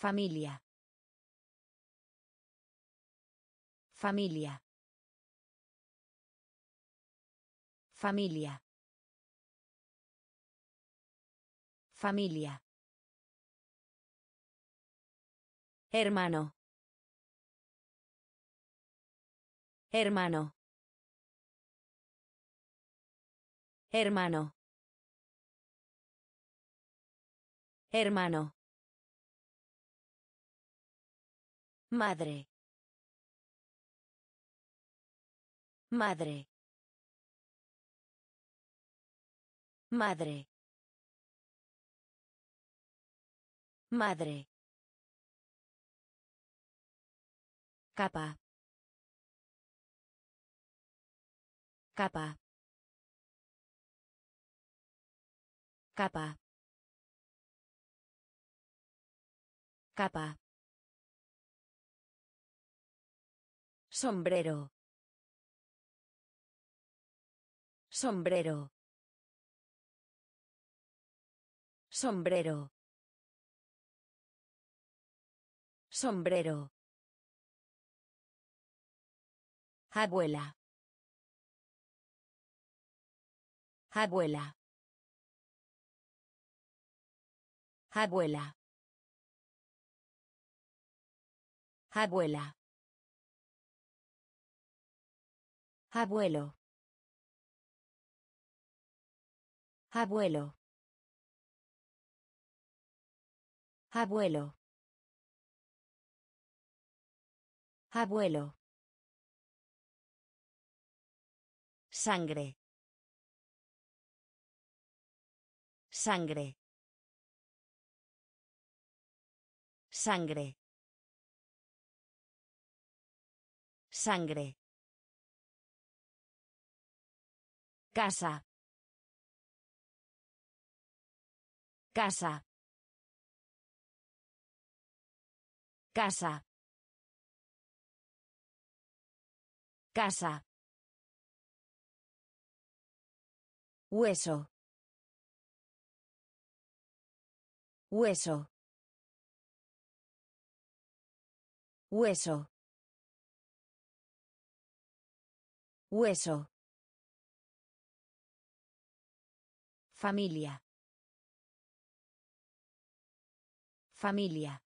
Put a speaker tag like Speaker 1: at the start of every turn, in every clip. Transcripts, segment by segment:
Speaker 1: Familia. Familia. Familia. Familia. Hermano. Hermano. Hermano. Hermano. Madre. Madre. Madre. Madre. capa capa capa capa Sombrero. Sombrero. Sombrero. Sombrero. Abuela. Abuela. Abuela. Abuela. Abuelo. Abuelo. Abuelo. Abuelo. Sangre. Sangre. Sangre. Sangre. Casa. Casa. Casa. Casa. Hueso. Hueso. Hueso. Hueso. Familia. Familia.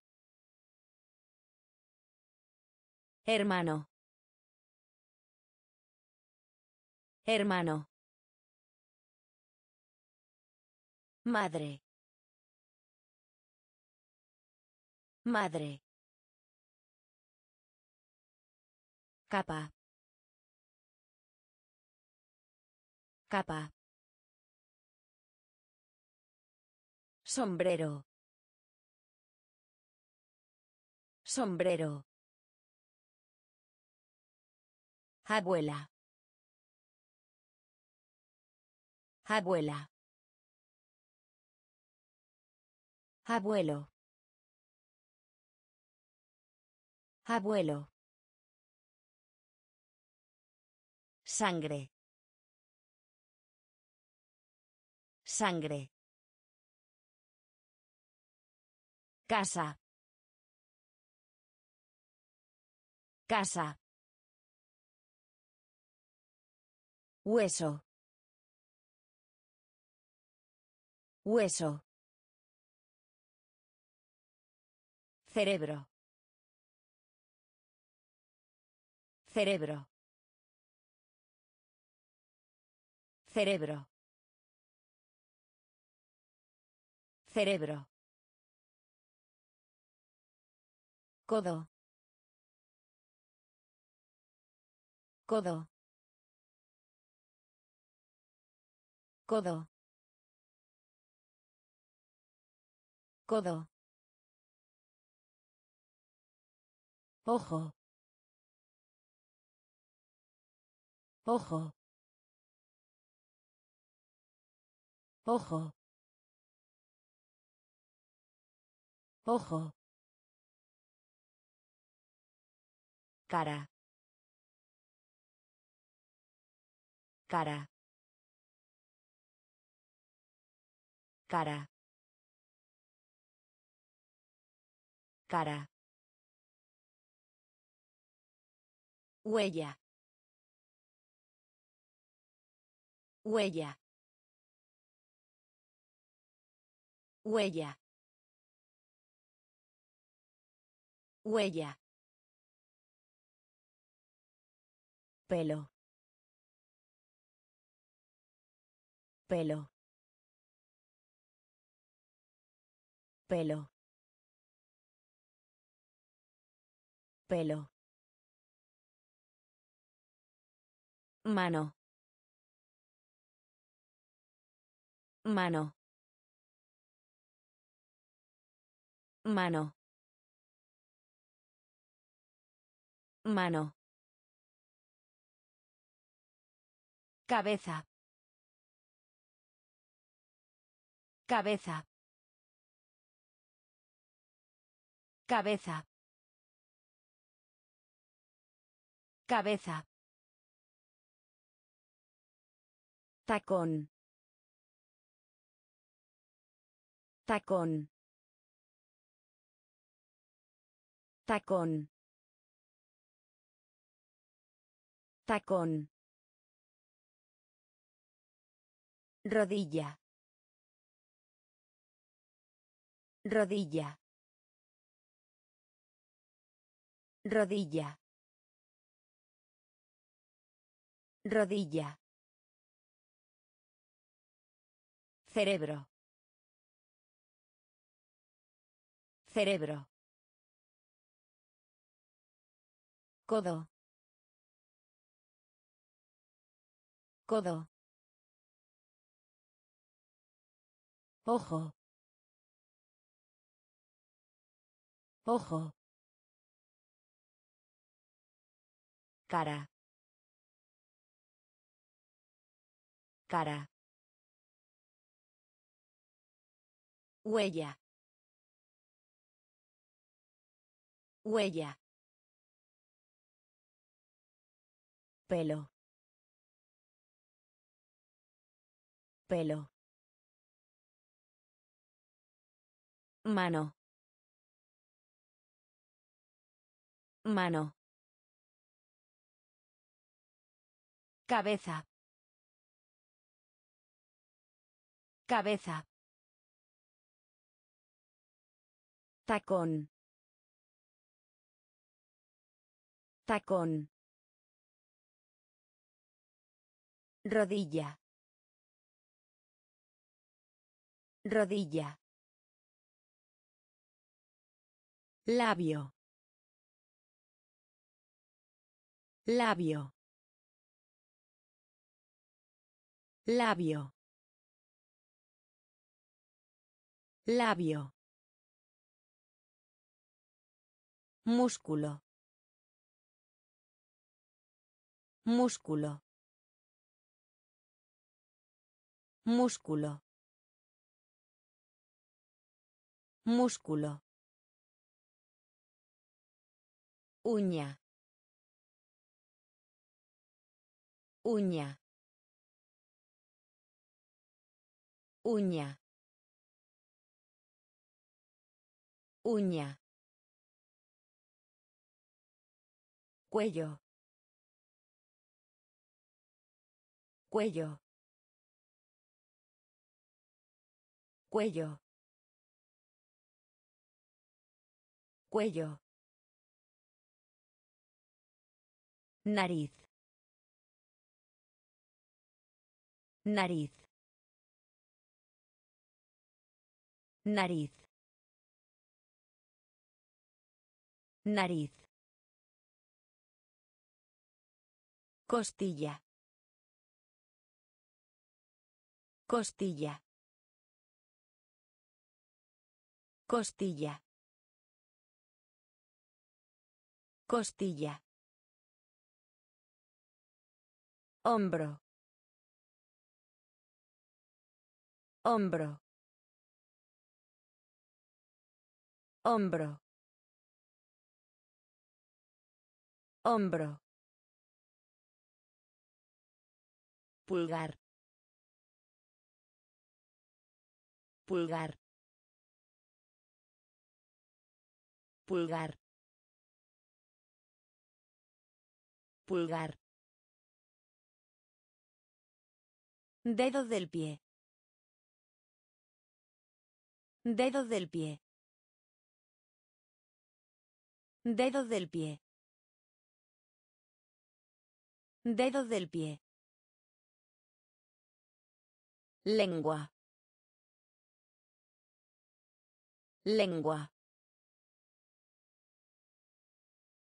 Speaker 1: Hermano. Hermano. Madre. Madre. Capa. Capa. Sombrero. Sombrero. Abuela. Abuela. Abuelo. Abuelo. Sangre. Sangre. Casa. Casa. Hueso. Hueso. Cerebro. Cerebro. Cerebro. Cerebro. codo codo codo codo ojo ojo ojo ojo cara cara cara cara huella huella huella huella pelo pelo pelo pelo mano mano mano mano Cabeza. Cabeza. Cabeza. Cabeza. Tacón. Tacón. Tacón. Tacón. Rodilla. Rodilla. Rodilla. Rodilla. Cerebro. Cerebro. Codo. Codo. ojo ojo cara cara huella huella pelo pelo Mano. Mano. Cabeza. Cabeza. Tacón. Tacón. Rodilla. Rodilla. Labio. Labio. Labio. Labio. Músculo. Músculo. Músculo. Músculo. Uña. Uña. Uña. Uña. Cuello. Cuello. Cuello. Cuello. Nariz. Nariz. Nariz. Nariz. Costilla. Costilla. Costilla. Costilla. Hombro. Hombro. Hombro. Hombro. Pulgar. Pulgar. Pulgar. Pulgar. Dedo del pie. Dedo del pie. Dedo del pie. Dedo del pie. Lengua. Lengua.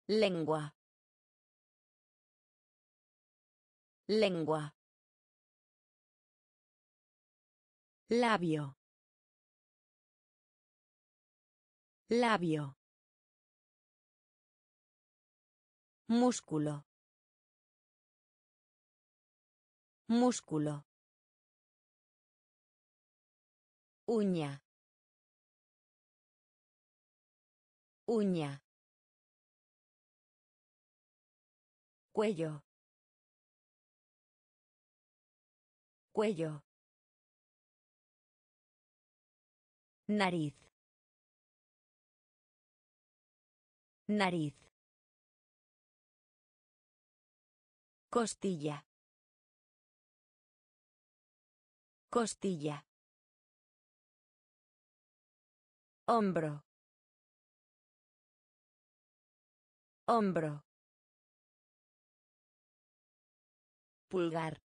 Speaker 1: Lengua. Lengua. Labio. Labio. Músculo. Músculo. Uña. Uña. Cuello. Cuello. Nariz. Nariz. Costilla. Costilla. Hombro. Hombro. Pulgar.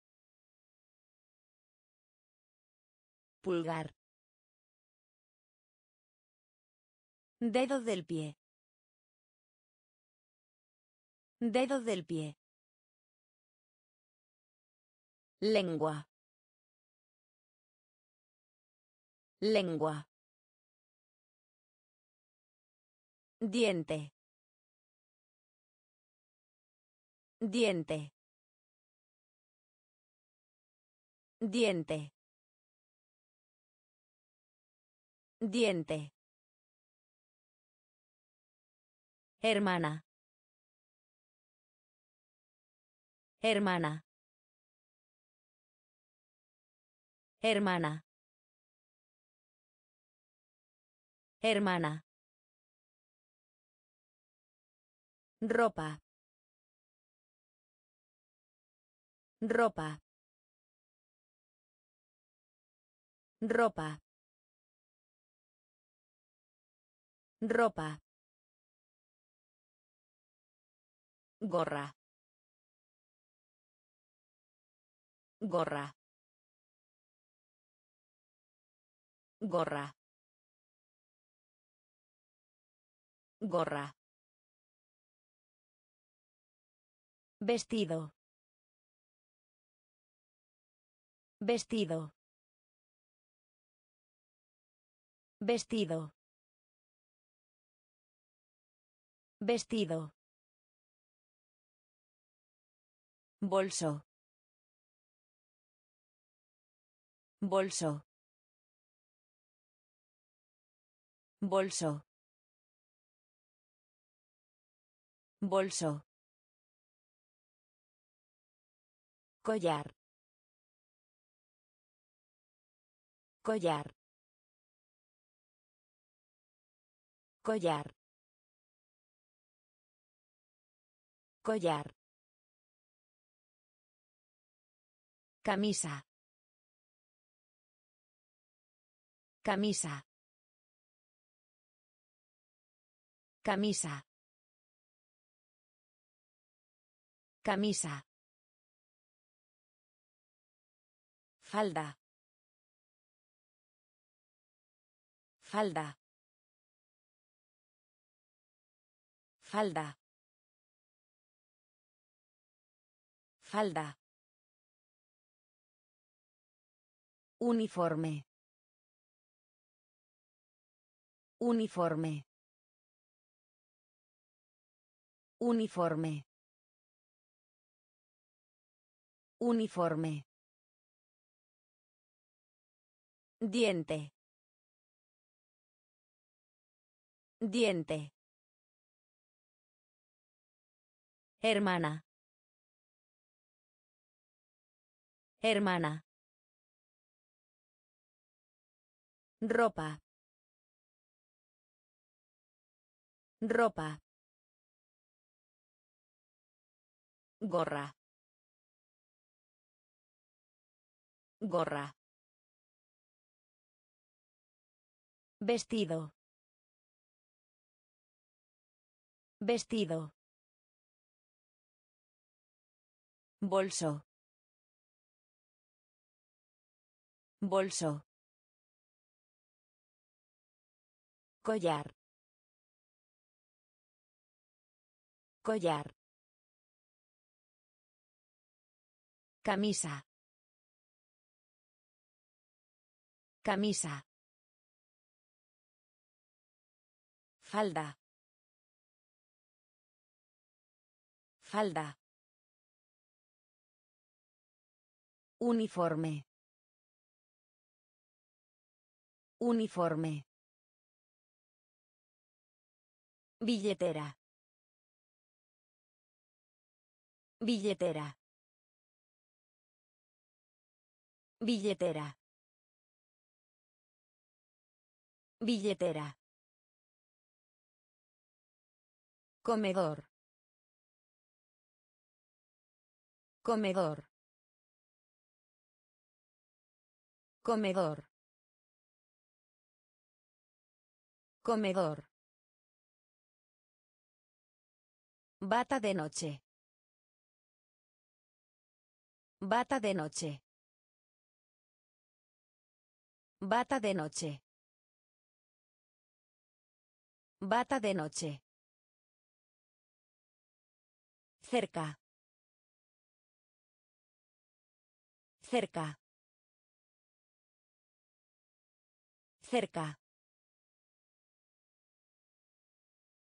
Speaker 1: Pulgar. Dedo del pie. Dedo del pie. Lengua. Lengua. Diente. Diente. Diente. Diente. Hermana. Hermana. Hermana. Hermana. Ropa. Ropa. Ropa. Ropa. Gorra. Gorra. Gorra. Gorra. Vestido. Vestido. Vestido. Vestido. Bolso. Bolso. Bolso. Bolso. Collar. Collar. Collar. Collar. Camisa. Camisa. Camisa. Camisa. Falda. Falda. Falda. Falda. Uniforme. Uniforme. Uniforme. Uniforme. Diente. Diente. Hermana. Hermana. ropa ropa gorra gorra vestido vestido bolso bolso Collar. Collar. Camisa. Camisa. Falda. Falda. Uniforme. Uniforme. Billetera. Billetera. Billetera. Billetera. Comedor. Comedor. Comedor. Comedor. Bata de noche. Bata de noche. Bata de noche. Bata de noche. Cerca. Cerca. Cerca.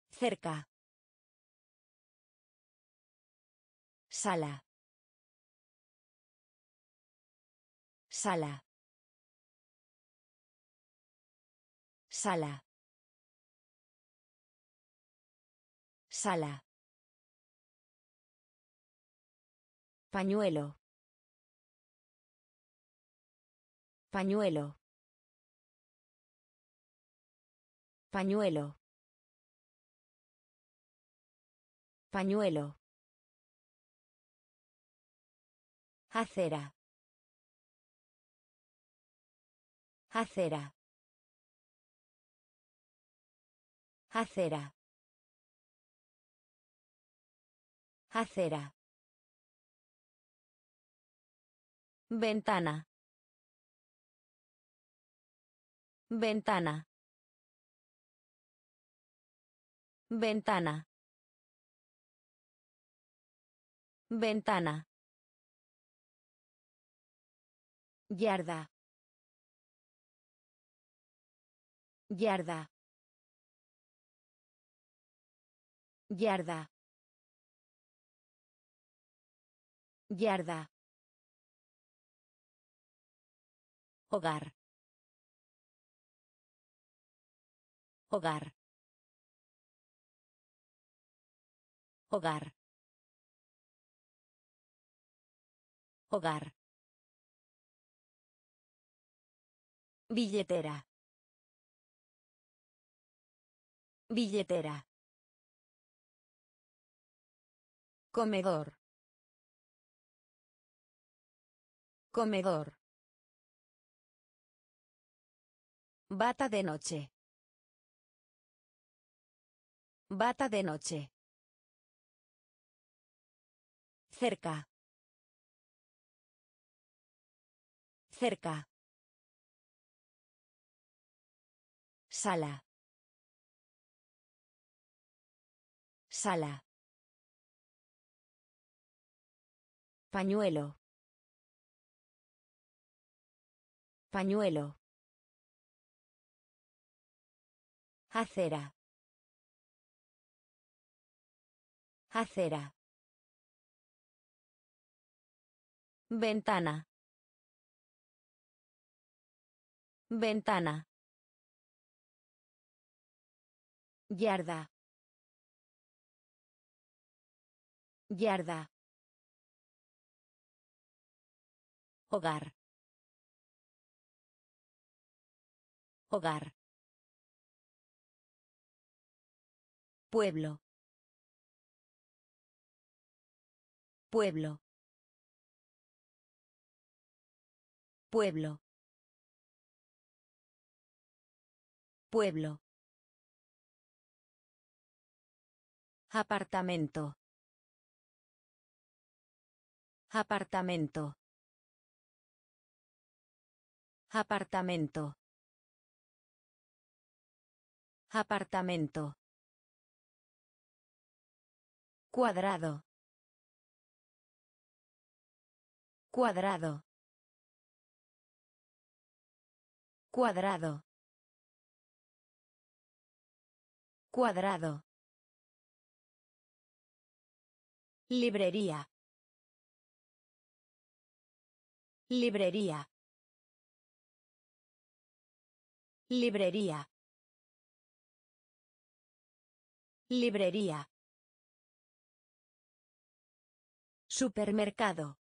Speaker 1: Cerca. Sala. Sala. Sala. Sala. Pañuelo. Pañuelo. Pañuelo. Pañuelo. Acera. Acera. Acera. Acera. Ventana. Ventana. Ventana. Ventana. Yarda. Yarda. Yarda. Yarda. Hogar. Hogar. Hogar. Hogar. Billetera. Billetera. Comedor. Comedor. Bata de noche. Bata de noche. Cerca. Cerca. Sala. Sala. Pañuelo. Pañuelo. Acera. Acera. Ventana. Ventana. Yarda. Yarda. Hogar. Hogar. Pueblo. Pueblo. Pueblo. Pueblo. Apartamento. Apartamento. Apartamento. Apartamento. Cuadrado. Cuadrado. Cuadrado. Cuadrado. Librería. Librería. Librería. Librería. Supermercado.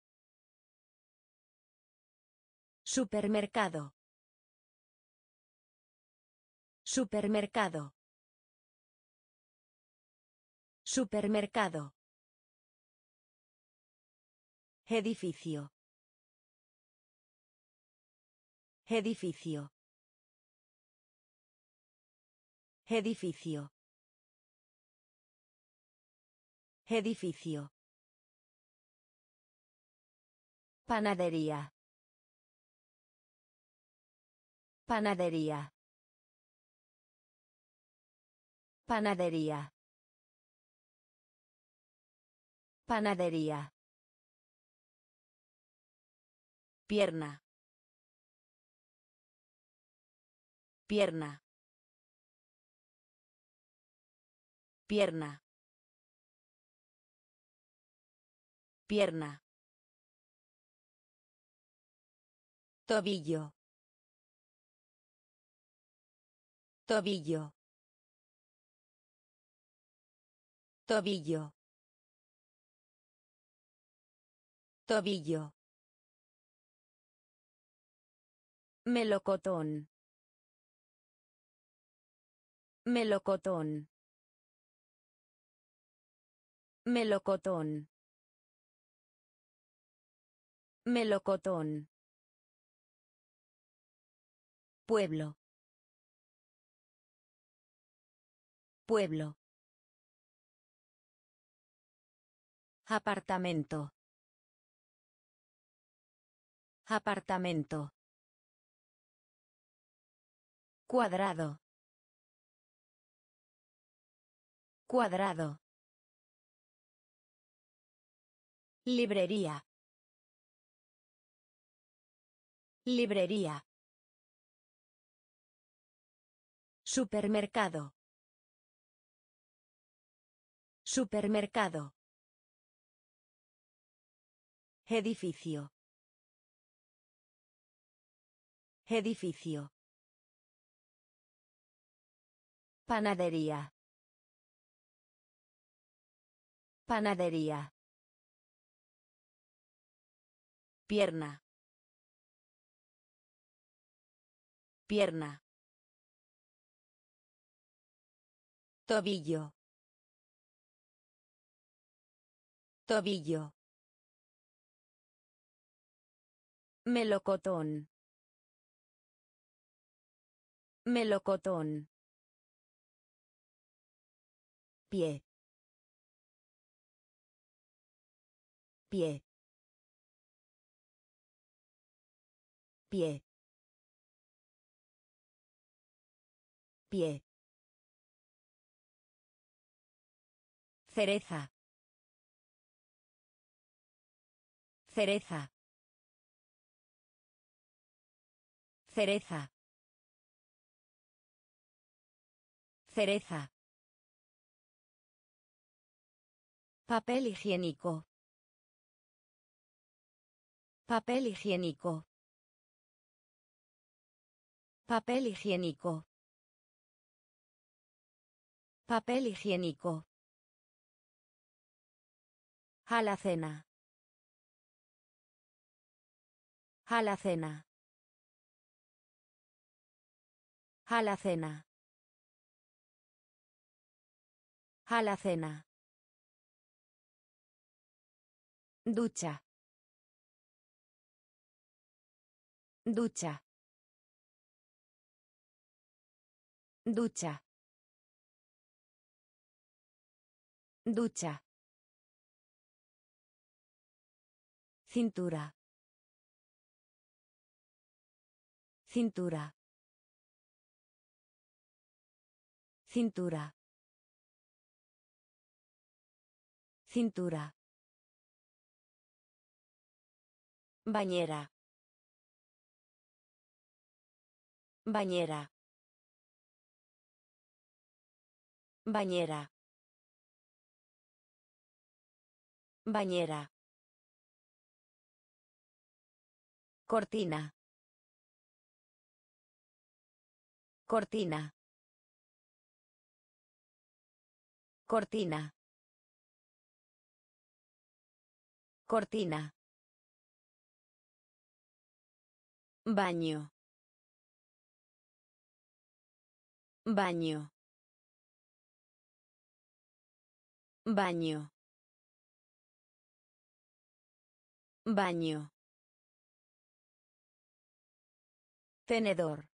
Speaker 1: Supermercado. Supermercado. Supermercado. Edificio. Edificio. Edificio. Edificio. Panadería. Panadería. Panadería. Panadería. Pierna. Pierna. Pierna. Pierna. Tobillo. Tobillo. Tobillo. Tobillo. Melocotón. Melocotón. Melocotón. Melocotón. Pueblo. Pueblo. Apartamento. Apartamento. Cuadrado. Cuadrado. Librería. Librería. Supermercado. Supermercado. Edificio. Edificio. Panadería. Panadería. Pierna. Pierna. Tobillo. Tobillo. Melocotón. Melocotón pie pie pie pie cereza cereza cereza cereza Papel higiénico. Papel higiénico. Papel higiénico. Papel higiénico. Alacena. Alacena. Alacena. cena Ducha. Ducha. Ducha. Ducha. Cintura. Cintura. Cintura. Cintura. Bañera. Bañera. Bañera. Bañera. Cortina. Cortina. Cortina. Cortina. Baño. Baño. Baño. Baño. Tenedor.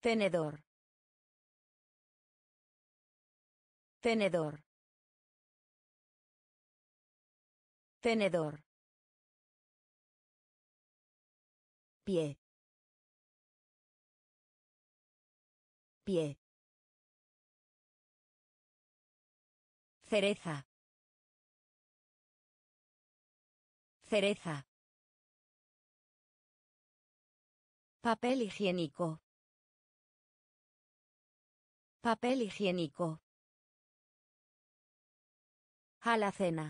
Speaker 1: Tenedor. Tenedor. Tenedor. pie pie cereza cereza papel higiénico papel higiénico alacena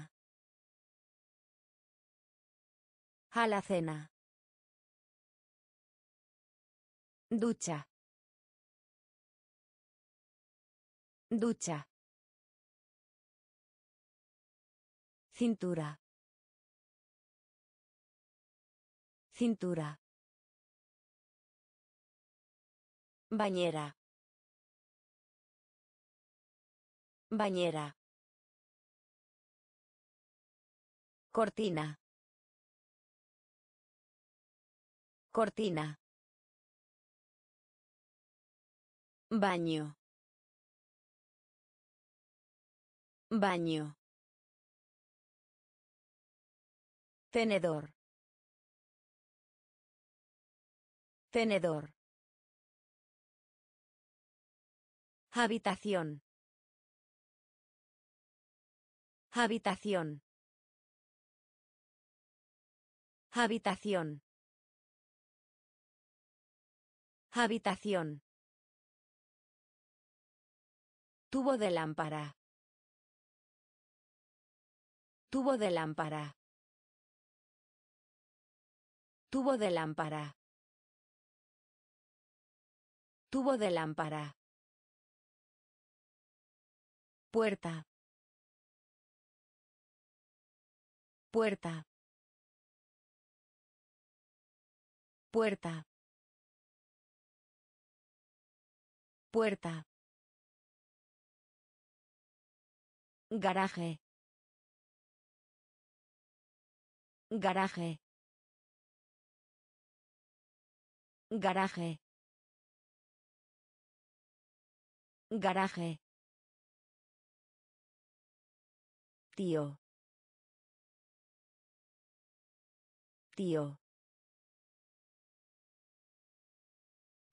Speaker 1: alacena Ducha. Ducha. Cintura. Cintura. Bañera. Bañera. Cortina. Cortina. Baño. Baño. Tenedor. Tenedor. Habitación. Habitación. Habitación. Habitación. Tubo de lámpara. Tubo de lámpara. Tubo de lámpara. Tubo de lámpara. Puerta. Puerta. Puerta. Puerta. Garaje. Garaje. Garaje. Garaje. Tío. Tío.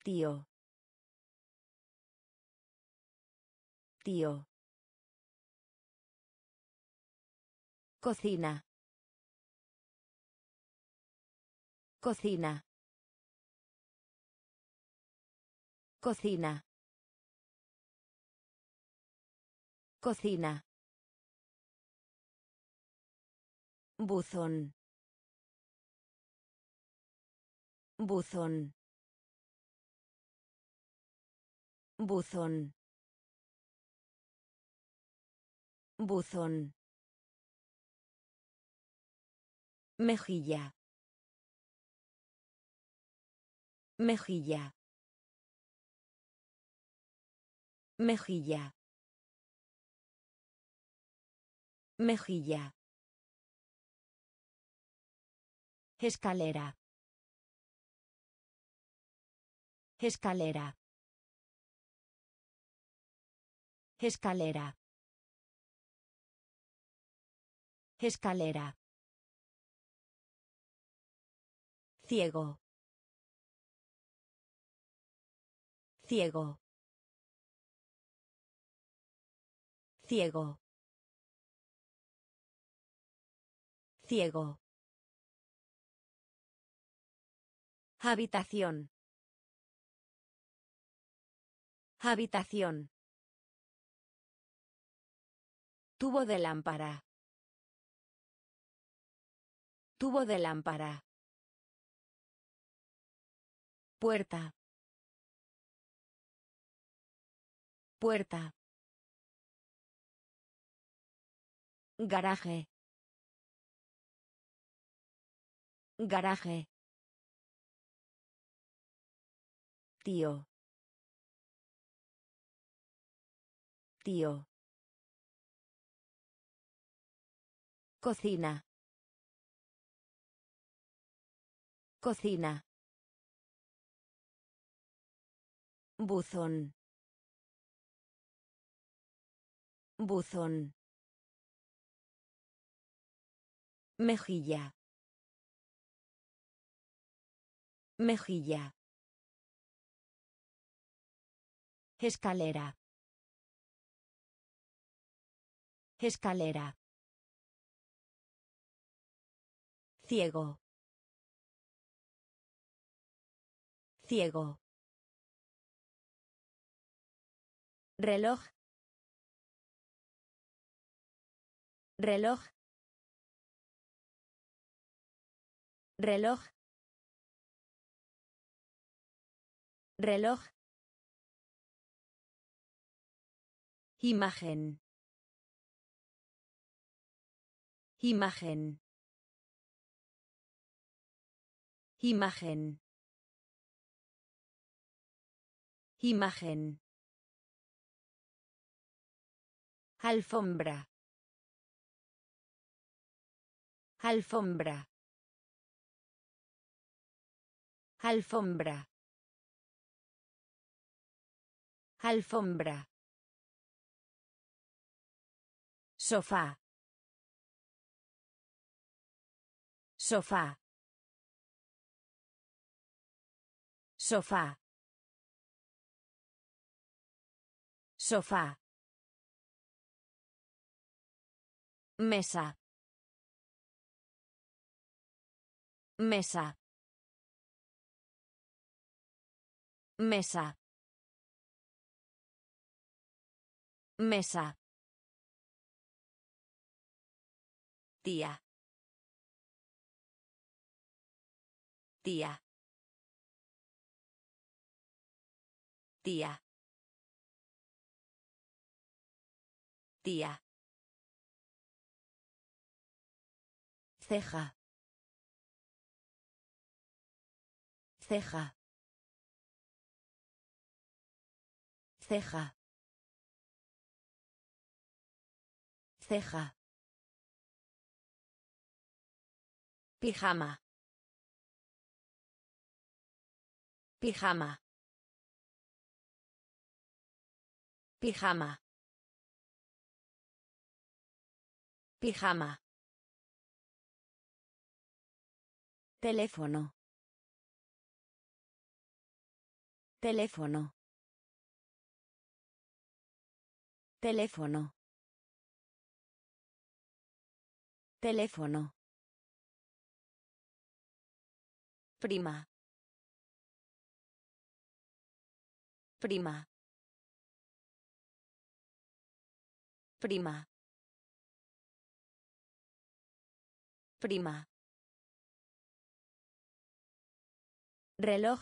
Speaker 1: Tío. Tío. Cocina. Cocina. Cocina. Cocina. Buzón. Buzón. Buzón. Buzón. Mejilla. Mejilla. Mejilla. Mejilla. Escalera. Escalera. Escalera. Escalera. Ciego. Ciego. Ciego. Ciego. Habitación. Habitación. Tubo de lámpara. Tubo de lámpara. Puerta. Puerta. Garaje. Garaje. Tío. Tío. Cocina. Cocina. Buzón. Buzón. Mejilla. Mejilla. Escalera. Escalera. Ciego. Ciego. reloj reloj reloj reloj imagen imagen imagen imagen Alfombra. Alfombra. Alfombra. Alfombra. Sofá. Sofá. Sofá. Sofá. Mesa. Mesa. Mesa. Mesa. Tía. Tía. Tía. Tía. ceja ceja ceja ceja Pijama. Pijama. Pijama. Pijama. Teléfono. Teléfono. Teléfono. Teléfono. Prima. Prima. Prima. Prima. reloj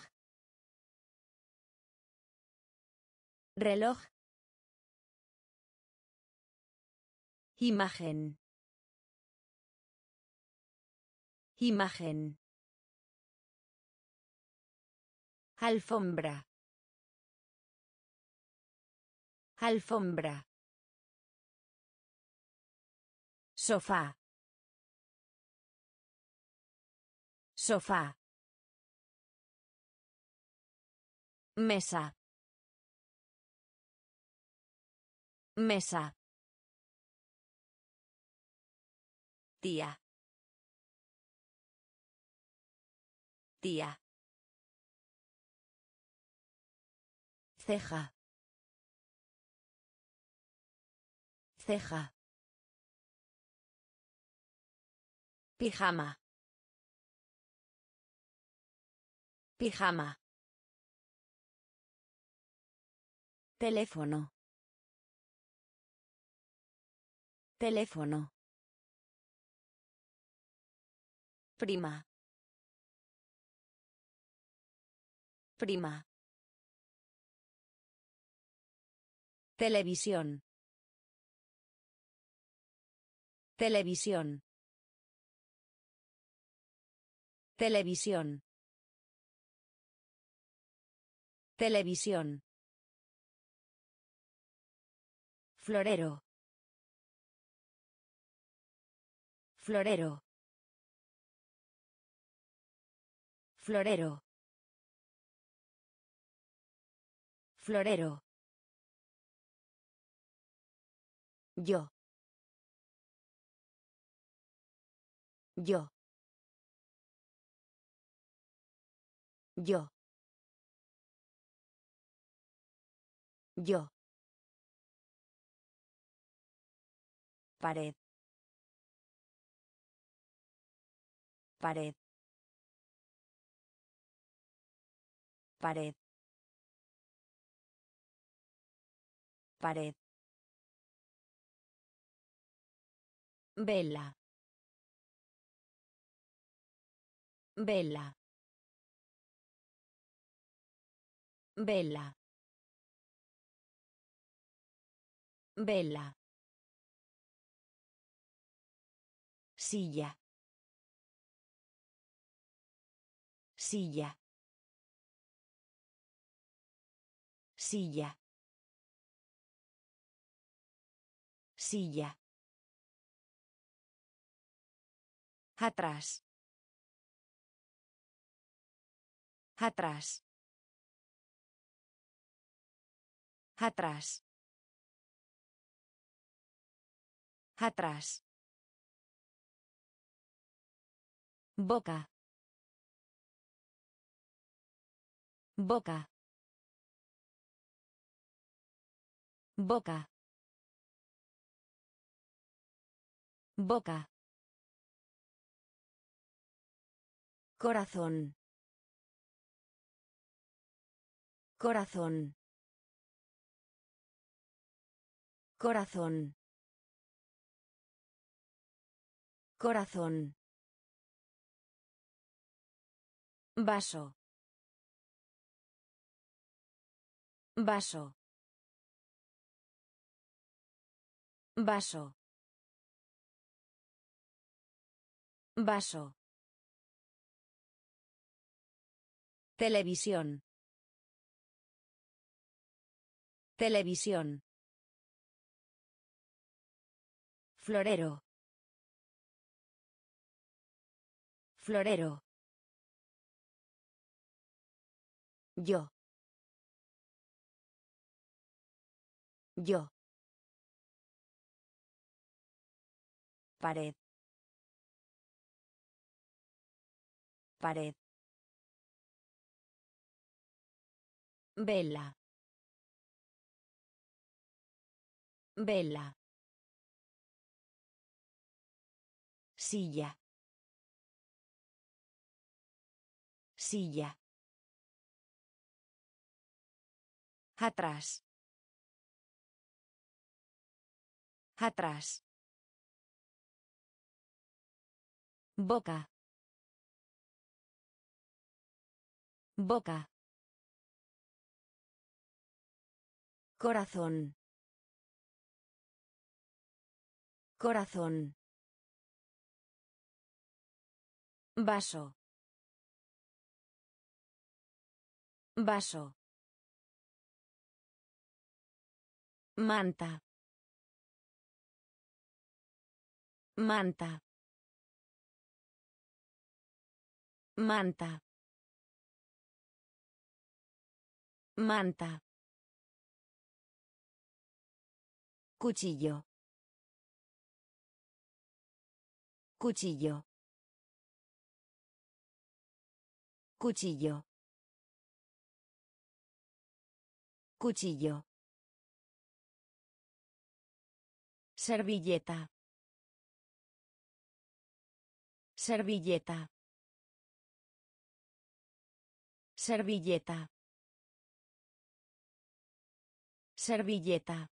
Speaker 1: reloj imagen imagen alfombra alfombra sofá sofá Mesa. Mesa. Tía. Tía. Ceja. Ceja. Pijama. Pijama. Teléfono. Teléfono. Prima. Prima. Televisión. Televisión. Televisión. Televisión. Florero. Florero. Florero. Florero. Yo. Yo. Yo. Yo. pared pared pared pared vela vela vela vela Silla. Silla. Silla. Silla. Atrás. Atrás. Atrás. Atrás. Boca. Boca. Boca. Boca. Corazón. Corazón. Corazón. Corazón. Vaso. Vaso. Vaso. Vaso. Televisión. Televisión. Florero. Florero. Yo. Yo. Pared. Pared. Vela. Vela. Silla. Silla. Atrás. Atrás. Boca. Boca. Corazón. Corazón. Vaso. Vaso. Manta. Manta. Manta. Manta. Cuchillo. Cuchillo. Cuchillo. Cuchillo. Servilleta. Servilleta. Servilleta. Servilleta.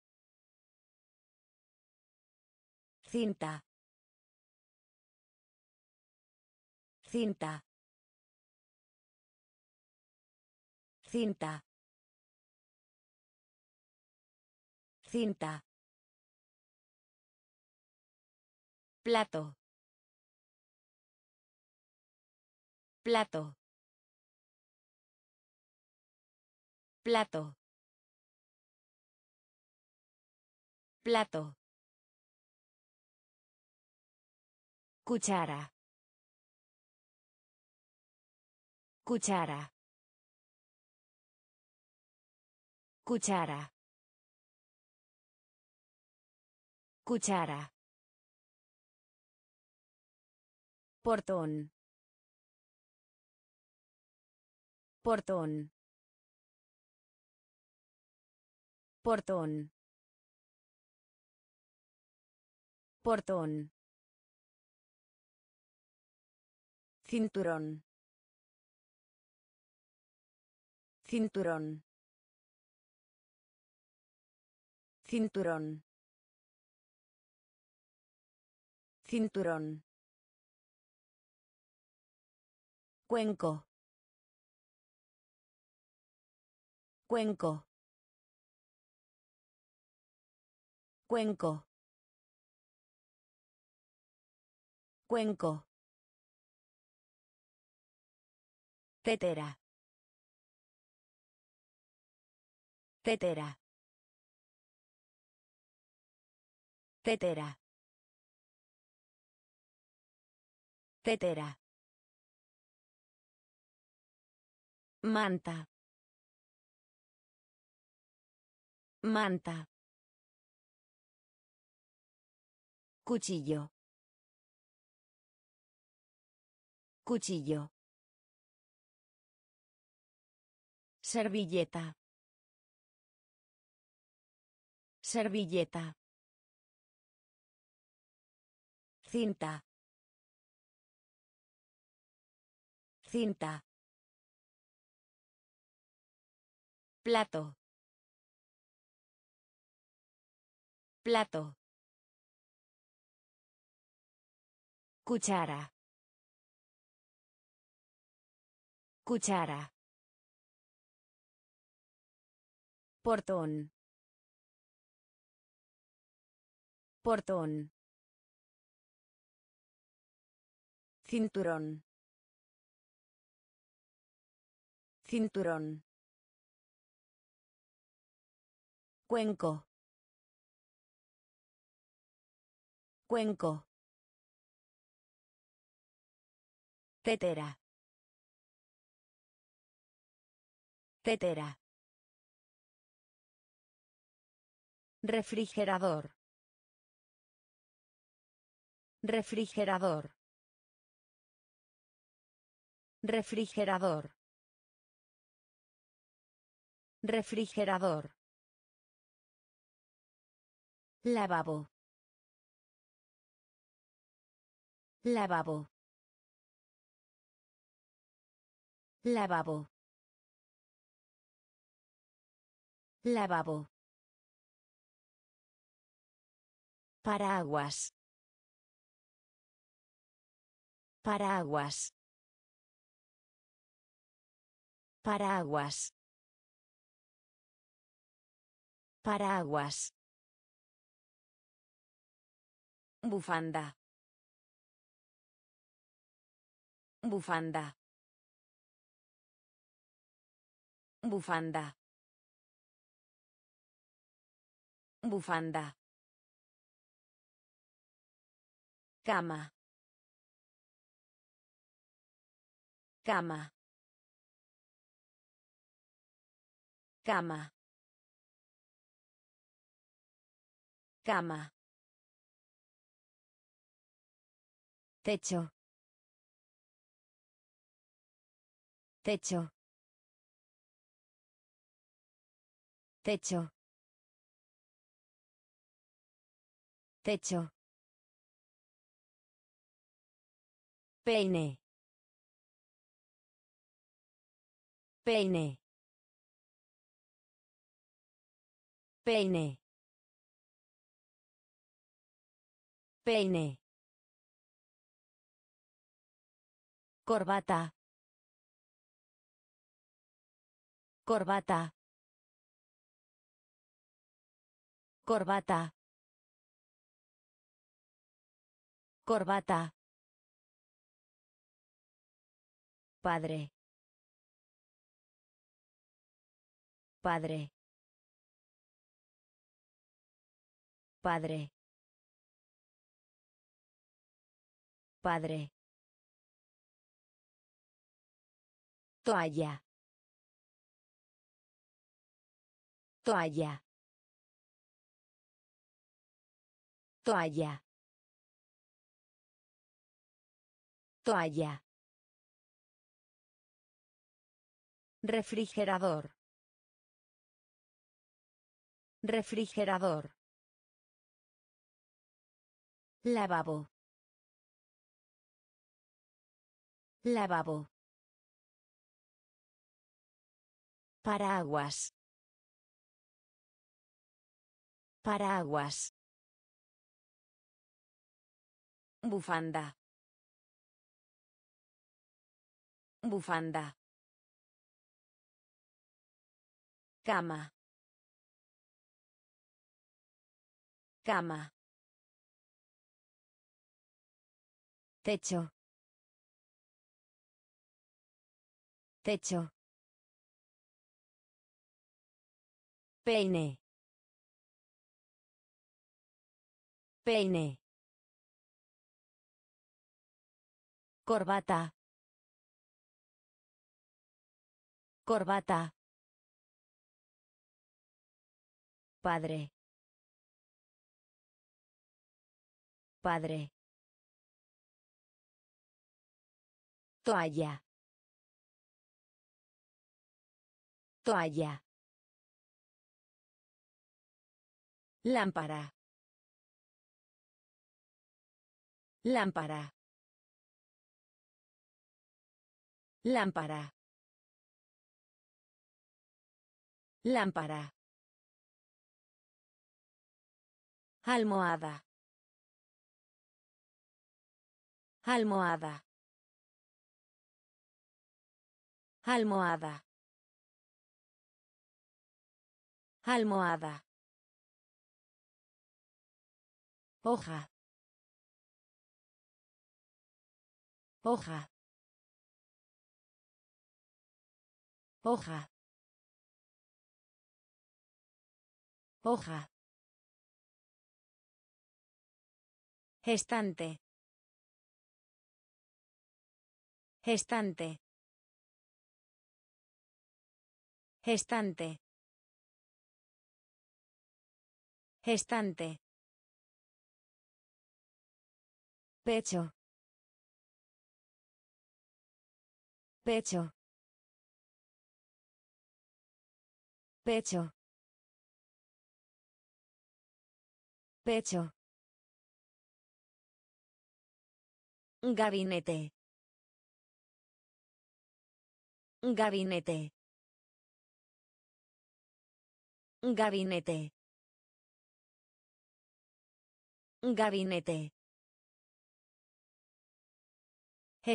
Speaker 1: Cinta. Cinta. Cinta. Cinta. plato plato plato plato cuchara cuchara cuchara cuchara Portón. Portón. Portón. Portón. Cinturón. Cinturón. Cinturón. Cinturón. Cuenco. Cuenco. Cuenco. Cuenco. Tetera. Tetera. Tetera. Tetera. Manta. Manta. Cuchillo. Cuchillo. Servilleta. Servilleta. Cinta. Cinta. plato plato cuchara cuchara portón portón Cinturón. Cinturón. Cuenco. Cuenco. Tetera. Tetera. Refrigerador. Refrigerador. Refrigerador. Refrigerador. Lavabo. Lavabo. Lavabo. Lavabo. Paraguas. Paraguas. Paraguas. Paraguas. Bufanda. Bufanda. Bufanda. Bufanda. Cama. Cama. Cama. Cama. Techo. Techo. Techo. Techo. peine peine peine peine Corbata. Corbata. Corbata. Corbata. Padre. Padre. Padre. Padre. Toalla. Toalla. Toalla. Toalla. Refrigerador. Refrigerador. Lavabo. Lavabo. Paraguas. Paraguas. Bufanda. Bufanda. Cama. Cama. Techo. Techo. Peine. Peine. Corbata. Corbata. Padre. Padre. Toalla. Toalla. Lámpara. Lámpara. Lámpara. Lámpara. Almohada. Almohada. Almohada. Almohada. hoja hoja hoja hoja estante estante estante estante pecho pecho pecho pecho gabinete gabinete gabinete gabinete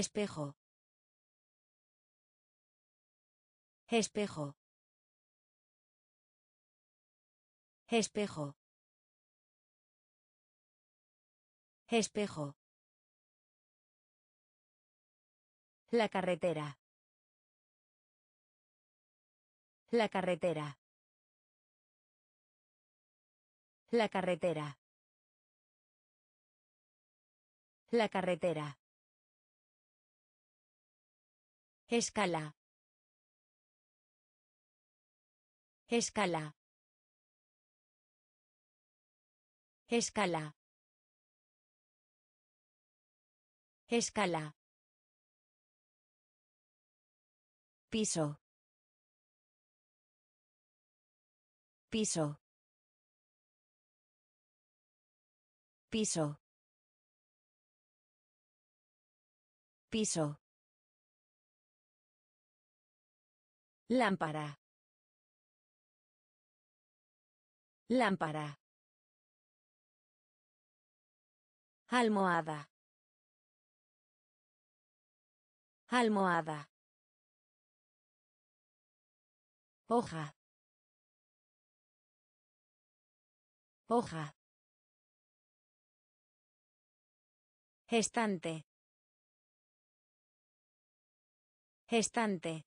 Speaker 1: Espejo. Espejo. Espejo. Espejo. La carretera. La carretera. La carretera. La carretera. Escala. Escala. Escala. Escala. Piso. Piso. Piso. Piso. Lámpara. Lámpara. Almohada. Almohada. Hoja. Hoja. Estante. Estante.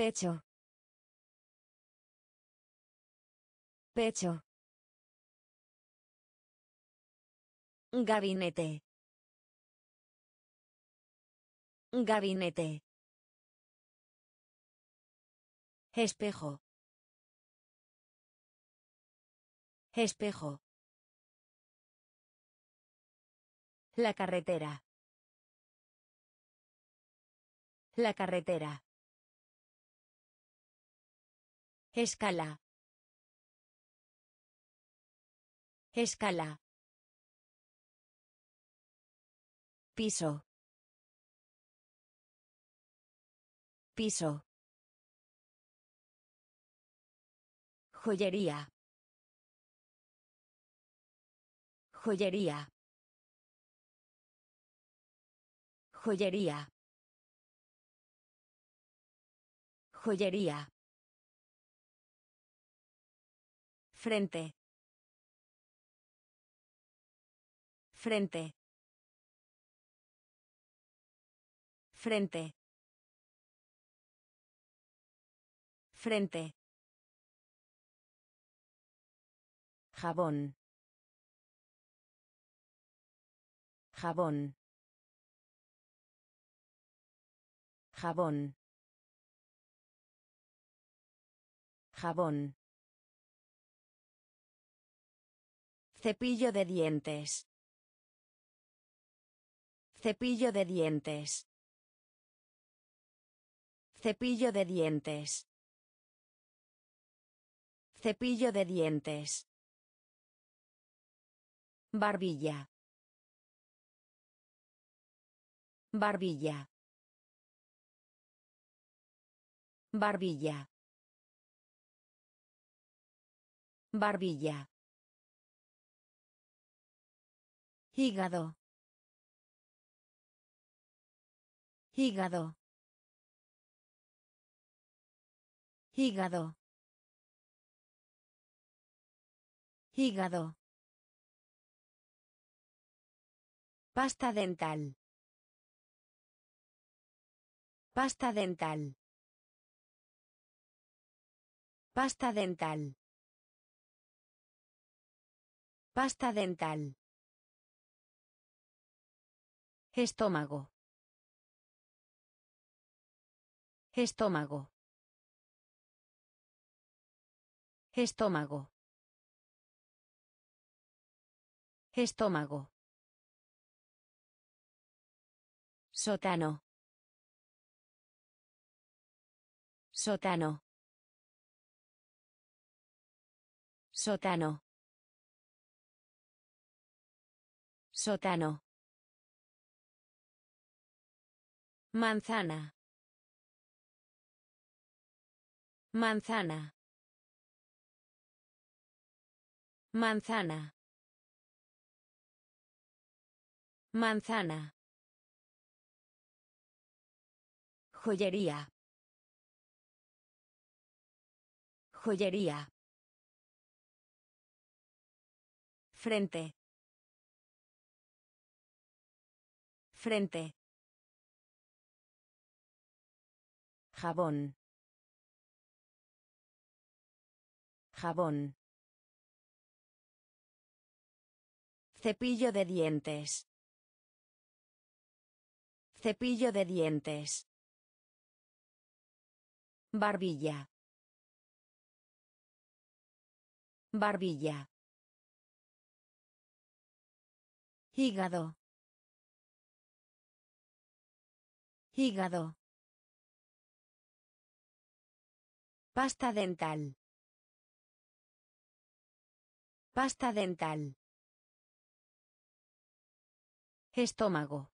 Speaker 1: pecho pecho gabinete gabinete espejo espejo la carretera la carretera Escala. Escala. Piso. Piso. Joyería. Joyería. Joyería. Joyería. Frente. Frente. Frente. Frente. Jabón. Jabón. Jabón. Jabón. Cepillo de dientes. Cepillo de dientes. Cepillo de dientes. Cepillo de dientes. Barbilla. Barbilla. Barbilla. Barbilla. Hígado. Hígado. Hígado. Hígado. Pasta dental. Pasta dental. Pasta dental. Pasta dental. Estómago. Estómago. Estómago. Estómago. Sótano. Sótano. Sótano. Sótano. Manzana. Manzana. Manzana. Manzana. Joyería. Joyería. Frente. Frente. jabón jabón cepillo de dientes cepillo de dientes barbilla barbilla Hígado. Hígado. Pasta dental. Pasta dental. Estómago.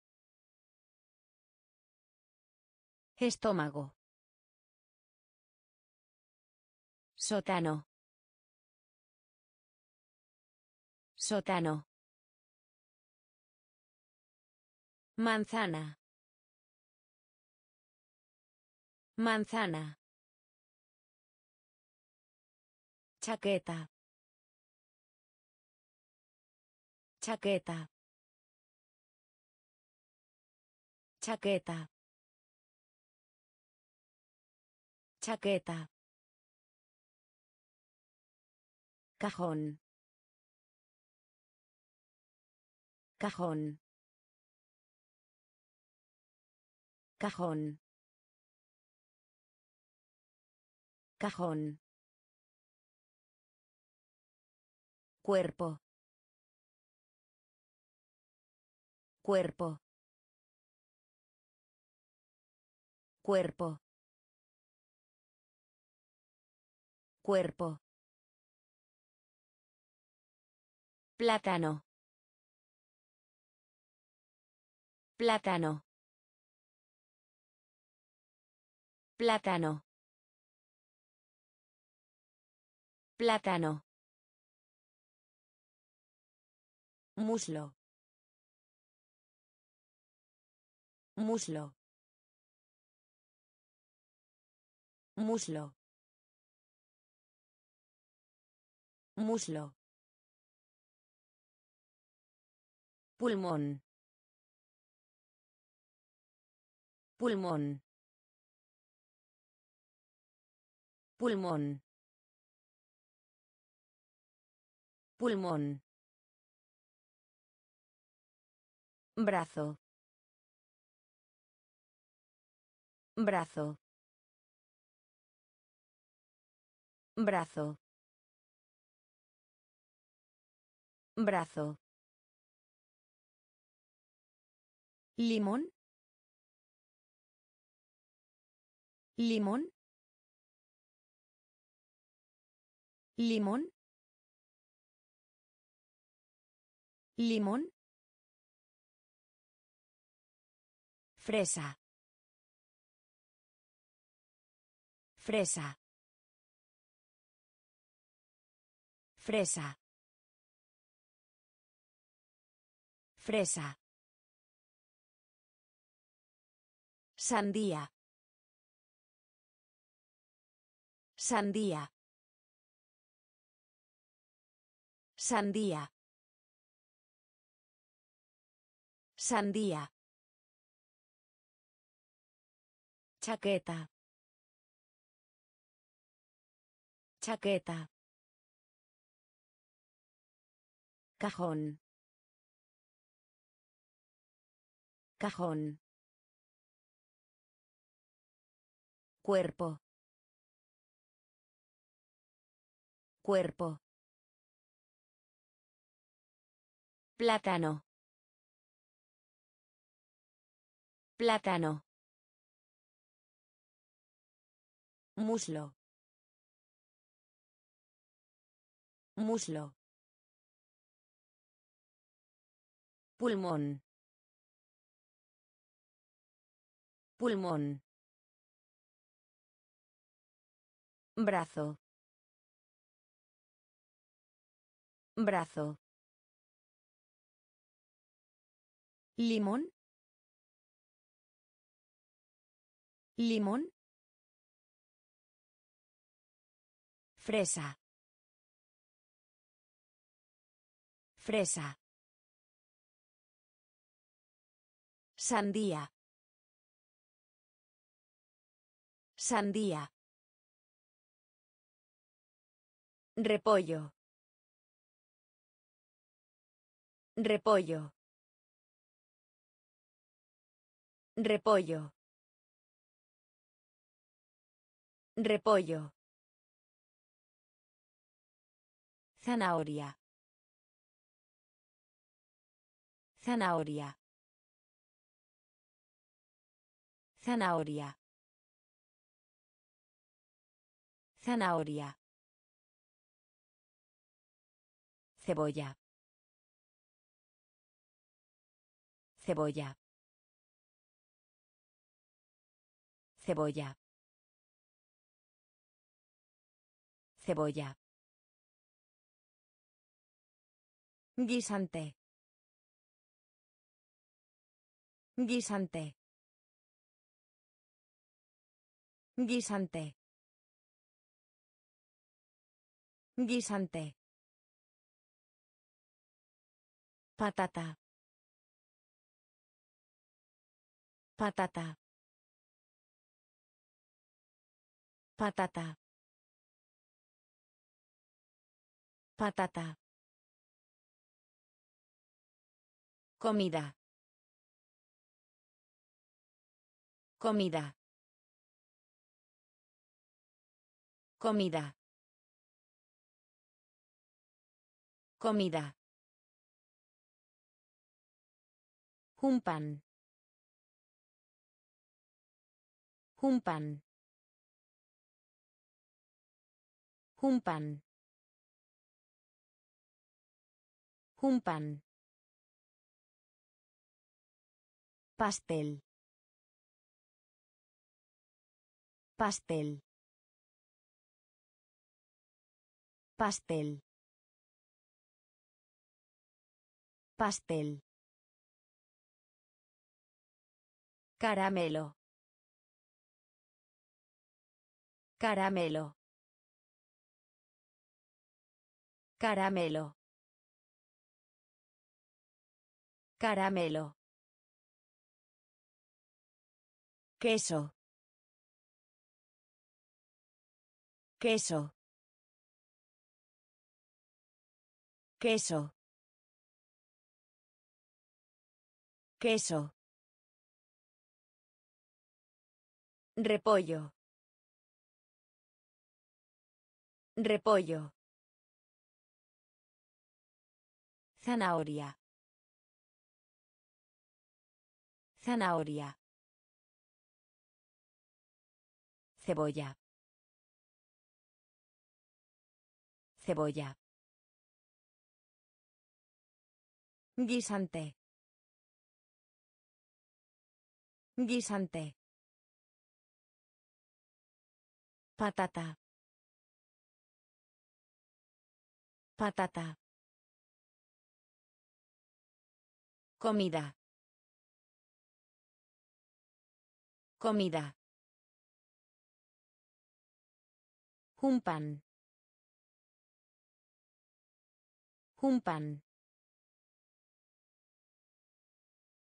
Speaker 1: Estómago. Sótano. Sótano. Manzana. Manzana. Chaqueta. Chaqueta. Chaqueta. Chaqueta. Cajón. Cajón. Cajón. Cajón. Cuerpo. Cuerpo. Cuerpo. Cuerpo. Plátano. Plátano. Plátano. Plátano. Muslo. Muslo. Muslo. Muslo. Pulmón. Pulmón. Pulmón. Pulmón. Brazo. Brazo. Brazo. Brazo. Limón. Limón. Limón. Limón. Fresa. Fresa. Fresa. Fresa. Sandía. Sandía. Sandía. Sandía. Chaqueta. Chaqueta. Cajón. Cajón. Cuerpo. Cuerpo. Plátano. Plátano. Muslo. Muslo. Pulmón. Pulmón. Brazo. Brazo. Limón. Limón. Fresa. Fresa. Sandía. Sandía. Repollo. Repollo. Repollo. Repollo. Zanahoria. Zanahoria. Zanahoria. Zanahoria. Cebolla. Cebolla. Cebolla. Cebolla. Guisante. Guisante. Guisante. Guisante. Patata. Patata. Patata. Patata. Comida. Comida. Comida. Comida. jumpan jumpan jumpan Humpan. Pastel. Pastel. Pastel. Pastel. Caramelo. Caramelo. Caramelo. Caramelo. Queso. Queso. Queso. Queso. Repollo. Repollo. Zanahoria. Zanahoria. Cebolla. Cebolla. Guisante. Guisante. Patata. Patata. Comida. Comida. Un pan.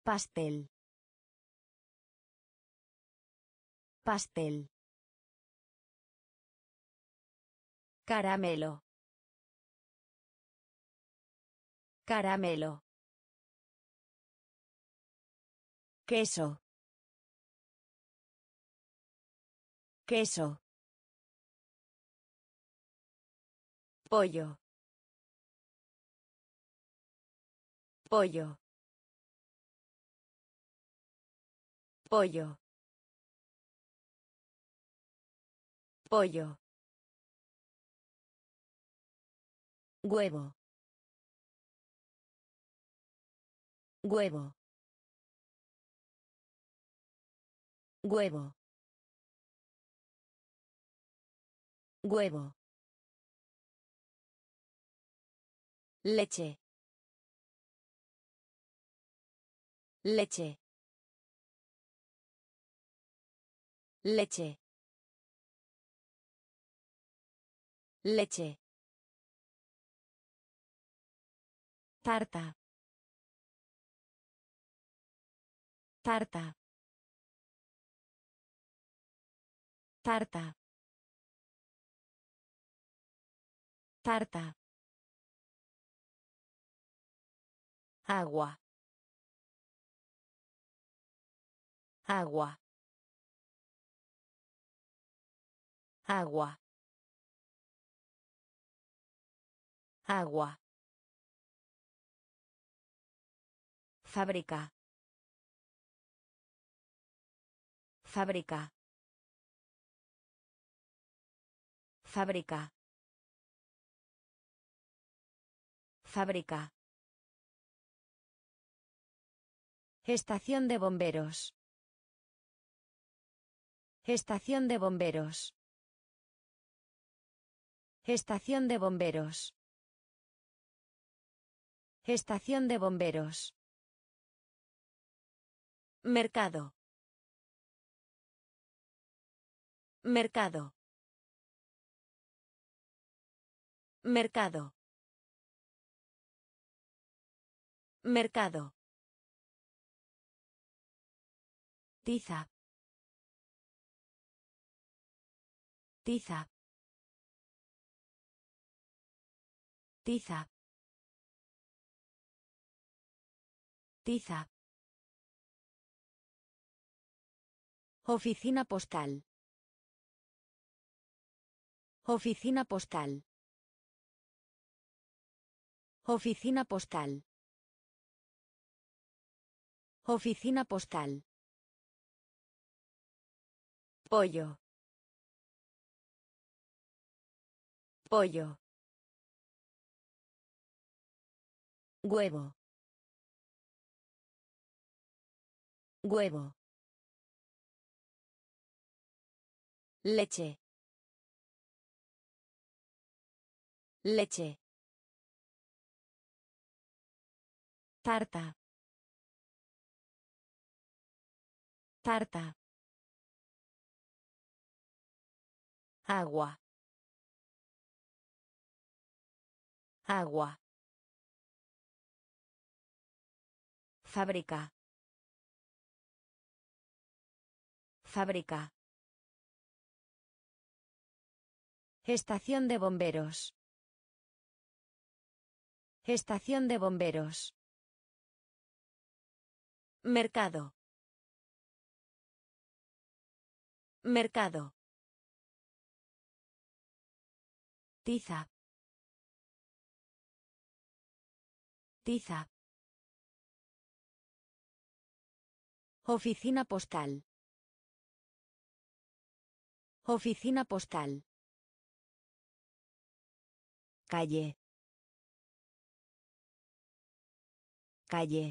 Speaker 1: Pastel. Pastel. Caramelo. Caramelo. Queso. Queso. pollo pollo pollo pollo huevo huevo huevo huevo Leche. Leche. Leche. Leche. Tarta. Tarta. Tarta. Tarta. agua agua agua agua fábrica fábrica fábrica fábrica Estación de bomberos. Estación de bomberos. Estación de bomberos. Estación de bomberos. Mercado. Mercado. Mercado. Mercado. Tiza. Tiza. Tiza. Tiza. Oficina postal. Oficina postal. Oficina postal. Oficina postal pollo pollo huevo huevo leche leche tarta tarta agua agua fábrica fábrica Estación de bomberos. Estación de bomberos. Mercado. Mercado. Tiza. Tiza. Oficina postal. Oficina postal. Calle. Calle.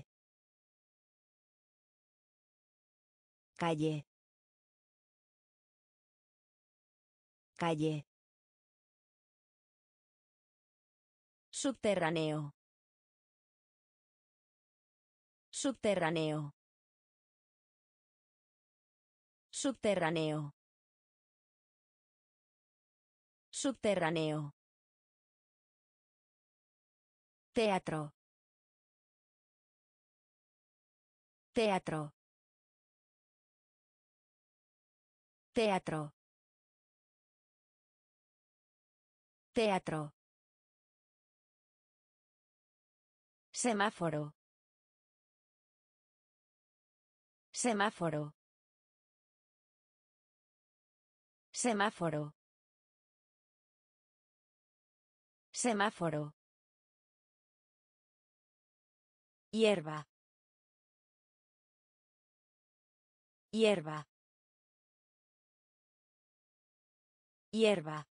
Speaker 1: Calle. Calle. Subterráneo. Subterráneo. Subterráneo. Subterráneo. Teatro. Teatro. Teatro. Teatro. Semáforo. Semáforo. Semáforo. Semáforo. Hierba. Hierba. Hierba.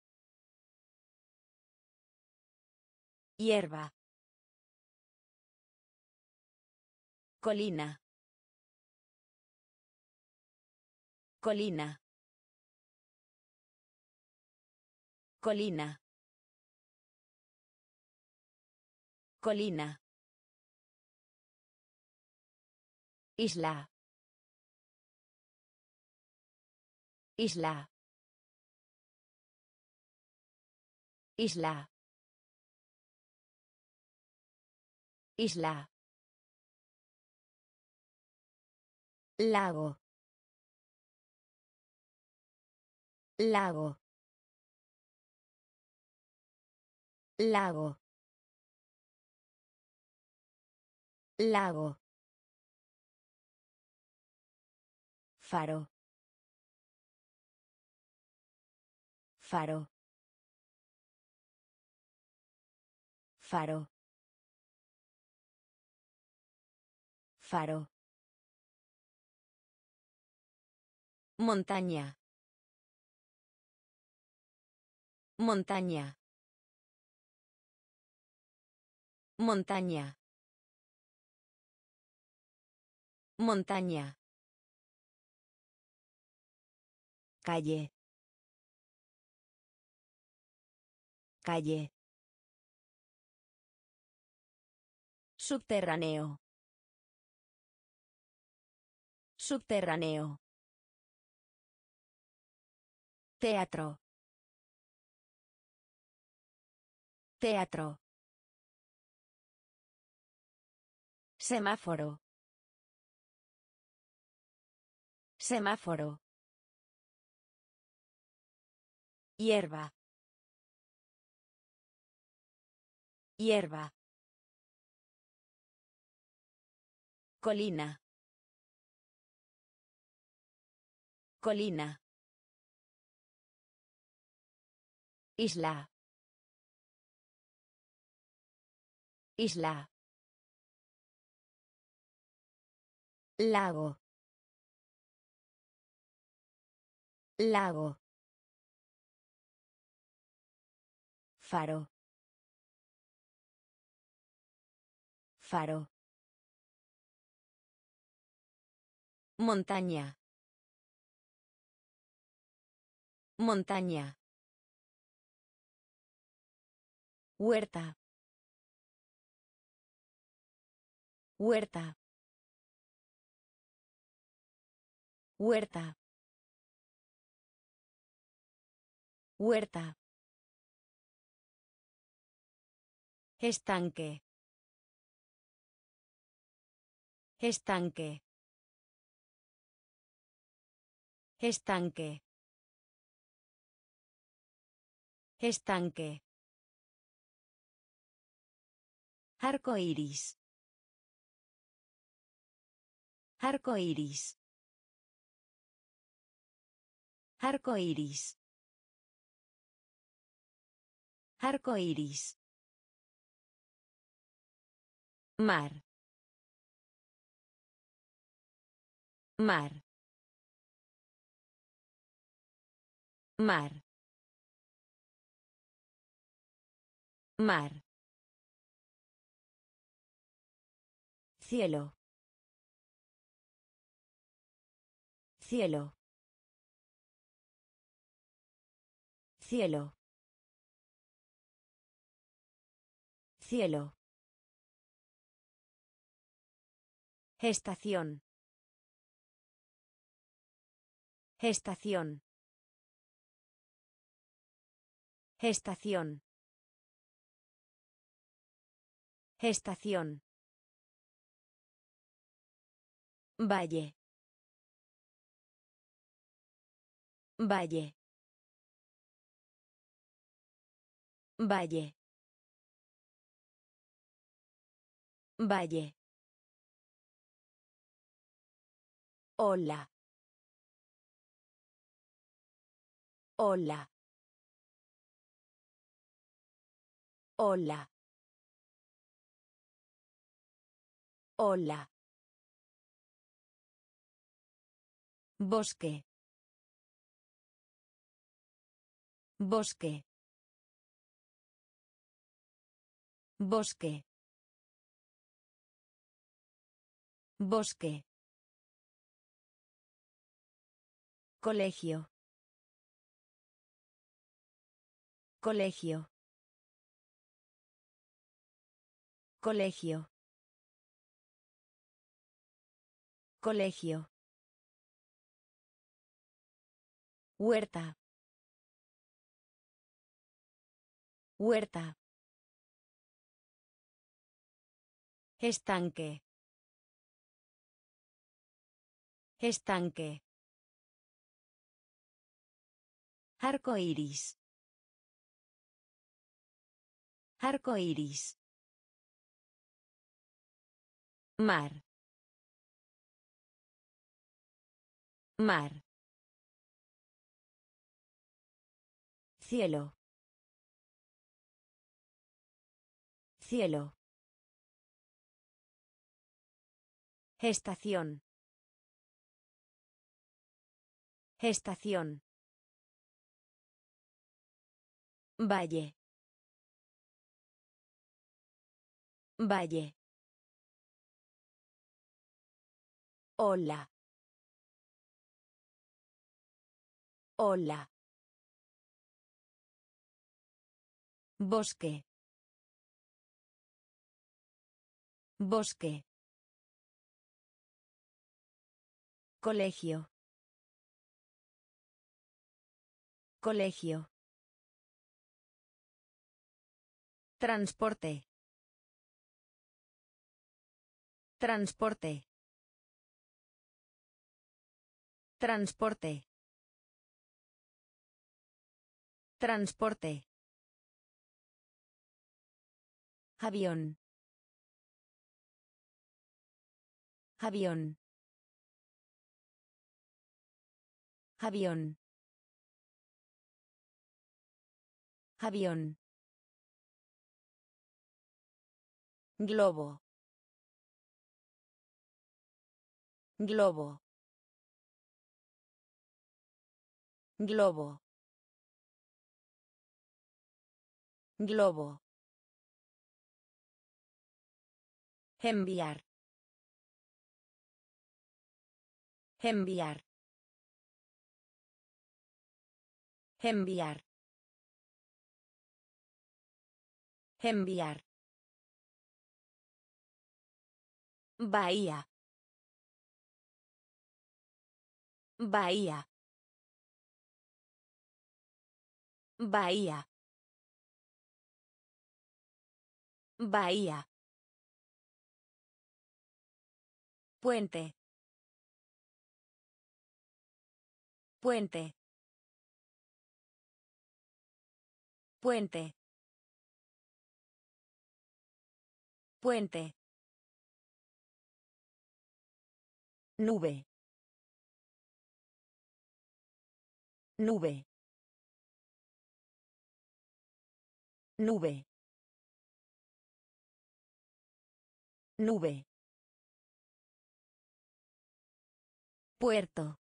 Speaker 1: Hierba. Colina. Colina. Colina. Colina. Isla. Isla. Isla. Isla. Lago. Lago. Lago. Lago. Faro. Faro. Faro. Faro. Montaña. Montaña. Montaña. Montaña. Calle. Calle. Subterráneo. Subterráneo. Teatro. Teatro. Semáforo. Semáforo. Hierba. Hierba. Colina. Colina. Isla. Isla. Lago. Lago. Faro. Faro. Montaña. Montaña. Huerta. Huerta. Huerta. Huerta. Estanque. Estanque. Estanque. Estanque. Arco iris. Arco iris. Arco iris. Arco iris. Mar. Mar. Mar. Mar. Cielo. Cielo. Cielo. Cielo. Estación. Estación. Estación. Estación. Valle. Valle. Valle. Valle. Hola. Hola. Hola. Hola. Bosque. Bosque. Bosque. Bosque. Colegio. Colegio. Colegio. Colegio. Huerta. Huerta. Estanque. Estanque. Arco iris. Arco iris. Mar. Mar. Cielo. Cielo. Estación. Estación. Valle. Valle. Hola. Hola. Bosque. Bosque. Colegio. Colegio. Transporte. Transporte. Transporte. Transporte. Avión. Avión. Avión. Avión. Globo. Globo. Globo. Globo. Enviar. Enviar. Enviar. Enviar. Bahía. Bahía. Bahía. Bahía. Puente. Puente. Puente. Puente. Nube. Nube. Nube. Nube. Puerto.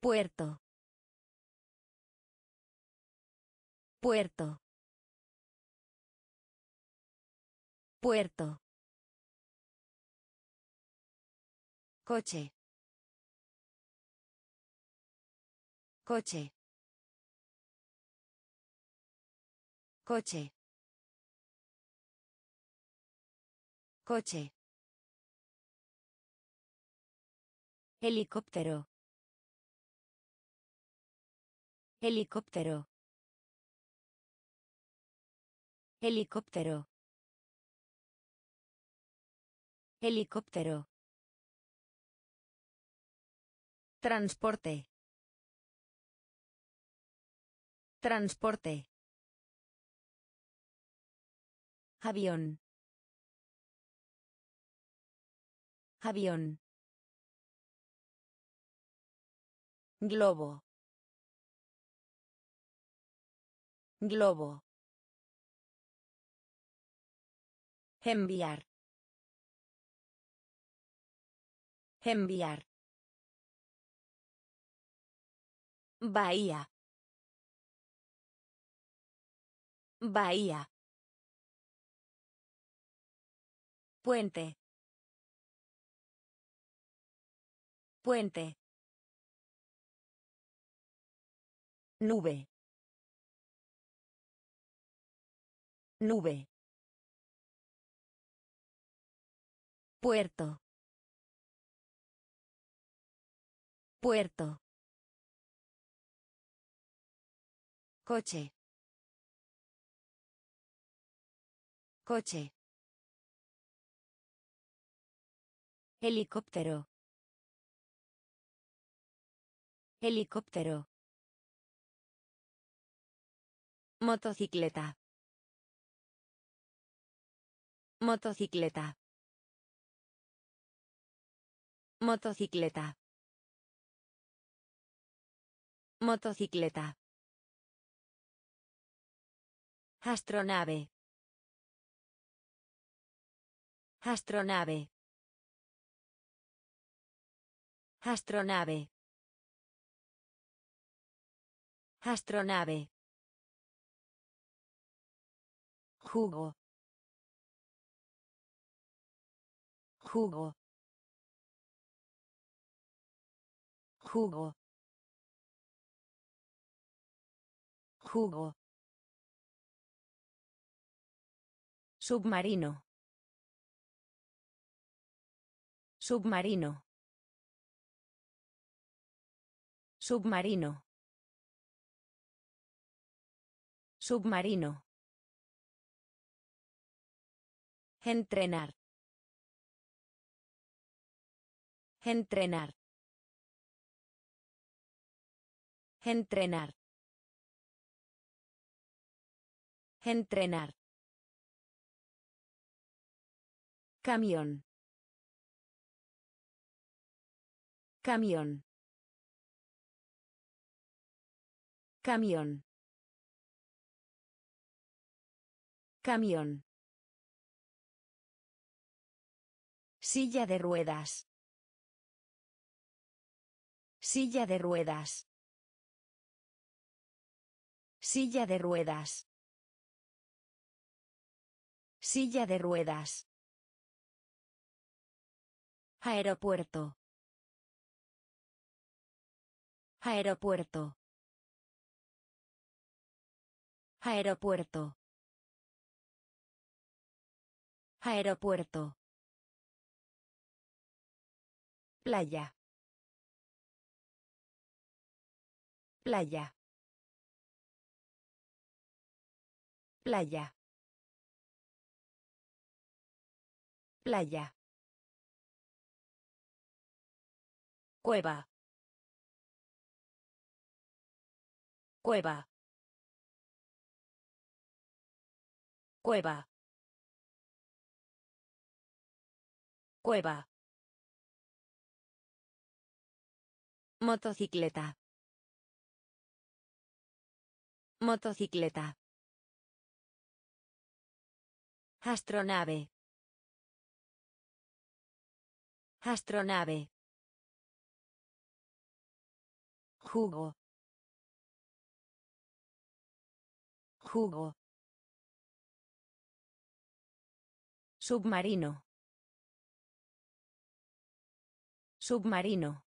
Speaker 1: Puerto. Puerto. Puerto. Coche. Coche. Coche. Coche. Helicóptero. Helicóptero. Helicóptero. Helicóptero. Transporte. Transporte. Avión. Avión. Globo. Globo. Enviar. Enviar. Bahía. Bahía. Puente. Puente. Nube. Nube. Puerto. Puerto. Coche. Coche. Helicóptero. Helicóptero. Motocicleta. Motocicleta. Motocicleta. Motocicleta. Astronave. Astronave. Astronave. Astronave. jugo jugo jugo jugo submarino submarino submarino submarino Entrenar. Entrenar. Entrenar. Entrenar. Camión. Camión. Camión. Camión. Silla de ruedas. Silla de ruedas. Silla de ruedas. Silla de ruedas. Aeropuerto. Aeropuerto. Aeropuerto. Aeropuerto. Playa. Playa. Playa. Playa. Cueva. Cueva. Cueva. Cueva. Motocicleta. Motocicleta. Astronave. Astronave. Jugo. Jugo. Submarino. Submarino.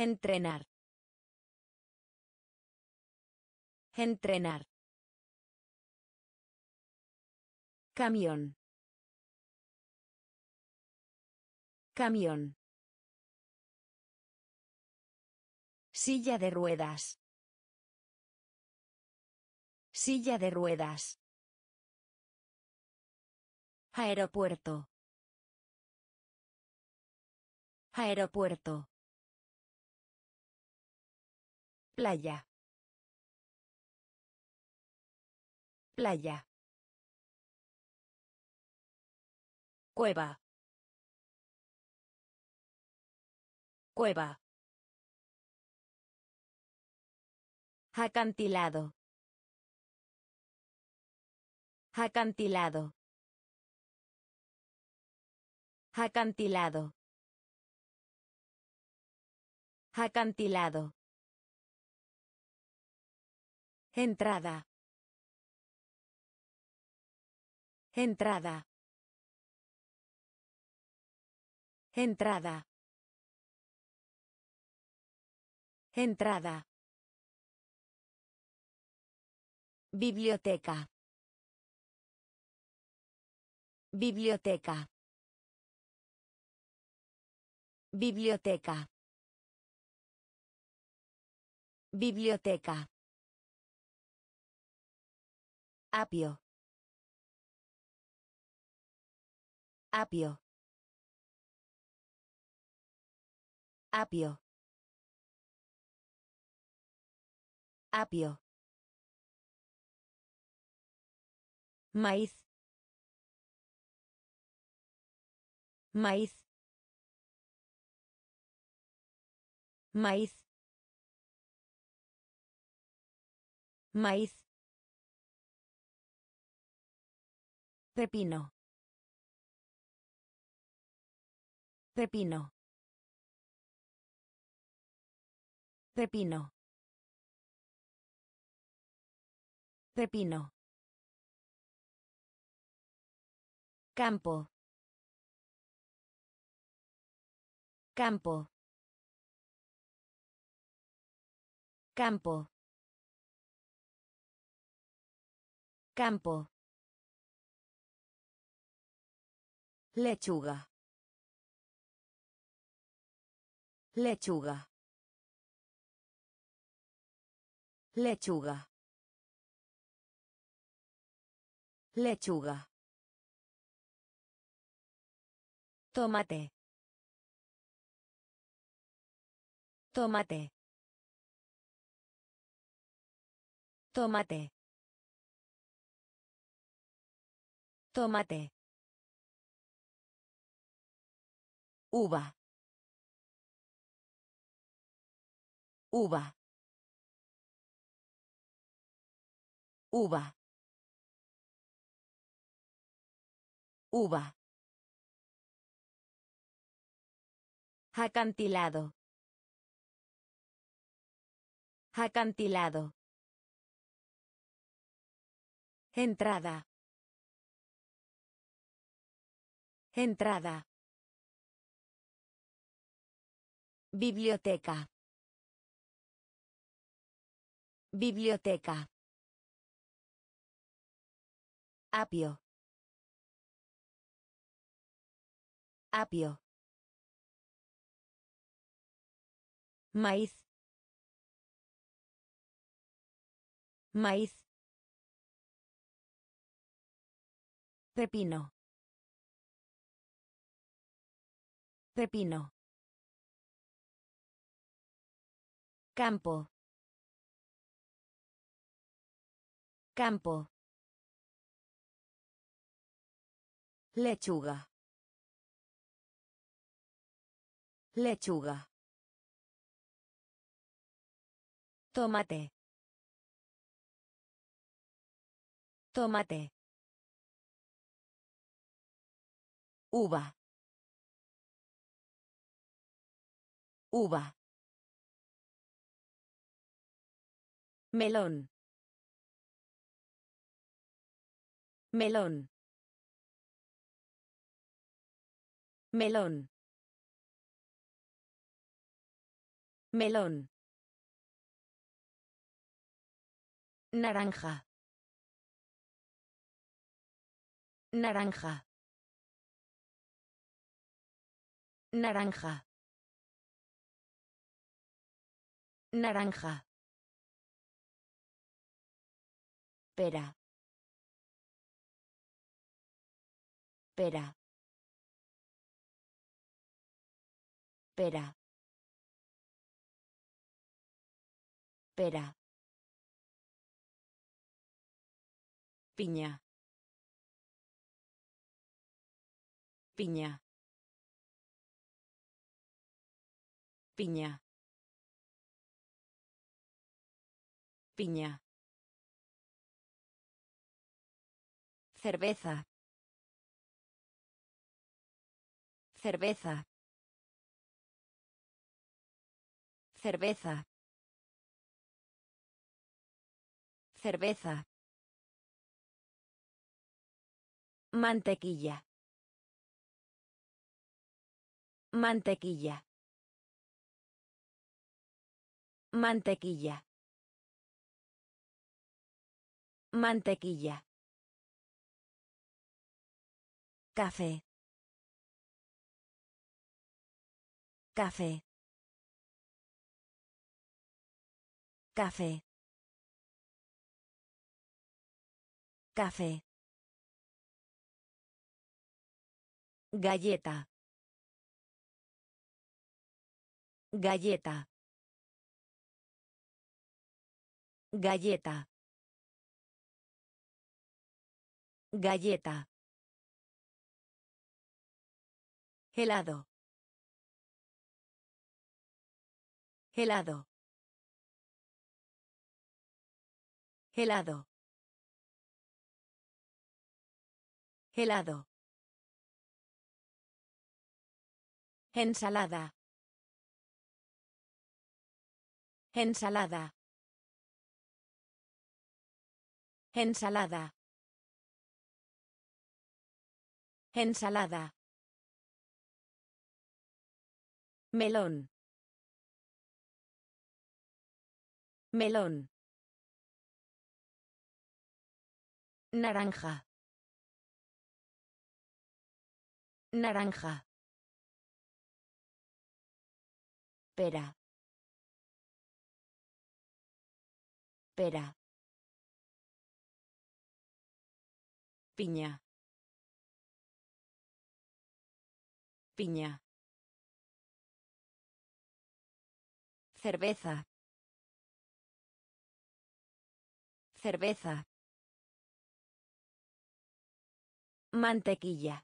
Speaker 1: Entrenar. Entrenar. Camión. Camión. Silla de ruedas. Silla de ruedas. Aeropuerto. Aeropuerto. Playa. Playa. Cueva. Cueva. Acantilado. Acantilado. Acantilado. Acantilado. Entrada. Entrada. Entrada. Entrada. Biblioteca. Biblioteca. Biblioteca. Biblioteca. Apio. Apio. Apio. Apio. Maíz. Maíz. Maíz. Maíz. Pepino. Pepino. Pepino. Pepino. Campo. Campo. Campo. Campo. Lechuga. Lechuga. Lechuga. Lechuga. tomate tomate tomate tomate uva uva uva uva acantilado acantilado Entrada. Entrada. Biblioteca. Biblioteca. Apio. Apio. Maíz. Maíz. Pepino. Pepino. Campo. Campo. Lechuga. Lechuga. Tomate. Tomate. Uva. Uva. Melón. Melón. Melón. Melón. Naranja. Naranja. Naranja. Naranja. Pera. Pera. Pera. Pera. Piña. Piña. Piña. Piña. Cerveza. Cerveza. Cerveza. Cerveza. Mantequilla. Mantequilla. Mantequilla. Mantequilla. café café café café galleta galleta galleta galleta helado helado helado helado ensalada ensalada ensalada ensalada Melón. Melón. Naranja. Naranja. Pera. Pera. Piña. Piña. Cerveza. Cerveza. Mantequilla.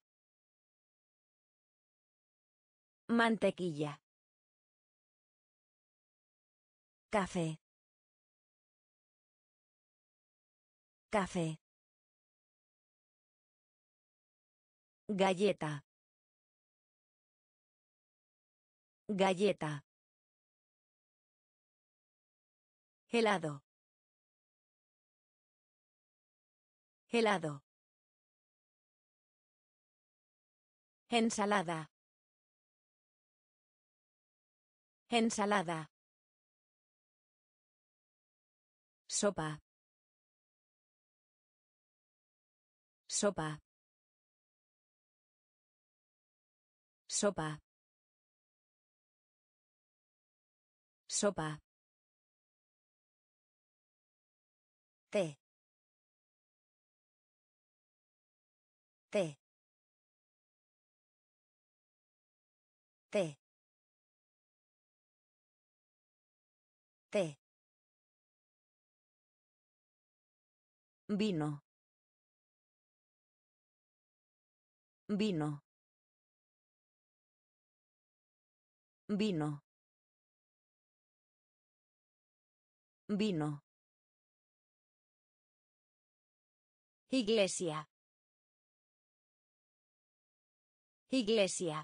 Speaker 1: Mantequilla. Café. Café. Galleta. Galleta. helado helado ensalada ensalada sopa sopa sopa sopa T. T. T. Vino. Vino. Vino. Vino. Iglesia. Iglesia.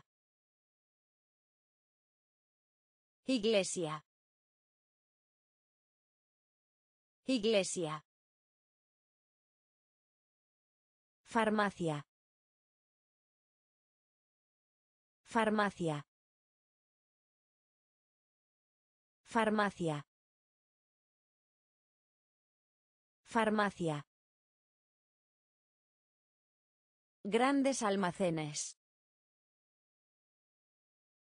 Speaker 1: Iglesia. Iglesia. Farmacia. Farmacia. Farmacia. Farmacia. Grandes almacenes.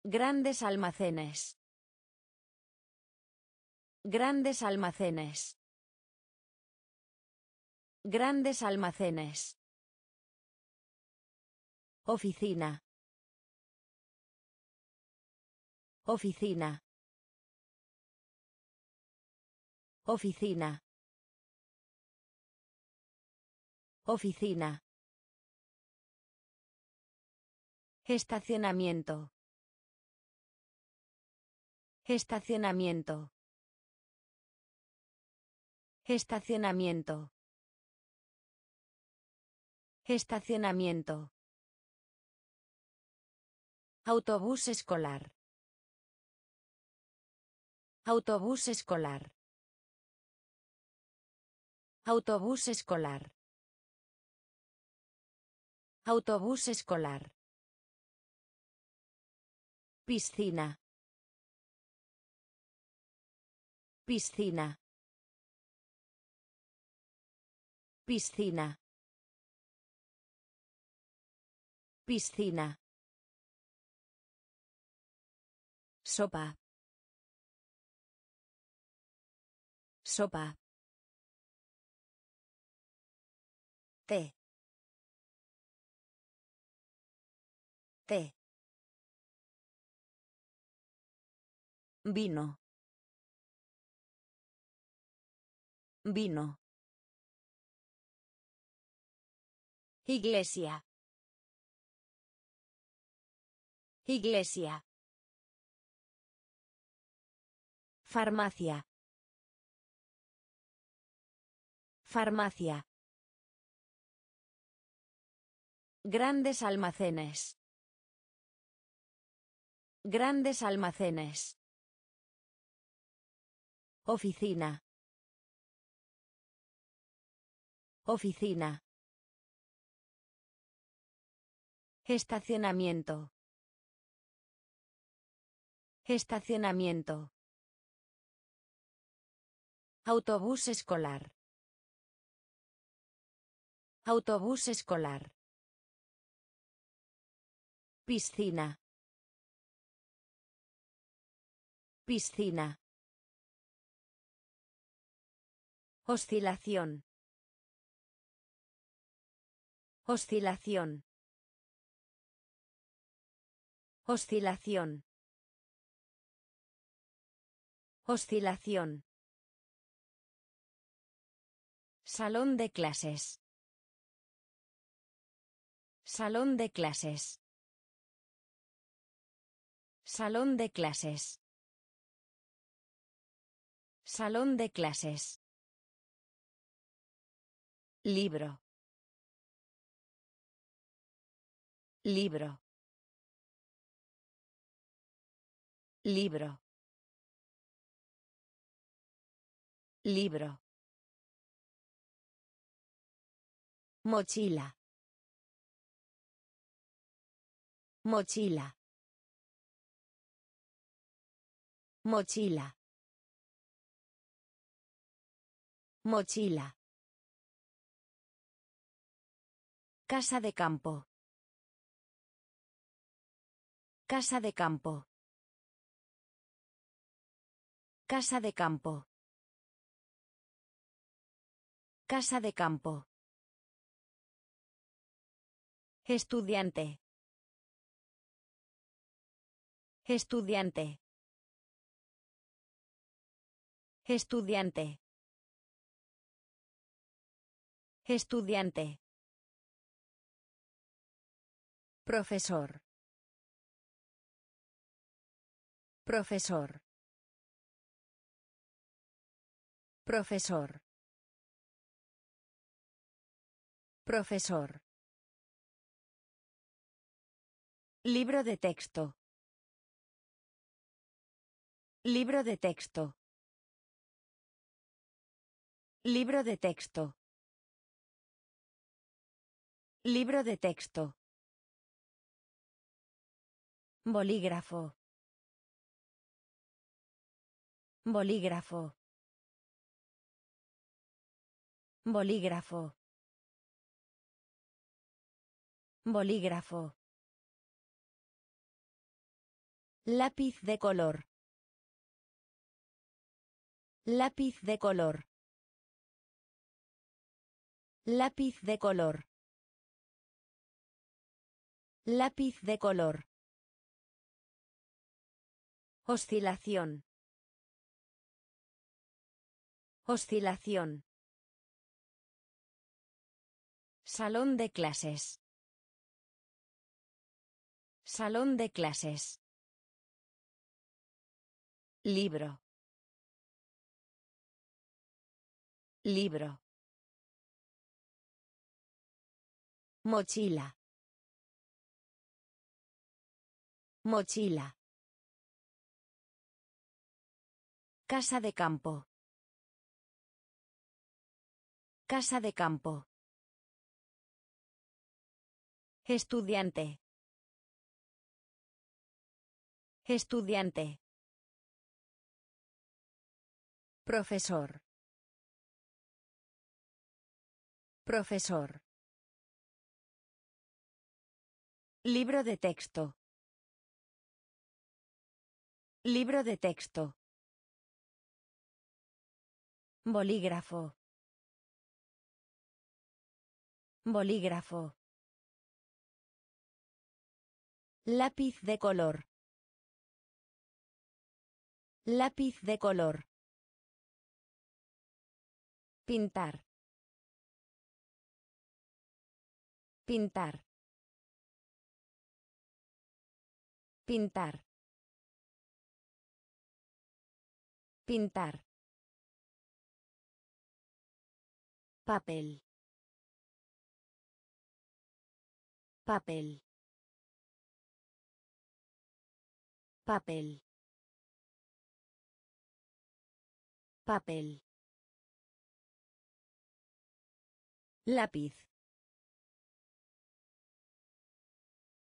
Speaker 1: Grandes almacenes. Grandes almacenes. Grandes almacenes. Oficina. Oficina. Oficina. Oficina. Estacionamiento. Estacionamiento. Estacionamiento. Estacionamiento. Autobús escolar. Autobús escolar. Autobús escolar. Autobús escolar. Piscina. Piscina. Piscina. Piscina. Sopa. Sopa. Té. Vino. Vino. Iglesia. Iglesia. Farmacia. Farmacia. Grandes almacenes. Grandes almacenes. Oficina. Oficina. Estacionamiento. Estacionamiento. Autobús escolar. Autobús escolar. Piscina. Piscina. Oscilación. Oscilación. Oscilación. Oscilación. Salón de clases. Salón de clases. Salón de clases. Salón de clases. Libro. Libro. Libro. Libro. Mochila. Mochila. Mochila. Mochila. Casa de campo. Casa de campo. Casa de campo. Casa de campo. Estudiante. Estudiante. Estudiante. Estudiante. Profesor. Profesor. Profesor. Profesor. Libro de texto. Libro de texto. Libro de texto. Libro de texto. Bolígrafo. Bolígrafo. Bolígrafo. Bolígrafo. Lápiz de color. Lápiz de color. Lápiz de color. Lápiz de color. Oscilación. Oscilación. Salón de clases. Salón de clases. Libro. Libro. Mochila. Mochila. Casa de campo. Casa de campo. Estudiante. Estudiante. Profesor. Profesor. Libro de texto. Libro de texto. Bolígrafo. Bolígrafo. Lápiz de color. Lápiz de color. Pintar. Pintar. Pintar. Pintar. Papel. Papel. Papel. Papel. Lápiz.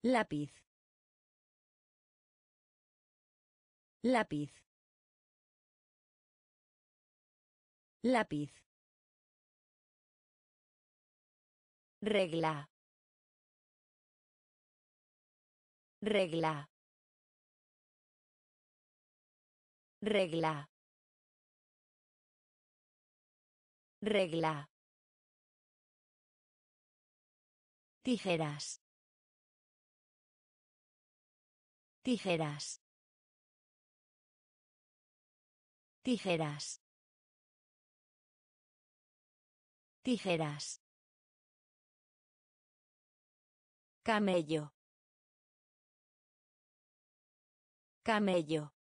Speaker 1: Lápiz. Lápiz. Lápiz. Regla. Regla. Regla. Regla. Tijeras. Tijeras. Tijeras. Tijeras. Camello. Camello.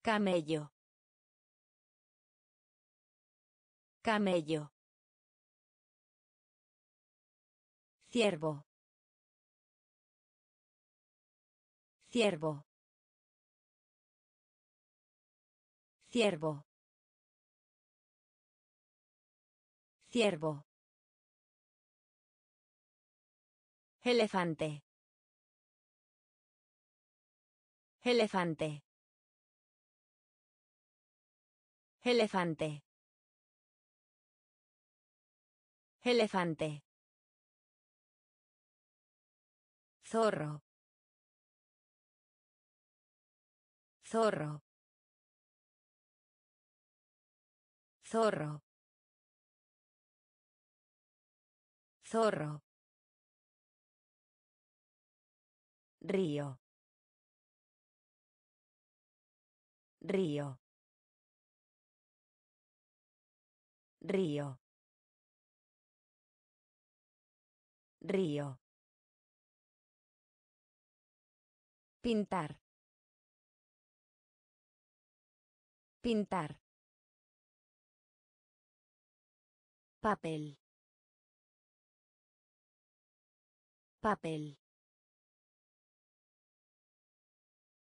Speaker 1: Camello. Camello. Ciervo. Ciervo. Ciervo. Ciervo. Elefante. Elefante. Elefante. Elefante. Zorro. Zorro. Zorro. Zorro. Río. Río. Río. Río. Pintar. Pintar. Papel. Papel.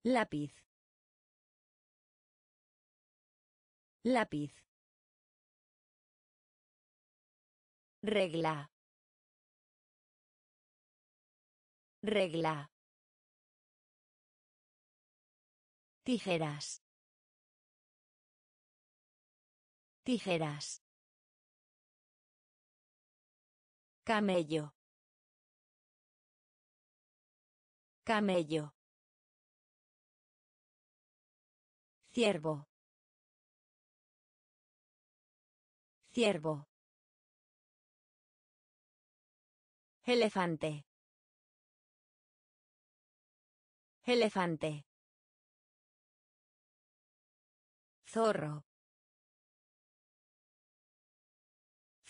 Speaker 1: Lápiz. Lápiz. Regla. Regla. Tijeras. Tijeras. Camello. Camello. Ciervo. Ciervo. Elefante. Elefante. Zorro.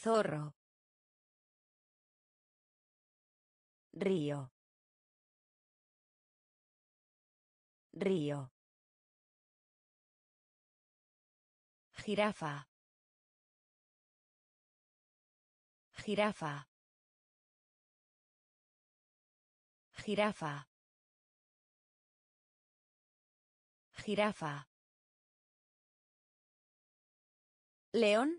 Speaker 1: Zorro. Río. Río. Jirafa. Jirafa. Jirafa. Jirafa. León.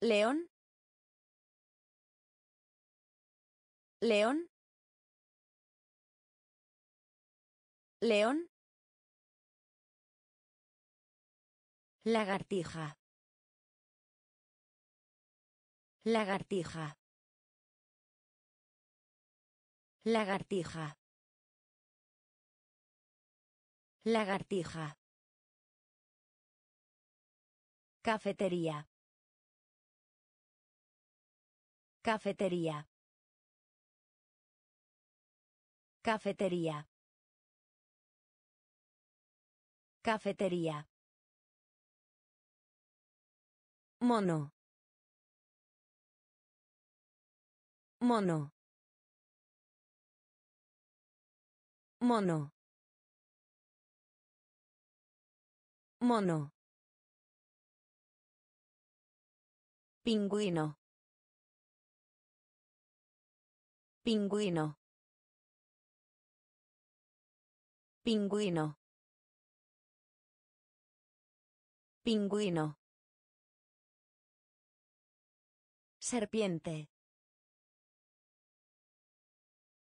Speaker 1: León. León. León. Lagartija. Lagartija. Lagartija. Lagartija. Cafetería. Cafetería. Cafetería. Cafetería. mono mono mono mono pingüino pingüino pingüino pingüino Serpiente.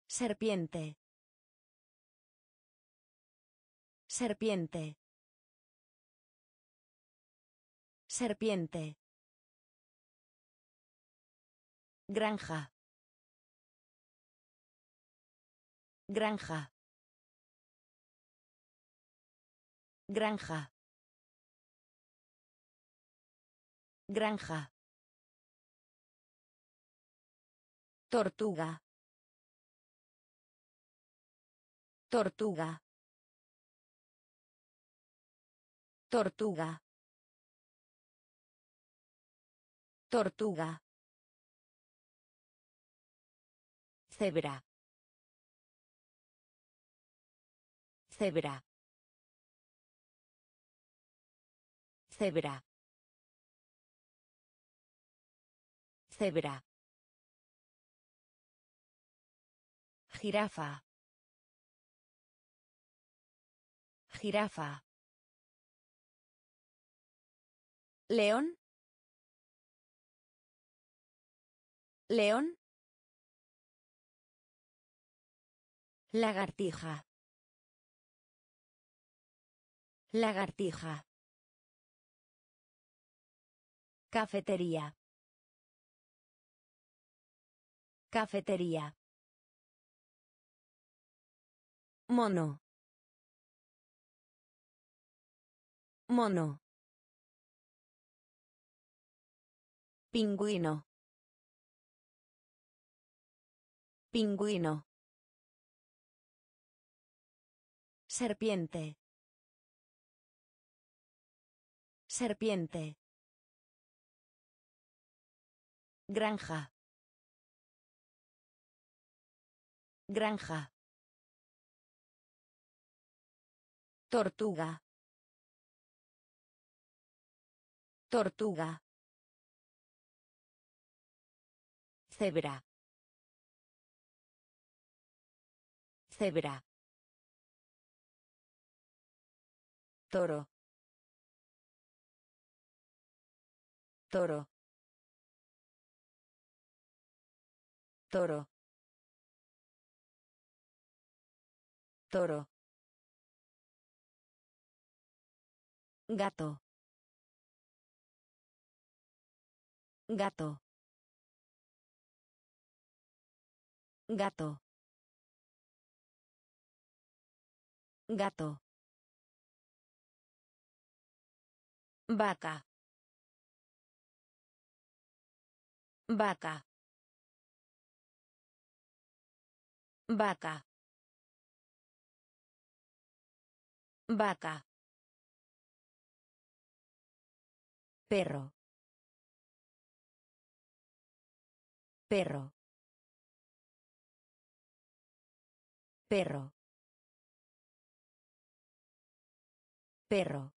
Speaker 1: Serpiente. Serpiente. Serpiente. Granja. Granja. Granja. Granja. Tortuga. Tortuga. Tortuga. Tortuga. Cebra. Cebra. Cebra. Cebra. Jirafa. Jirafa. León. León. Lagartija. Lagartija. Cafetería. Cafetería. mono mono pingüino pingüino serpiente serpiente granja granja Tortuga. Tortuga. Cebra. Cebra. Toro. Toro. Toro. Toro. Gato. Gato. Gato. Gato. Vaca. Vaca. Vaca. Vaca. Perro. Perro. Perro. Perro.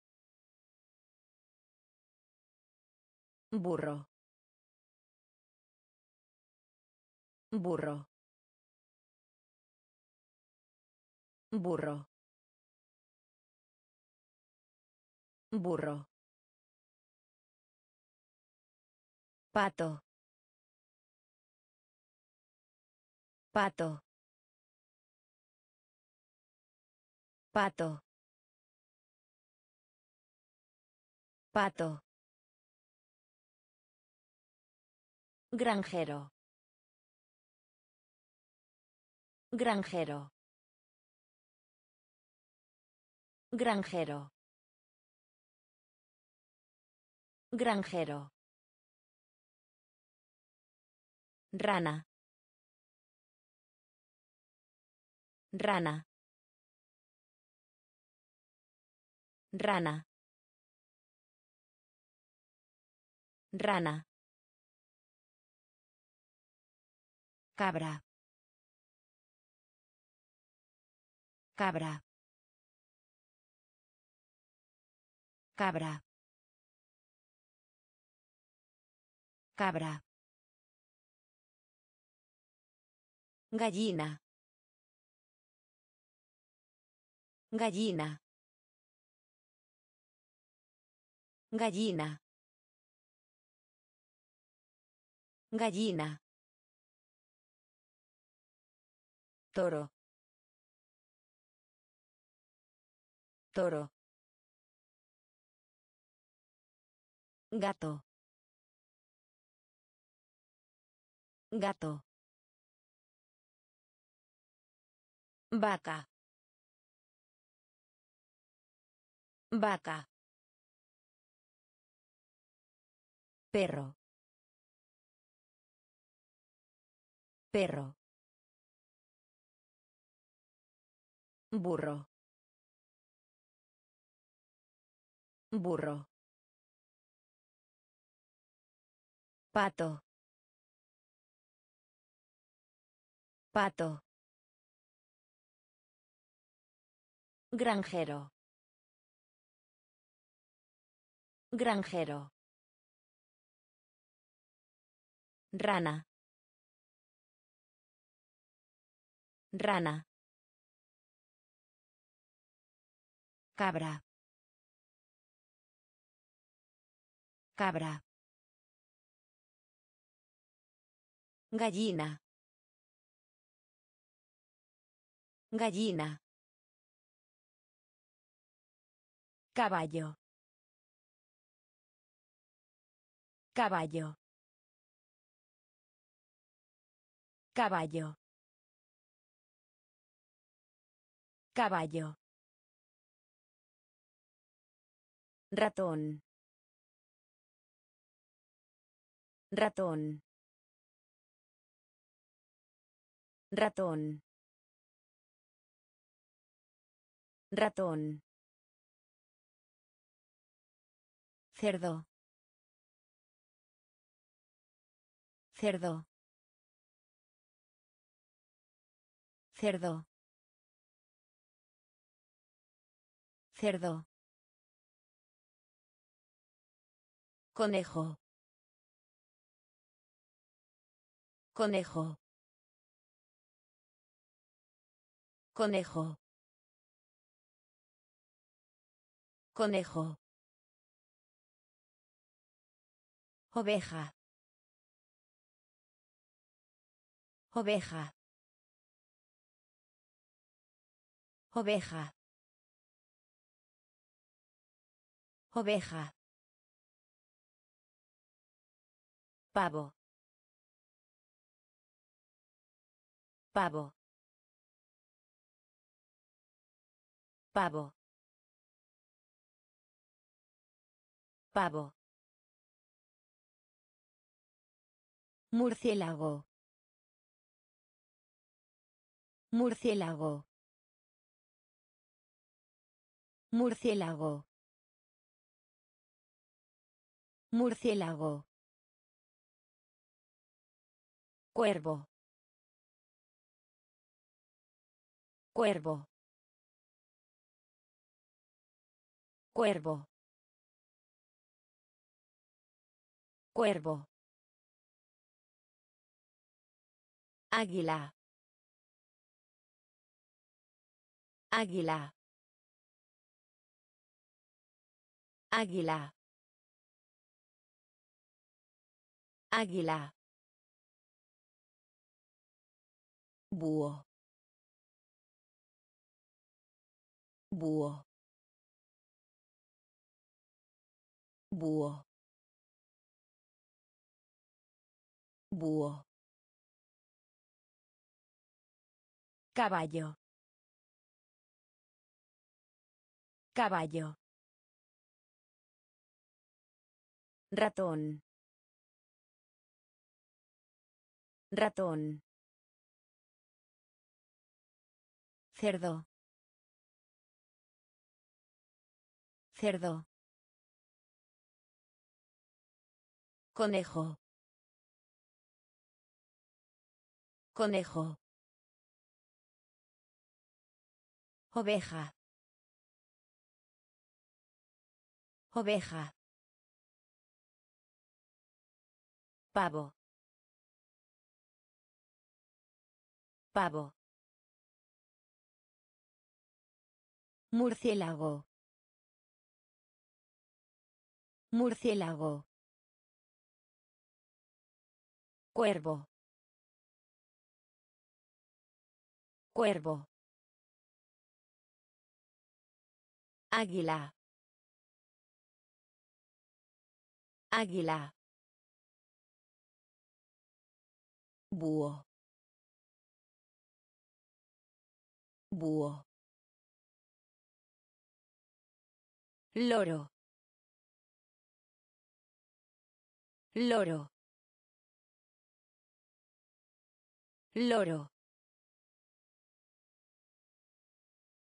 Speaker 1: Burro. Burro. Burro. Burro. Pato. Pato. Pato. Pato. Granjero. Granjero. Granjero. Granjero. Rana. Rana. Rana. Rana. Cabra. Cabra. Cabra. Cabra. Gallina. Gallina. Gallina. Gallina. Toro. Toro. Gato. Gato. Vaca. Vaca. Perro. Perro. Burro. Burro. Pato. Pato. Granjero. Granjero. Rana. Rana. Cabra. Cabra. Gallina. Gallina. Caballo. Caballo. Caballo. Caballo. Ratón. Ratón. Ratón. Ratón. Cerdo. Cerdo. Cerdo. Cerdo. Conejo. Conejo. Conejo. Conejo. Oveja. Oveja. Oveja. Oveja. pavo pavo pavo pavo Murciélago. Murciélago. Murciélago. Murciélago. Cuervo. Cuervo. Cuervo. Cuervo. Águila. Águila. Águila. Águila. Búho. Búho. Búho. Búho. Caballo. Caballo. Ratón. Ratón. Cerdo. Cerdo. Conejo. Conejo. Oveja. Oveja. Pavo. Pavo. Murciélago. Murciélago. Cuervo. Cuervo. Águila. Águila. Búho. Búho. Loro. Loro. Loro.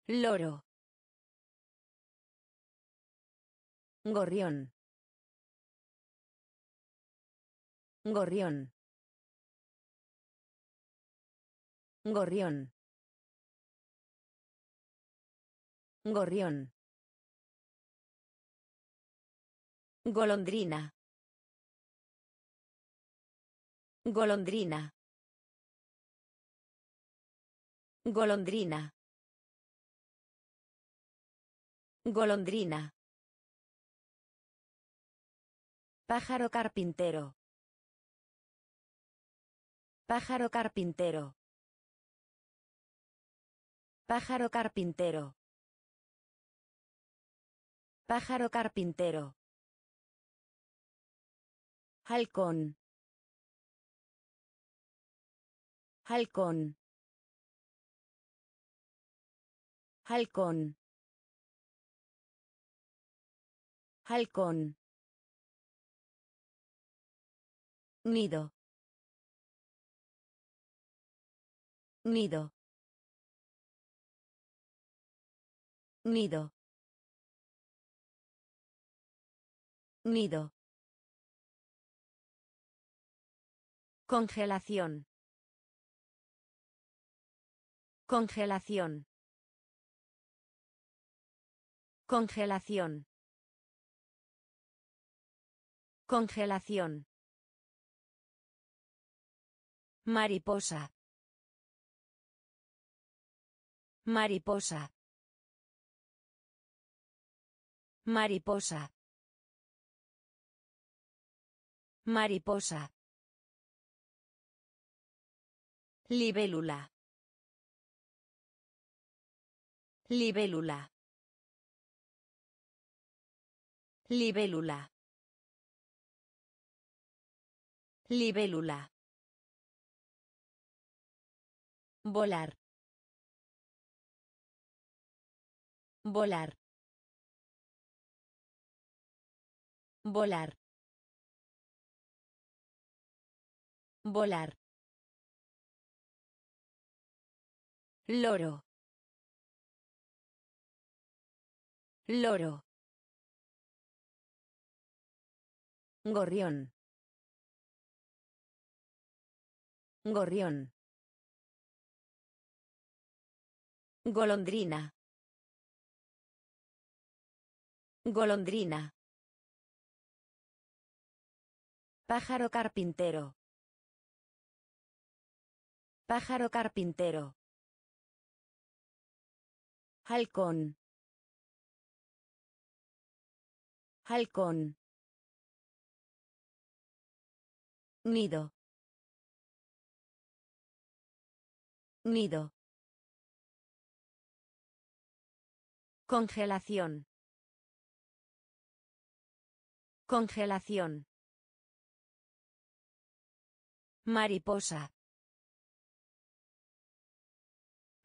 Speaker 1: Loro. Gorrión. Gorrión. Gorrión. Gorrión. Golondrina. Golondrina. Golondrina. Golondrina. Pájaro carpintero. Pájaro carpintero. Pájaro carpintero. Pájaro carpintero. Halcón. Halcón. Halcón. Halcón. Nido. Nido. Nido. Nido. Congelación. Congelación. Congelación. Congelación. Mariposa. Mariposa. Mariposa. Mariposa. Libélula. Libélula. Libélula. Libélula. Volar. Volar. Volar. Volar. Loro. Loro. Gorrión. Gorrión. Golondrina. Golondrina. Pájaro carpintero. Pájaro carpintero. Halcón. Halcón. Nido. Nido. Congelación. Congelación. Mariposa.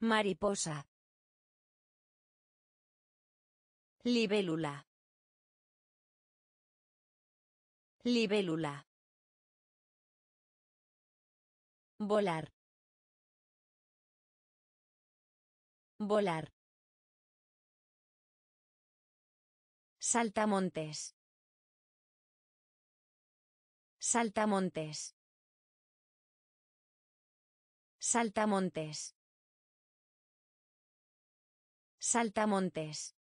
Speaker 1: Mariposa. Libélula. Libélula. Volar. Volar. Saltamontes. Saltamontes. Saltamontes. Saltamontes.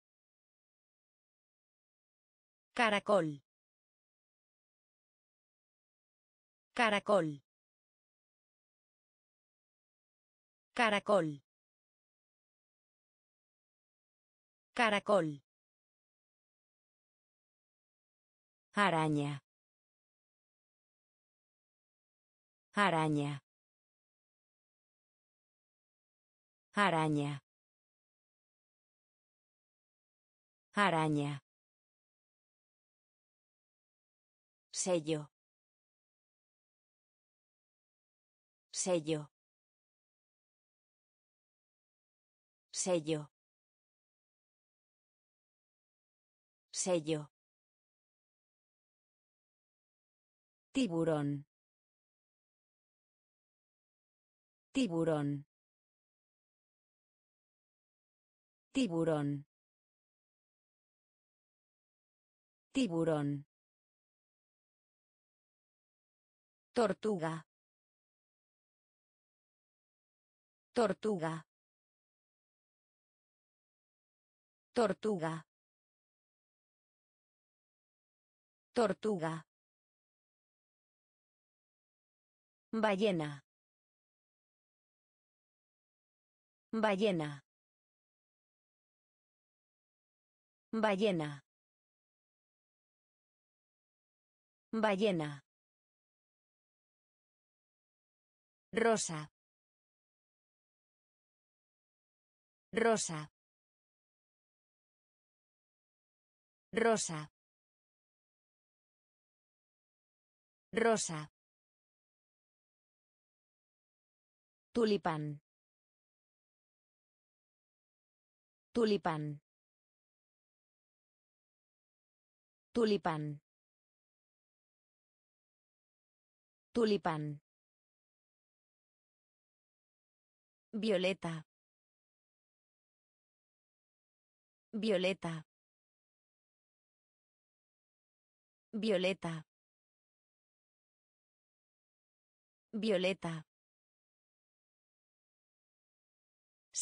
Speaker 1: Caracol. Caracol. Caracol. Caracol. Araña. Araña. Araña. Araña. sello sello sello sello Tiburón. Tiburón. Tiburón. Tiburón. Tortuga. Tortuga. Tortuga. Tortuga. Ballena. Ballena. Ballena. Ballena. Rosa. Rosa. Rosa. Rosa. Tulipán. Tulipán. Tulipán. Tulipán. Violeta. Violeta. Violeta. Violeta.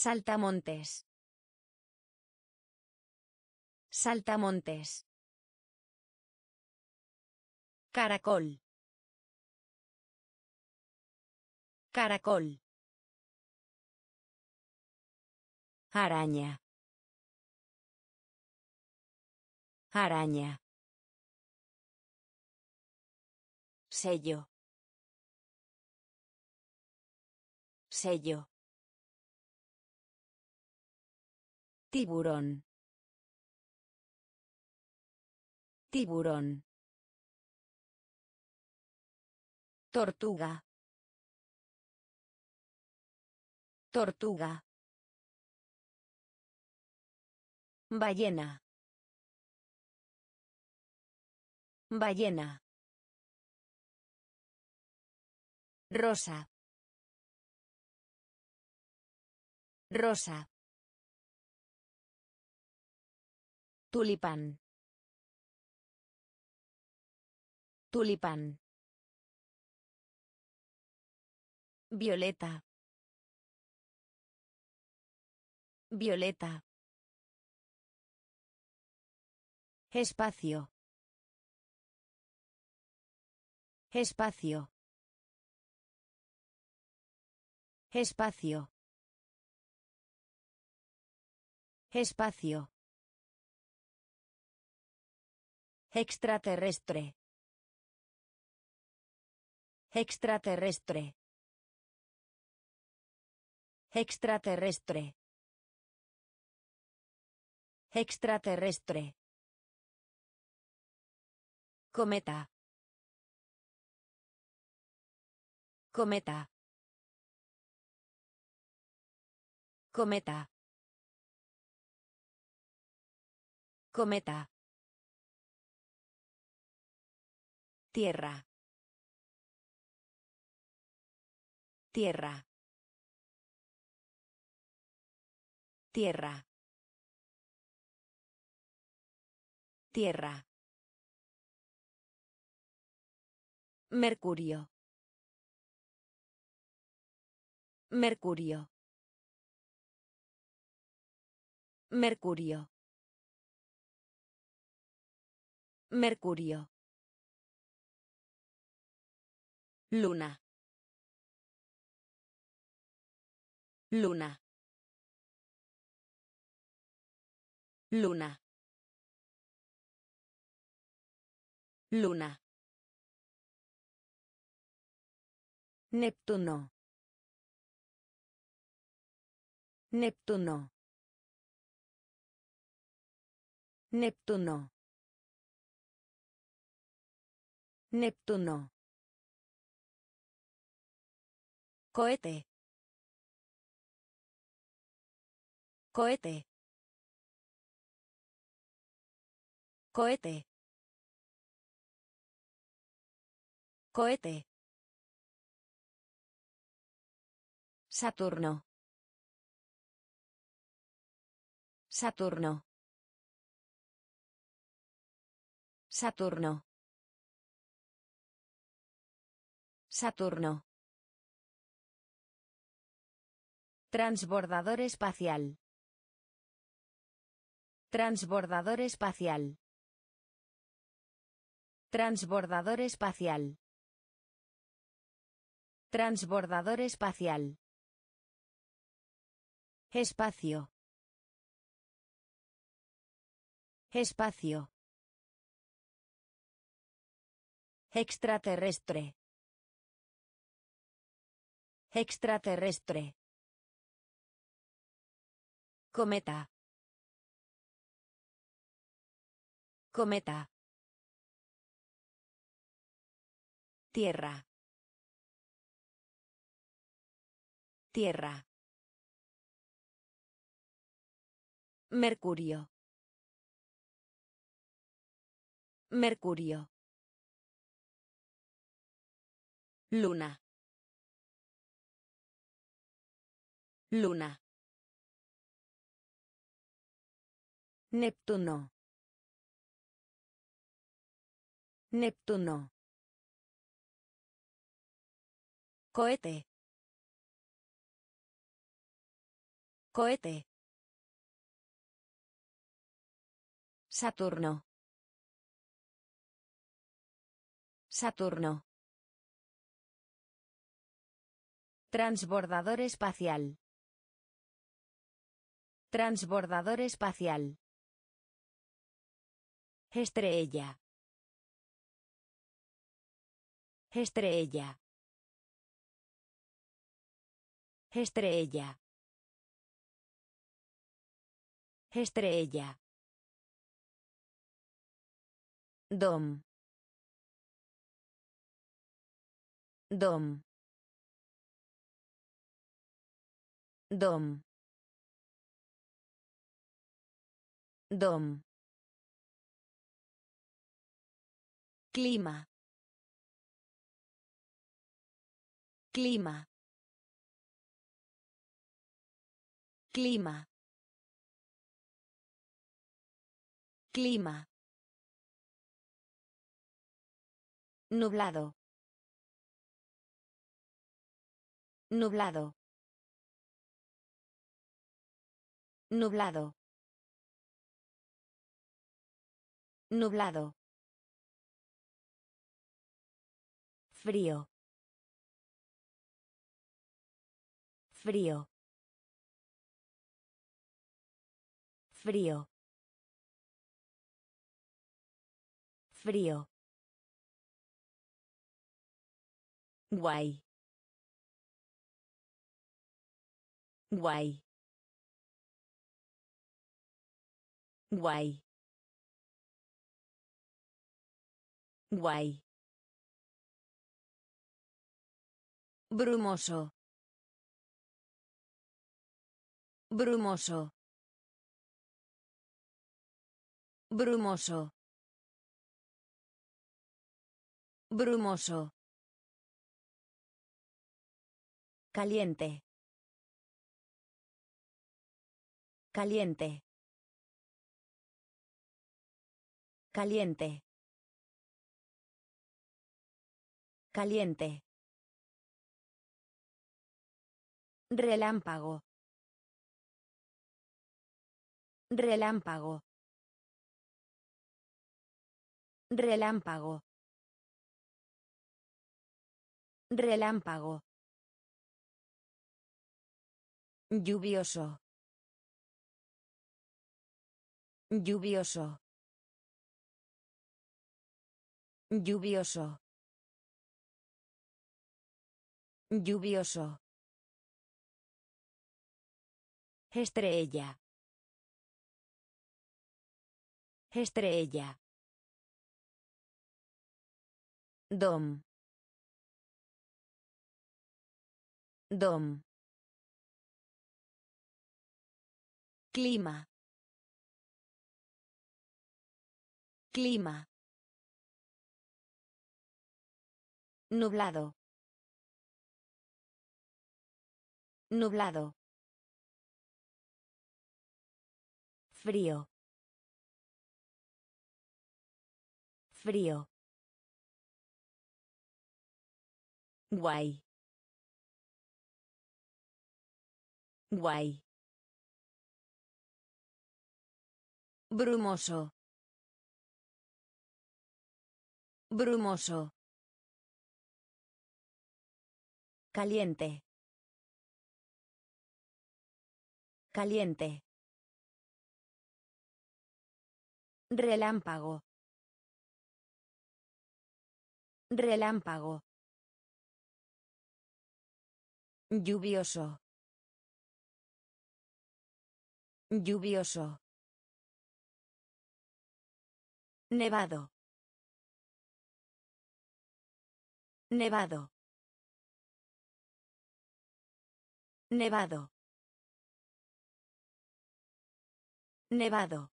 Speaker 1: Saltamontes. Saltamontes. Caracol. Caracol. Araña. Araña. Sello. Sello. Tiburón. Tiburón. Tortuga. Tortuga. Ballena. Ballena. Rosa. Rosa. Tulipán. Tulipán. Violeta. Violeta. Espacio. Espacio. Espacio. Espacio. Extraterrestre. Extraterrestre. Extraterrestre. Extraterrestre. Cometa. Cometa. Cometa. Cometa. Tierra. Tierra. Tierra. Tierra. Mercurio. Mercurio. Mercurio. Mercurio. Luna. Luna. Luna. Luna. Neptuno. Neptuno. Neptuno. Neptuno. cohete cohete cohete cohete Saturno Saturno Saturno Saturno Transbordador espacial. Transbordador espacial. Transbordador espacial. Transbordador espacial. Espacio. Espacio. Extraterrestre. Extraterrestre. Cometa. Cometa. Tierra. Tierra. Mercurio. Mercurio. Luna. Luna. Neptuno. Neptuno. Cohete. Cohete. Saturno. Saturno. Transbordador espacial. Transbordador espacial. Estrella. Estrella. Estrella. Estrella. Dom. Dom. Dom. Dom. Clima. Clima. Clima. Clima. Nublado. Nublado. Nublado. Nublado. frío frío frío frío guay guay guay guay Brumoso. Brumoso. Brumoso. Brumoso. Caliente. Caliente. Caliente. Caliente. Relámpago. Relámpago. Relámpago. Relámpago. Lluvioso. Lluvioso. Lluvioso. Lluvioso. Estrella. Estrella. Dom. Dom. Clima. Clima. Nublado. Nublado. frío frío guay guay brumoso brumoso caliente caliente Relámpago. Relámpago. Lluvioso. Lluvioso. Nevado. Nevado. Nevado. Nevado.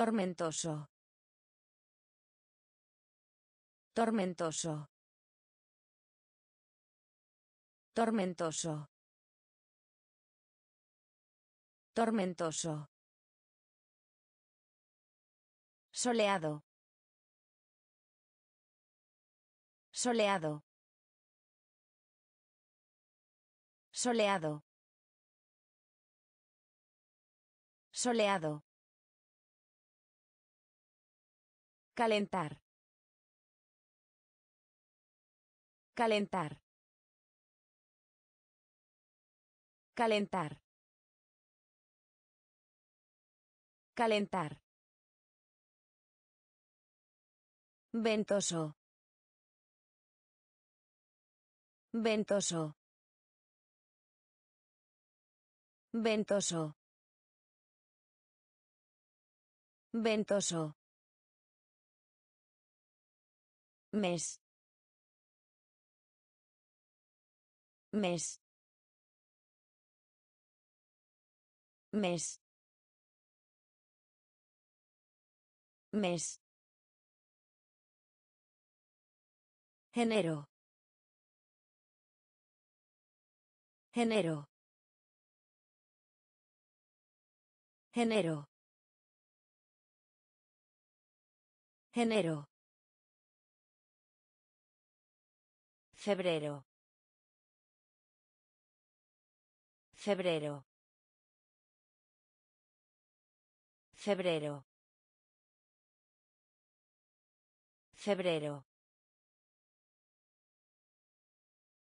Speaker 1: Tormentoso. Tormentoso. Tormentoso. Tormentoso. Soleado. Soleado. Soleado. Soleado. Calentar. Calentar. Calentar. Calentar. Ventoso. Ventoso. Ventoso. Ventoso. mes mes mes mes enero enero enero enero Febrero. Febrero. Febrero. Febrero.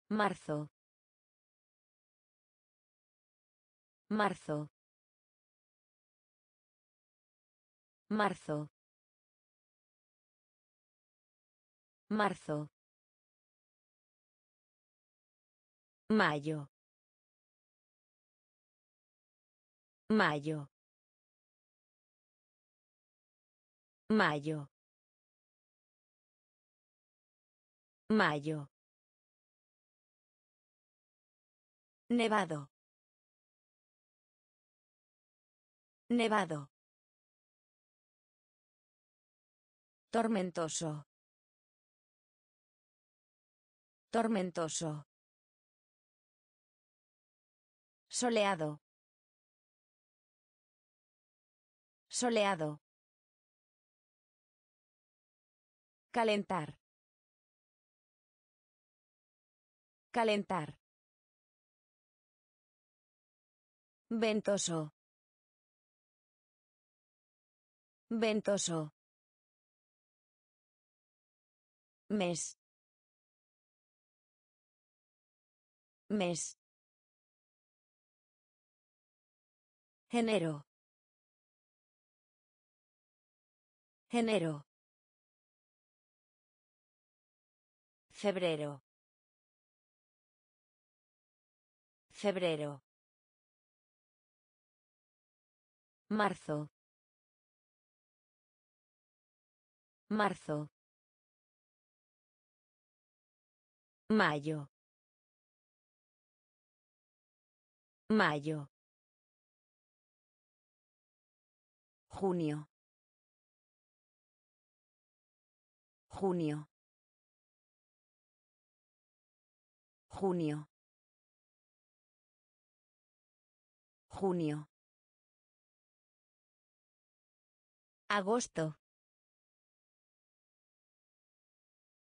Speaker 1: Marzo. Marzo. Marzo. Marzo. Mayo. Mayo. Mayo. Mayo. Nevado. Nevado. Tormentoso. Tormentoso. Soleado. Soleado. Calentar. Calentar. Ventoso. Ventoso. Mes. Mes. Enero. Enero. Febrero. Febrero. Marzo. Marzo. Mayo. Mayo. Junio. Junio. Junio. Junio. Agosto.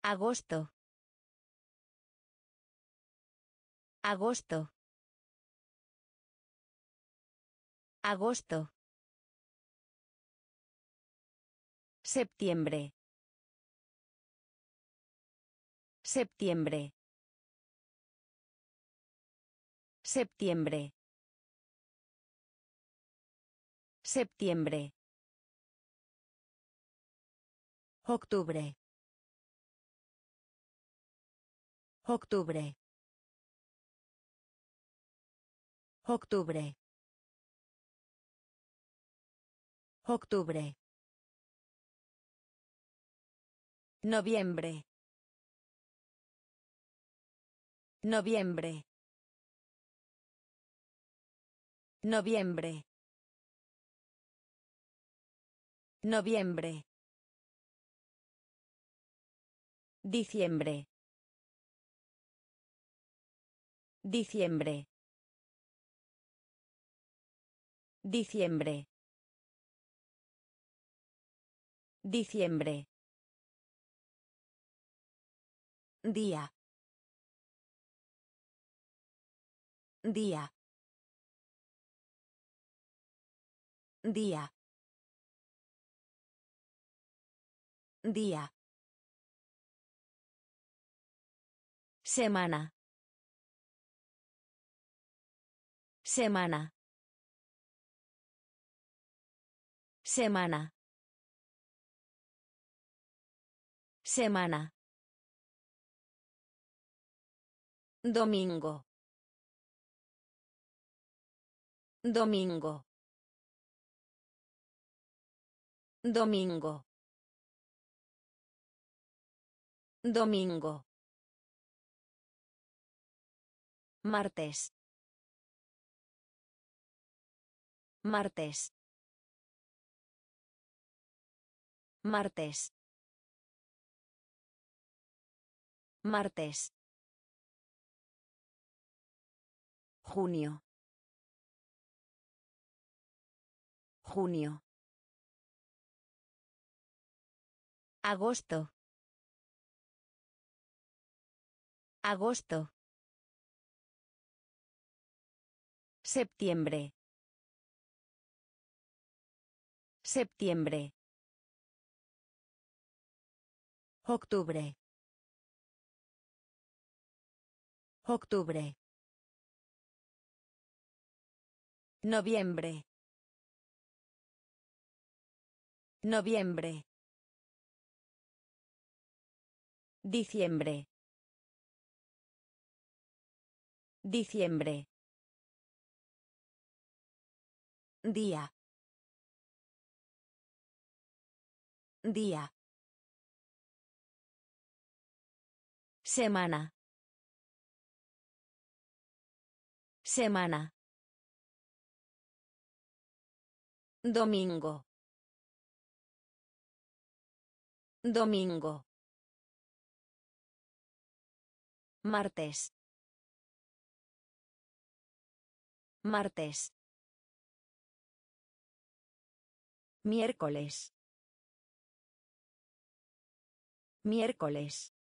Speaker 1: Agosto. Agosto. Agosto. Septiembre. Septiembre. Septiembre. Septiembre. Octubre. Octubre. Octubre. Octubre. Noviembre. Noviembre. Noviembre. Noviembre. Diciembre. Diciembre. Diciembre. Diciembre. Día. Día. Día. Día. Semana. Semana. Semana. Semana. Domingo. Domingo. Domingo. Domingo. Martes. Martes. Martes. Martes. Junio. Junio. Agosto. Agosto. Septiembre. Septiembre. Octubre. Octubre. Noviembre. Noviembre. Diciembre. Diciembre. Día. Día. Semana. Semana. Domingo. Domingo. Martes. Martes. Miércoles. Miércoles.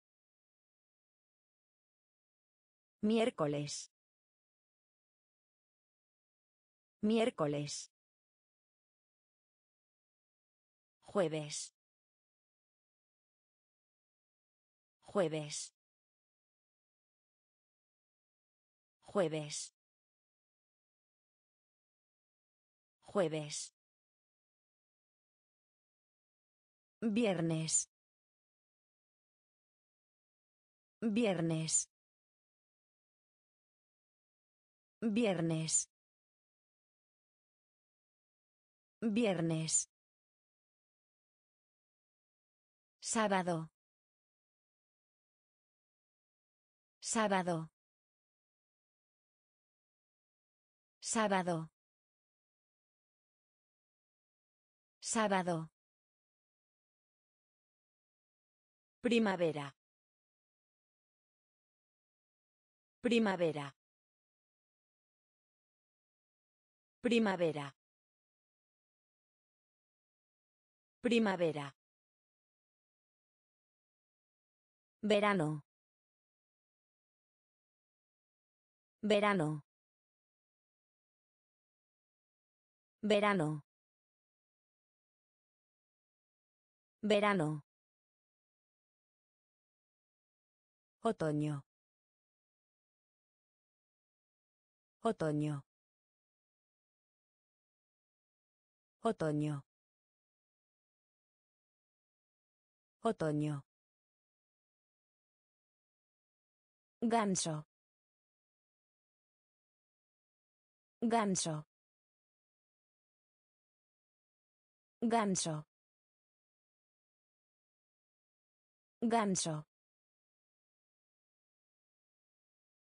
Speaker 1: Miércoles. Miércoles. Jueves. Jueves. Jueves. Jueves. Viernes. Viernes. Viernes. Viernes. Sábado. Sábado. Sábado. Sábado. Primavera. Primavera. Primavera. Primavera. Verano. Verano. Verano. Verano. Otoño. Otoño. Otoño. Otoño. Ganso. Ganso. Ganso. Ganso.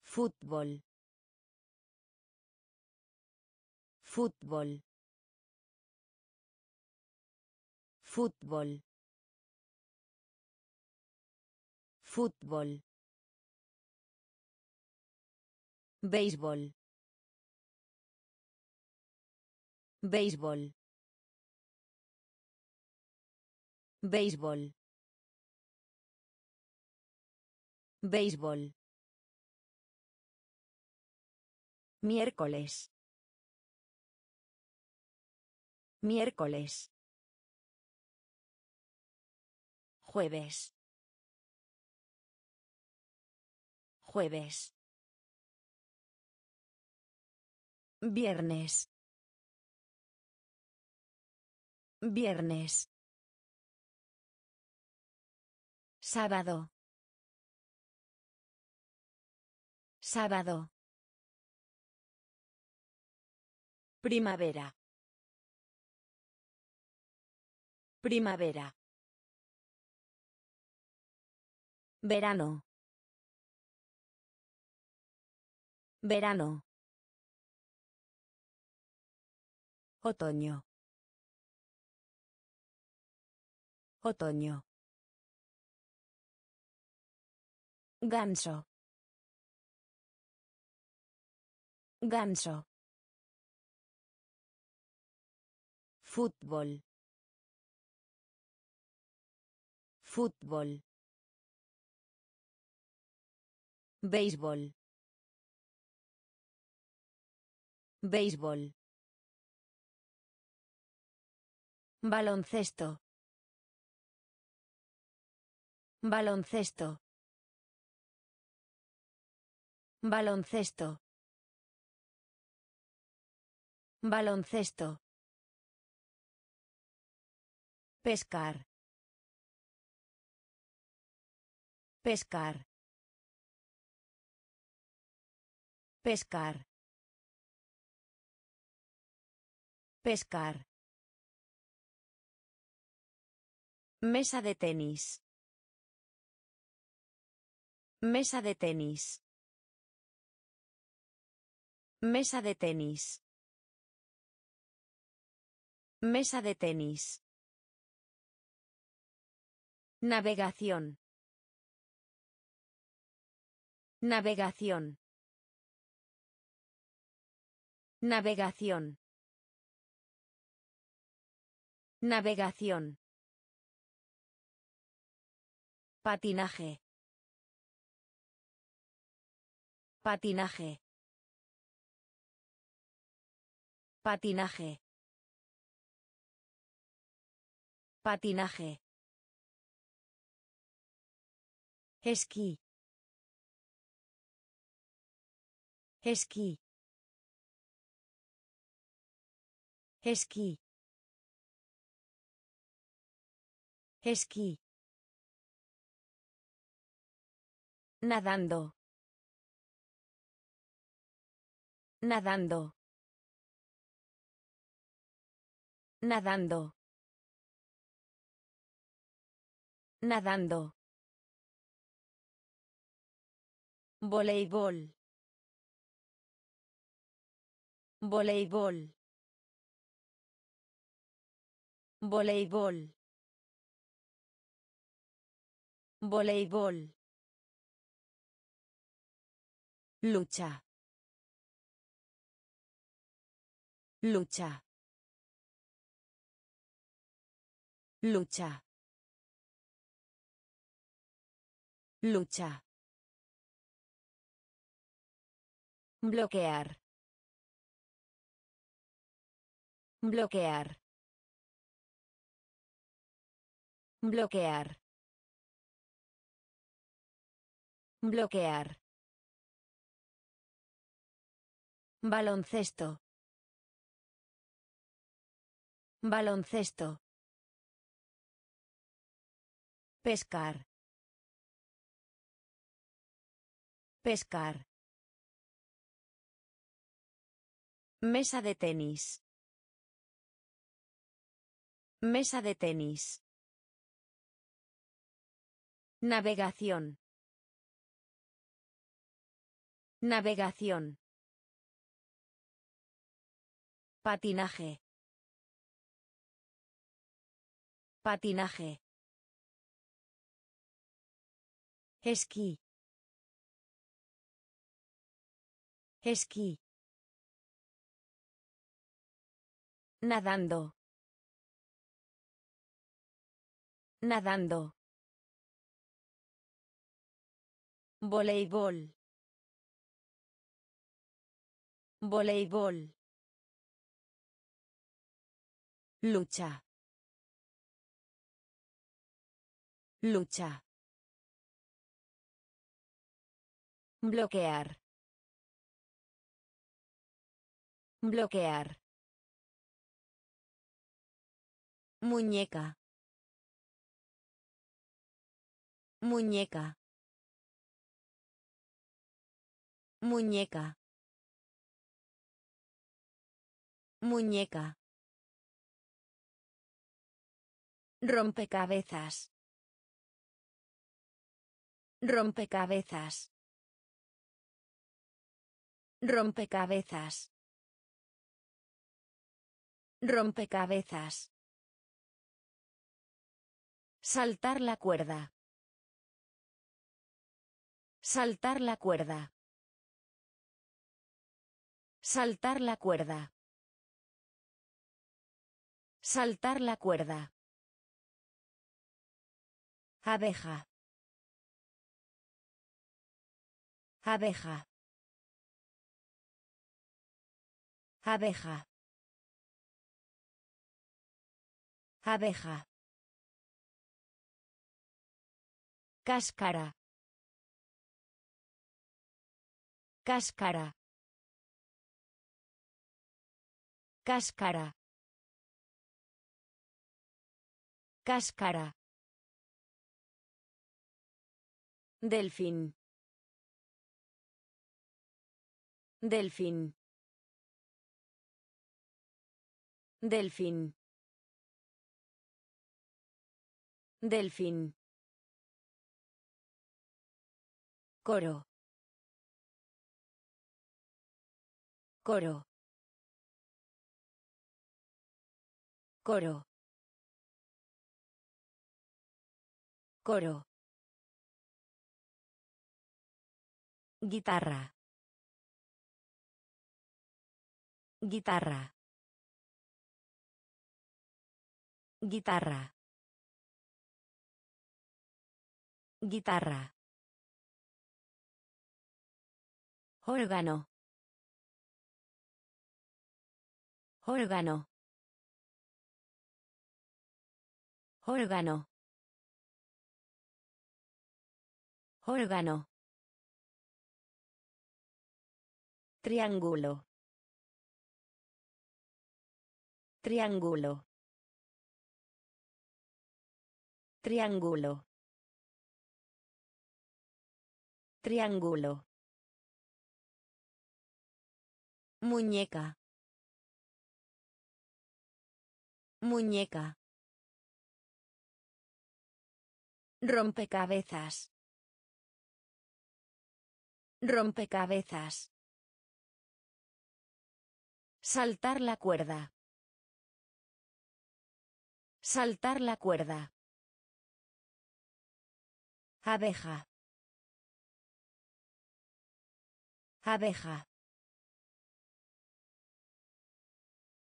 Speaker 1: Fútbol. Fútbol. Fútbol. Fútbol. Béisbol. Béisbol. Béisbol. Béisbol. Miércoles. Miércoles. Jueves. Jueves. Viernes. Viernes. Sábado. Sábado. Primavera. Primavera. Verano. Verano. Otoño. Otoño. Ganso. Ganso. Fútbol. Fútbol. Béisbol. Béisbol. Baloncesto. Baloncesto. Baloncesto. Baloncesto. Pescar. Pescar. Pescar. Pescar. Mesa de tenis. Mesa de tenis. Mesa de tenis. Mesa de tenis. Navegación. Navegación. Navegación. Navegación. Patinaje. Patinaje. Patinaje. Patinaje. Esquí. Esquí. Esquí. Esquí. Nadando. Nadando. Nadando. Nadando. Voleibol. Voleibol. Voleibol. Voleibol. Lucha. Lucha. Lucha. Lucha. Bloquear. Bloquear. Bloquear. Bloquear. Baloncesto. Baloncesto. Pescar. Pescar. Mesa de tenis. Mesa de tenis. Navegación. Navegación. Patinaje. Patinaje. Esquí. Esquí. Nadando. Nadando. Voleibol. Voleibol. Lucha. Lucha. Bloquear. Bloquear. Muñeca. Muñeca. Muñeca. Muñeca. Rompecabezas. Rompecabezas. Rompecabezas. Rompecabezas. Saltar la cuerda. Saltar la cuerda. Saltar la cuerda. Saltar la cuerda. Abeja. Abeja. Abeja. Abeja. Cáscara. Cáscara. Cáscara. Cáscara. Delfín. Delfín. Delfín. Delfín. Coro. Coro. Coro. Coro. Guitarra. Guitarra. Guitarra. Guitarra. Órgano. Órgano. Órgano. Órgano. Triángulo. Triángulo. Triángulo. Triángulo. Muñeca. Muñeca. Rompecabezas. Rompecabezas. Saltar la cuerda. Saltar la cuerda. Abeja. Abeja.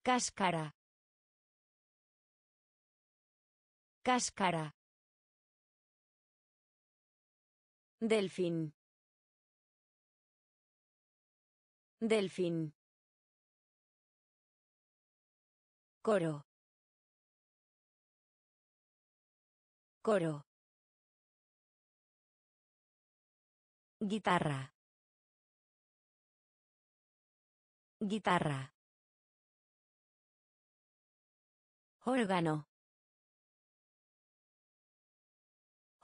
Speaker 1: Cáscara. Cáscara. Delfín. Delfín. Coro. Coro. Guitarra. Guitarra. Órgano.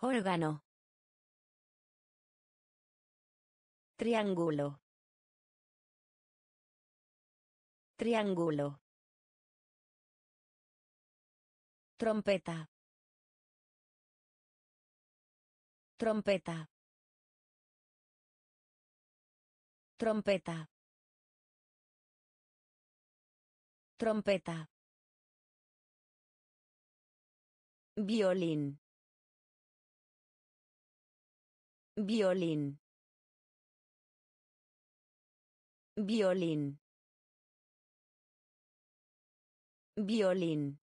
Speaker 1: Órgano. Triángulo. Triángulo. Trompeta. Trompeta. Trompeta. Trompeta. Violín. Violín. Violín. Violín.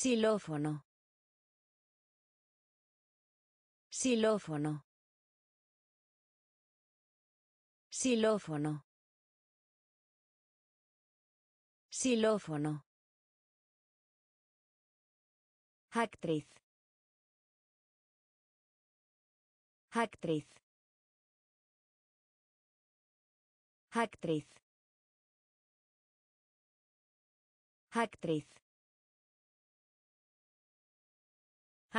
Speaker 1: Xilófono. Xilófono. Xilófono. Xilófono. Actriz. Actriz. Actriz. Actriz.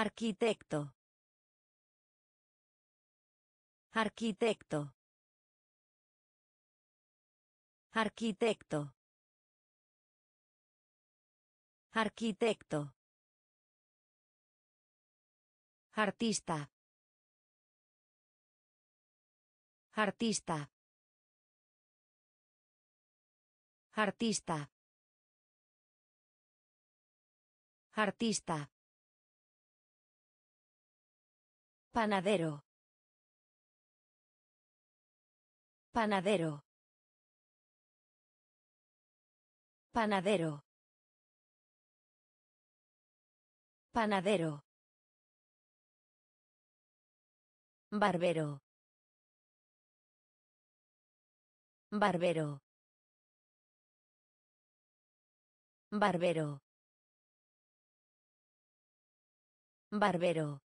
Speaker 1: Arquitecto. Arquitecto. Arquitecto. Arquitecto. Artista. Artista. Artista. Artista. Panadero. Panadero. Panadero. Panadero. Barbero. Barbero. Barbero. Barbero.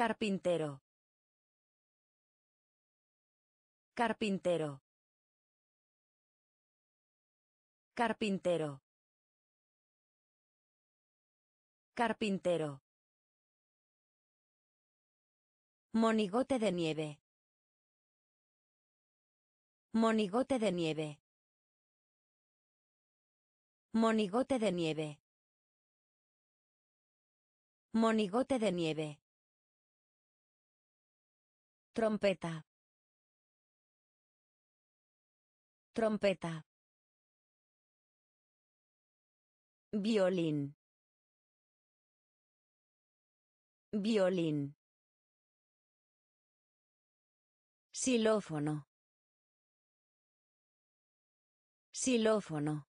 Speaker 1: Carpintero. Carpintero. Carpintero. Carpintero. Monigote de nieve. Monigote de nieve. Monigote de nieve. Monigote de nieve. Trompeta. Trompeta. Violín. Violín. silófono silófono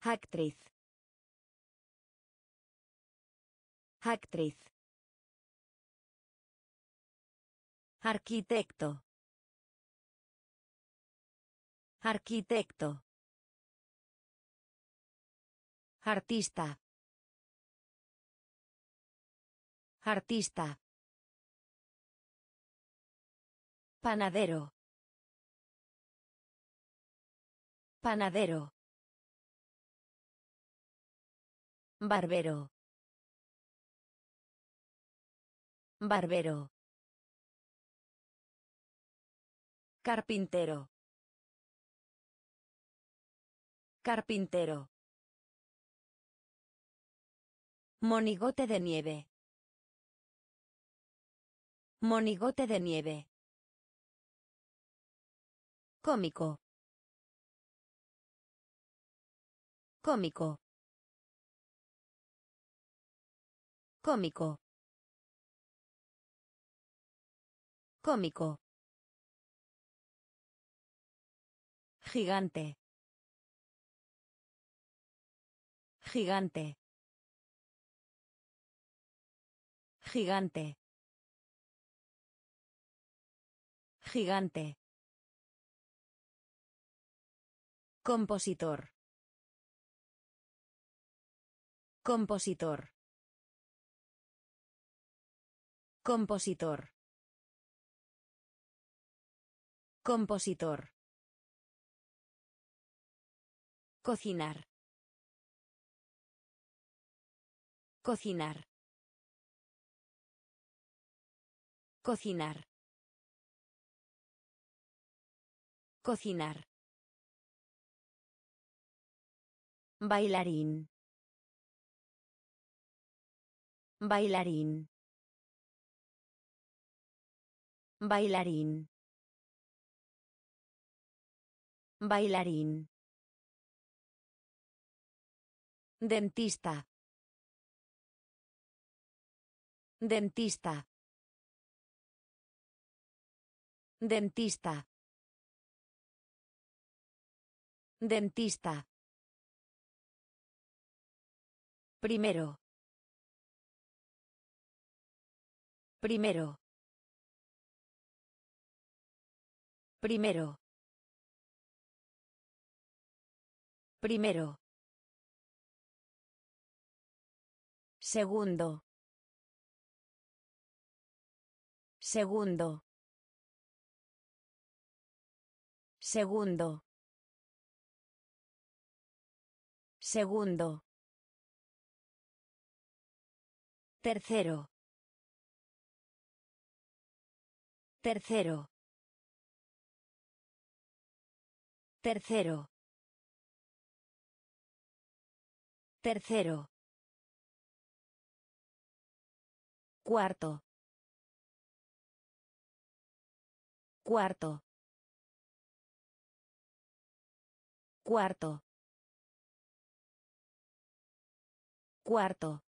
Speaker 1: Actriz. Actriz. Arquitecto. Arquitecto. Artista. Artista. Panadero. Panadero. Barbero. Barbero. Carpintero. Carpintero. Monigote de nieve. Monigote de nieve. Cómico. Cómico. Cómico. Cómico. Gigante. Gigante. Gigante. Gigante. Compositor. Compositor. Compositor. Compositor. Cocinar. Cocinar. Cocinar. Cocinar. Bailarín. Bailarín. Bailarín. Bailarín. Dentista. Dentista. Dentista. Dentista. Primero. Primero. Primero. Primero. Segundo. Segundo. Segundo. Segundo. Tercero. Tercero. Tercero. Tercero. Cuarto. Cuarto. Cuarto. Cuarto.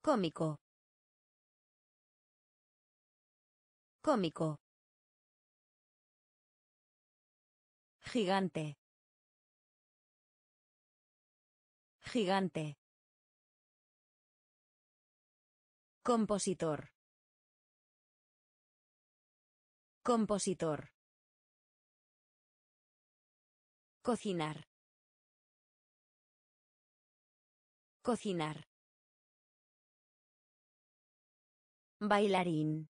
Speaker 1: Cómico. Cómico. Gigante. Gigante. Compositor. Compositor. Cocinar. Cocinar. Bailarín.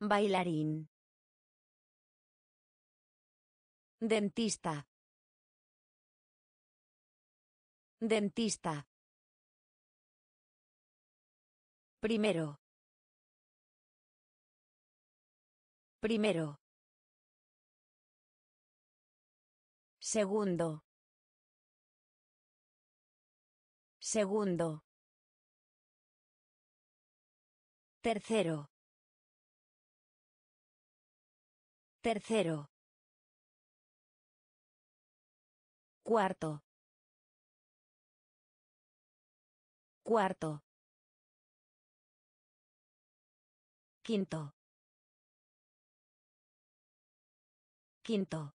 Speaker 1: Bailarín. Dentista. Dentista. Primero. Primero. Segundo. Segundo. Tercero. Tercero. Cuarto. Cuarto. Quinto. Quinto.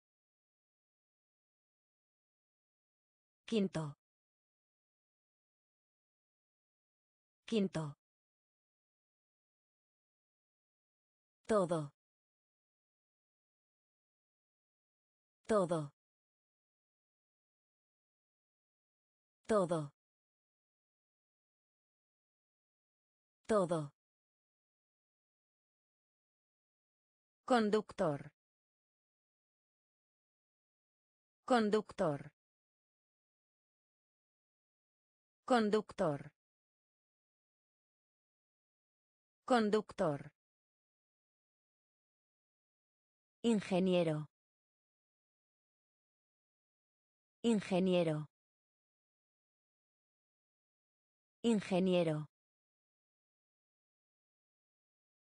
Speaker 1: Quinto. Quinto. Todo. Todo. Todo. Todo. Conductor. Conductor. Conductor. Conductor. Ingeniero. Ingeniero. Ingeniero.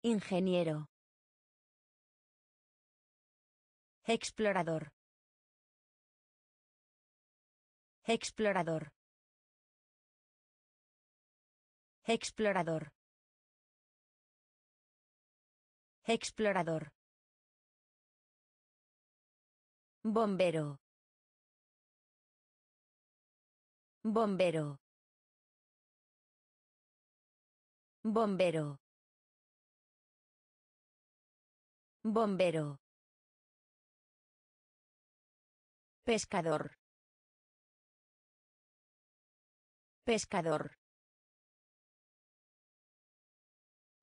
Speaker 1: Ingeniero. Explorador. Explorador. Explorador. Explorador. Bombero. Bombero. Bombero. Bombero. Pescador. Pescador.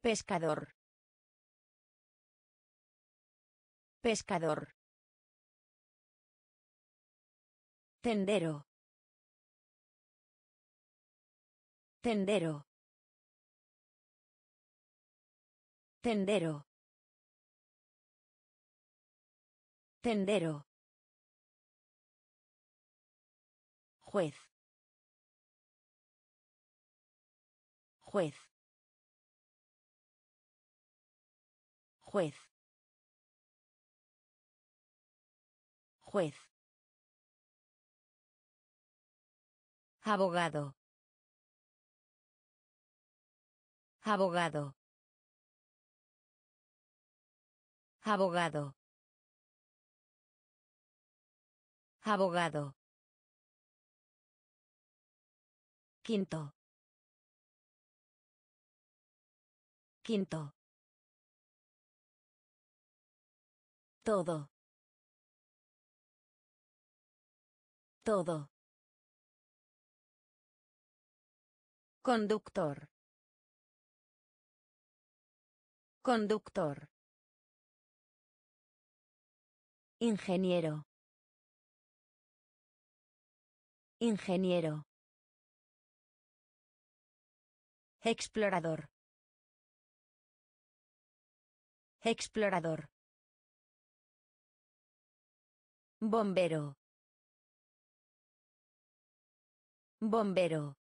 Speaker 1: Pescador. Pescador. Tendero. Tendero. Tendero. Tendero. juez juez juez juez abogado abogado abogado abogado Quinto. Quinto. Todo. Todo. Conductor. Conductor. Ingeniero. Ingeniero. Explorador. Explorador. Bombero. Bombero.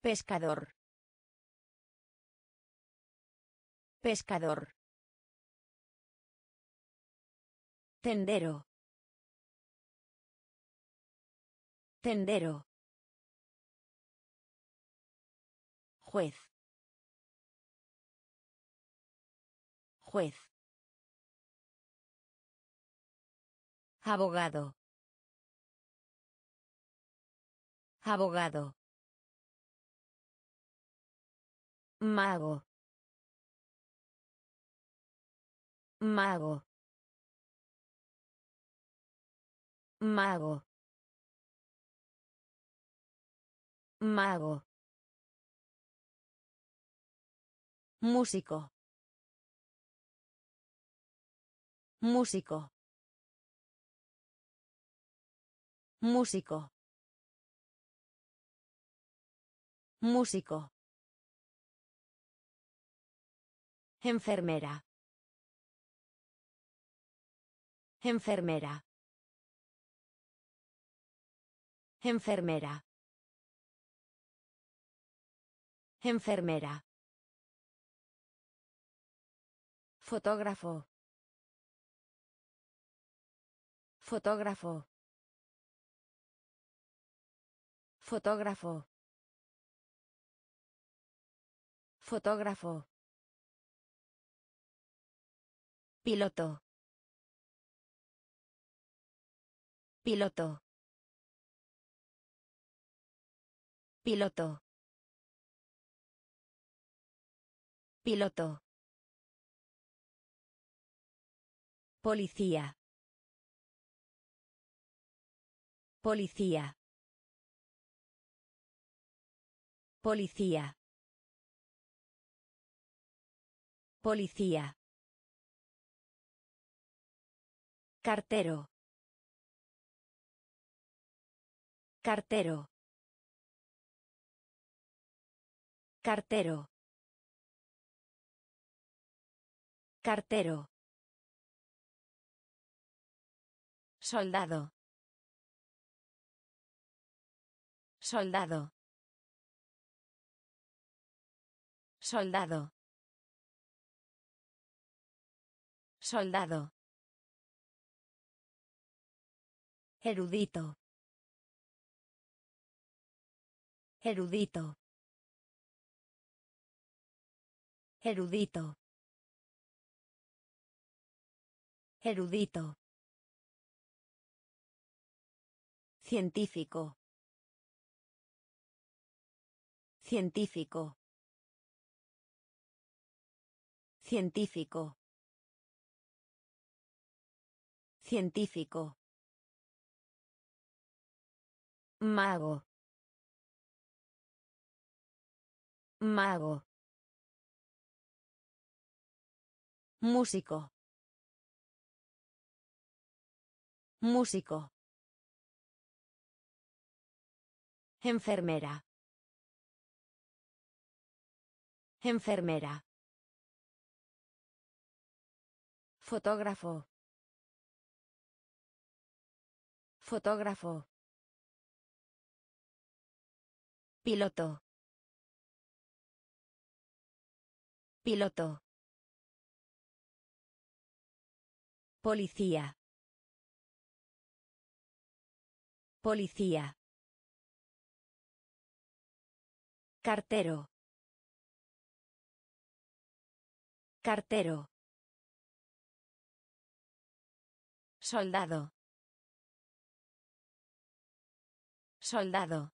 Speaker 1: Pescador. Pescador. Tendero. Tendero. juez juez abogado abogado mago mago mago mago Músico. Músico. Músico. Músico. Enfermera. Enfermera. Enfermera. Enfermera. Fotógrafo. Fotógrafo. Fotógrafo. Fotógrafo. Piloto. Piloto. Piloto. Piloto. Policía. Policía. Policía. Policía. Cartero. Cartero. Cartero. Cartero. Soldado. Soldado. Soldado. Soldado. Erudito. Erudito. Erudito. Erudito. Científico. Científico. Científico. Científico. Mago. Mago. Músico. Músico. Enfermera. Enfermera. Fotógrafo. Fotógrafo. Piloto. Piloto. Policía. Policía. Cartero. Cartero. Soldado. Soldado.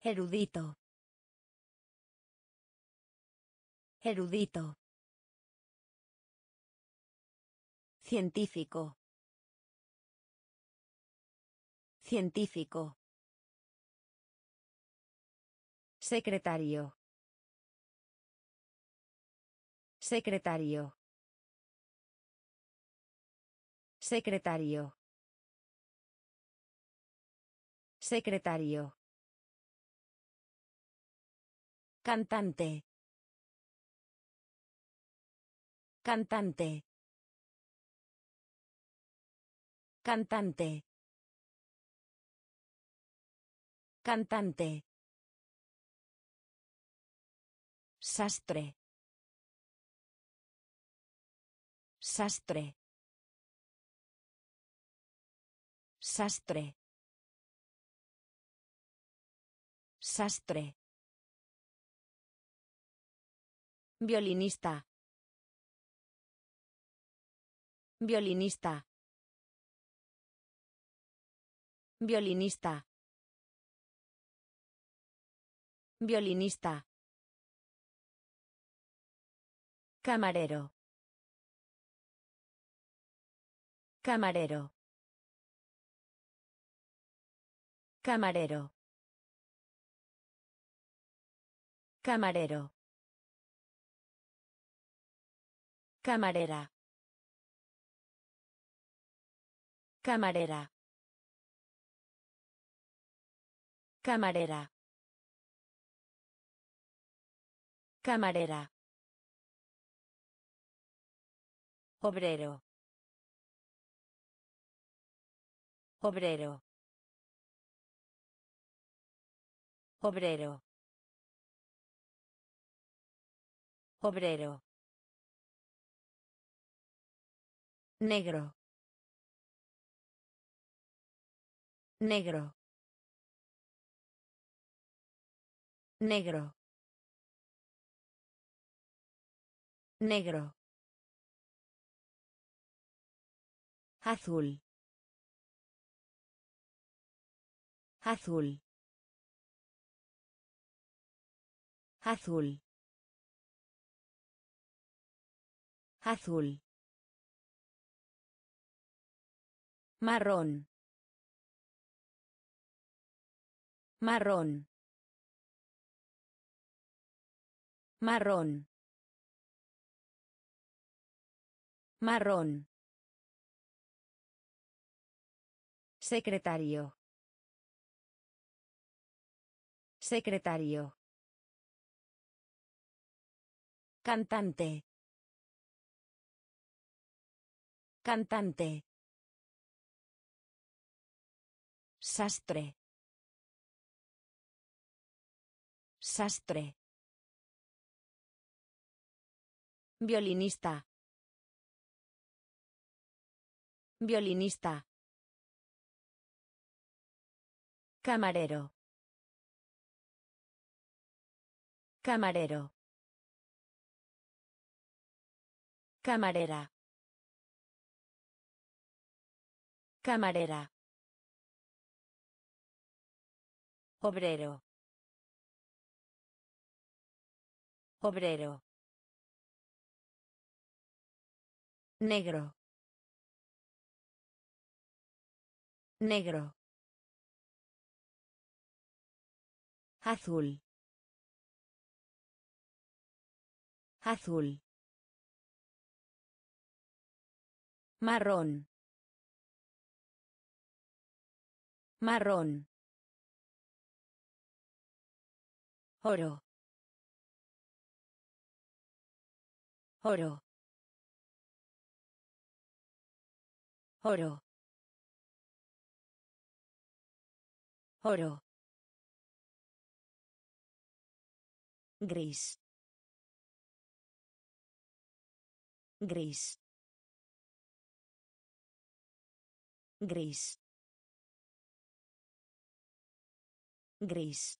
Speaker 1: Erudito. Erudito. Científico. Científico. Secretario. Secretario. Secretario. Secretario. Cantante. Cantante. Cantante. Cantante. Sastre. Sastre. Sastre. Sastre. Violinista. Violinista. Violinista. Violinista. Camarero. Camarero. Camarero. Camarero. Camarera. Camarera. Camarera. Camarera. Obrero. Obrero. Obrero. Obrero. Negro. Negro. Negro. Negro. azul azul azul azul marrón marrón marrón marrón Secretario. Secretario. Cantante. Cantante. Sastre. Sastre. Violinista. Violinista. Camarero. Camarero. Camarera. Camarera. Obrero. Obrero. Negro. Negro. azul azul marrón marrón oro oro oro oro Gris. Gris. Gris. Gris.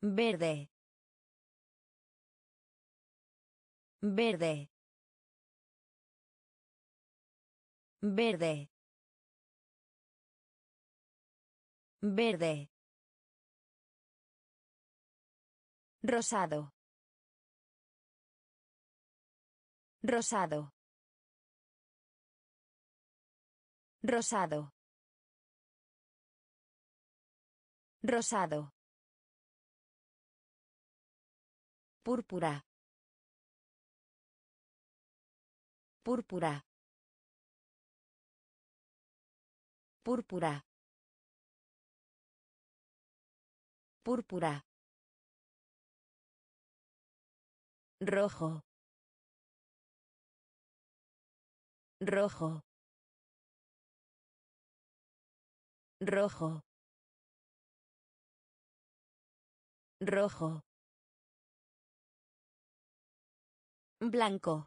Speaker 1: Verde. Verde. Verde. Verde. Rosado. Rosado. Rosado. Rosado. Púrpura. Púrpura. Púrpura. Púrpura. rojo rojo rojo rojo blanco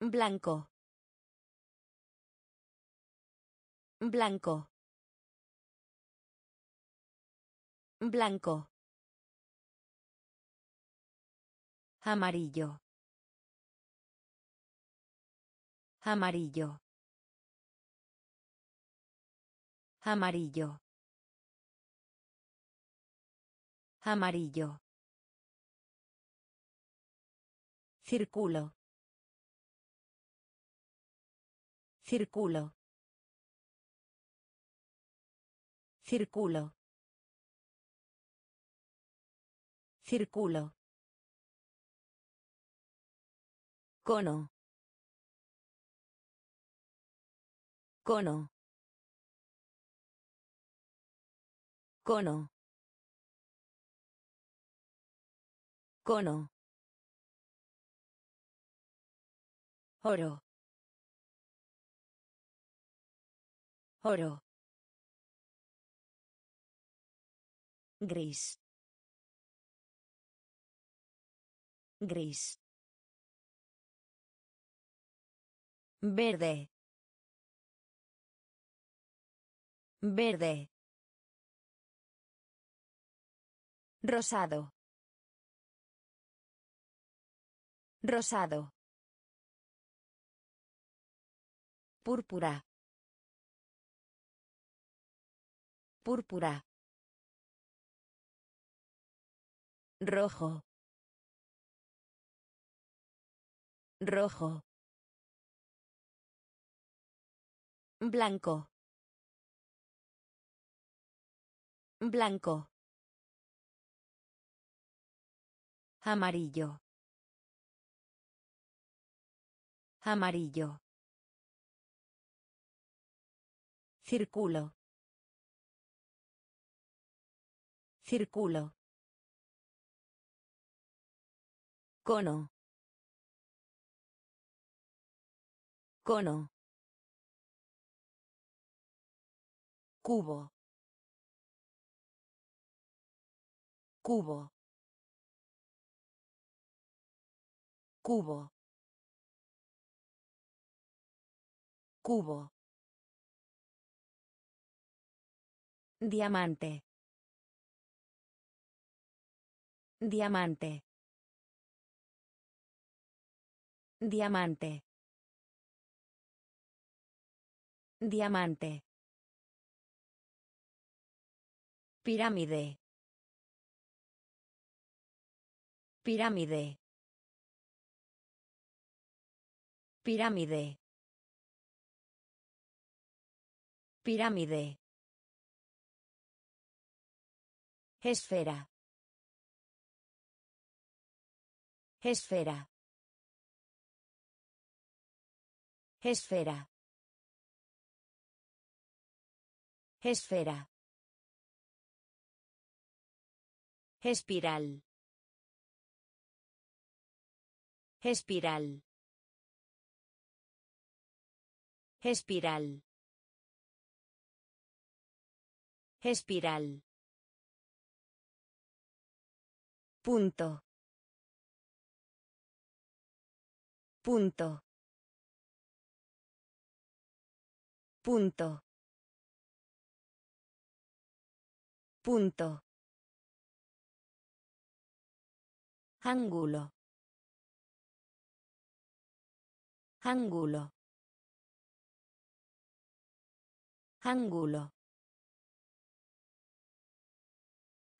Speaker 1: blanco blanco blanco Amarillo. Amarillo. Amarillo. Amarillo. Círculo. Círculo. Círculo. Círculo. Cono. Cono. Cono. Cono. Oro. Oro. gris gris verde verde rosado rosado púrpura púrpura rojo rojo Blanco. Blanco. Amarillo. Amarillo. Círculo. Círculo. Cono. Cono. cubo cubo cubo cubo diamante diamante diamante diamante Pirámide. Pirámide. Pirámide. Pirámide. Esfera. Esfera. Esfera. Esfera. Espiral. Espiral. Espiral. Espiral. Punto. Punto. Punto. Punto. Ángulo. Ángulo. Ángulo.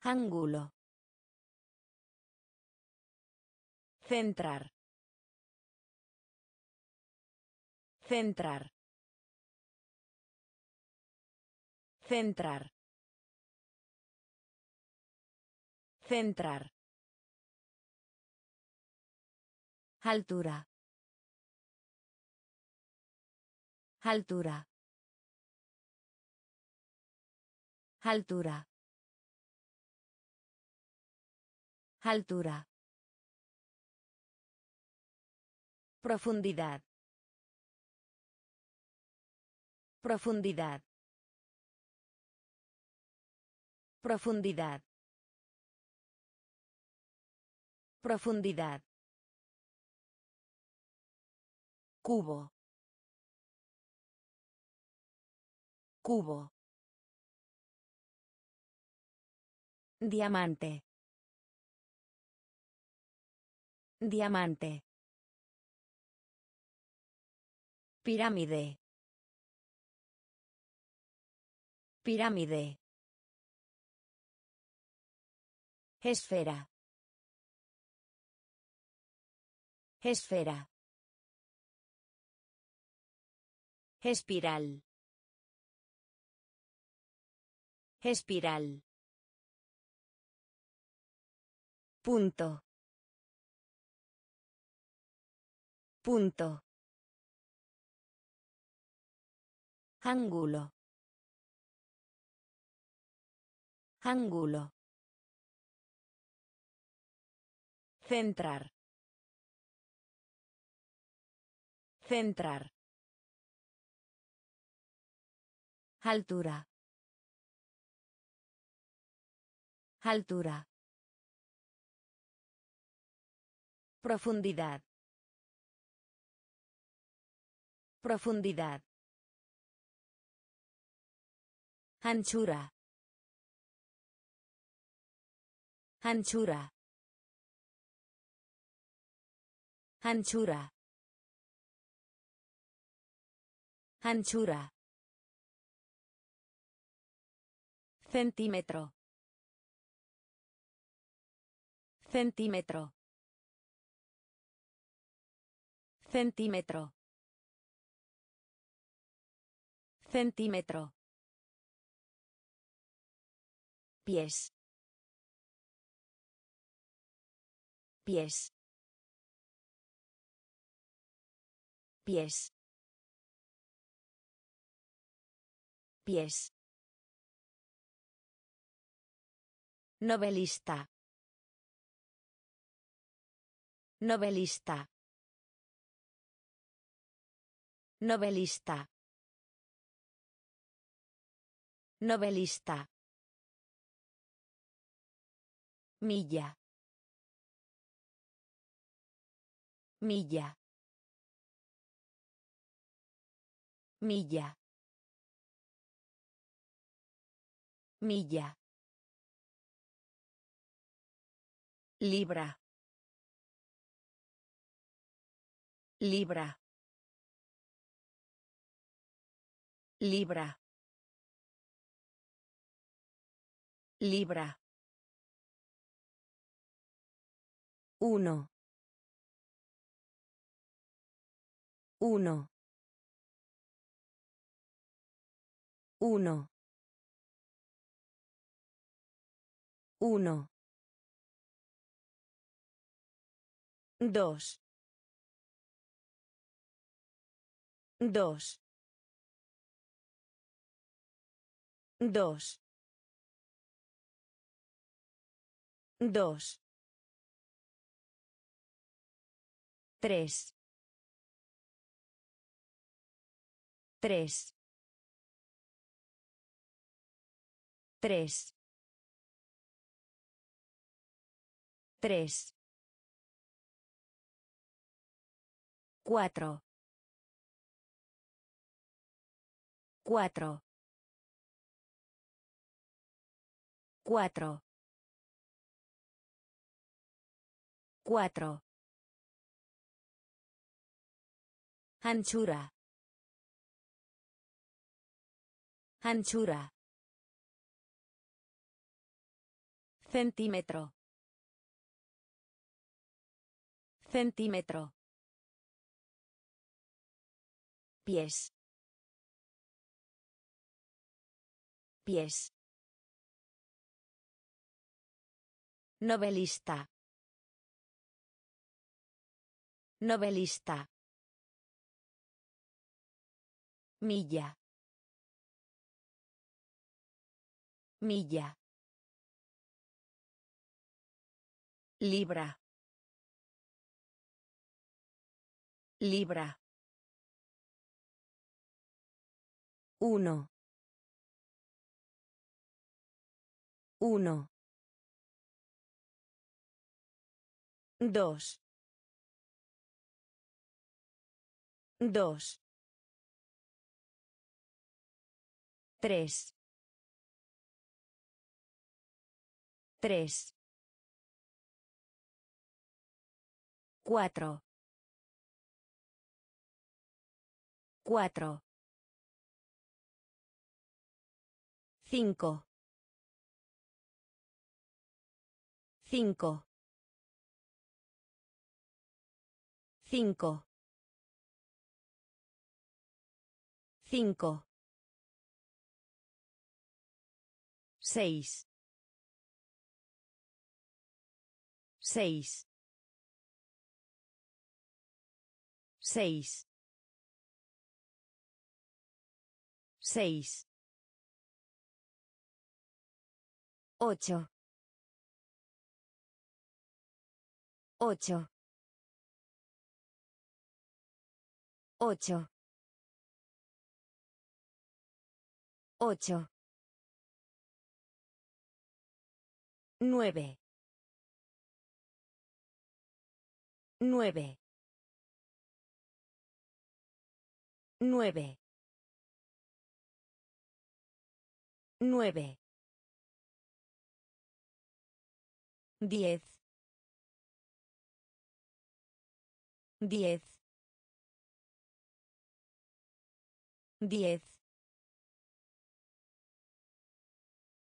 Speaker 1: Ángulo. Centrar. Centrar. Centrar. Centrar. Altura. Altura. Altura. Altura. Profundidad. Profundidad. Profundidad. Profundidad. cubo cubo diamante diamante pirámide pirámide esfera esfera Espiral. Espiral. Punto. Punto. Ángulo. Ángulo. Centrar. Centrar. Altura. Altura. Profundidad. Profundidad. Anchura. Anchura. Anchura. Anchura. Centímetro. Centímetro. Centímetro. Centímetro. Pies. Pies. Pies. Pies. Novelista. Novelista. Novelista. Novelista. Milla. Milla. Milla. Milla. Libra. Libra. Libra. Libra. Uno. Uno. Uno. Uno. Dos. Dos. Dos. Dos. Tres. Tres. Tres. Tres. cuatro cuatro cuatro cuatro anchura anchura centímetro centímetro Pies. Pies. Novelista. Novelista. Milla. Milla. Libra. Libra. Uno. Uno. Dos. Dos. Tres. Tres. Cuatro. Cuatro. Cinco. Cinco. Cinco. Cinco. Seis. Seis. Seis. Seis. ocho ocho ocho ocho nueve nueve nueve nueve Diez. Diez. Diez.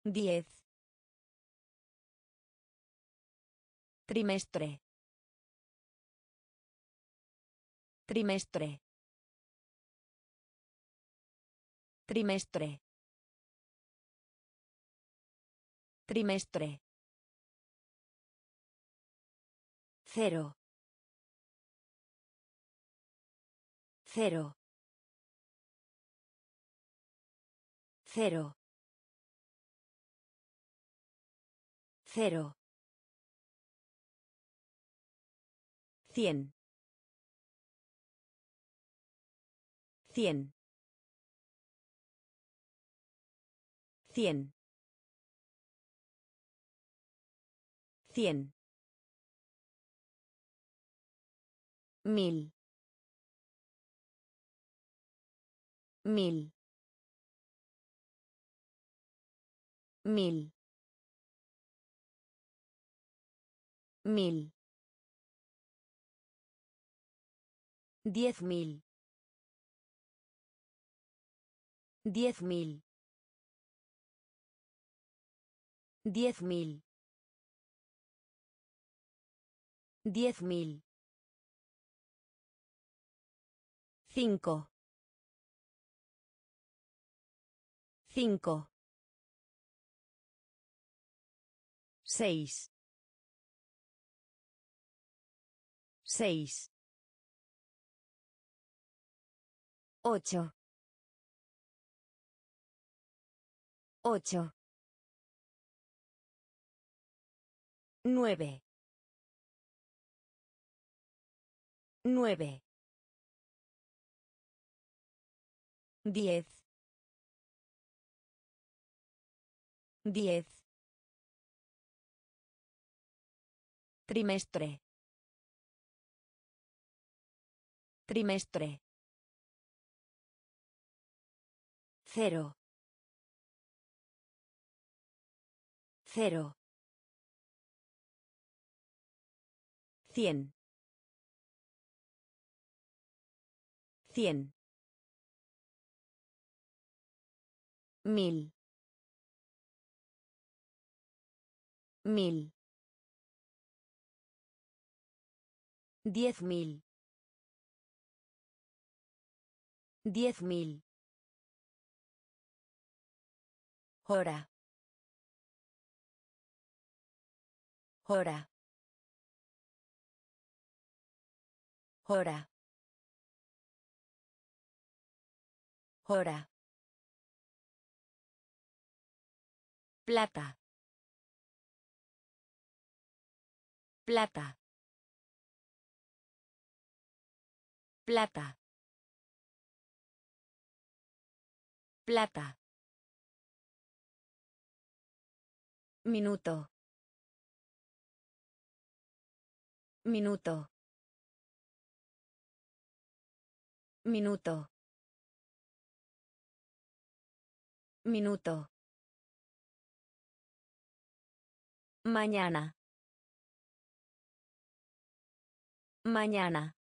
Speaker 1: Diez. Trimestre. Trimestre. Trimestre. Trimestre. Cero. Cero. Cero. Cero. Cien. Cien. Cien. Cien. Mil. Mil. Mil. Mil. Diez mil. Diez mil. Diez mil. Diez mil. Cinco. Cinco. Seis. Seis. Ocho. Ocho. Nueve. Nueve. Diez. Diez. Trimestre. Trimestre. Cero. Cero. Cien. Cien. Mil. Mil. Diez mil. Diez mil. Hora. Hora. Hora. Hora. plata plata plata plata minuto minuto minuto minuto Mañana. Mañana.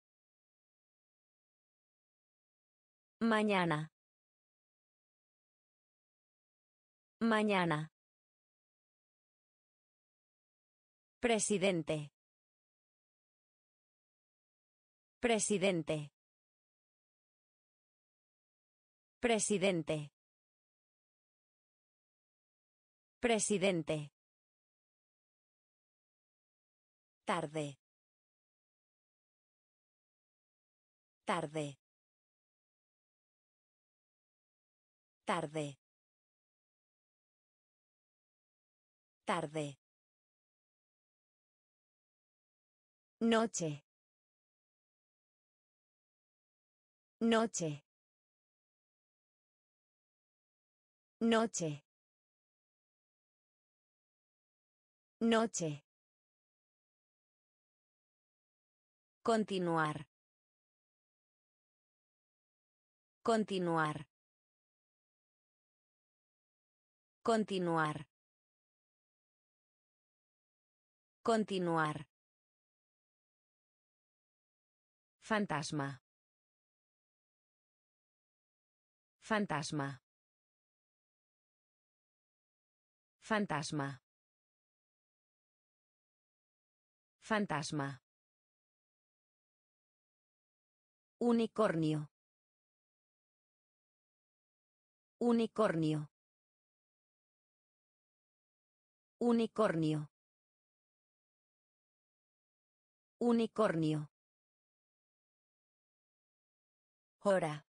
Speaker 1: Mañana. Mañana. Presidente. Presidente. Presidente. Presidente. Tarde. Tarde. Tarde. Tarde. Noche. Noche. Noche. Noche. Continuar. Continuar. Continuar. Continuar. Fantasma. Fantasma. Fantasma. Fantasma. Unicornio. Unicornio. Unicornio. Unicornio. Hora.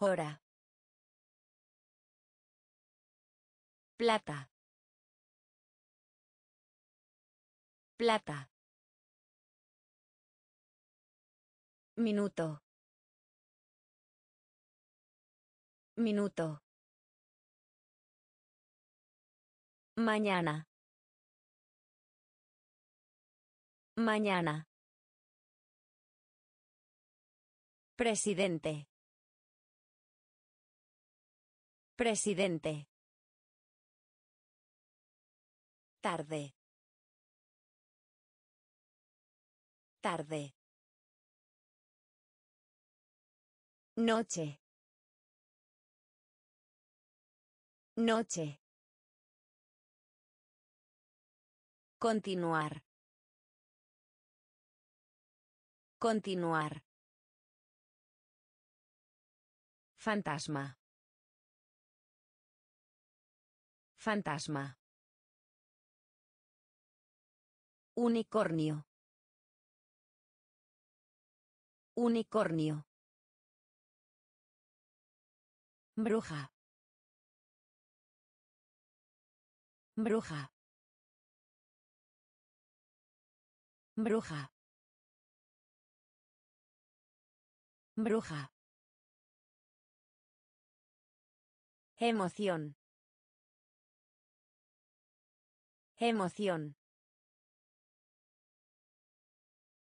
Speaker 1: Hora. Plata. Plata. Minuto. Minuto. Mañana. Mañana. Presidente. Presidente. Tarde. Tarde. Noche. Noche. Continuar. Continuar. Fantasma. Fantasma. Unicornio. Unicornio. Bruja. Bruja. Bruja. Bruja. Emoción. Emoción.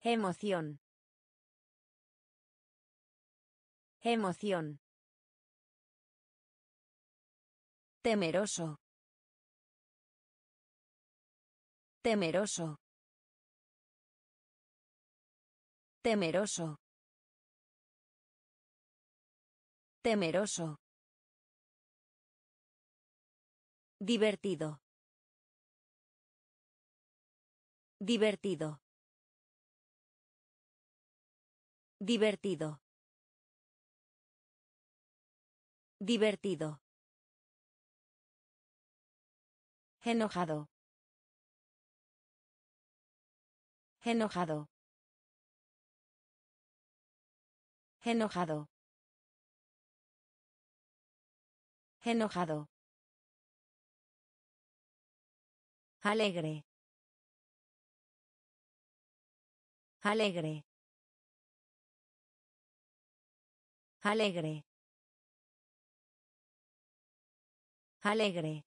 Speaker 1: Emoción. Emoción. Temeroso. Temeroso. Temeroso. Temeroso. Divertido. Divertido. Divertido. Divertido. Enojado. Enojado. Enojado. Enojado. Alegre. Alegre. Alegre. Alegre.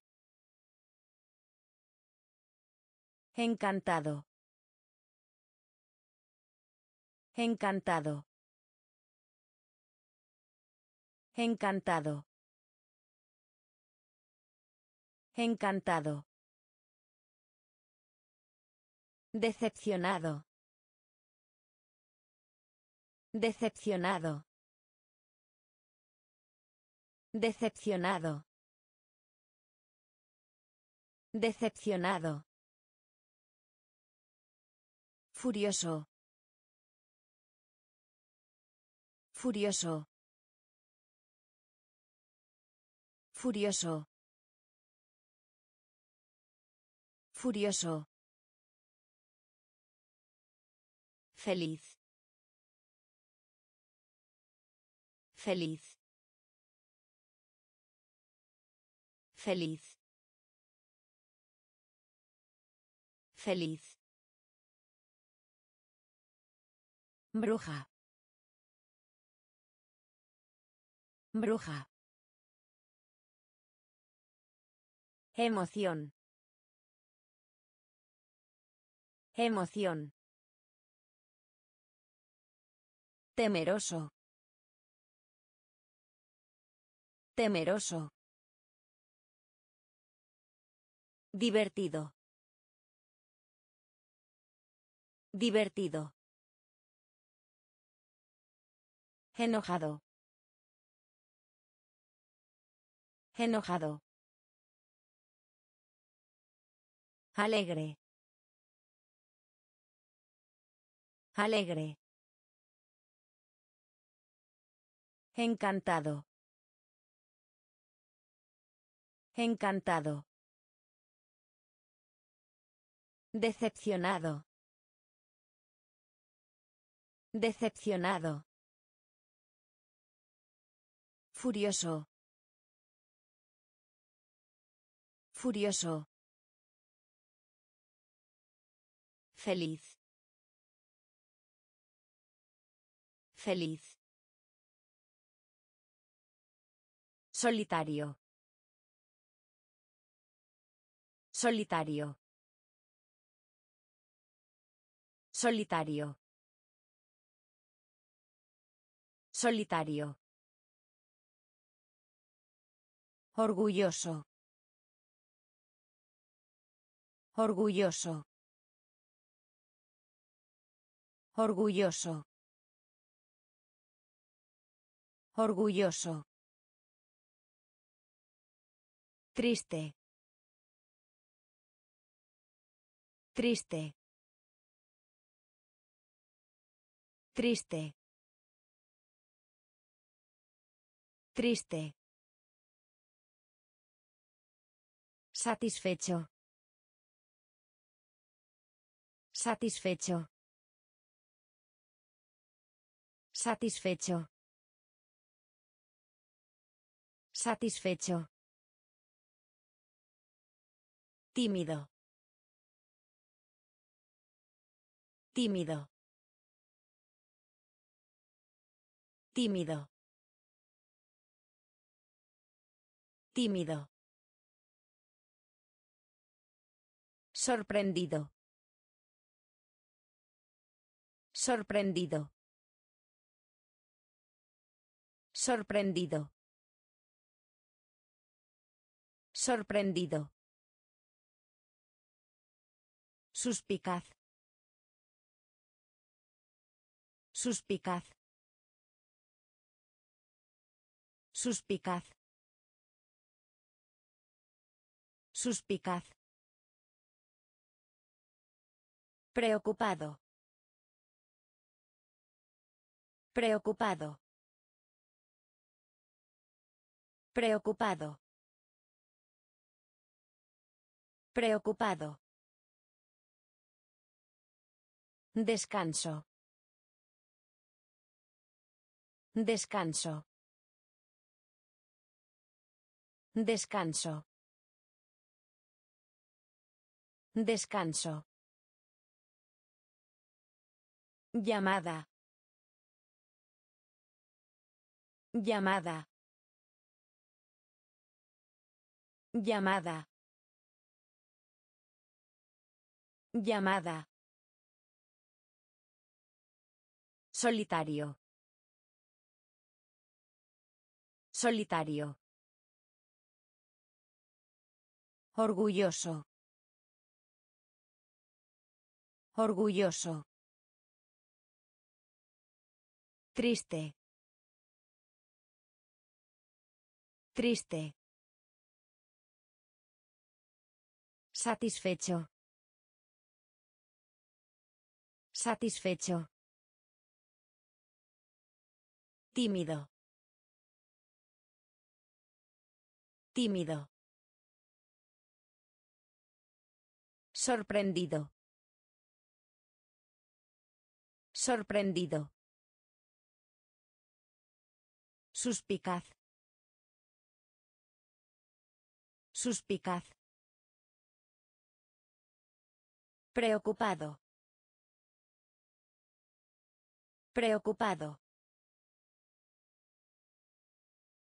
Speaker 1: Encantado. Encantado. Encantado. Encantado. Decepcionado. Decepcionado. Decepcionado. Decepcionado. Furioso. Furioso. Furioso. Furioso. Feliz. Feliz. Feliz. Feliz. Bruja. Bruja. Emoción. Emoción. Temeroso. Temeroso. Divertido. Divertido. Enojado. Enojado. Alegre. Alegre. Encantado. Encantado. Decepcionado. Decepcionado. Furioso. Furioso. Feliz. Feliz. Solitario. Solitario. Solitario. Solitario. Orgulloso. Orgulloso. Orgulloso. Orgulloso. Triste. Triste. Triste. Triste. Satisfecho. Satisfecho. Satisfecho. Satisfecho. Tímido. Tímido. Tímido. Tímido. Sorprendido. Sorprendido. Sorprendido. Sorprendido. Suspicaz. Suspicaz. Suspicaz. Suspicaz. Preocupado. Preocupado. Preocupado. Preocupado. Descanso. Descanso. Descanso. Descanso. Llamada. Llamada. Llamada. Llamada. Solitario. Solitario. Orgulloso. Orgulloso. Triste. Triste. Satisfecho. Satisfecho. Tímido. Tímido. Sorprendido. Sorprendido. Suspicaz. Suspicaz. Preocupado. Preocupado.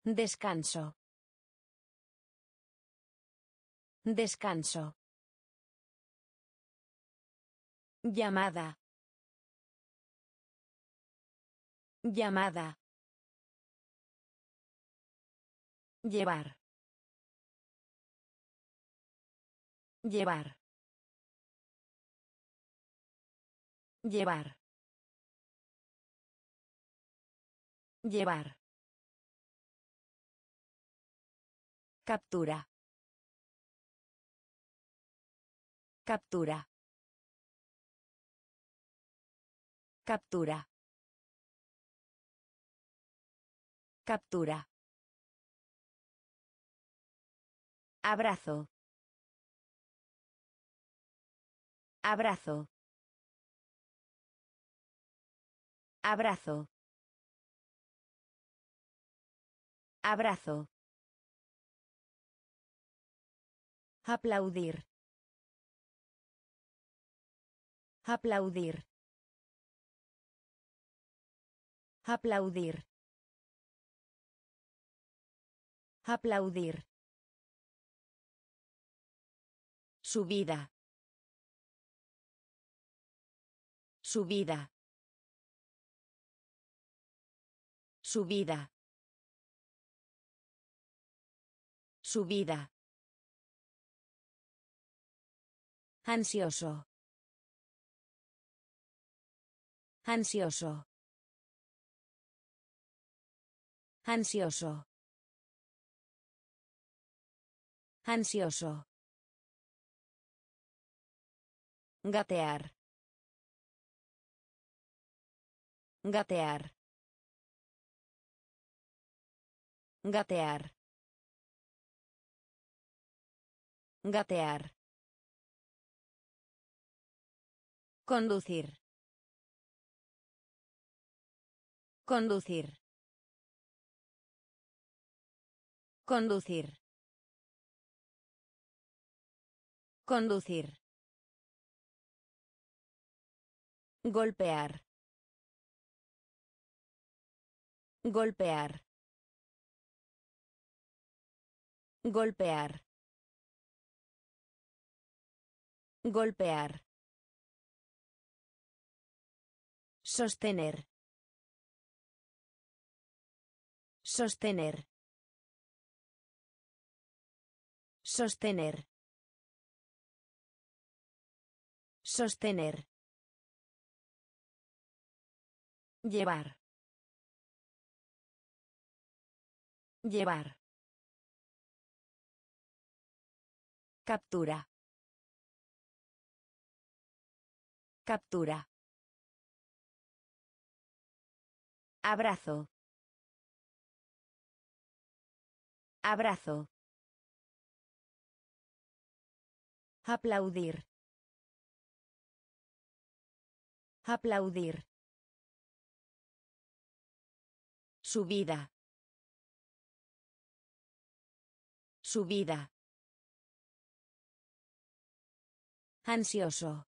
Speaker 1: Descanso. Descanso. Llamada. Llamada. Llevar. Llevar. Llevar. Llevar. Captura. Captura. Captura. Captura. Abrazo. Abrazo. Abrazo. Abrazo. Aplaudir. Aplaudir. Aplaudir. Aplaudir. su su vida, vida, Subida. Subida. Subida. Subida. Ansioso. Ansioso. Ansioso. Ansioso. Gatear. Gatear. Gatear. Gatear. Conducir. Conducir. Conducir. Conducir. Golpear. Golpear. Golpear. Golpear. Sostener. Sostener. Sostener. Sostener. Llevar. Llevar. Captura. Captura. Abrazo. Abrazo. Aplaudir. Aplaudir. Subida. Subida. Ansioso.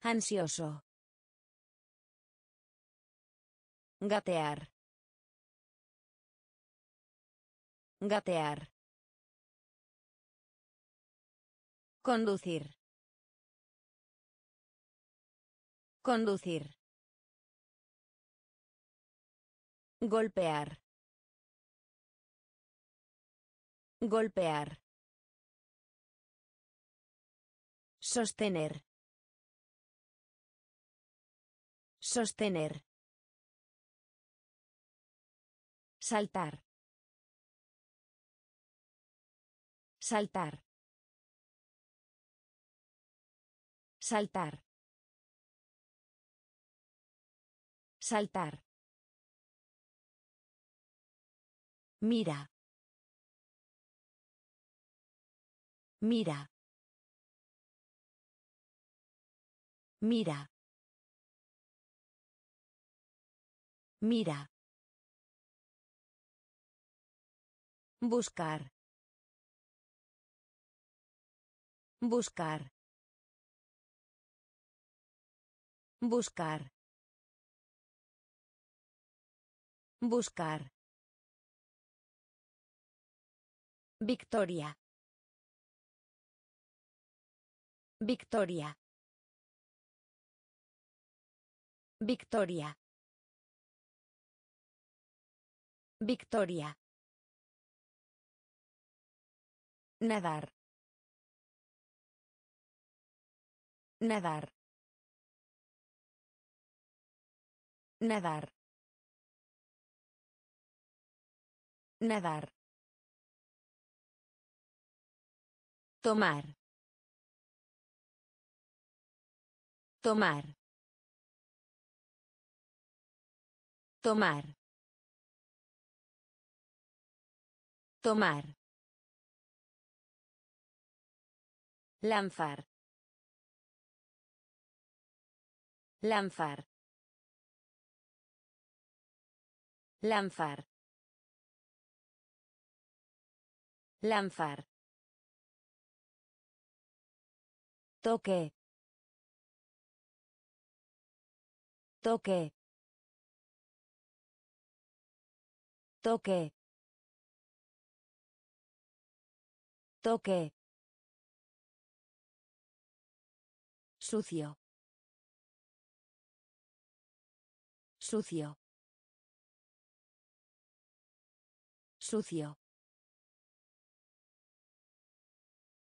Speaker 1: Ansioso. Gatear. Gatear. Conducir. Conducir. Golpear. Golpear. Sostener. Sostener. Saltar. Saltar. Saltar. Saltar. Mira. Mira. Mira. Mira. Buscar. Buscar. Buscar. Buscar. Victoria. Victoria. Victoria. Victoria. Nadar. Nadar. Nadar. Nadar. Tomar. Tomar. Tomar. Tomar. Lanzar. Lanzar. Lanzar. Lanzar. Toque. Toque. Toque. Toque. Sucio. Sucio. Sucio.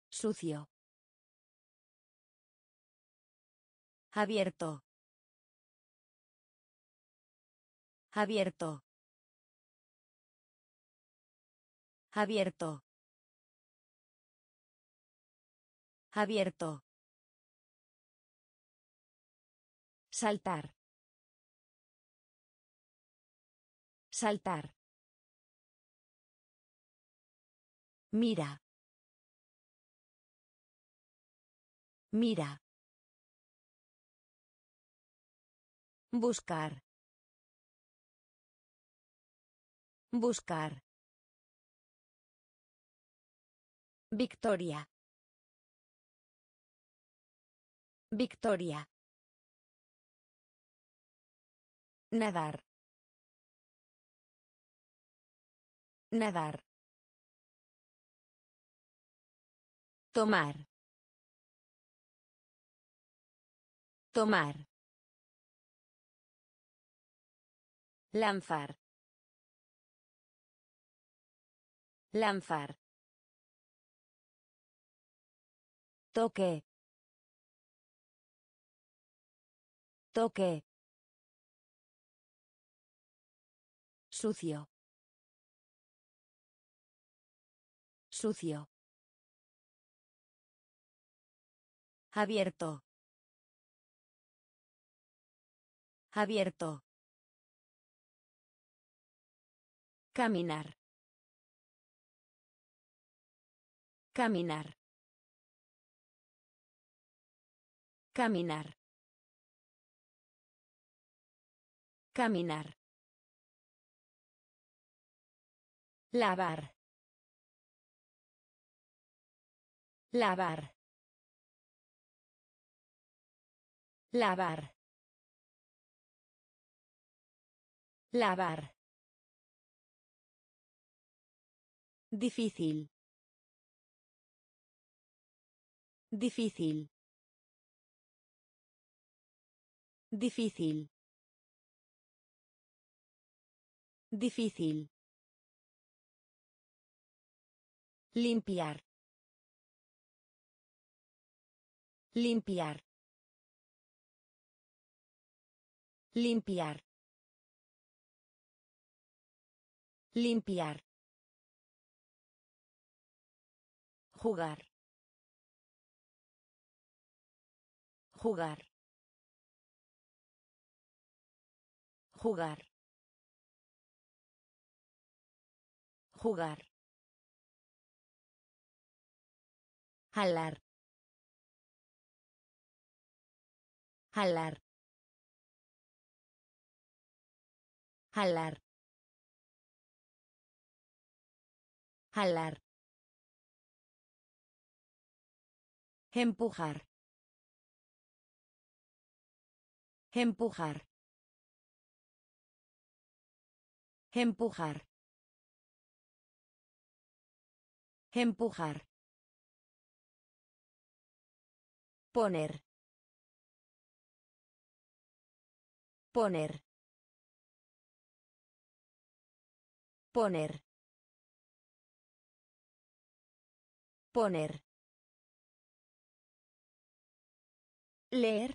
Speaker 1: Sucio. Abierto. Abierto. Abierto. Abierto. Saltar. Saltar. Mira. Mira. Buscar. Buscar. Victoria. Victoria. Nadar. Nadar. Tomar. Tomar. Lanfar Lanzar. Toque. Toque. Sucio. Sucio. Abierto. Abierto. Caminar. Caminar. Caminar. Caminar. Lavar. Lavar. Lavar. Lavar. Difícil. Difícil. Difícil. Difícil. Limpiar. Limpiar. Limpiar. Limpiar. Jugar. Jugar. Jugar. Jugar. Jalar. Jalar. Jalar. Jalar. Empujar. Empujar. Empujar. Empujar. Poner. Poner. Poner. Poner. Leer.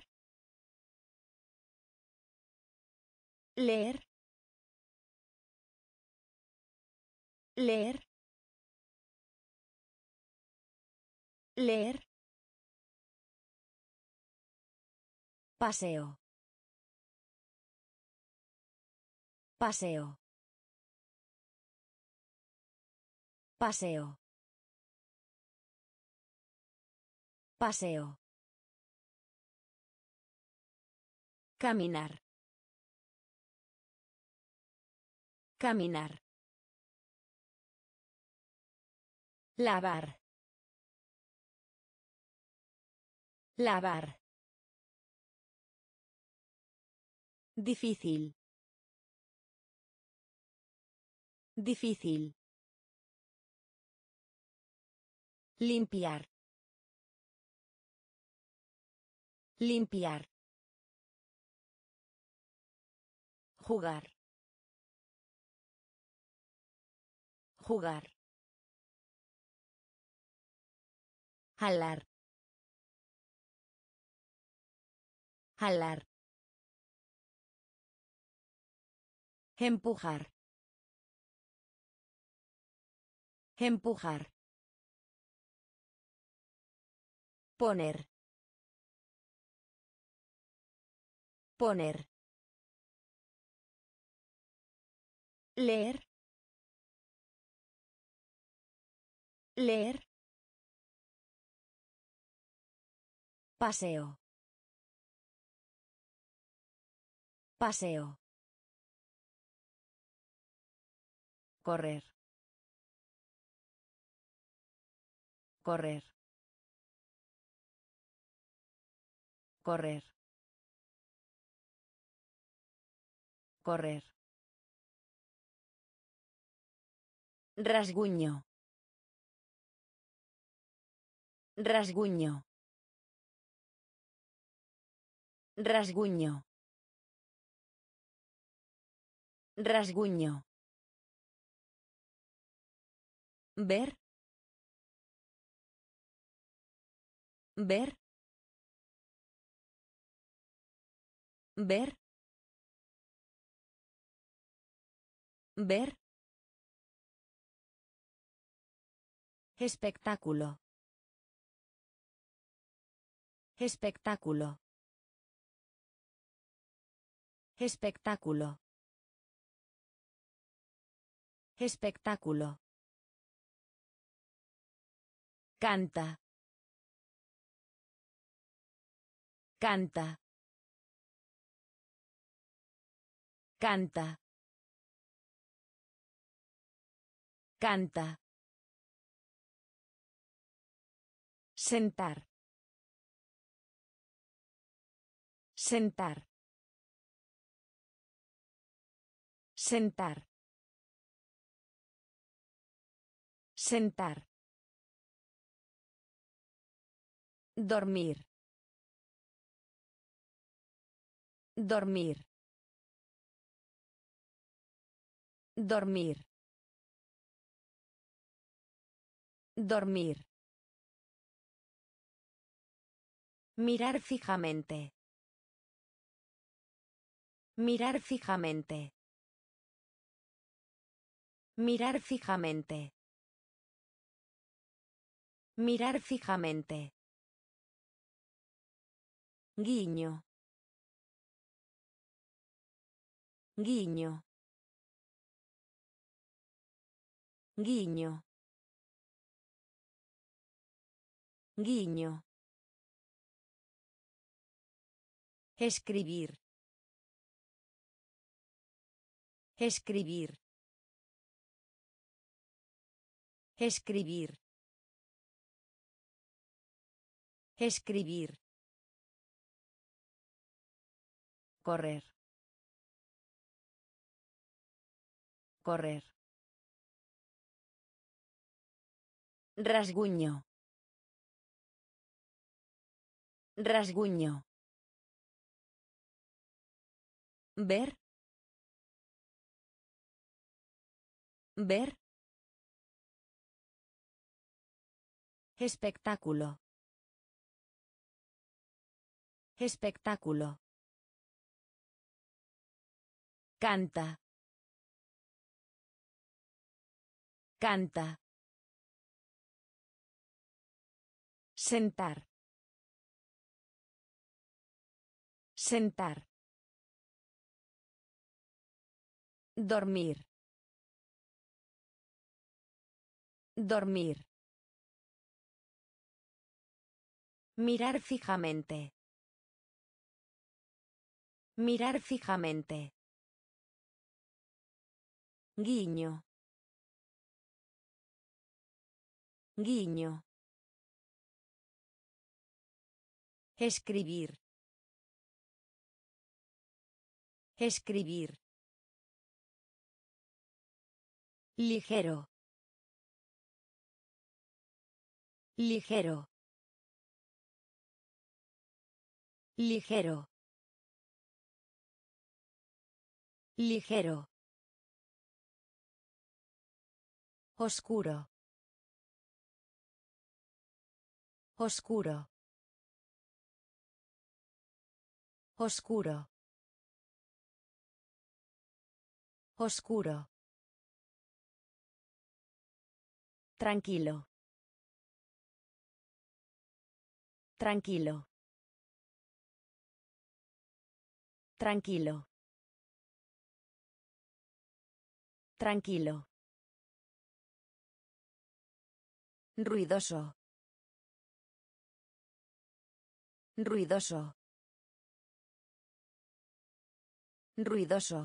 Speaker 1: Leer. Leer. Leer. Paseo. Paseo. Paseo. Paseo. Caminar. Caminar. Lavar. Lavar. Difícil. Difícil. Limpiar. Limpiar. Jugar. Jugar. Jalar. Jalar. Empujar. Empujar. Poner. Poner. Leer. Leer. Paseo. Paseo. Correr. Correr. Correr. Correr. Rasguño. Rasguño. Rasguño. Rasguño. Ver. Ver. Ver. Ver. Espectáculo. Espectáculo. Espectáculo. Espectáculo. Canta. Canta. Canta. Canta. Sentar. Sentar. Sentar. Sentar. Dormir. Dormir. Dormir. Dormir. Mirar fijamente. Mirar fijamente. Mirar fijamente. Mirar fijamente. Guiño. Guiño. Guiño. Guiño. Escribir. Escribir. Escribir. Escribir. Correr. Correr. Rasguño. Rasguño. Ver. Ver. Espectáculo. Espectáculo. Canta. Canta. Sentar. Sentar. Dormir. Dormir. Mirar fijamente. Mirar fijamente. Guiño. Guiño. Escribir. Escribir. Ligero. Ligero. Ligero. Ligero. Oscuro. Oscuro. Oscuro. Oscuro. Tranquilo. Tranquilo. Tranquilo. Tranquilo. Ruidoso. Ruidoso. Ruidoso.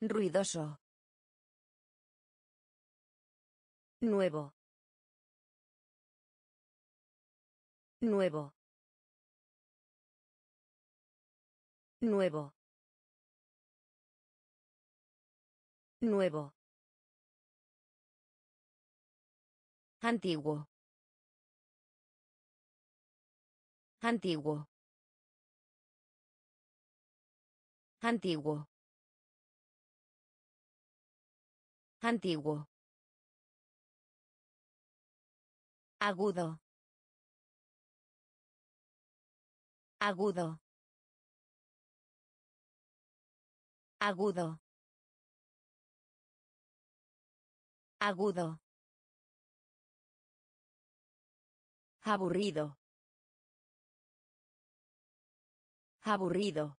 Speaker 1: Ruidoso. Nuevo. Nuevo. Nuevo. Nuevo. Antiguo. Antiguo. Antiguo. Antiguo. Agudo. Agudo. Agudo. Agudo. Aburrido. Aburrido.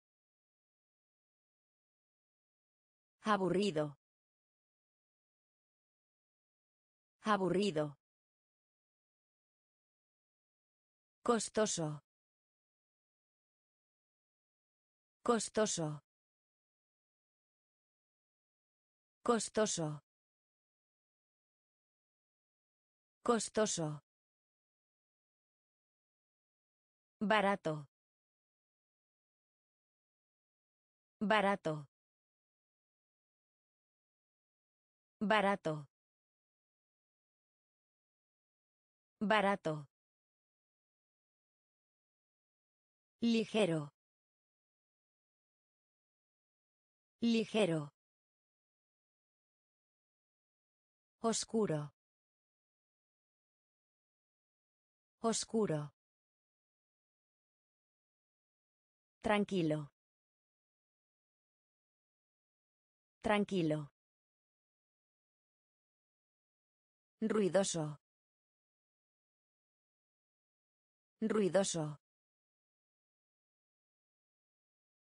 Speaker 1: Aburrido. Aburrido. Costoso. Costoso. Costoso. Costoso. Barato. Barato. Barato. Barato. Ligero. Ligero. Oscuro. Oscuro. Tranquilo. Tranquilo. Ruidoso. Ruidoso.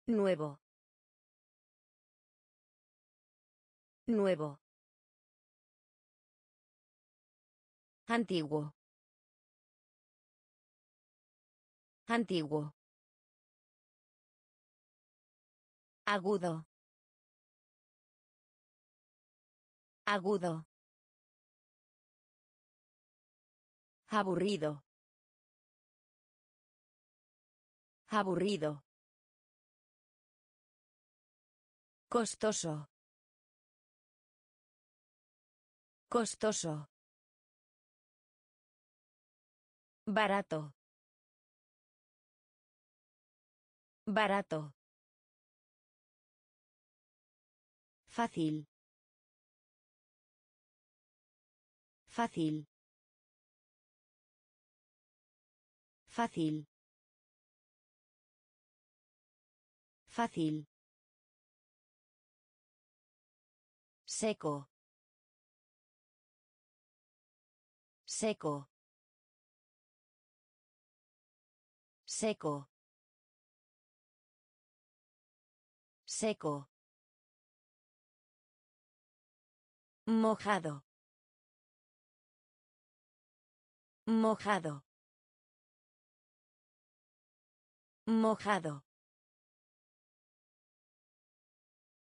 Speaker 1: Nuevo. Nuevo. Antiguo. Antiguo. Agudo. Agudo. Aburrido. Aburrido. Costoso. Costoso. Barato. Barato. Fácil. Fácil. Fácil. Fácil. seco seco seco seco mojado mojado mojado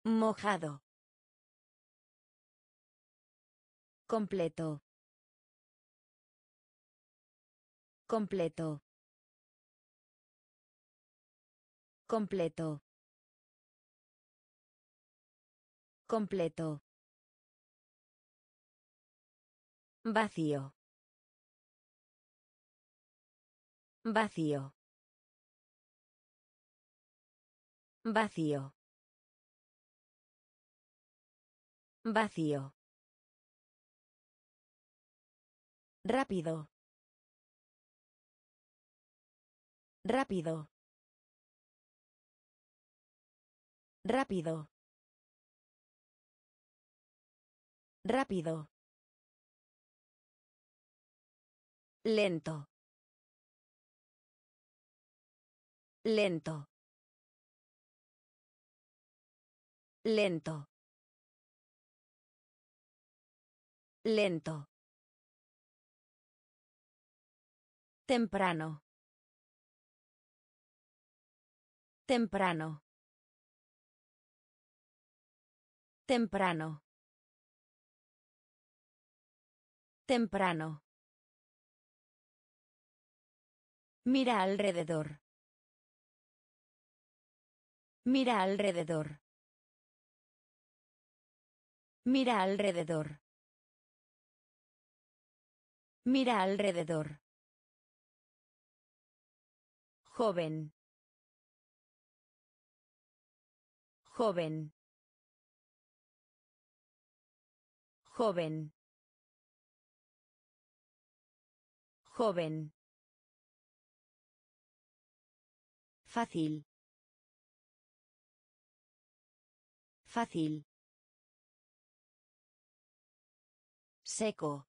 Speaker 1: mojado Completo. Completo. Completo. Completo. Vacío. Vacío. Vacío. Vacío. Rápido. Rápido. Rápido. Rápido. Lento. Lento. Lento. Lento. Temprano. Temprano. Temprano. Temprano. Mira alrededor. Mira alrededor. Mira alrededor. Mira alrededor. Joven. Joven. Joven. Joven. Fácil. Fácil. Seco.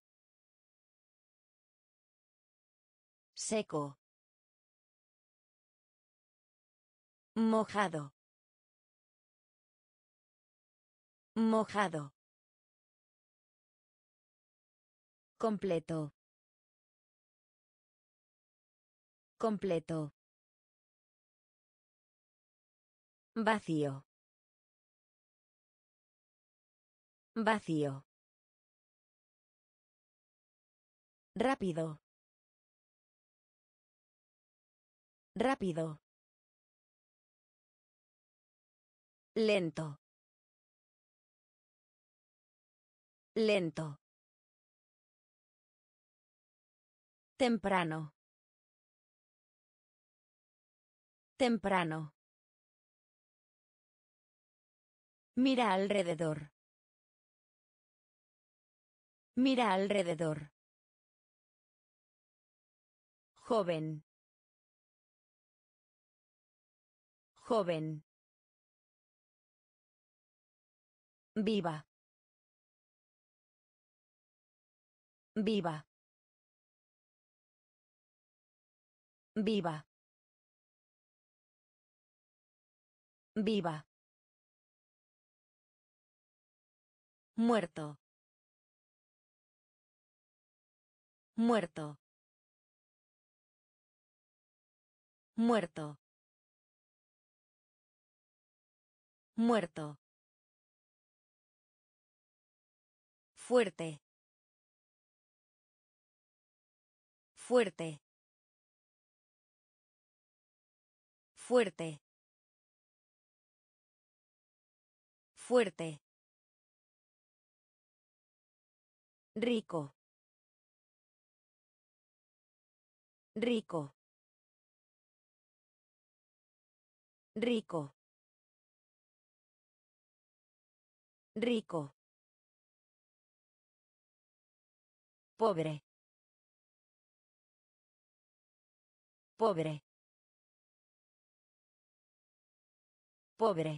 Speaker 1: Seco. Mojado. Mojado. Completo. Completo. Vacío. Vacío. Rápido. Rápido. Lento. Lento. Temprano. Temprano. Mira alrededor. Mira alrededor. Joven. Joven. Viva. Viva. Viva. Viva. Muerto. Muerto. Muerto. Muerto. Fuerte. Fuerte. Fuerte. Fuerte. Rico. Rico. Rico. Rico. Pobre. Pobre. Pobre.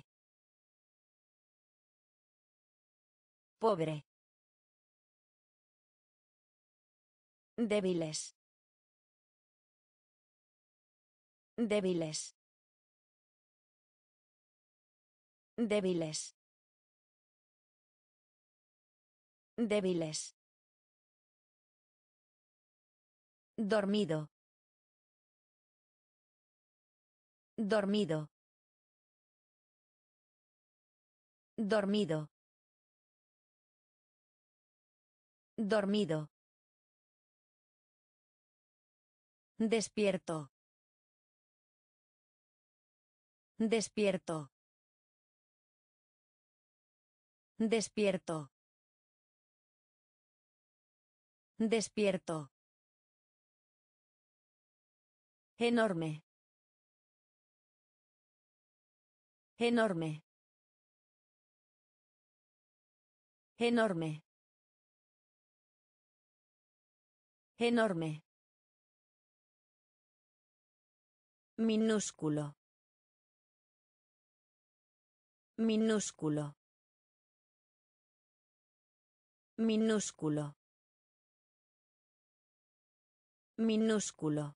Speaker 1: Pobre. Débiles. Débiles. Débiles. Débiles. Dormido. Dormido. Dormido. Dormido. Despierto. Despierto. Despierto. Despierto. Enorme. Enorme. Enorme. Enorme. Minúsculo. Minúsculo. Minúsculo. Minúsculo.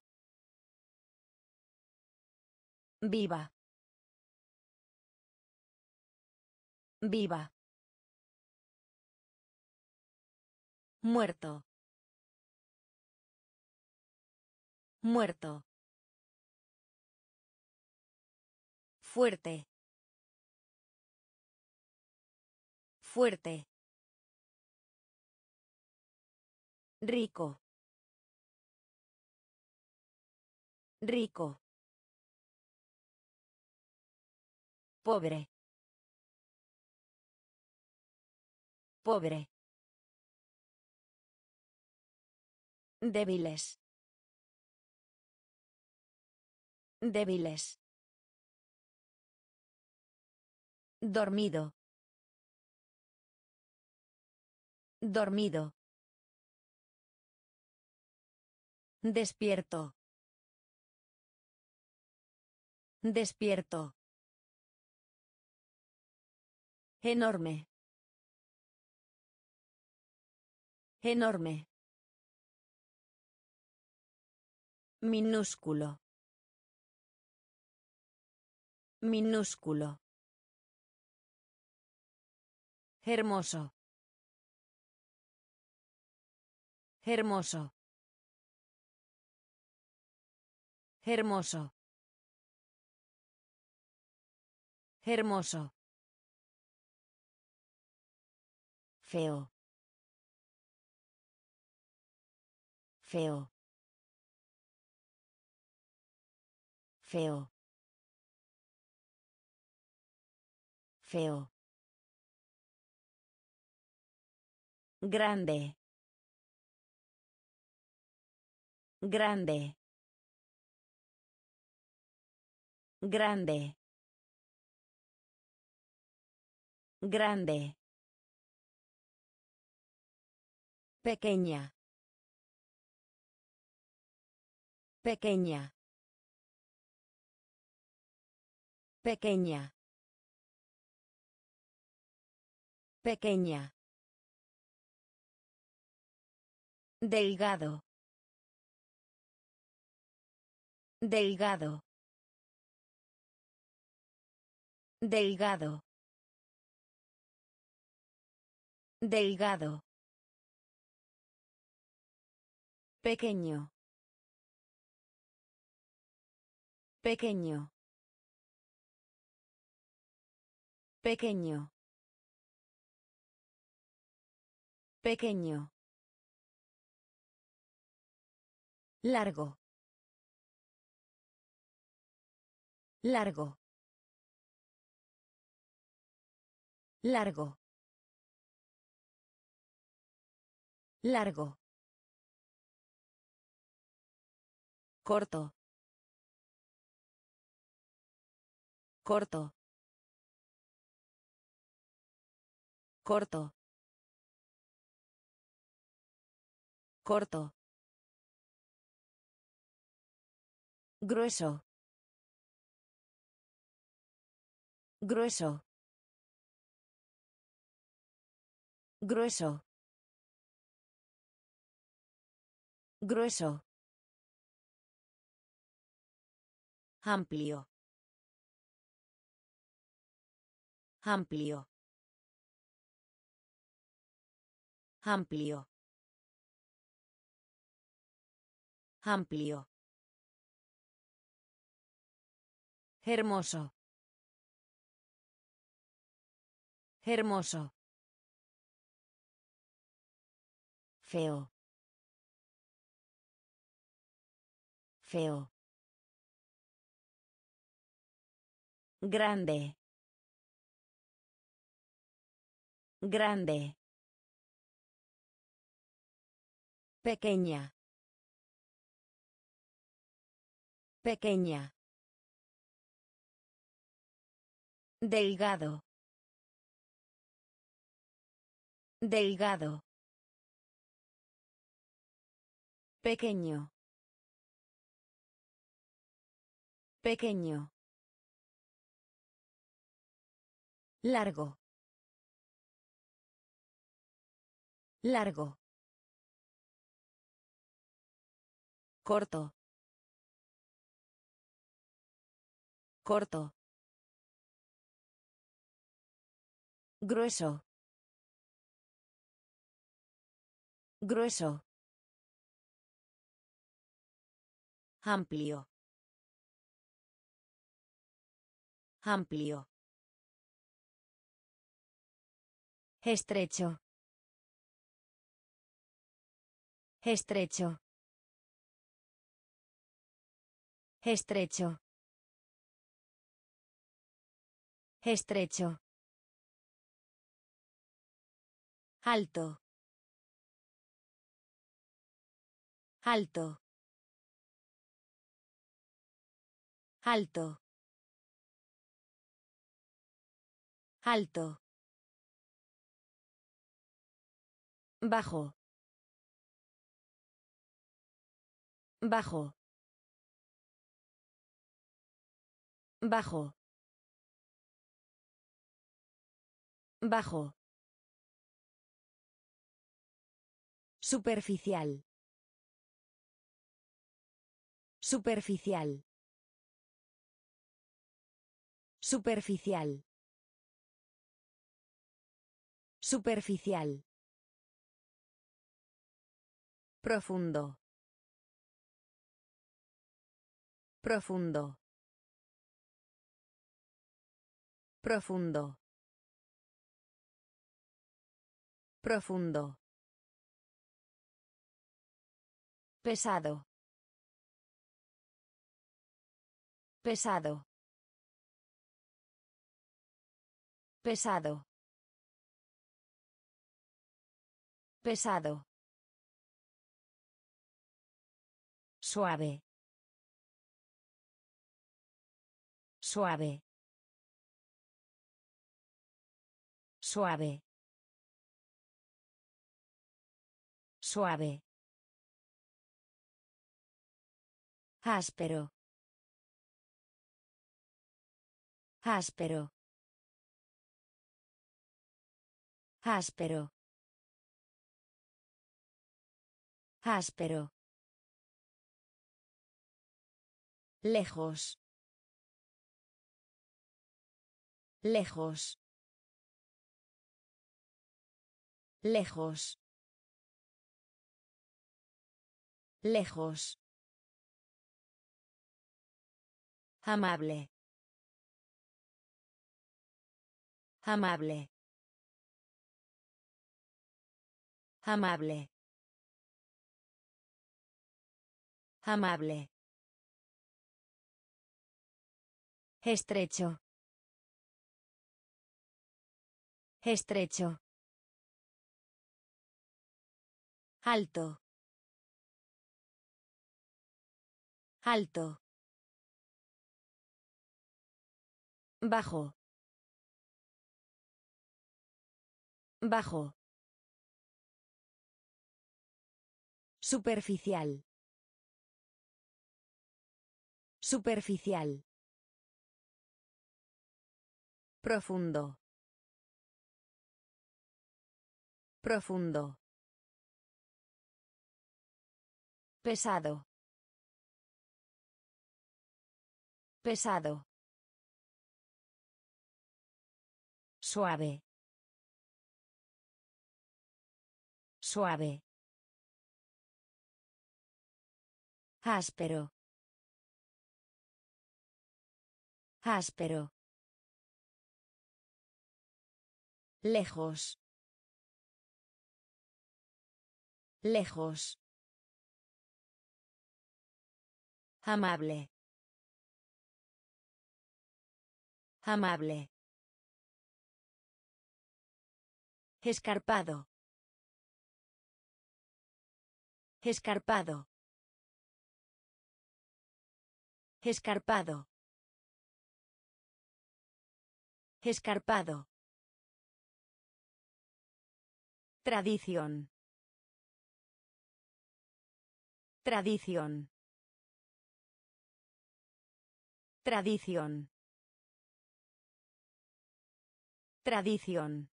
Speaker 1: Viva. Viva. Muerto. Muerto. Fuerte. Fuerte. Rico. Rico. Pobre. Pobre. Débiles. Débiles. Dormido. Dormido. Despierto. Despierto. Enorme. Enorme. Minúsculo. Minúsculo. Hermoso. Hermoso. Hermoso. Hermoso. Feo. Feo. Feo. Feo. Grande. Grande. Grande. Grande. Pequeña. Pequeña. Pequeña. Pequeña. Delgado. Delgado. Delgado. Delgado. Pequeño. Pequeño. Pequeño. Pequeño. Largo. Largo. Largo. Largo. Corto. Corto. Corto. Corto. Grueso. Grueso. Grueso. Grueso. Amplio. Amplio. Amplio. Amplio. Hermoso. Hermoso. Feo. Feo. Grande. Grande. Pequeña. Pequeña. Delgado. Delgado. Pequeño. Pequeño. Largo. Largo. Corto. Corto. Grueso. Grueso. Amplio. Amplio. Estrecho. Estrecho. Estrecho. Estrecho. Alto. Alto. Alto. Alto. Bajo. Bajo. Bajo. Bajo. Superficial. Superficial. Superficial. Superficial. Profundo. Profundo. Profundo. Profundo. Pesado. Pesado. Pesado. Pesado. Suave. Suave. Suave. Suave. áspero áspero áspero áspero Lejos. Lejos. Lejos. Lejos. Amable. Amable. Amable. Amable. Estrecho. Estrecho. Alto. Alto. Bajo. Bajo. Superficial. Superficial. Profundo. Profundo. Pesado. Pesado. Suave. Suave. áspero áspero Lejos. Lejos. Amable. Amable. Escarpado. Escarpado. Escarpado. Escarpado. Tradición. Tradición. Tradición. Tradición.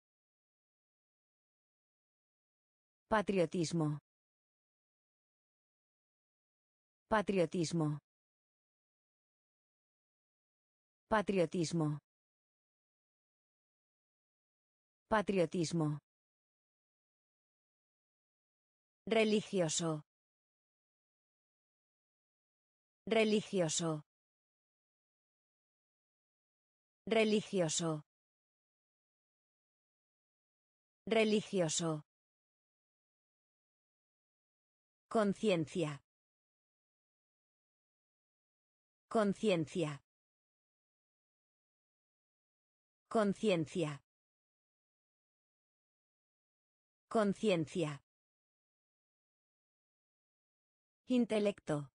Speaker 1: Patriotismo. Patriotismo. Patriotismo. Patriotismo. Religioso. Religioso. Religioso. Religioso. Conciencia. Conciencia. Conciencia. Conciencia. Intelecto.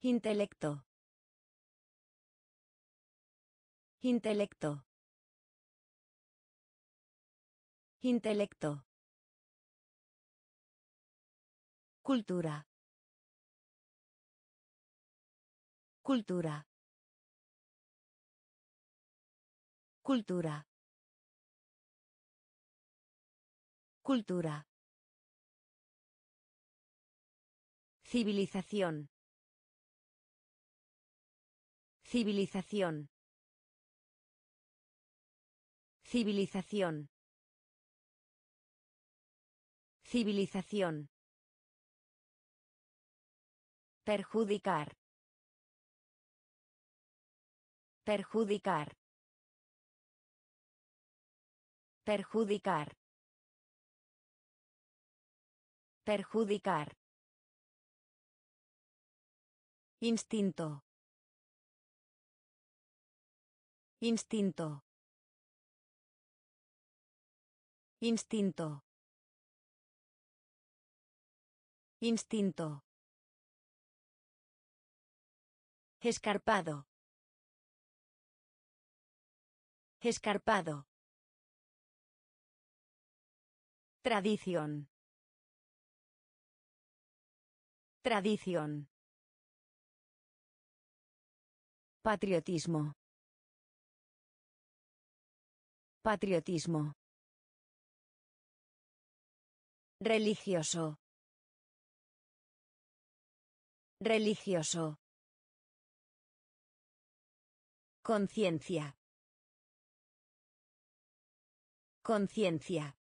Speaker 1: Intelecto. Intelecto. Intelecto. Cultura. Cultura. Cultura. Cultura. Civilización. Civilización. Civilización. Civilización. Perjudicar. Perjudicar. Perjudicar. Perjudicar. Instinto. Instinto. Instinto. Instinto. Escarpado. Escarpado. Tradición. Tradición. Patriotismo. Patriotismo. Religioso. Religioso. Conciencia. Conciencia.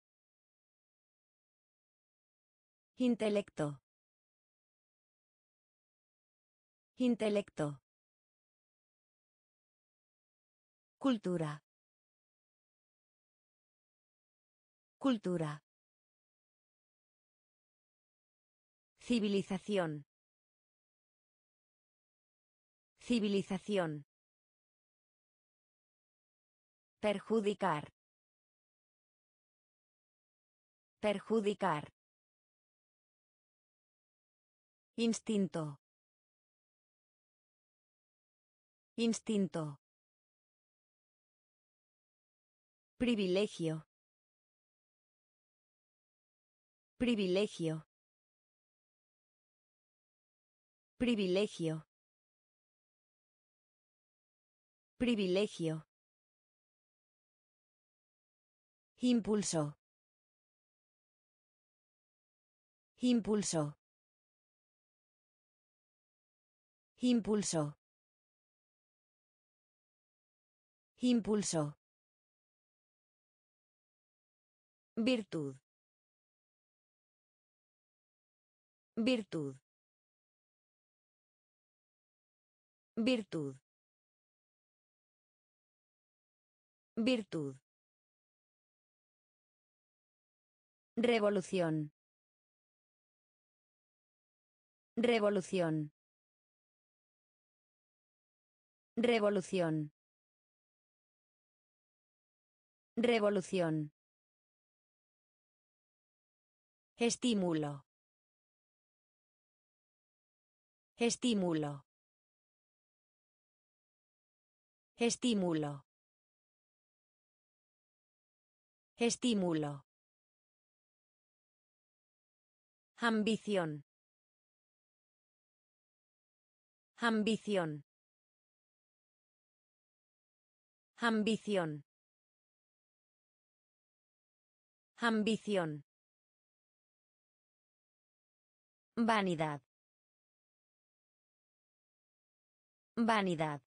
Speaker 1: Intelecto. Intelecto. Cultura. Cultura. Civilización. Civilización. Perjudicar. Perjudicar. Instinto. Instinto. Privilegio. Privilegio. Privilegio. Privilegio. Impulso. Impulso. Impulso. Impulso. Virtud. Virtud. Virtud. Virtud. Revolución. Revolución. Revolución. Revolución. Estímulo. Estímulo. Estímulo. Estímulo. Ambición. Ambición. Ambición. Ambición. Vanidad. Vanidad.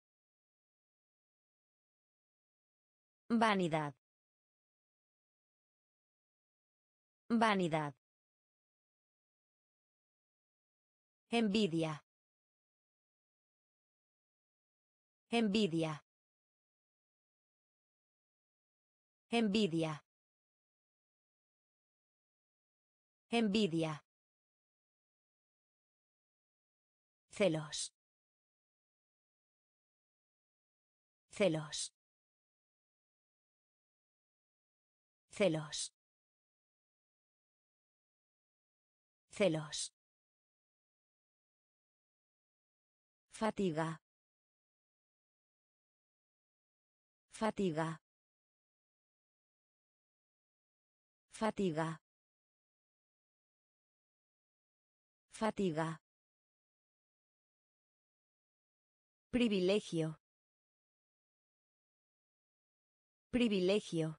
Speaker 1: Vanidad. Vanidad. Envidia. Envidia. Envidia. Envidia. celos celos celos celos Fatiga. Fatiga. Fatiga. Fatiga. Privilegio. Privilegio.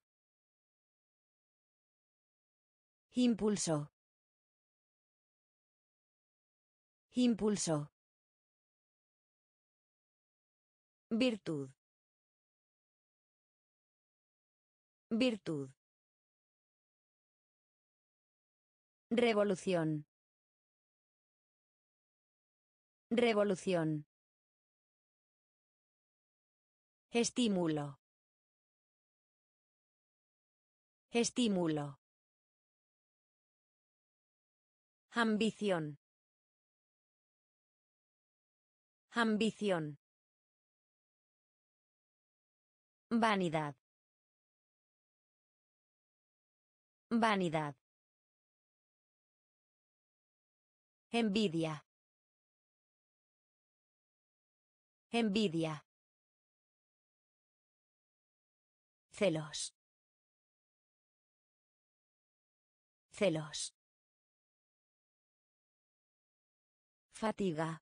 Speaker 1: Impulso. Impulso. Virtud. Virtud. Revolución. Revolución. Estímulo. Estímulo. Ambición. Ambición. Vanidad. Vanidad. Envidia. Envidia. celos celos fatiga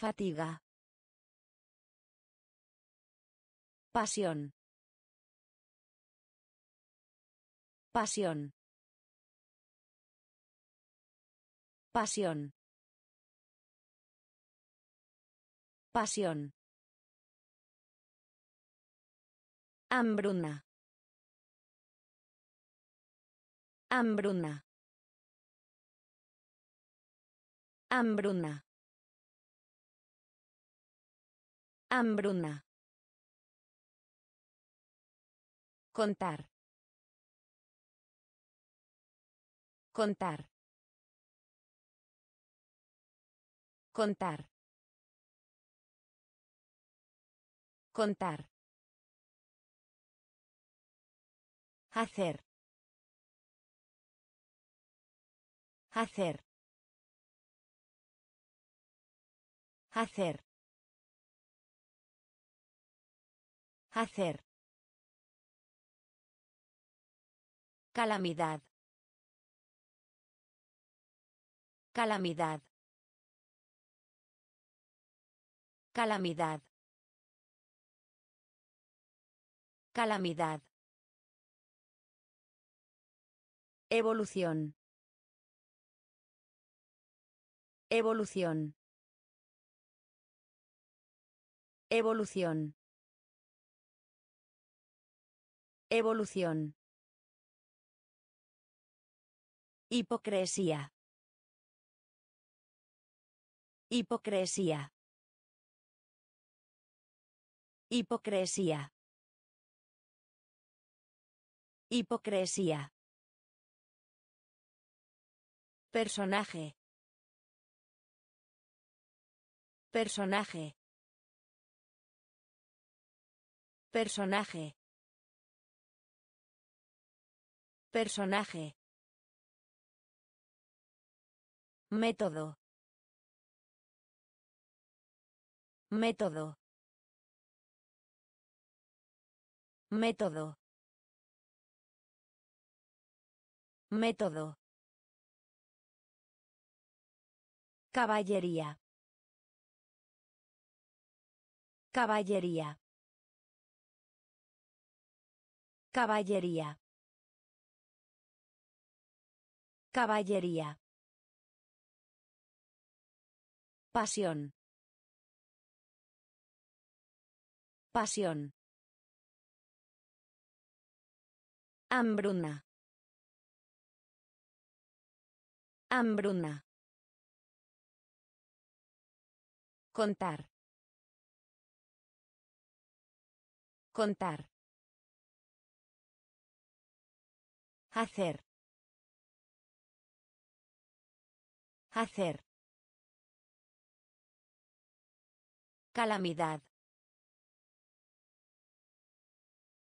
Speaker 1: fatiga pasión pasión pasión pasión Hambruna. Hambruna. Hambruna. Hambruna. Contar. Contar. Contar. Contar. Hacer. Hacer. Hacer. Hacer. Calamidad. Calamidad. Calamidad. Calamidad. Evolución. Evolución. Evolución. Evolución. Hipocresía. Hipocresía. Hipocresía. Hipocresía. Personaje. Personaje. Personaje. Personaje. Método. Método. Método. Método. Caballería. Caballería. Caballería. Caballería. Pasión. Pasión. Hambruna. Hambruna. Contar. Contar. Hacer. Hacer. Calamidad.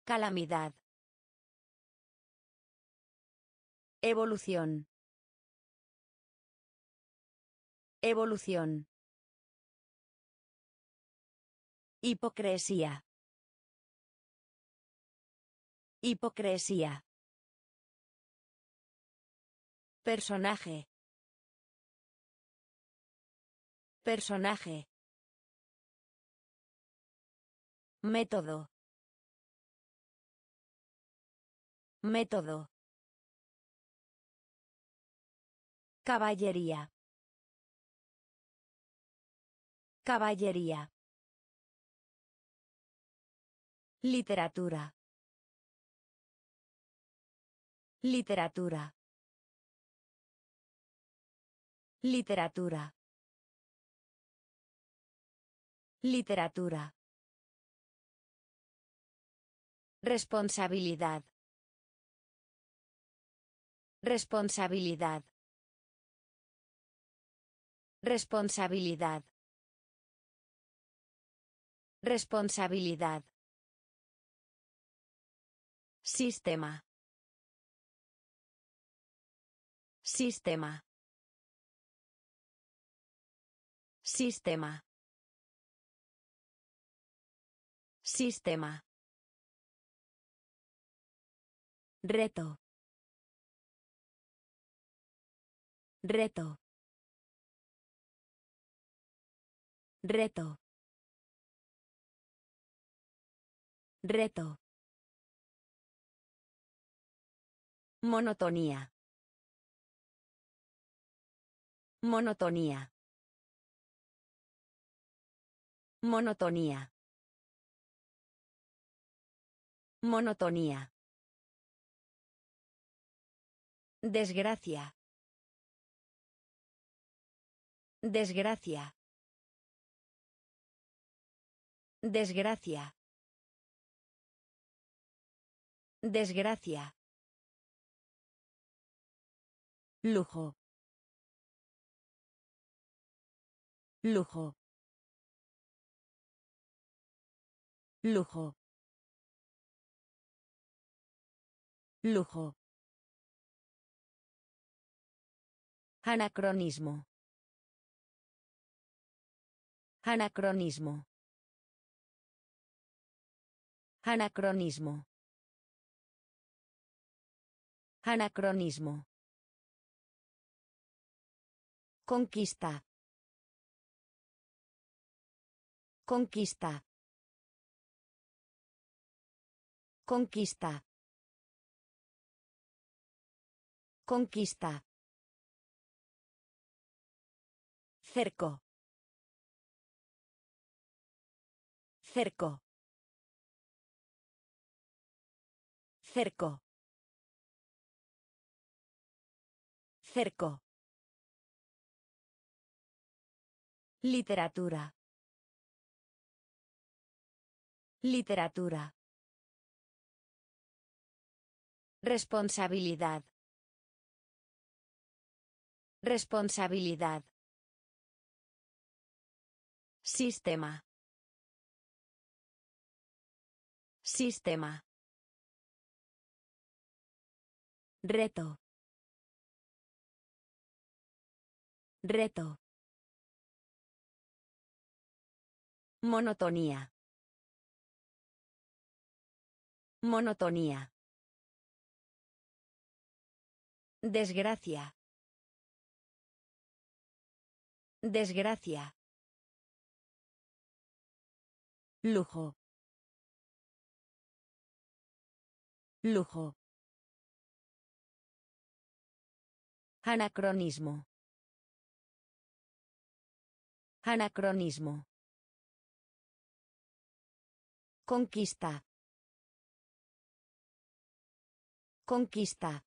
Speaker 1: Calamidad. Evolución. Evolución. Hipocresía. Hipocresía. Personaje. Personaje. Método. Método. Caballería. Caballería. Literatura. Literatura. Literatura. Literatura. Responsabilidad. Responsabilidad. Responsabilidad. Responsabilidad. Sistema. Sistema. Sistema. Sistema. Reto. Reto. Reto. Reto. Monotonía. Monotonía. Monotonía. Monotonía. Desgracia. Desgracia. Desgracia. Desgracia lujo lujo lujo lujo anacronismo anacronismo anacronismo anacronismo Conquista. Conquista. Conquista. Conquista. Cerco. Cerco. Cerco. Cerco. Literatura. Literatura. Responsabilidad. Responsabilidad. Sistema. Sistema. Reto. Reto. Monotonía. Monotonía. Desgracia. Desgracia. Lujo. Lujo. Anacronismo. Anacronismo. Conquista. Conquista.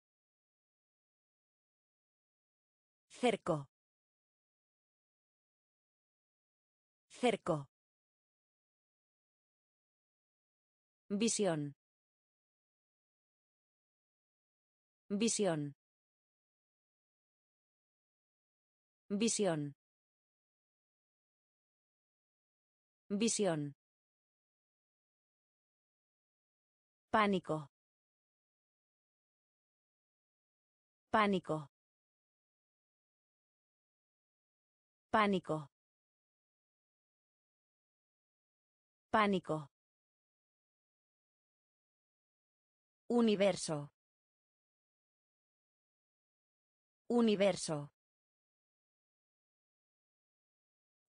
Speaker 1: Cerco. Cerco. Visión. Visión. Visión. Visión. Pánico. Pánico. Pánico. Pánico. Universo. Universo.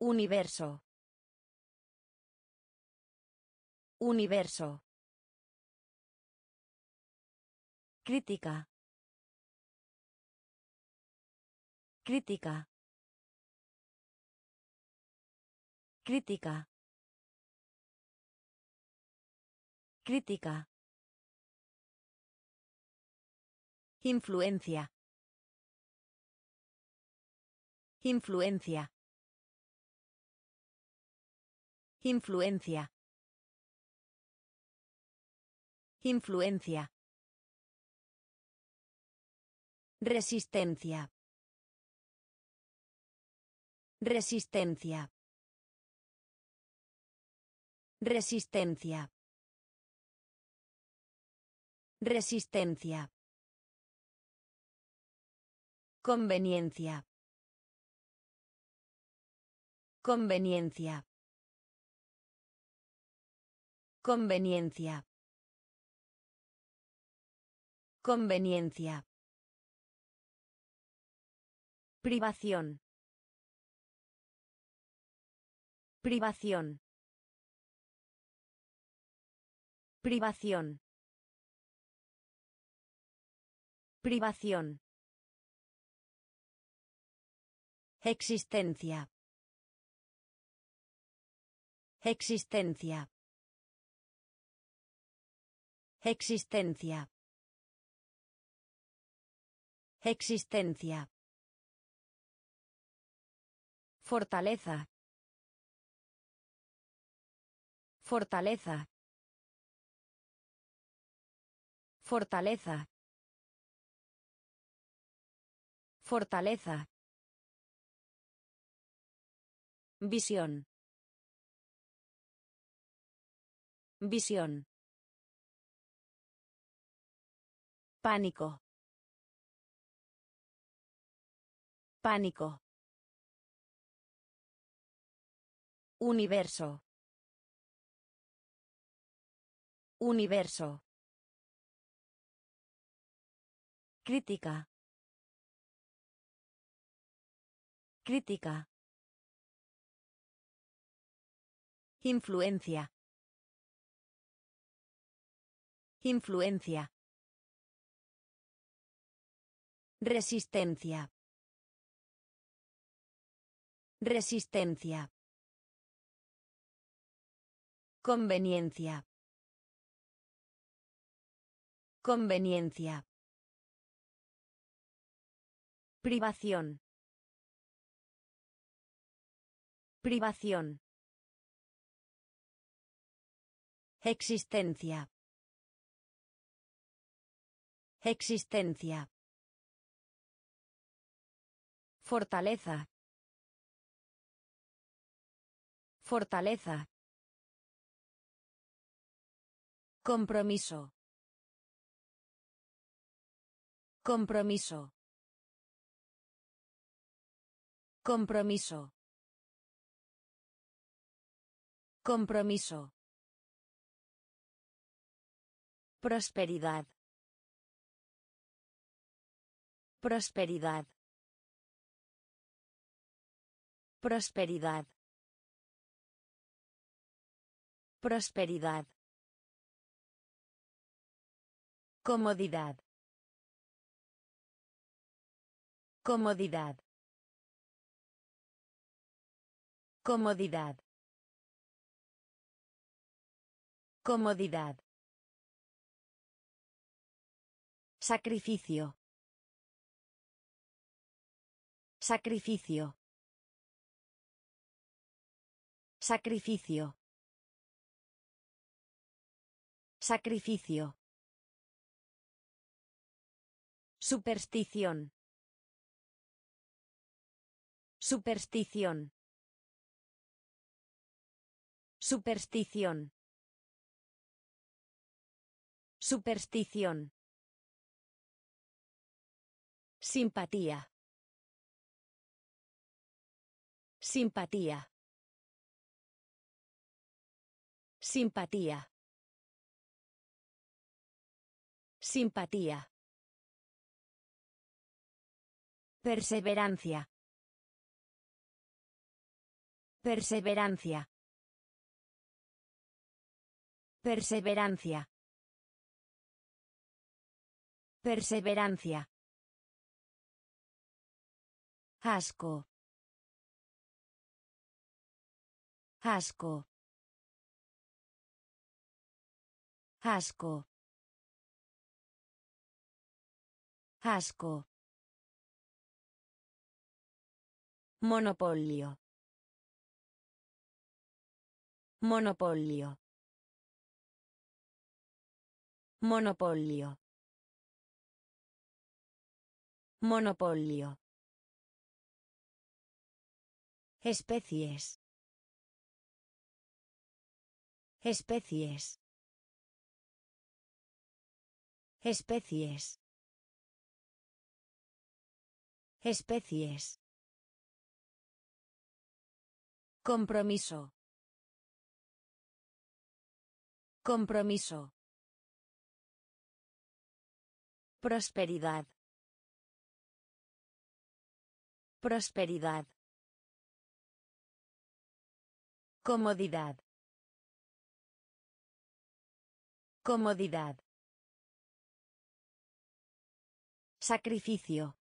Speaker 1: Universo. Universo. Crítica. Crítica. Crítica. Crítica. Influencia. Influencia. Influencia. Influencia. Resistencia. Resistencia. Resistencia. Resistencia. Conveniencia. Conveniencia. Conveniencia. Conveniencia. Privación. Privación. Privación. Privación. Existencia. Existencia. Existencia. Existencia. Fortaleza. Fortaleza. Fortaleza. Fortaleza. Visión. Visión. Pánico. Pánico. Universo. Universo. Crítica. Crítica. Influencia. Influencia. Resistencia. Resistencia. Conveniencia. Conveniencia. Privación. Privación. Existencia. Existencia. Fortaleza. Fortaleza. Compromiso. Compromiso. Compromiso. Compromiso. Prosperidad. Prosperidad. Prosperidad. Prosperidad. Comodidad. Comodidad. Comodidad. Comodidad. Sacrificio. Sacrificio. Sacrificio. Sacrificio. Superstición. Superstición. Superstición. Superstición. Simpatía. Simpatía. Simpatía. Simpatía. Perseverancia. Perseverancia. Perseverancia. Perseverancia. Asco. Asco. Asco. Asco. Monopolio. Monopolio. Monopolio. Monopolio. Especies. Especies. Especies. Especies. Compromiso. Compromiso. Prosperidad. Prosperidad. Comodidad. Comodidad. Sacrificio.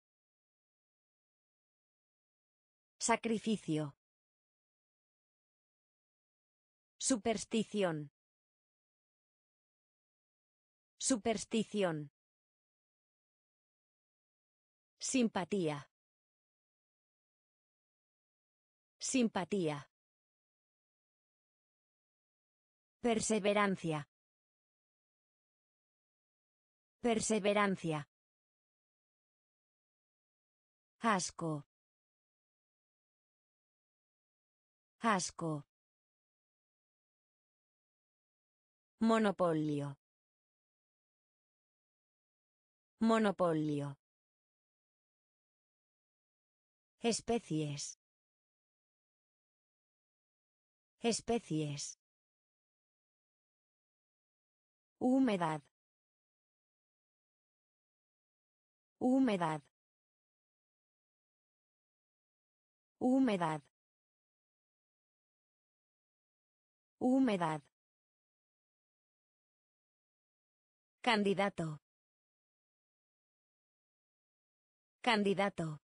Speaker 1: Sacrificio. Superstición. Superstición. Simpatía. Simpatía. Perseverancia. Perseverancia. Asco. Asco. Monopolio. Monopolio. Especies. Especies. Humedad. Humedad. Humedad. Humedad. Candidato. Candidato.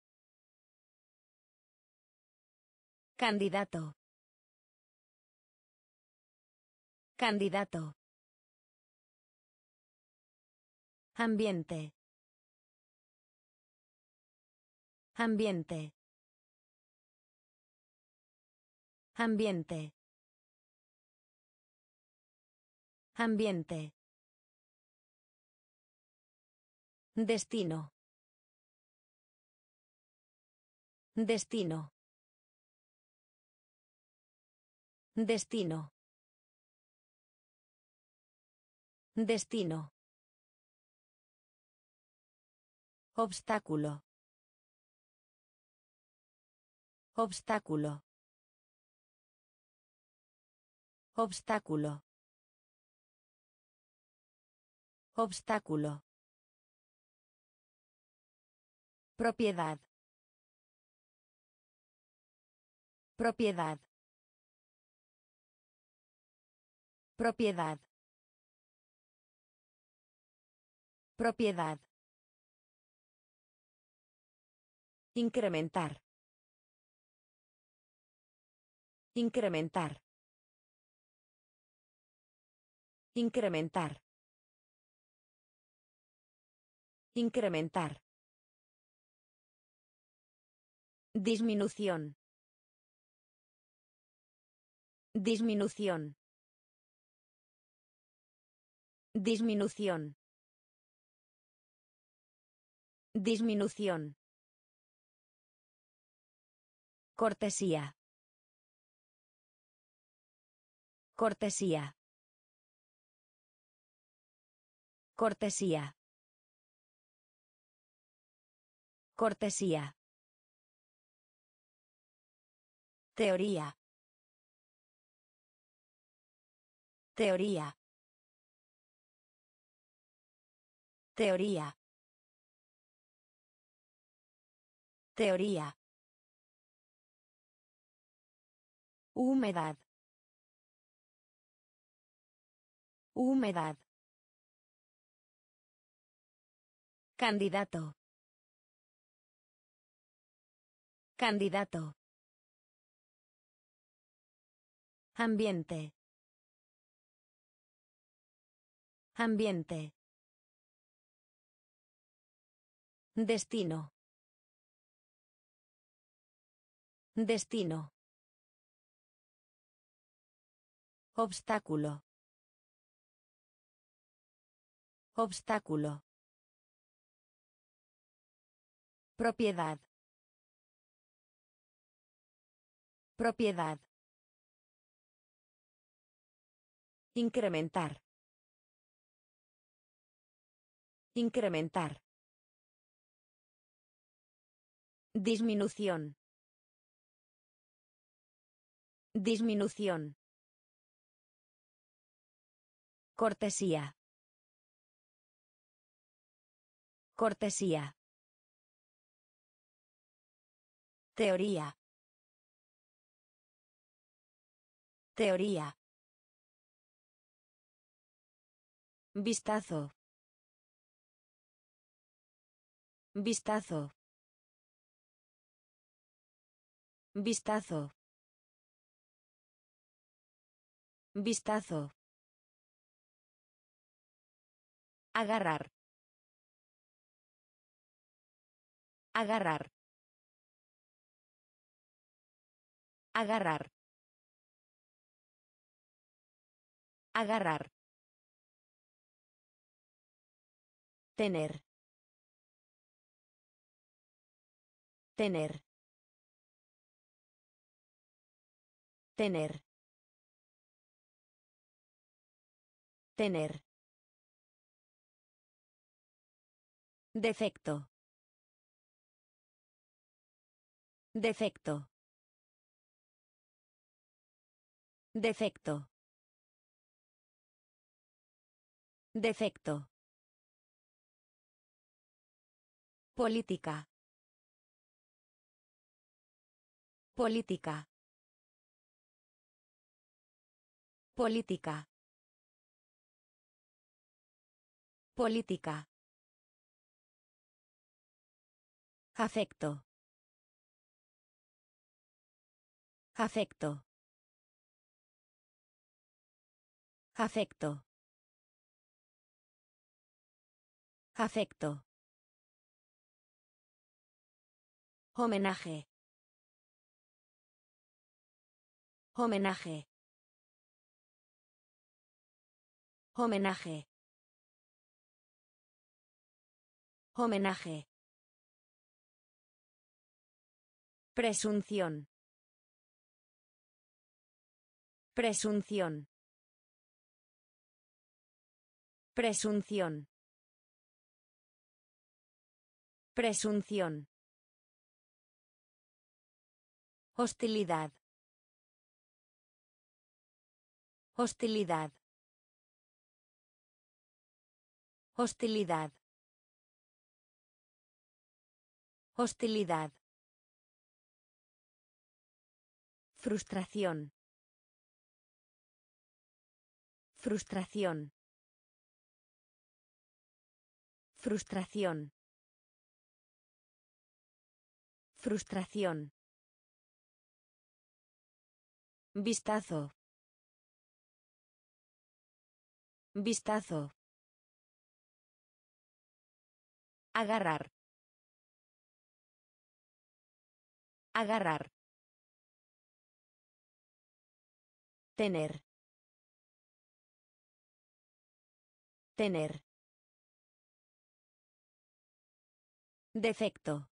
Speaker 1: Candidato. Candidato. Ambiente. Ambiente. Ambiente. Ambiente. Destino. Destino. Destino. Destino. Obstáculo. Obstáculo. Obstáculo. Obstáculo. Propiedad. Propiedad. Propiedad. Propiedad. Incrementar. Incrementar. Incrementar. Incrementar. Disminución. Disminución. Disminución. Disminución. Cortesía. Cortesía. Cortesía. Cortesía. Teoría. Teoría. Teoría. Teoría. Humedad. Humedad. Candidato. Candidato. Ambiente. Ambiente. Destino. Destino. Obstáculo. Obstáculo. Propiedad. Propiedad. Incrementar. Incrementar. Disminución. Disminución. Cortesía. Cortesía. Teoría. Teoría. Vistazo. Vistazo. Vistazo. Vistazo. Agarrar. Agarrar. Agarrar. Agarrar. Tener. Tener. Tener. Tener. Defecto. Defecto. Defecto. Defecto. Política. Política. Política. Política. Afecto. Afecto. Afecto. Afecto. Homenaje. Homenaje. Homenaje. Homenaje. Presunción. Presunción. Presunción. Presunción. Hostilidad. Hostilidad. Hostilidad. Hostilidad. Frustración. Frustración. Frustración. Frustración. Vistazo. Vistazo. Agarrar. Agarrar. Tener. Tener. Defecto.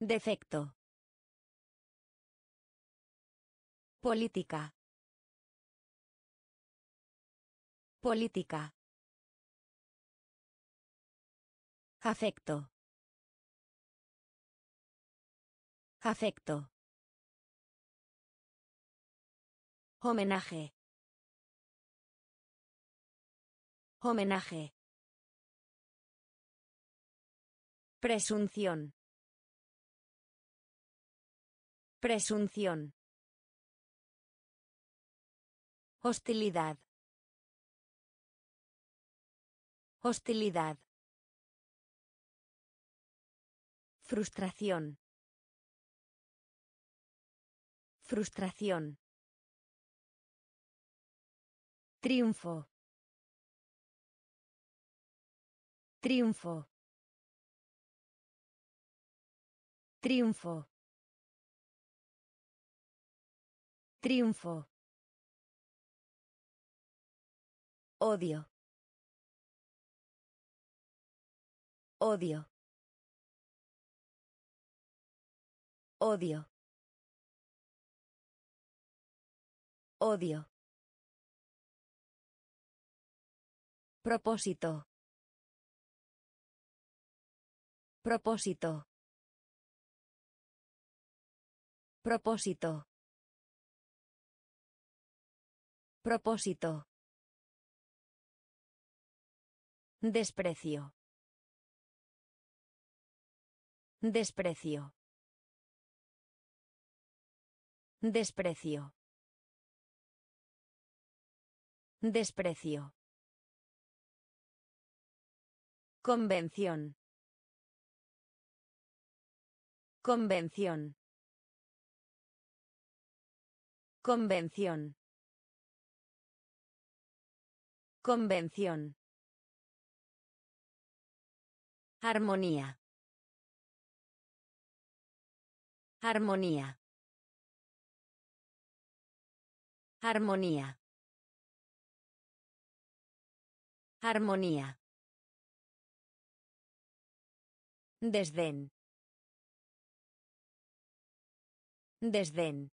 Speaker 1: Defecto. Política. Política. Afecto. Afecto. Homenaje. Homenaje. Presunción. Presunción. Hostilidad. Hostilidad. Frustración. Frustración. Triunfo. Triunfo. Triunfo. Triunfo. Odio. Odio. Odio. Odio. Propósito. Propósito. Propósito. Propósito. Desprecio. Desprecio. Desprecio. Desprecio. Convención. Convención. Convención. Convención. Armonía. Armonía. Armonía. Armonía. Desdén. Desdén.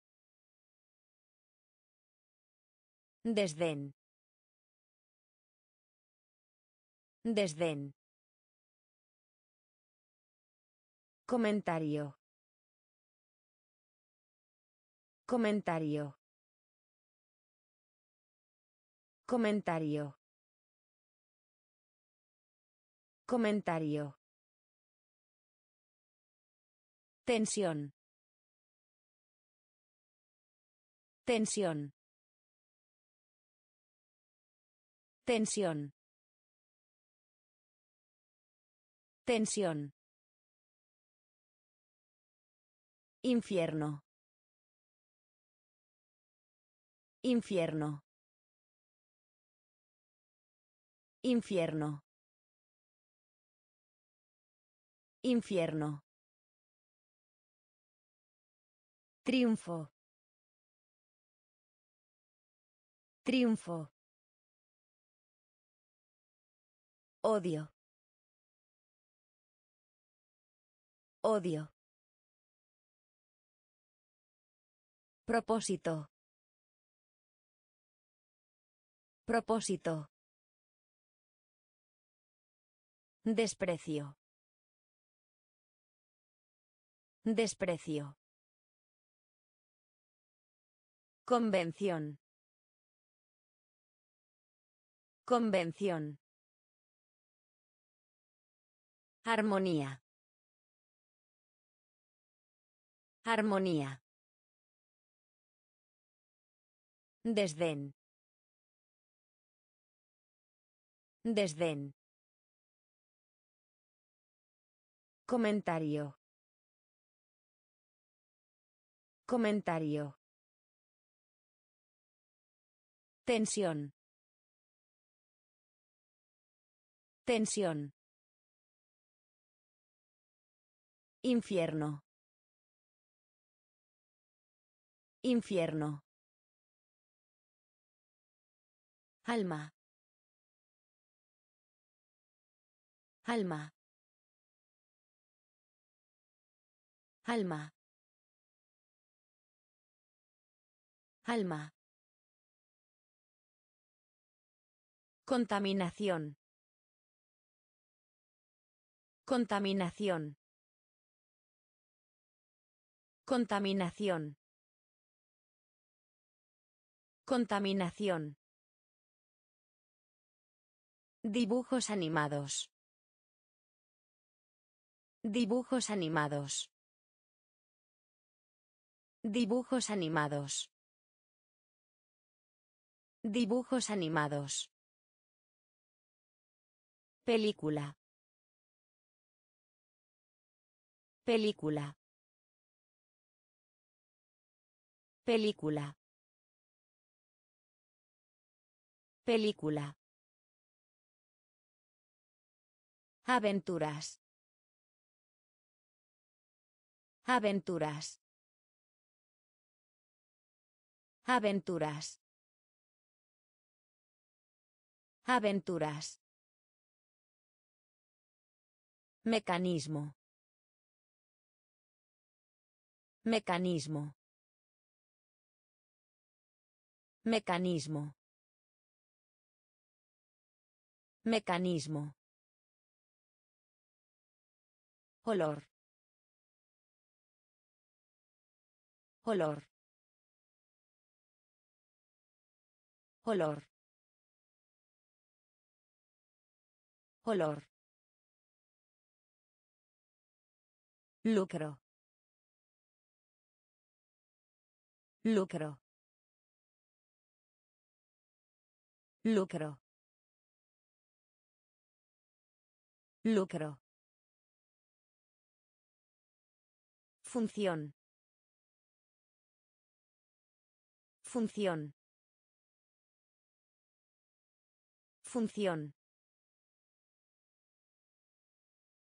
Speaker 1: Desdén. Desdén. Comentario. Comentario. Comentario. Comentario. Tensión. Tensión. Tensión. Tensión. Infierno. Infierno. Infierno. Infierno. Triunfo. Triunfo. Odio. Odio. Propósito. Propósito. Desprecio. Desprecio. Convención. Convención. Armonía. Armonía. Desdén. Desdén. Comentario. Comentario. Tensión. Tensión. Infierno. Infierno. Alma. Alma. Alma. Alma. Contaminación. Contaminación. Contaminación. Contaminación. Dibujos animados. Dibujos animados. Dibujos animados. Dibujos animados. Película. Película. Película. Película. Aventuras. Aventuras. Aventuras. Aventuras. Mecanismo. Mecanismo. Mecanismo. Mecanismo. Olor. Olor. Olor. Olor. Lucro. Lucro. Lucro. Lucro. Función. Función. Función.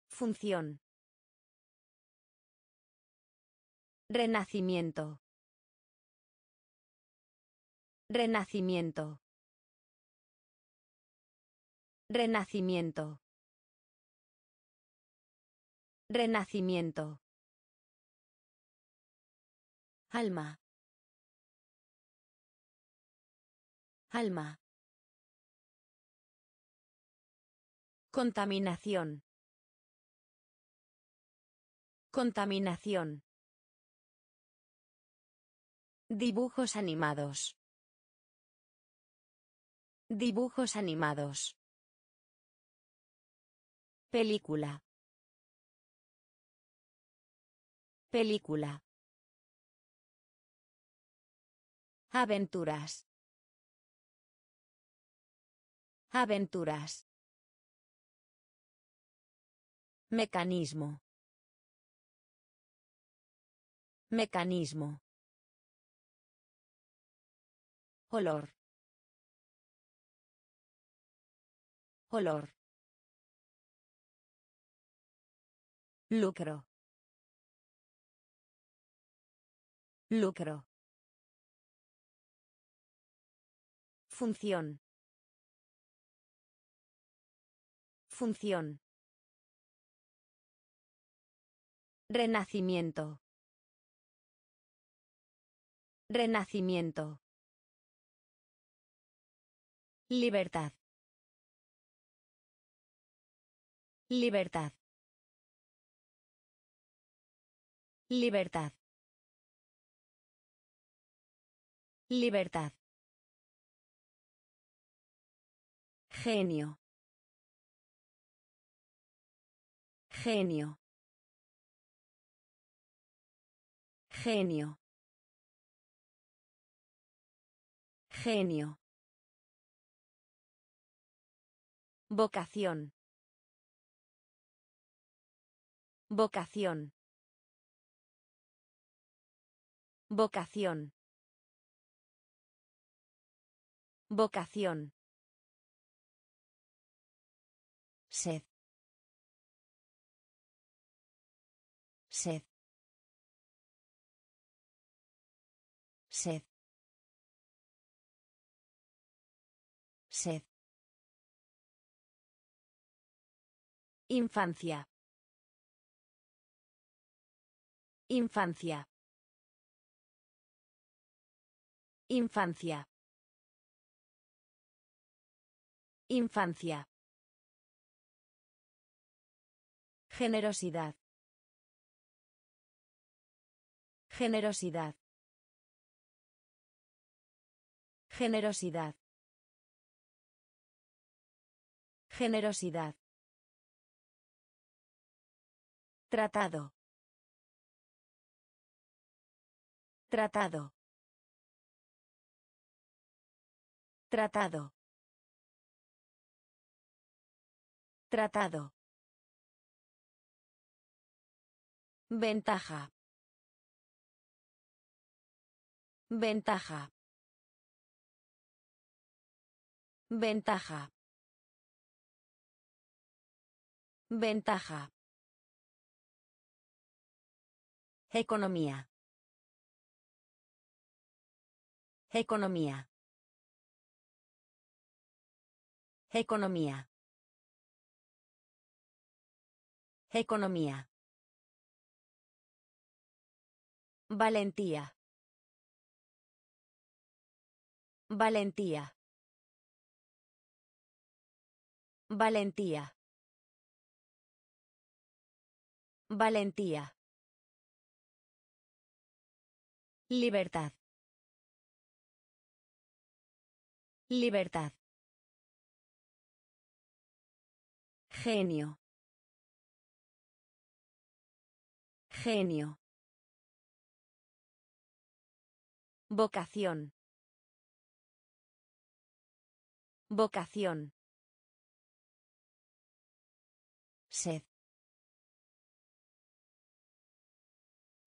Speaker 1: Función. Renacimiento. Renacimiento. Renacimiento. Renacimiento. Alma. Alma. Contaminación. Contaminación. Dibujos animados. Dibujos animados. Película. Película. Aventuras. Aventuras. Mecanismo. Mecanismo. Olor. Olor. Lucro. Lucro. Función. Función. Renacimiento. Renacimiento. Libertad. Libertad. Libertad. Libertad. Genio. Genio. Genio. Genio. Vocación. Vocación. Vocación. Vocación. Sed. Sed. Sed. Infancia. Infancia. Infancia. Infancia. Generosidad. Generosidad. Generosidad. Generosidad. Tratado. Tratado. Tratado. Tratado. Ventaja. Ventaja. Ventaja. Ventaja. Economía. Economía. Economía. Economía. Valentía. Valentía. Valentía. Valentía. Libertad. Libertad. Genio. Genio. Vocación. Vocación. Sed.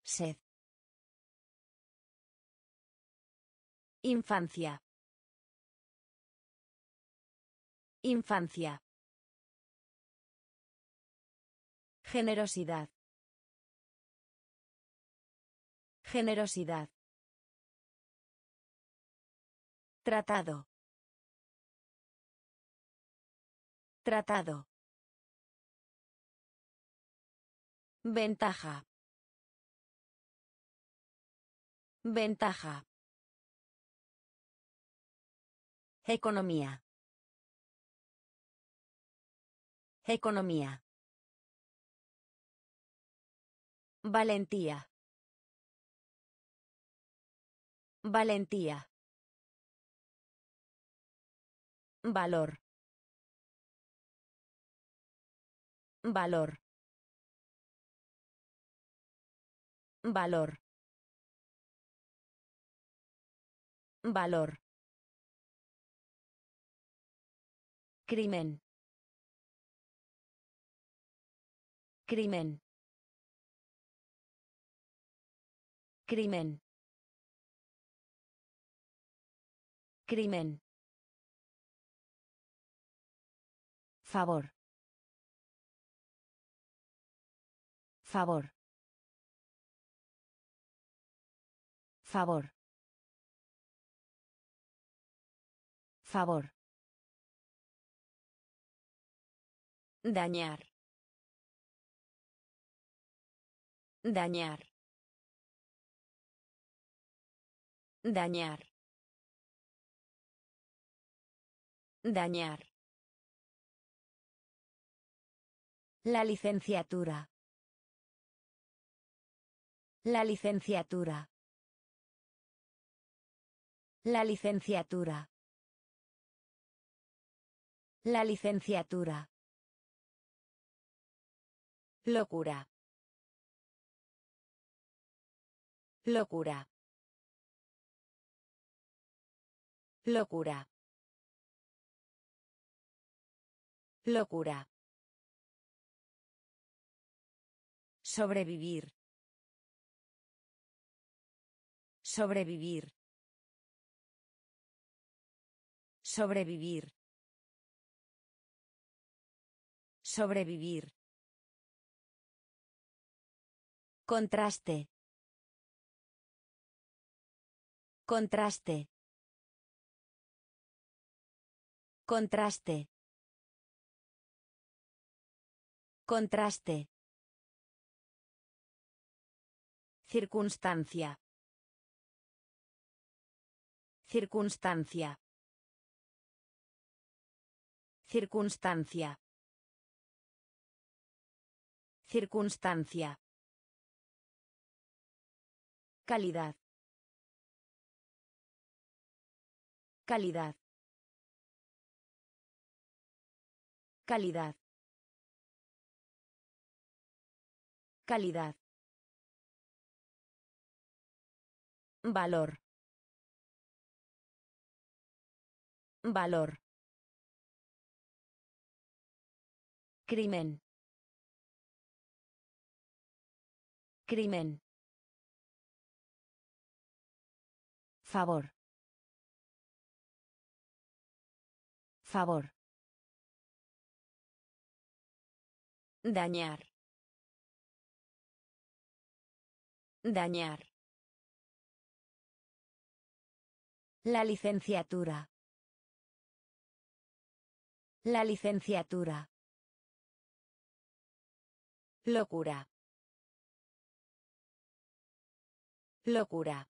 Speaker 1: Sed. Infancia. Infancia. Generosidad. Generosidad. Tratado. Tratado. Ventaja. Ventaja. Economía. Economía. Valentía. Valentía. Valor. Valor. Valor. Valor. Crimen. Crimen. Crimen. Crimen. Favor. Favor. Favor. Favor. Dañar. Dañar. Dañar. Dañar. La licenciatura. La licenciatura. La licenciatura. La licenciatura. Locura. Locura. Locura. Locura. Sobrevivir. Sobrevivir. Sobrevivir. Sobrevivir. Contraste. Contraste. Contraste. Contraste. Circunstancia. Circunstancia. Circunstancia. Circunstancia. Calidad. Calidad. Calidad. Calidad. Valor. Valor. Crimen. Crimen. Favor. Favor. Dañar. Dañar. La licenciatura. La licenciatura. Locura. Locura.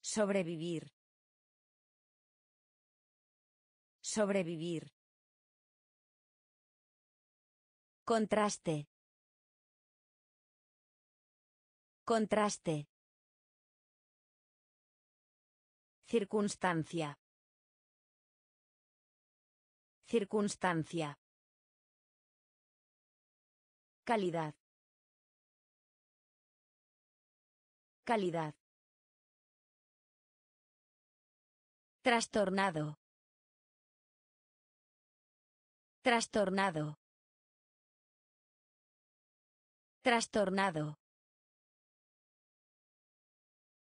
Speaker 1: Sobrevivir. Sobrevivir. Contraste. Contraste. Circunstancia. Circunstancia. Calidad. Calidad. Trastornado. Trastornado. Trastornado.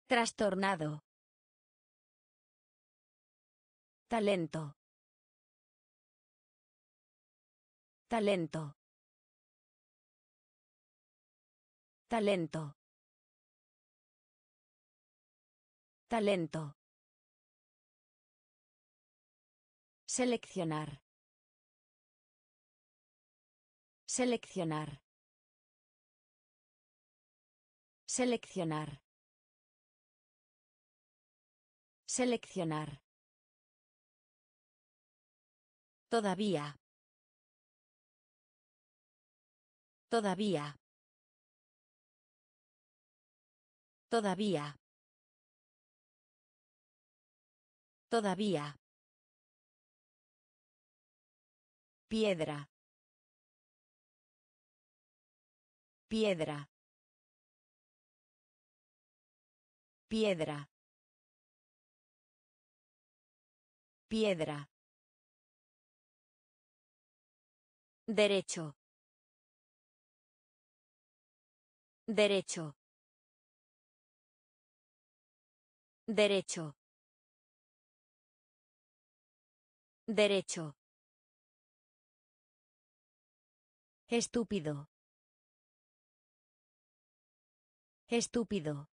Speaker 1: Trastornado. Talento. Talento. Talento. Talento. Seleccionar. Seleccionar. Seleccionar. Seleccionar. Todavía. Todavía. Todavía. Todavía. Piedra. Piedra. Piedra. Piedra. Derecho. Derecho. Derecho. Derecho. Estúpido. Estúpido.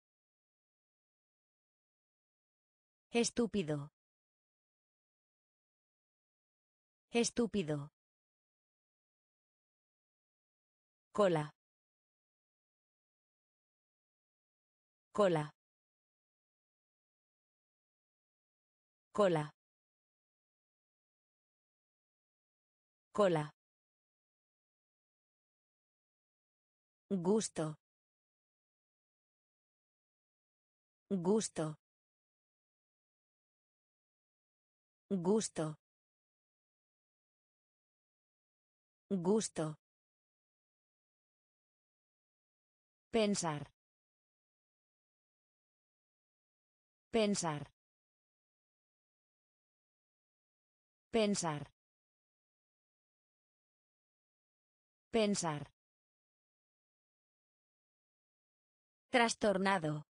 Speaker 1: Estúpido. Estúpido. cola cola cola cola gusto gusto gusto gusto Pensar. Pensar. Pensar. Pensar. Trastornado.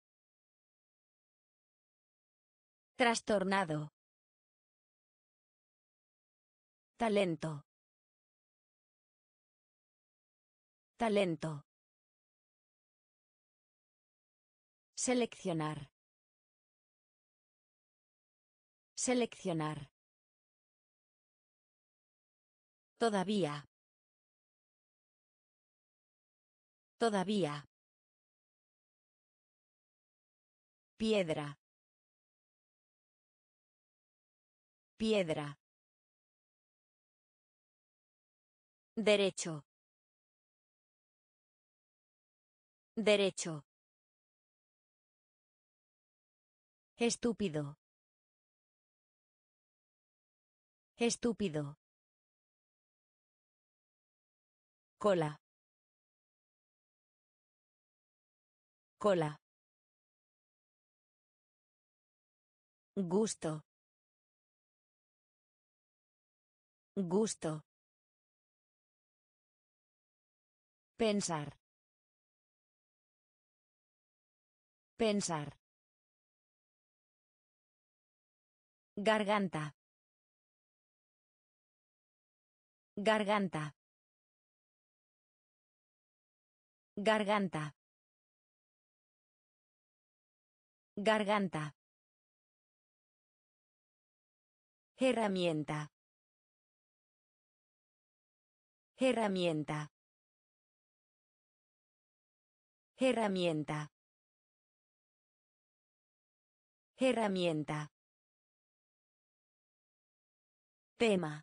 Speaker 1: Trastornado. Talento. Talento. Seleccionar. Seleccionar. Todavía. Todavía. Piedra. Piedra. Derecho. Derecho. Estúpido. Estúpido. Cola. Cola. Gusto. Gusto. Pensar. Pensar. Garganta. Garganta. Garganta. Garganta. Herramienta. Herramienta. Herramienta. Herramienta. Tema.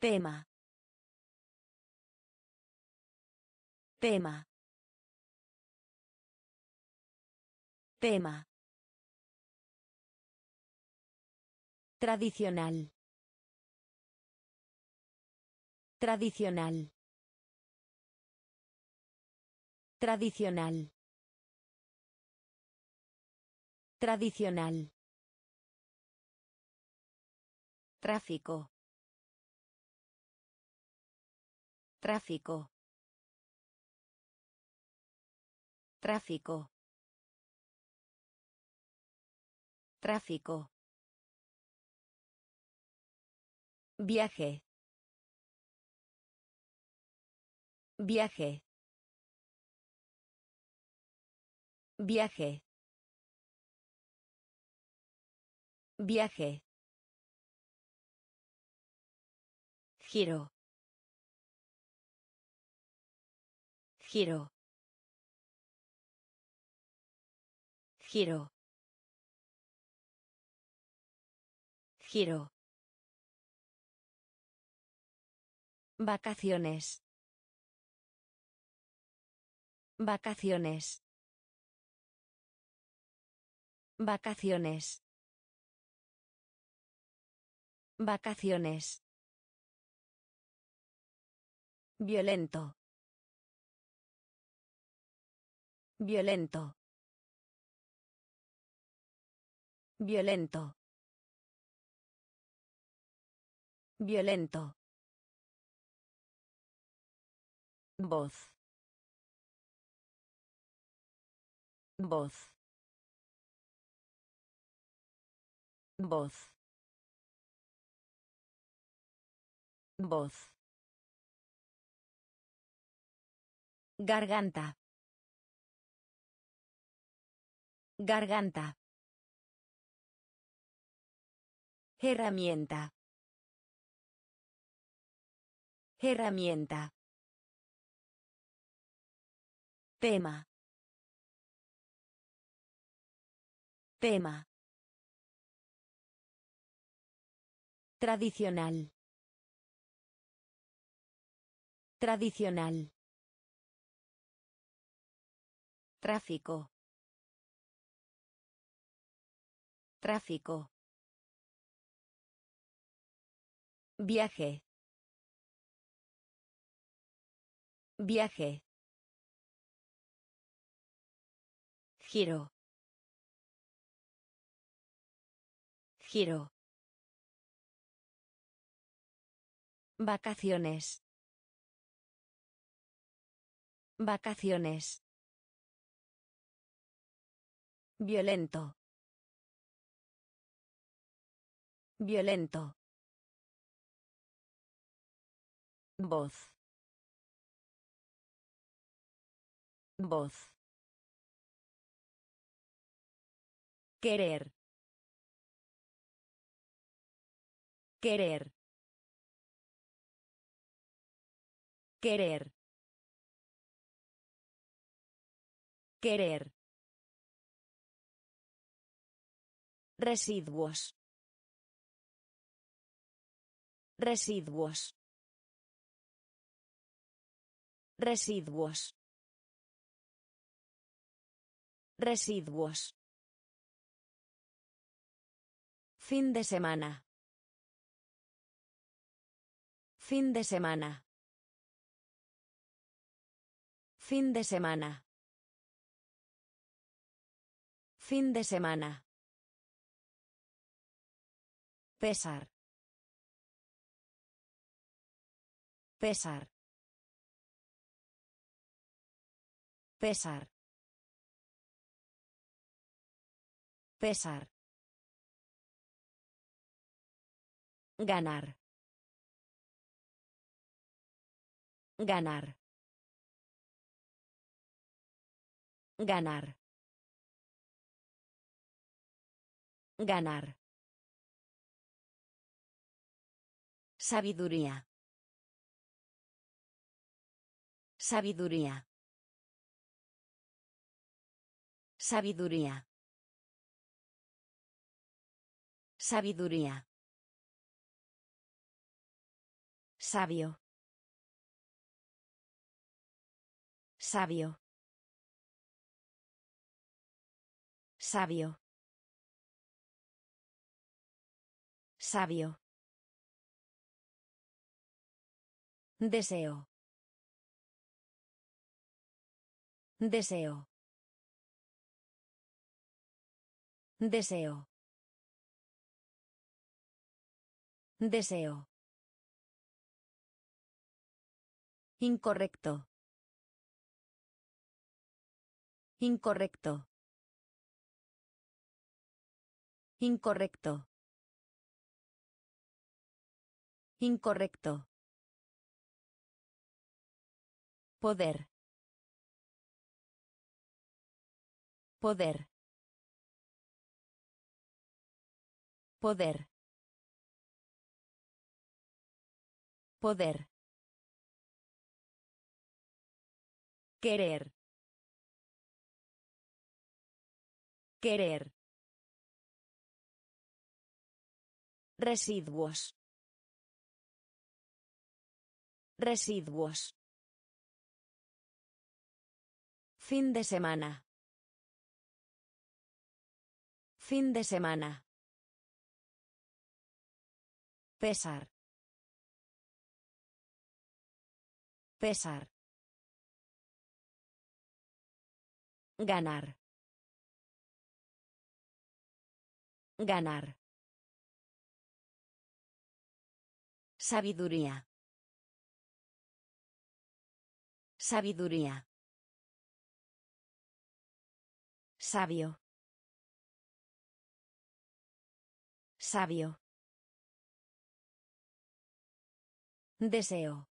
Speaker 1: Tema. Tema. Tema. Tradicional. Tradicional. Tradicional. Tradicional. Tráfico. Tráfico. Tráfico. Tráfico. Viaje. Viaje. Viaje. Viaje. Giro. Giro. Giro. Giro. Vacaciones. Vacaciones. Vacaciones. Vacaciones. Violento. Violento. Violento. Violento. Voz. Voz. Voz. Voz. Garganta. Garganta. Herramienta. Herramienta. Tema. Tema. Tradicional. Tradicional. Tráfico. Tráfico. Viaje. Viaje. Giro. Giro. Vacaciones. Vacaciones. Violento. Violento. Voz. Voz. Querer. Querer. Querer. Querer. Residuos. Residuos. Residuos. Residuos. Fin de semana. Fin de semana. Fin de semana. Fin de semana. Pesar. Pesar. Pesar. Pesar. Ganar. Ganar. Ganar. Ganar. Sabiduría. Sabiduría. Sabiduría. Sabiduría. Sabio. Sabio. Sabio. Sabio. Deseo. Deseo. Deseo. Deseo. Incorrecto. Incorrecto. Incorrecto. Incorrecto. Poder. Poder. Poder. Poder. Querer. Querer. Residuos. Residuos. Fin de semana. Fin de semana. Pesar. Pesar. Ganar. Ganar. Sabiduría. Sabiduría. Sabio. Sabio. Deseo.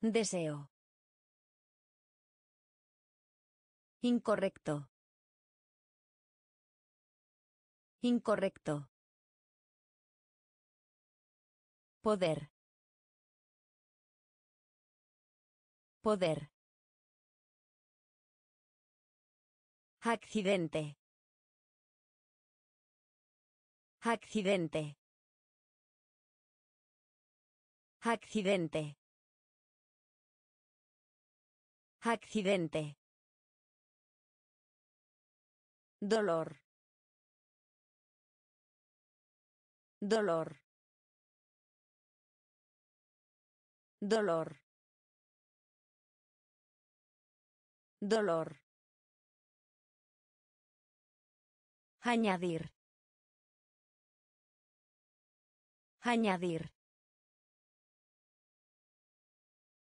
Speaker 1: Deseo. Incorrecto. Incorrecto. Poder. Poder. Accidente. Accidente. Accidente. Accidente. Dolor. Dolor. Dolor. Dolor. Añadir. Añadir.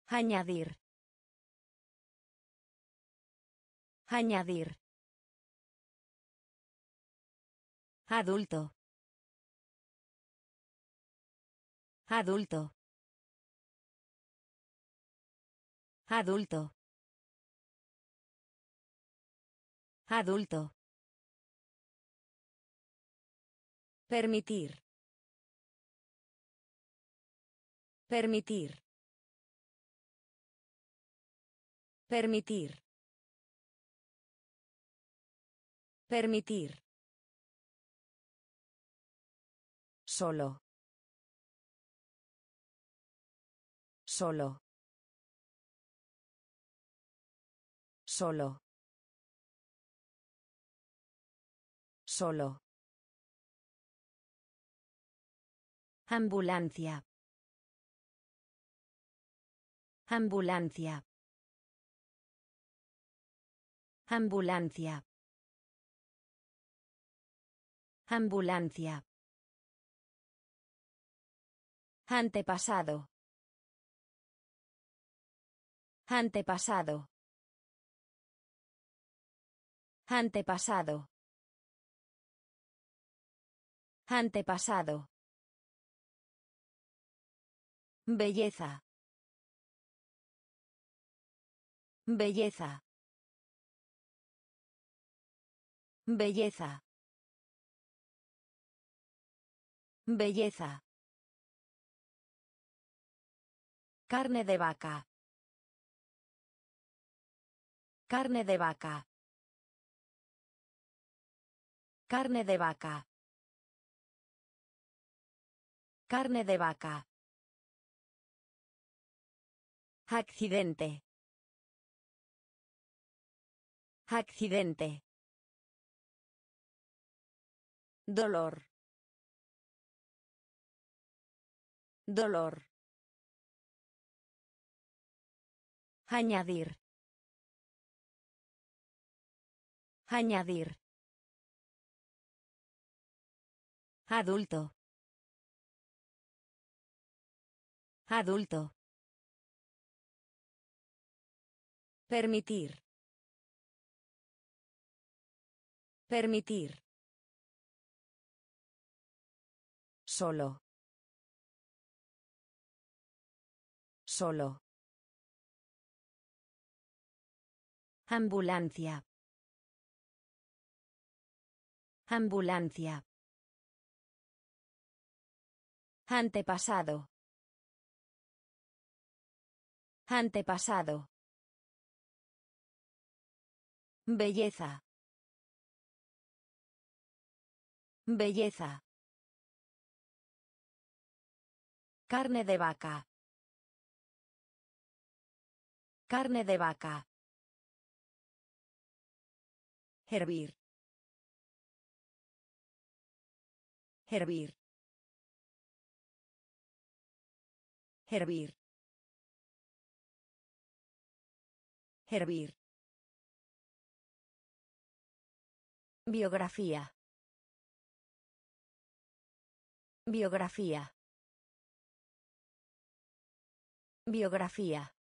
Speaker 1: Añadir. Añadir. Adulto. Adulto. Adulto. Adulto. Permitir. Permitir. Permitir. Permitir. Solo. Solo. Solo. Solo. Ambulancia. Ambulancia. Ambulancia. Ambulancia. Antepasado. Antepasado. Antepasado. Antepasado. Belleza. Belleza. Belleza. Belleza. Carne de vaca. Carne de vaca. Carne de vaca. Carne de vaca. Accidente. Accidente. Dolor. Dolor. Añadir. Añadir. Adulto. Adulto. Permitir. Permitir. Solo. Solo. Ambulancia. Ambulancia. Antepasado. Antepasado. Belleza. Belleza. Carne de vaca. Carne de vaca. Hervir. Hervir. Hervir. Hervir. Biografía. Biografía. Biografía.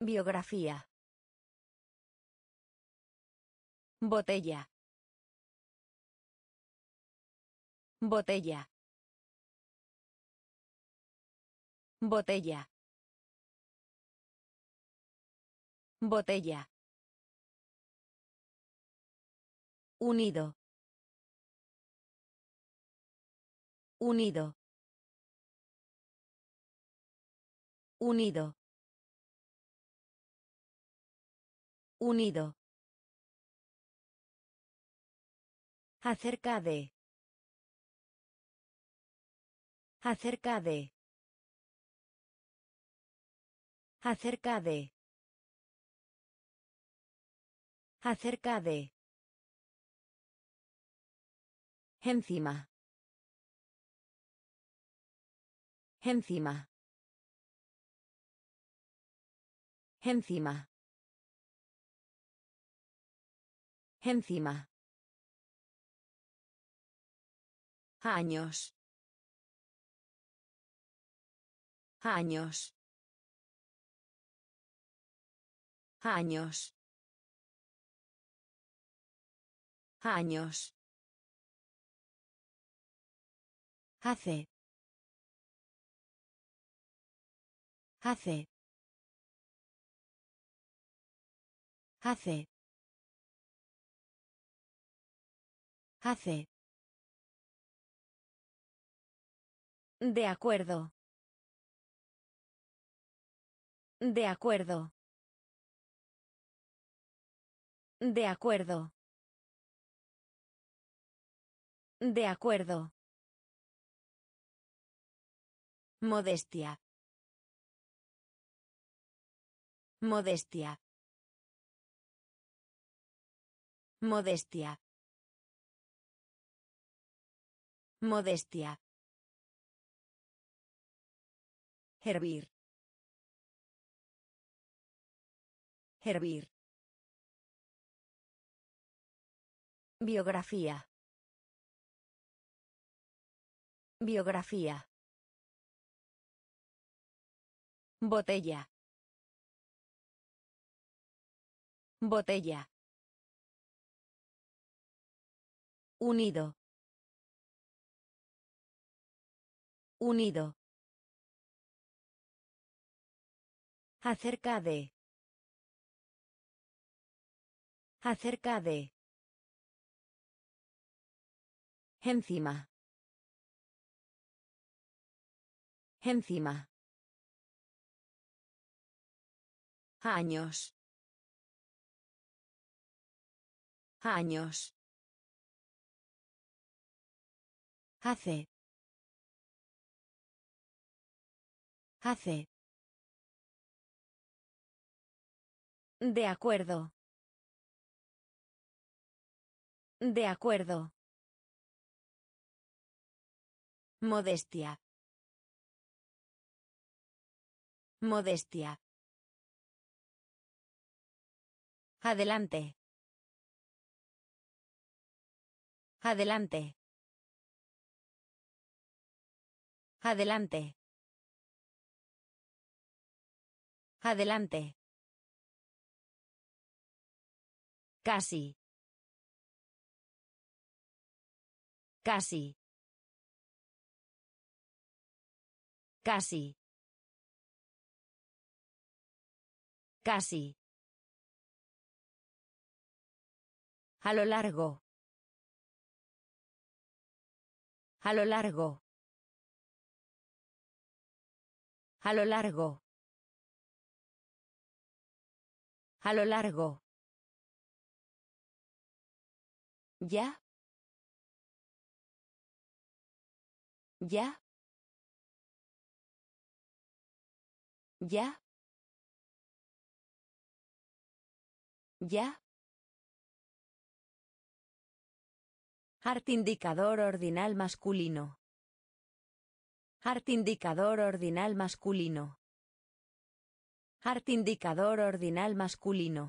Speaker 1: Biografía. Botella. Botella. Botella. Botella. Unido. Unido. Unido. Unido. Acerca de. Acerca de. Acerca de. Acerca de. Encima. Encima. Encima. Encima. Años. Años. Años. Años. Hace. Hace. Hace. Hace. De acuerdo. De acuerdo. De acuerdo. De acuerdo. Modestia. Modestia. Modestia. Modestia. Hervir. Hervir. Biografía. Biografía. Botella. Botella. Unido. Unido. Acerca de. Acerca de. Encima. Encima. Años. Años. Hace. Hace. De acuerdo. De acuerdo. Modestia. Modestia. Adelante. Adelante. Adelante. Adelante. Casi. Casi. Casi. Casi. A lo largo. A lo largo. A lo largo. A lo largo. Ya. Ya. Ya. Ya. Art indicador ordinal masculino. Art indicador ordinal masculino. Art indicador ordinal masculino.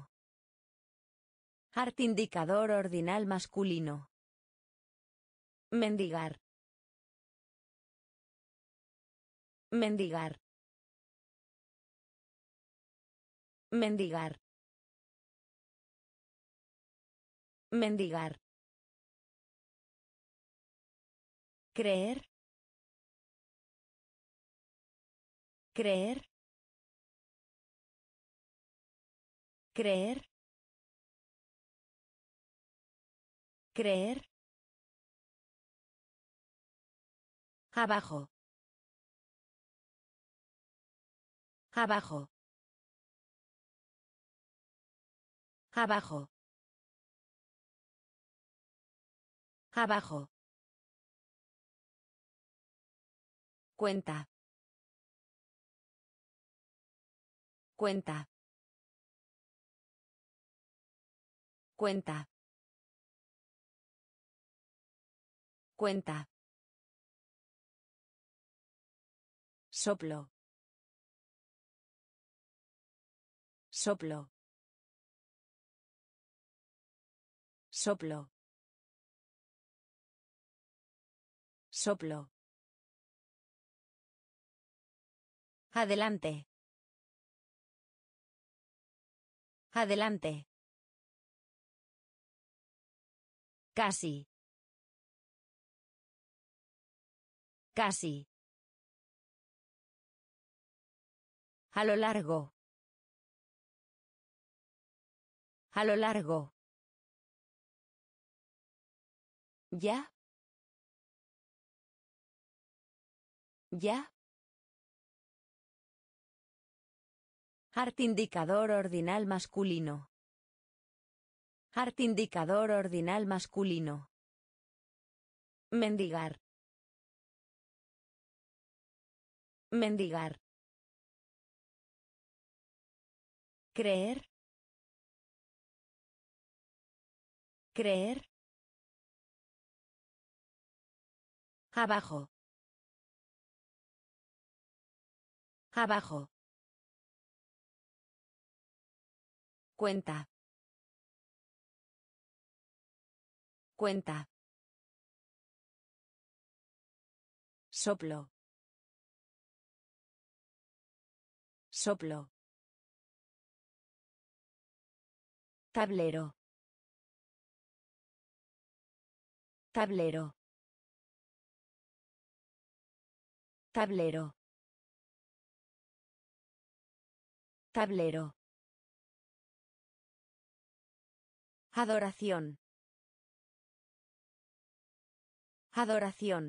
Speaker 1: Art indicador ordinal masculino. Mendigar. Mendigar. Mendigar. Mendigar. Creer. Creer. Creer. Creer. Abajo. Abajo. Abajo. Abajo. Cuenta. Cuenta. Cuenta. Cuenta. Soplo. Soplo. Soplo. Soplo. Adelante. Adelante. Casi. Casi. A lo largo. A lo largo. ¿Ya? ¿Ya? Art indicador ordinal masculino. Art indicador ordinal masculino. Mendigar. Mendigar. Creer. Creer. Abajo. Abajo. Cuenta. Cuenta. Soplo. Soplo. Tablero. Tablero. Tablero. Tablero. Adoración. Adoración.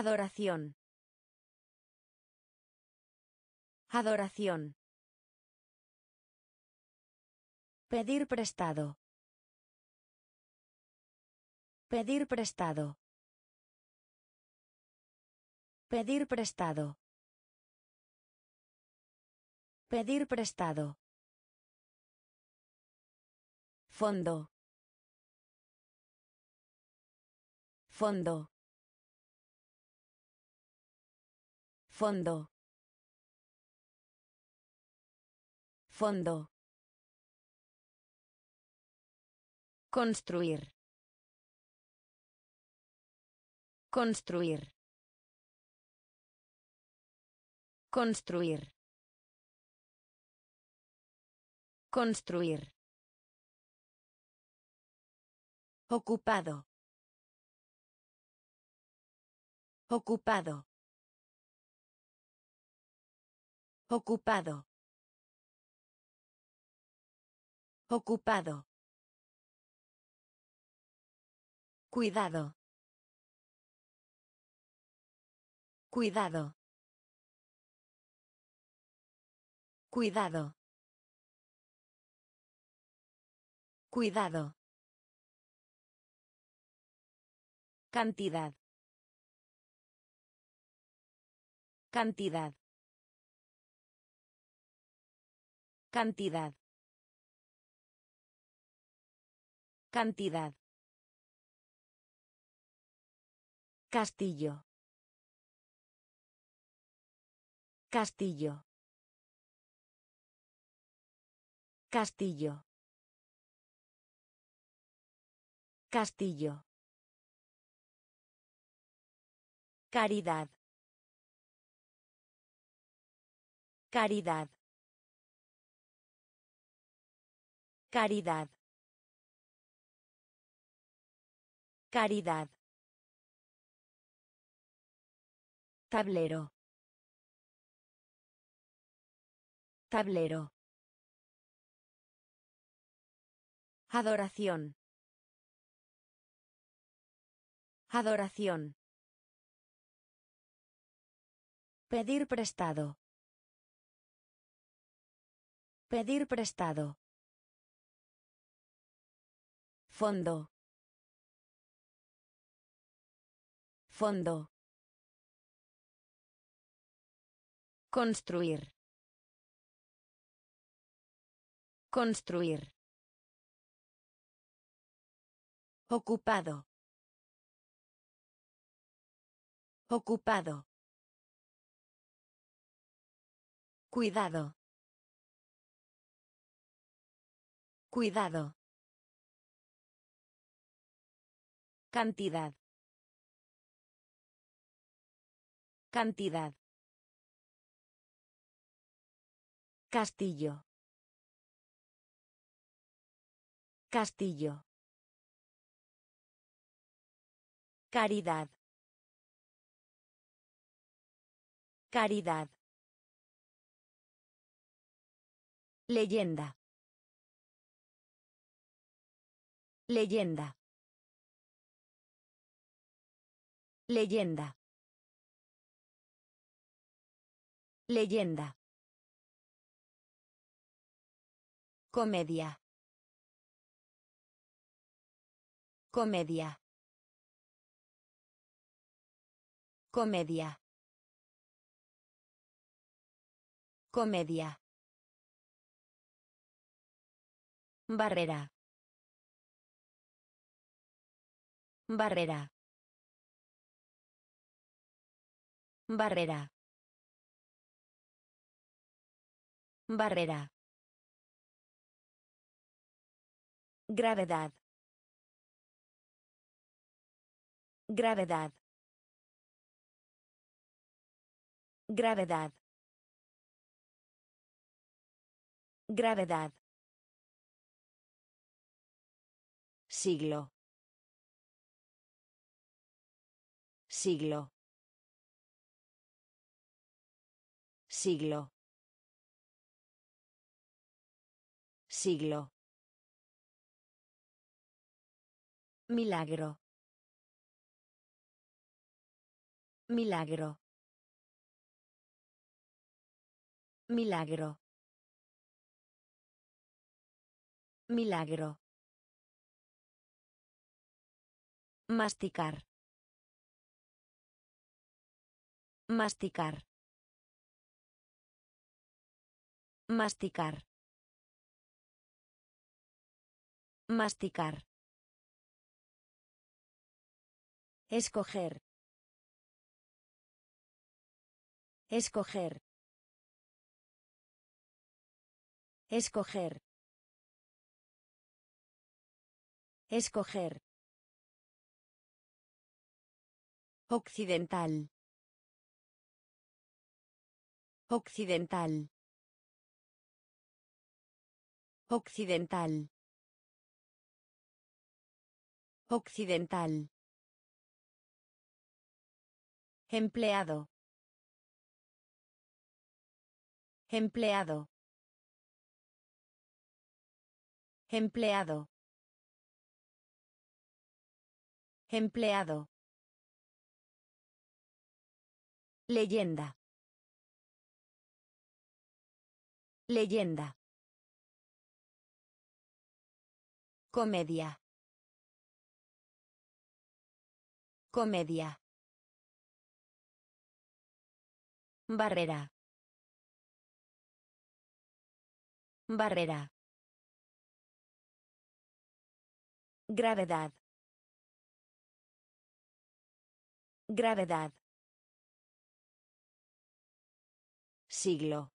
Speaker 1: Adoración. Adoración. Pedir prestado. Pedir prestado. Pedir prestado. Pedir prestado. Fondo. Fondo. Fondo. Fondo. Construir. Construir. Construir. Construir. Ocupado. Ocupado. Ocupado. Ocupado. Cuidado. Cuidado. Cuidado. Cuidado. Cantidad. Cantidad. Cantidad. Cantidad. Castillo. Castillo. Castillo. Castillo. Caridad. Caridad. Caridad. Caridad. Tablero. Tablero. Adoración. Adoración. Pedir prestado. Pedir prestado. Fondo. Fondo. Construir. Construir. Ocupado. Ocupado. Cuidado. Cuidado. Cantidad. Cantidad. Castillo. Castillo. Caridad. Caridad. Leyenda. Leyenda. Leyenda. Leyenda. Comedia. Comedia. Comedia. Comedia. Barrera. Barrera. Barrera. Barrera. Gravedad. Gravedad. Gravedad. Gravedad. Siglo. Siglo. Siglo. Siglo. Milagro. Milagro. Milagro. Milagro. Masticar. Masticar. Masticar. Masticar. Escoger. Escoger. Escoger. Escoger. Occidental. Occidental. Occidental. Occidental. Empleado. Empleado. Empleado. Empleado. Leyenda. Leyenda. Comedia. Comedia. Barrera. Barrera. Gravedad. Gravedad. Siglo.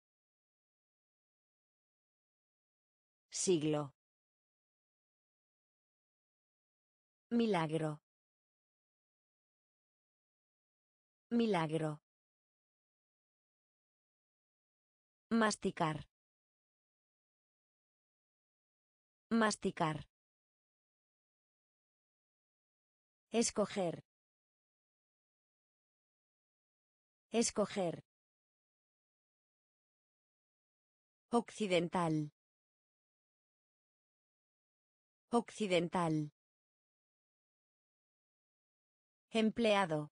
Speaker 1: Siglo. Milagro. Milagro. Masticar. Masticar. Escoger. Escoger. Occidental. Occidental. Empleado.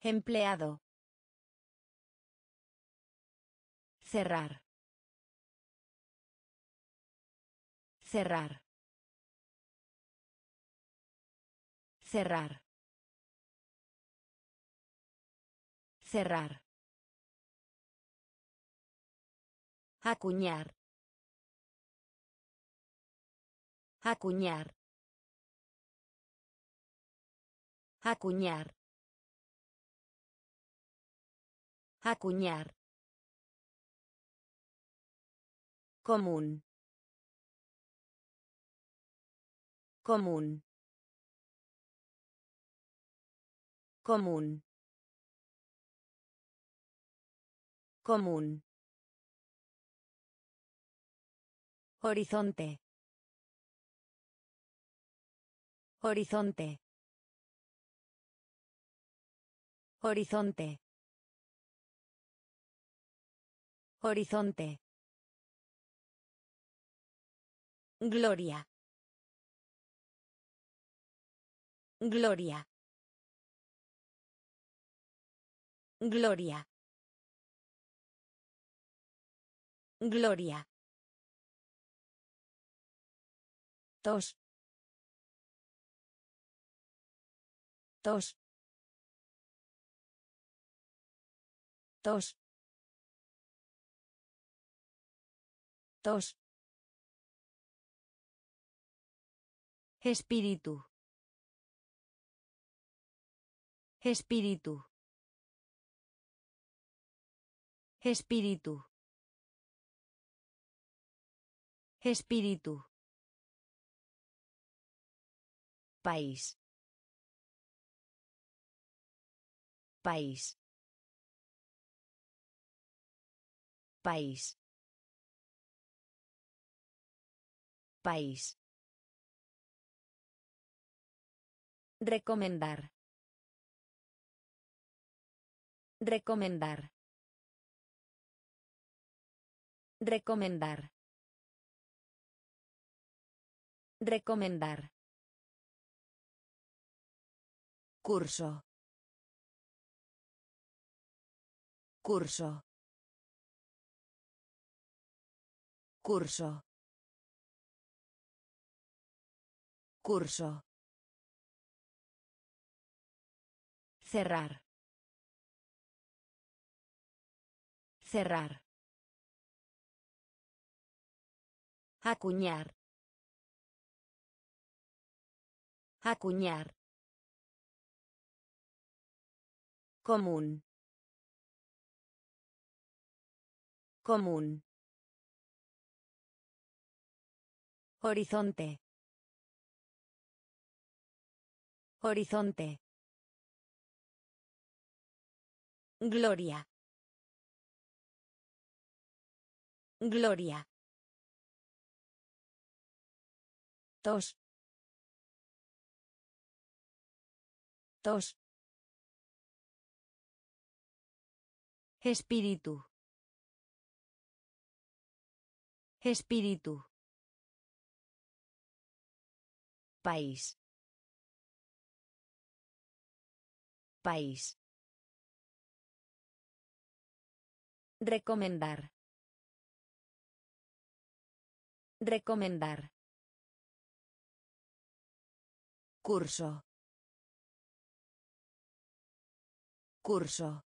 Speaker 1: Empleado. Cerrar. Cerrar. Cerrar. Cerrar. Acuñar. Acuñar. Acuñar. Acuñar. Común. Común. Común. Común. Horizonte. Horizonte. Horizonte. Horizonte. Gloria. Gloria. Gloria. Gloria. Tos. Tos. Tos. Espíritu. Espíritu. Espíritu. Espíritu. País. País. País. País. Recomendar. Recomendar. Recomendar. Recomendar. Curso. Curso. Curso. Curso. Cerrar. Cerrar. Acuñar. Acuñar. Común. Común. Horizonte. Horizonte. Gloria. Gloria. Tos. Tos. Espíritu. Espíritu. País. País. Recomendar. Recomendar. Curso. Curso.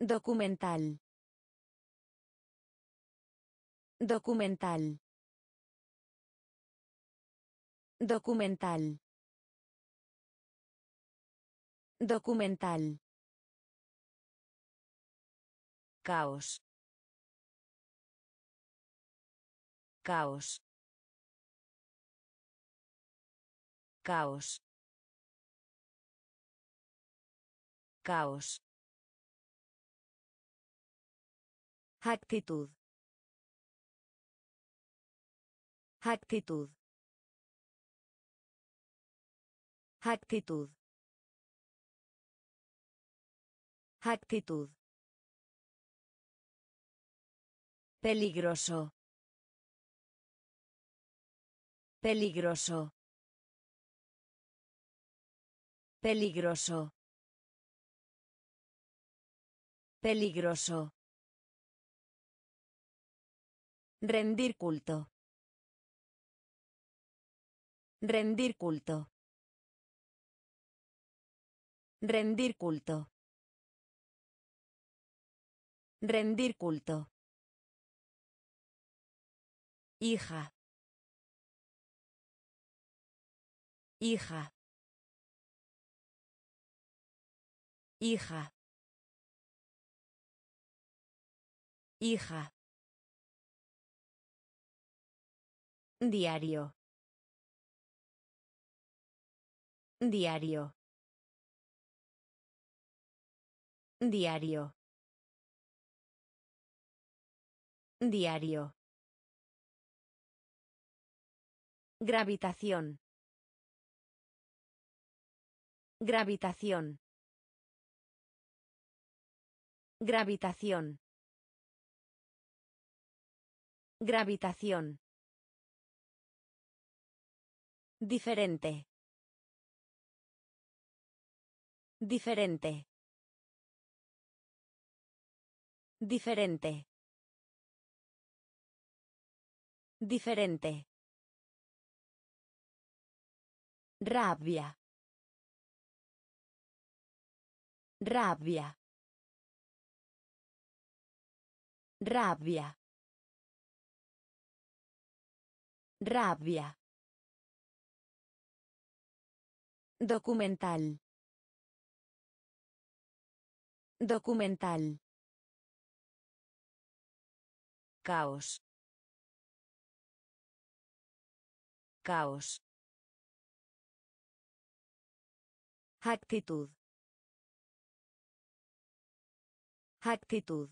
Speaker 1: Documental. Documental. Documental. Documental. Caos. Caos. Caos. Caos. Actitud. Actitud. Actitud. Actitud. Peligroso. Peligroso. Peligroso. Peligroso. Rendir culto. Rendir culto. Rendir culto. Rendir culto. Hija. Hija. Hija. Hija. Diario. Diario. Diario. Diario. Gravitación. Gravitación. Gravitación. Gravitación. Diferente. Diferente. Diferente. Diferente. rabia rabia rabia Rabia. Documental. Documental. Caos. Caos. Actitud. Actitud.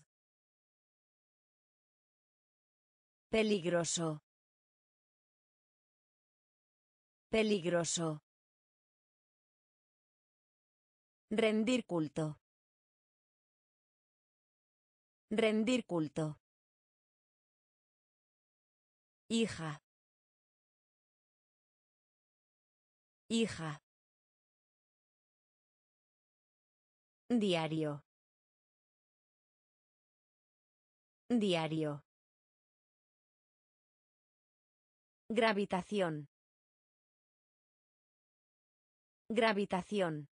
Speaker 1: Peligroso. Peligroso. Rendir culto. Rendir culto. Hija. Hija. Diario. Diario. Gravitación. Gravitación.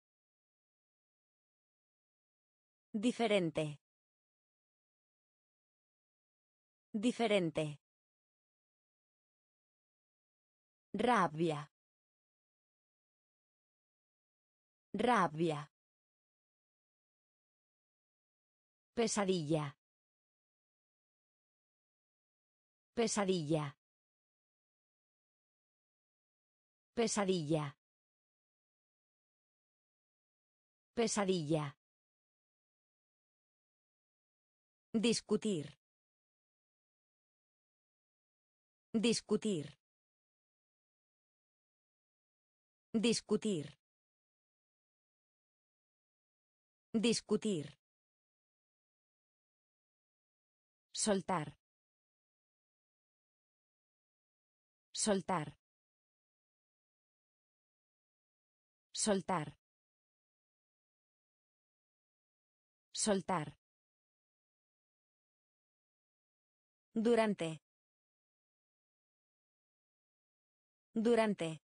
Speaker 1: Diferente. Diferente. Rabia. Rabia. Pesadilla. Pesadilla. Pesadilla. Pesadilla. Discutir. Discutir. Discutir. Discutir. Soltar. Soltar. Soltar. Soltar. Durante. Durante.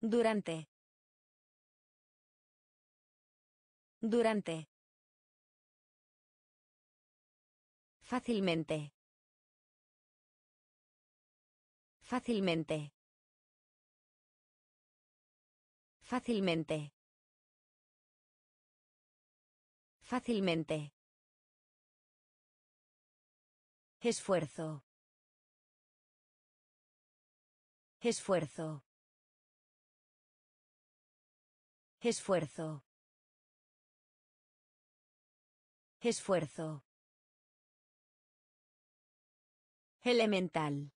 Speaker 1: Durante. Durante. Fácilmente. Fácilmente. Fácilmente. Fácilmente. Esfuerzo. Esfuerzo. Esfuerzo. Esfuerzo. Elemental.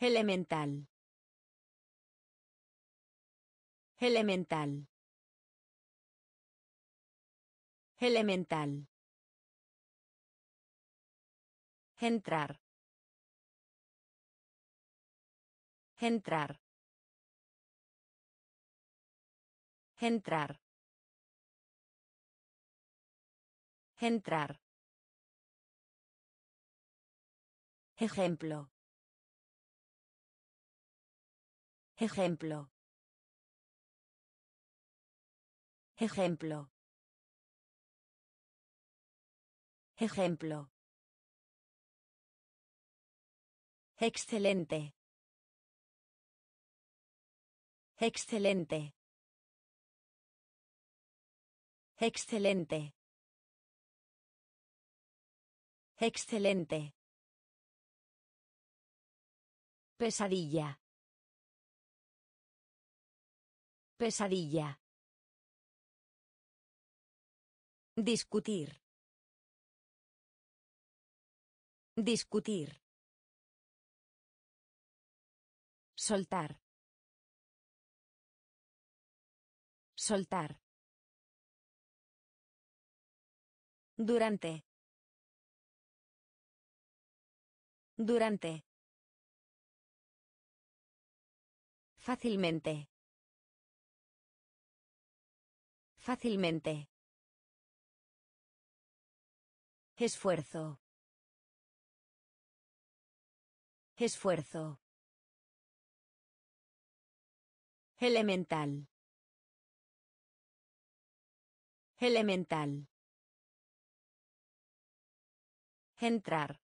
Speaker 1: Elemental. Elemental. Elemental. Entrar. Entrar. Entrar. Entrar. Ejemplo. Ejemplo. Ejemplo. Ejemplo. Excelente. Excelente. Excelente. Excelente. Pesadilla. Pesadilla. Discutir. Discutir. Soltar. Soltar. Durante. Durante. Fácilmente. Fácilmente. Esfuerzo. Esfuerzo. Elemental. Elemental. Entrar.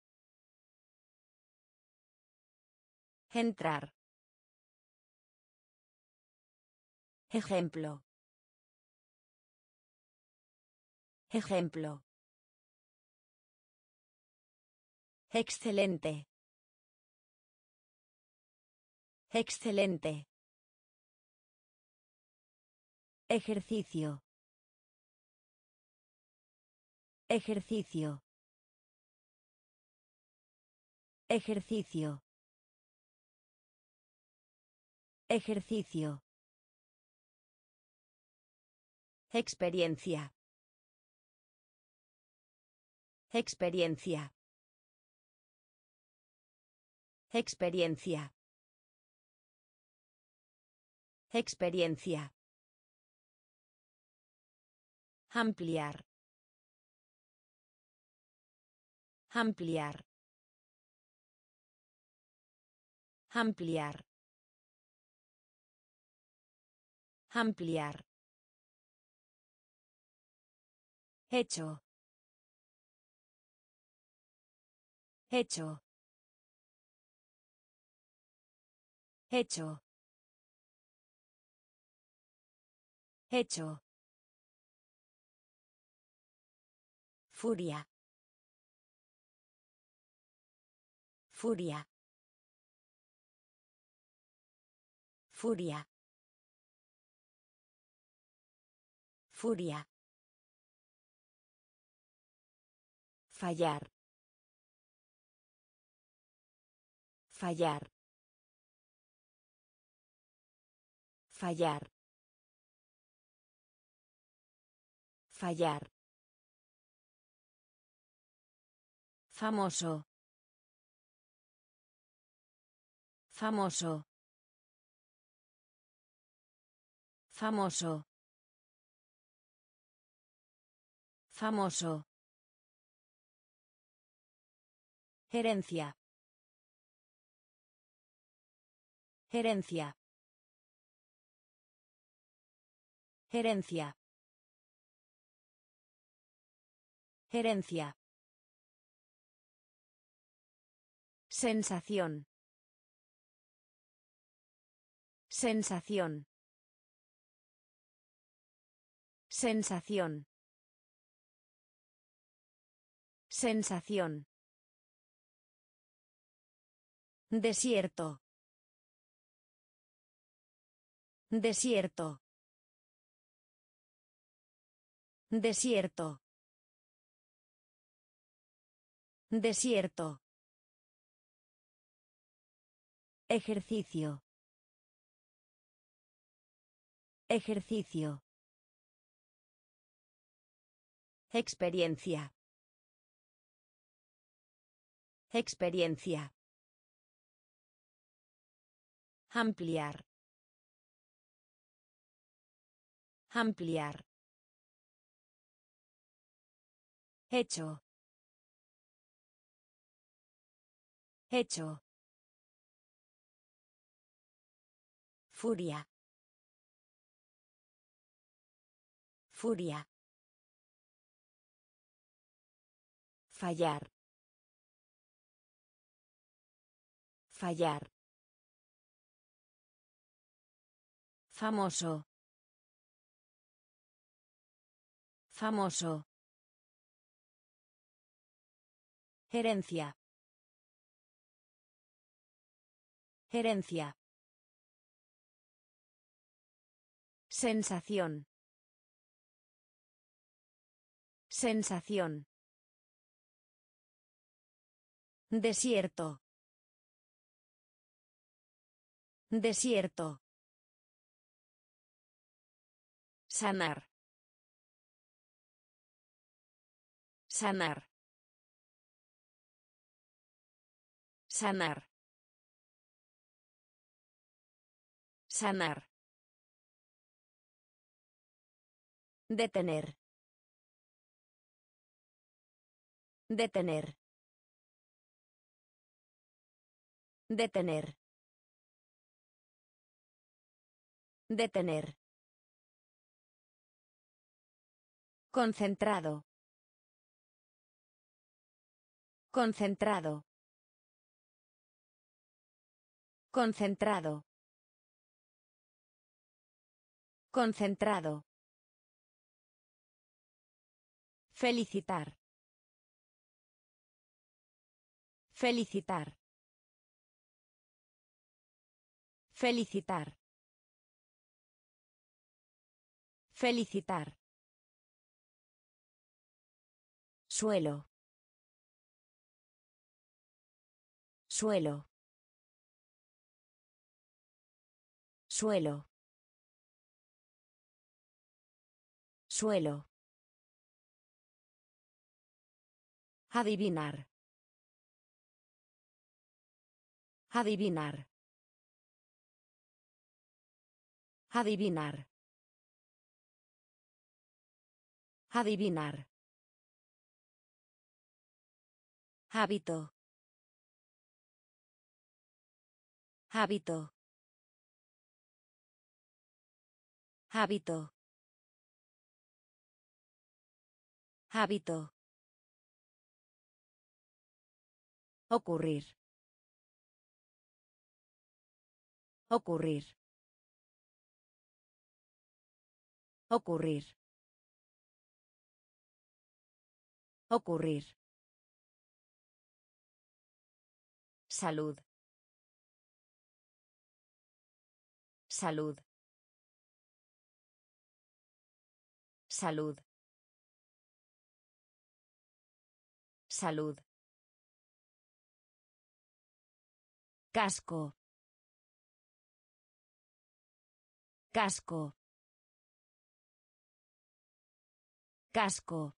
Speaker 1: Entrar. Ejemplo. Ejemplo. Excelente. Excelente. Ejercicio. Ejercicio. Ejercicio. Ejercicio. Experiencia. Experiencia. Experiencia. Experiencia. Ampliar. Ampliar. Ampliar. Ampliar. Hecho. Hecho. Hecho. Hecho. Furia. Furia. Furia. Furia. Fallar. Fallar. Fallar. Fallar. Famoso. Famoso. Famoso. Famoso. Herencia. Herencia. Herencia. Herencia. Sensación. Sensación. Sensación. Sensación. Desierto. Desierto. Desierto. Desierto. Ejercicio. Ejercicio. Experiencia. Experiencia. Ampliar. Ampliar. Hecho. Hecho. Furia. Furia. Fallar. Fallar. Famoso. Famoso. Herencia. Herencia. Sensación. Sensación. Desierto. Desierto. Sanar. Sanar. Sanar. Sanar. Detener. Detener. Detener. Detener. Concentrado. Concentrado. Concentrado. Concentrado. Felicitar. Felicitar. Felicitar. Felicitar. Suelo. Suelo. Suelo. Suelo. Adivinar. Adivinar. Adivinar. Adivinar. Hábito. Hábito. Hábito. Hábito. Ocurrir. Ocurrir. Ocurrir. Ocurrir. Salud. Salud. Salud. Salud. Casco. Casco. Casco.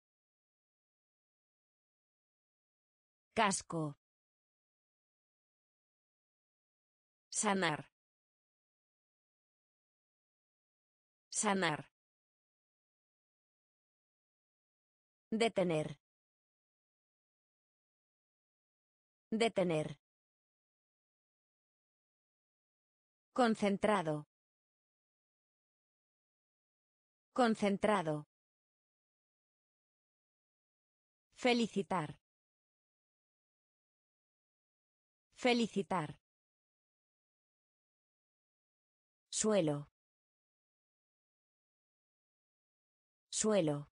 Speaker 1: Casco. Sanar. Sanar. Detener. Detener. Concentrado. Concentrado. Felicitar. Felicitar. Suelo. Suelo.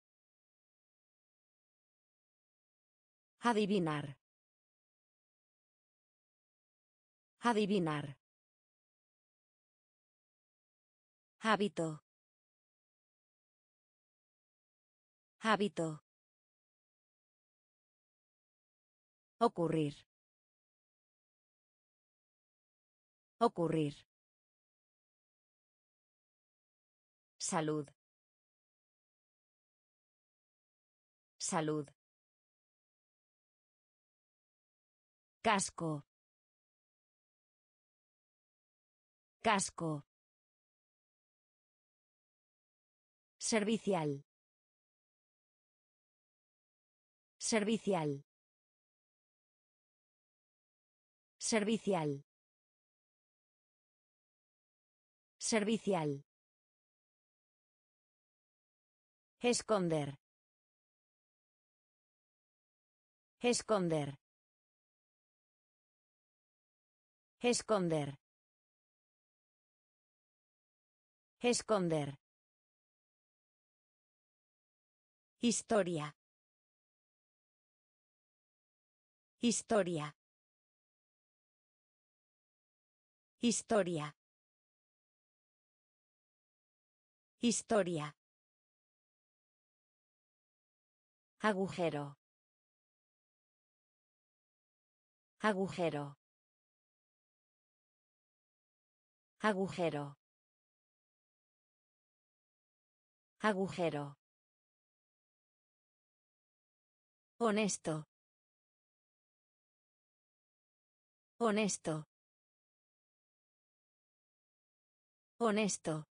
Speaker 1: Adivinar. Adivinar. Hábito. Hábito. Ocurrir. Ocurrir. Salud. Salud. Casco. Casco. Servicial. Servicial. Servicial. Servicial. Esconder. Esconder. Esconder. Esconder. Historia. Historia. Historia. Historia. Agujero. Agujero. Agujero. Agujero. Honesto. Honesto. Honesto.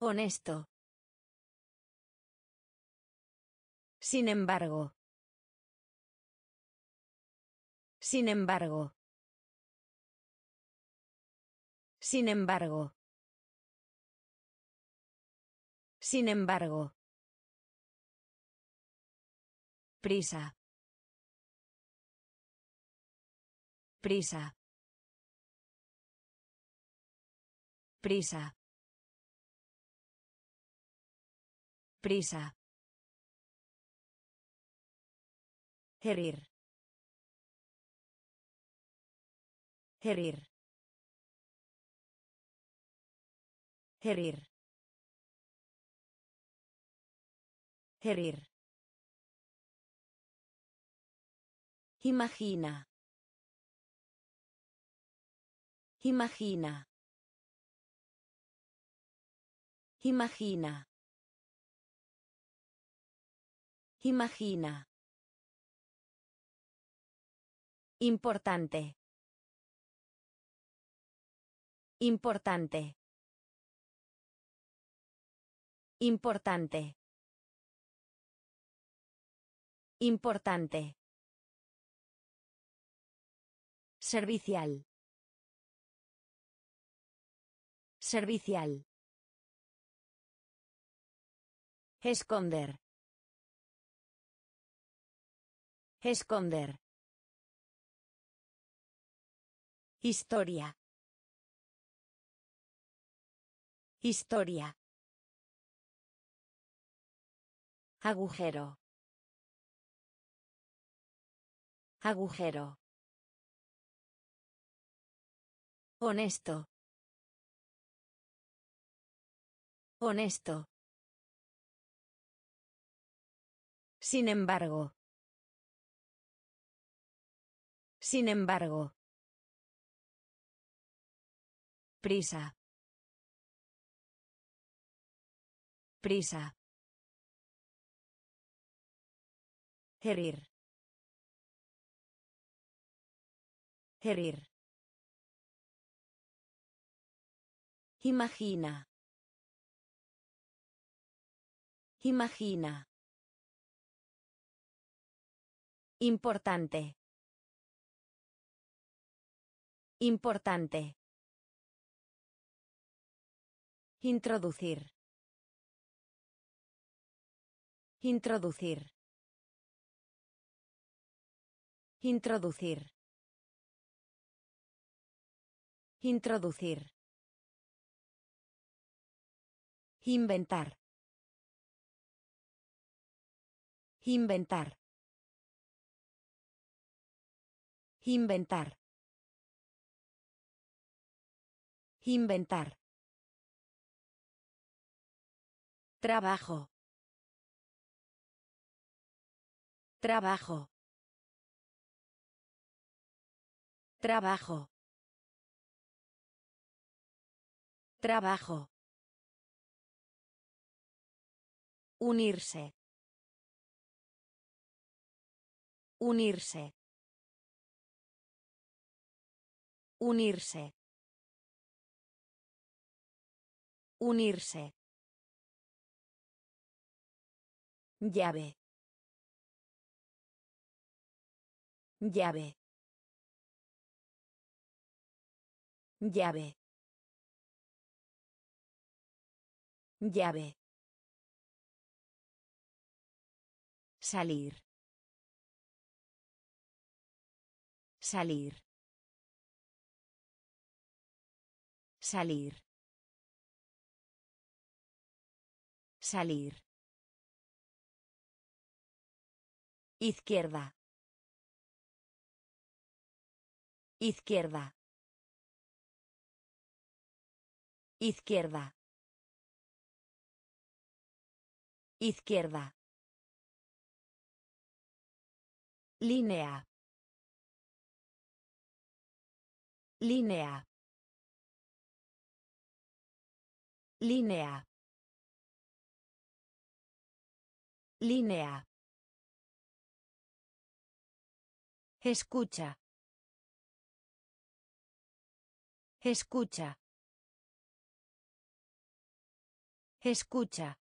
Speaker 1: Honesto. Sin embargo. Sin embargo. Sin embargo. Sin embargo. Prisa. Prisa. Prisa. Prisa. Herir. Herir. Herir. Herir. Imagina. Imagina. Imagina. Imagina. Importante. Importante. Importante. Importante. Servicial. Servicial. Esconder. Esconder. Historia. Historia. Agujero. Agujero. Honesto. Honesto. Sin embargo. Sin embargo. Prisa. Prisa. Herir. Herir. Imagina. Imagina. Importante. Importante. Introducir. Introducir. Introducir. Introducir. Inventar. Inventar. Inventar. Inventar. Trabajo. Trabajo. Trabajo. Trabajo. Unirse. Unirse. Unirse. Unirse. Llave. Llave. Llave. Llave. Salir. Salir. Salir. Salir. Izquierda. Izquierda. Izquierda. Izquierda. Línea. Línea. Línea. Línea. Escucha. Escucha. Escucha.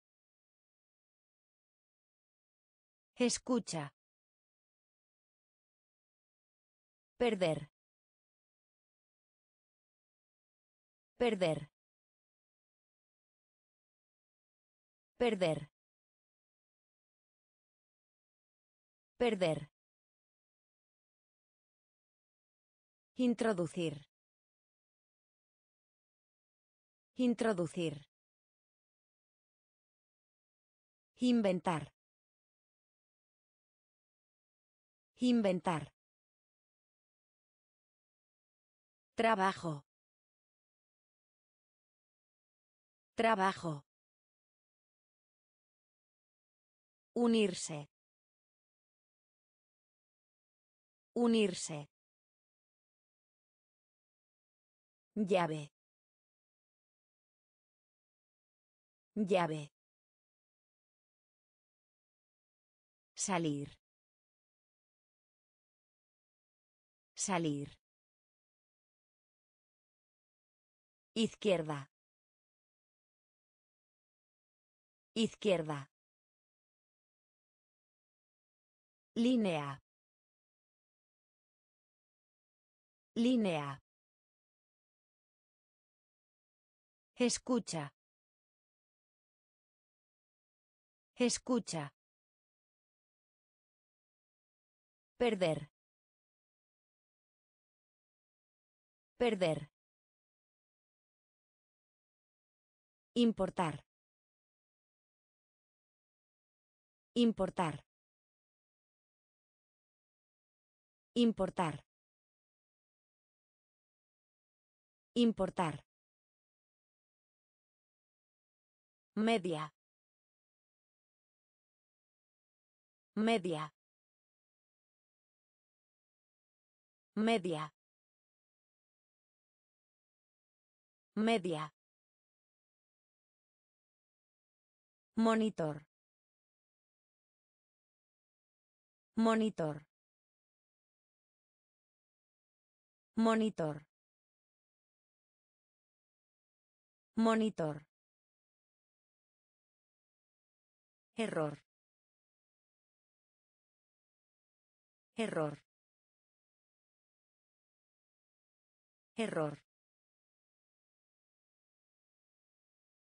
Speaker 1: Escucha. Perder. Perder. Perder. Perder. Introducir. Introducir. Inventar. Inventar. Trabajo. Trabajo. Unirse. Unirse. Llave. Llave. Salir. Salir. Izquierda. Izquierda. Línea. Línea. Escucha. Escucha. Perder. Perder. Importar. Importar. Importar. Importar. Media. Media. Media. Media. Monitor. Monitor. Monitor. Monitor. Error. Error. Error.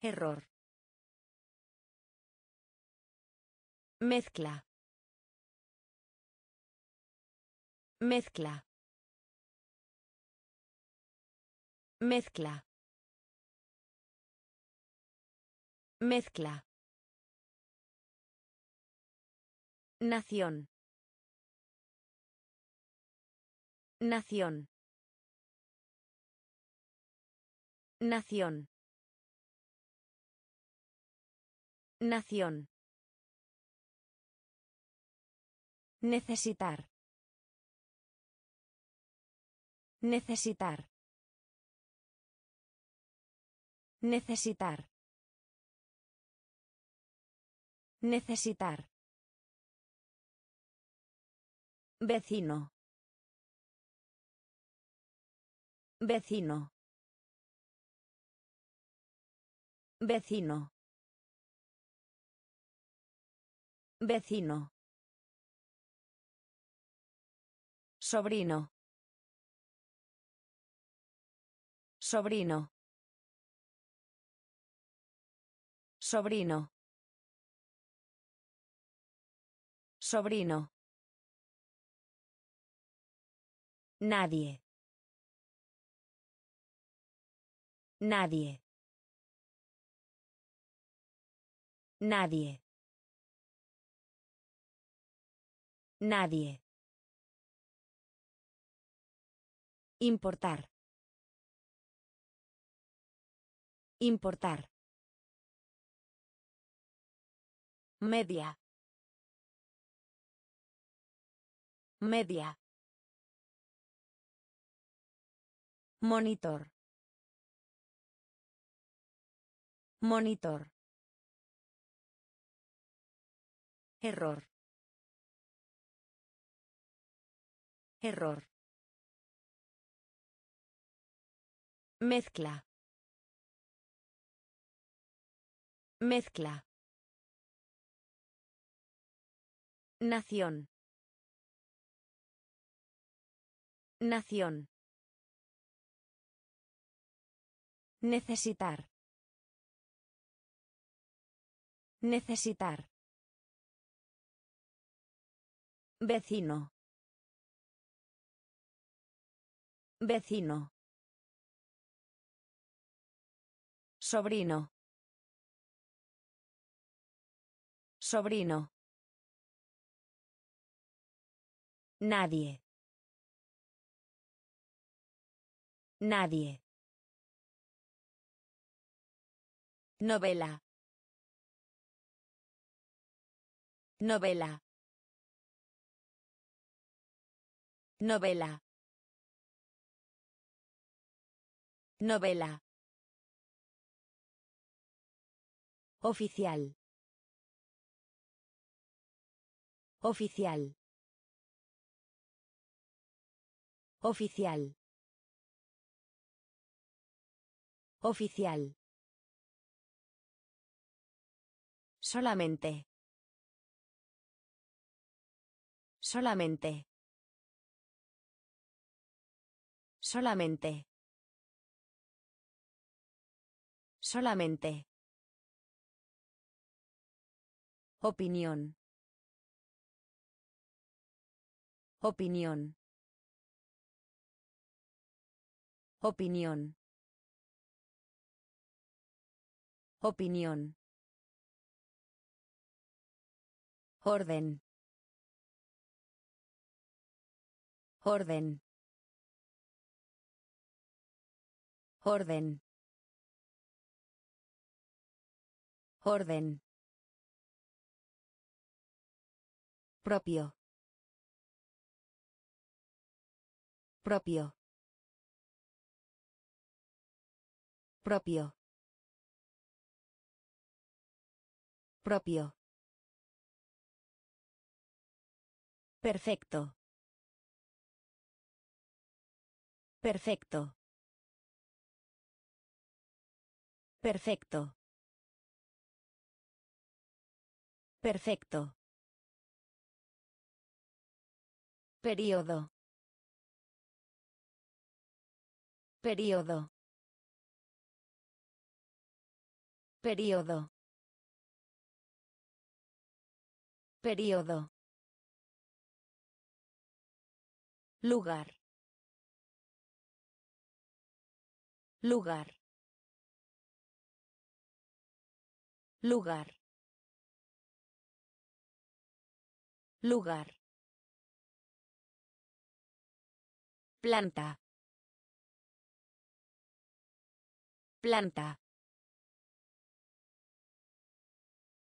Speaker 1: Error. Mezcla. Mezcla. Mezcla. Mezcla. Nación. Nación. Nación. Nación. Necesitar. Necesitar. Necesitar. Necesitar. Vecino. Vecino. Vecino. Vecino. Sobrino. Sobrino. Sobrino. Sobrino. Nadie. Nadie. Nadie. Nadie. Importar. Importar. Media. Media. Monitor. Monitor. Error. Error. Mezcla. Mezcla. Nación. Nación. Necesitar. Necesitar. Vecino. Vecino. Sobrino. Sobrino. Nadie. Nadie. Novela. Novela. Novela. Novela. Oficial. Oficial. Oficial. Oficial. Solamente. Solamente. Solamente. Solamente. Opinión. Opinión. Opinión. Opinión. Orden. Orden. Orden. Orden. propio propio propio propio perfecto perfecto perfecto perfecto Período. Período. Período. Período. Lugar. Lugar. Lugar. Lugar. Planta. Planta.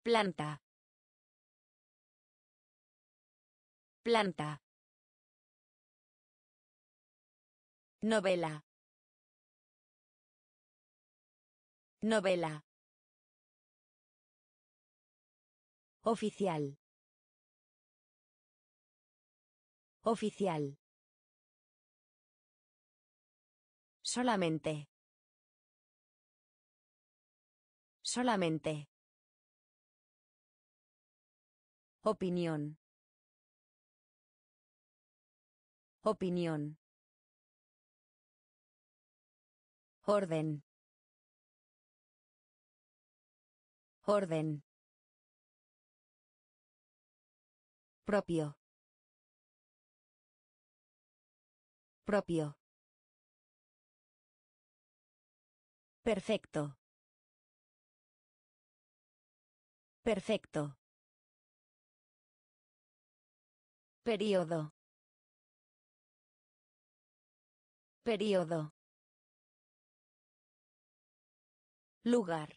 Speaker 1: Planta. Planta. Novela. Novela. Oficial. Oficial. Solamente. Solamente. Opinión. Opinión. Orden. Orden. Propio. Propio. Perfecto. Perfecto. período, Periodo. Lugar.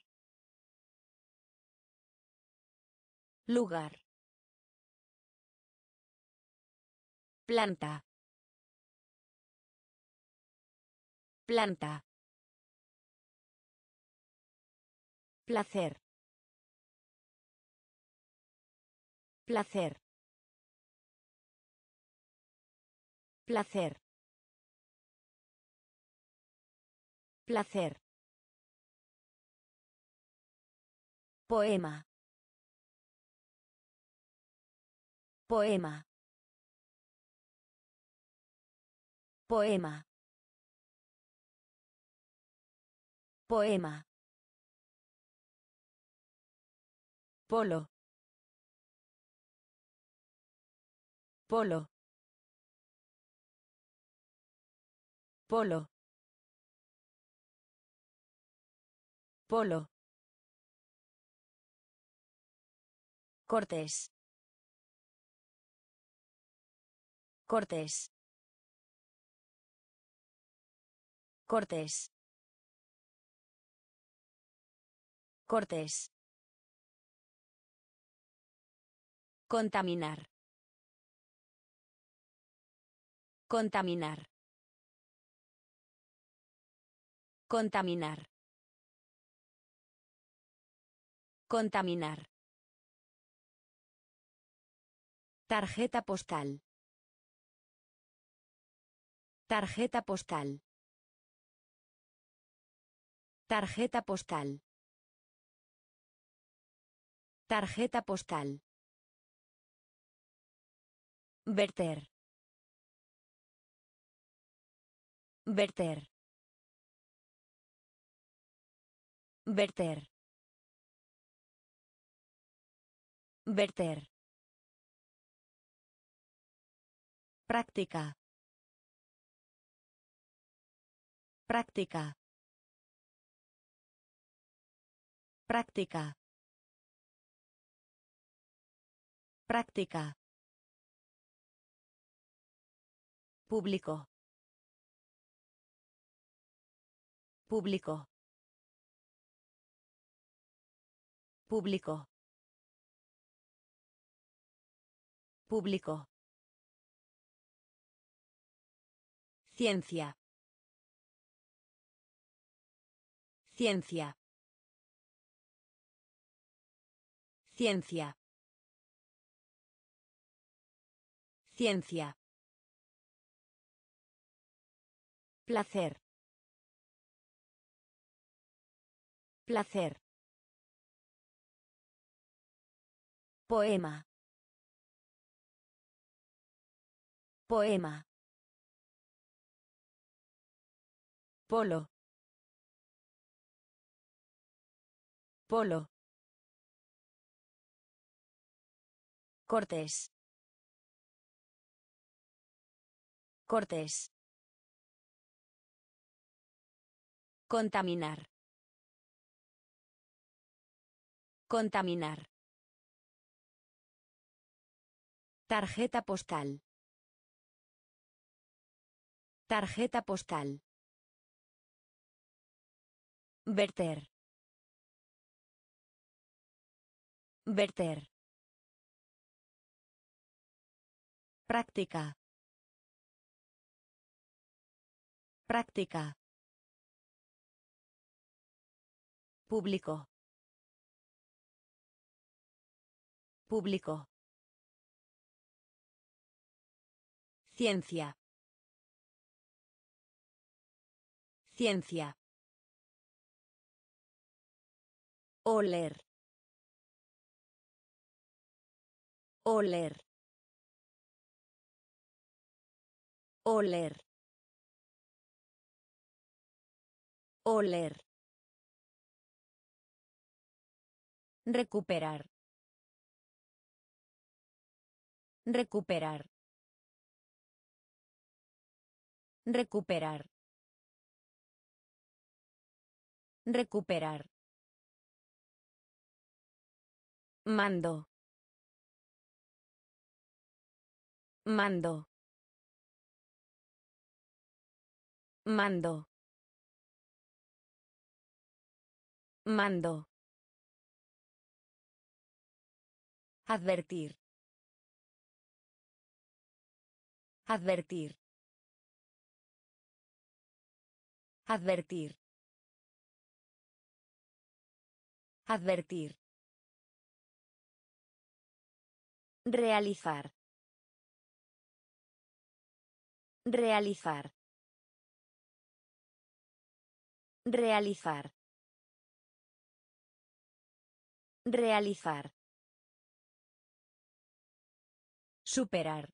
Speaker 1: Lugar. Planta. Planta. Placer. Placer. Placer. Placer. Poema. Poema. Poema. Poema. Polo. Polo. Polo. Polo. Cortes. Cortes. Cortes. Cortes. Contaminar. Contaminar. Contaminar. Contaminar. Tarjeta postal. Tarjeta postal. Tarjeta postal. Tarjeta postal. Verter. Verter. Verter. Verter. Práctica. Práctica. Práctica. Práctica. Público. Público. Público. Público. Ciencia. Ciencia. Ciencia. Ciencia. Placer. Placer. Poema. Poema. Polo. Polo. Cortes. Cortes. Contaminar. Contaminar. Tarjeta postal. Tarjeta postal. Verter. Verter. Práctica. Práctica. Público. Público. Ciencia. Ciencia. Oler. Oler. Oler. Oler. Recuperar. Recuperar. Recuperar. Recuperar. Mando. Mando. Mando. Mando. Advertir. Advertir. Advertir. Advertir. Realizar. Realizar. Realizar. Realizar. Superar.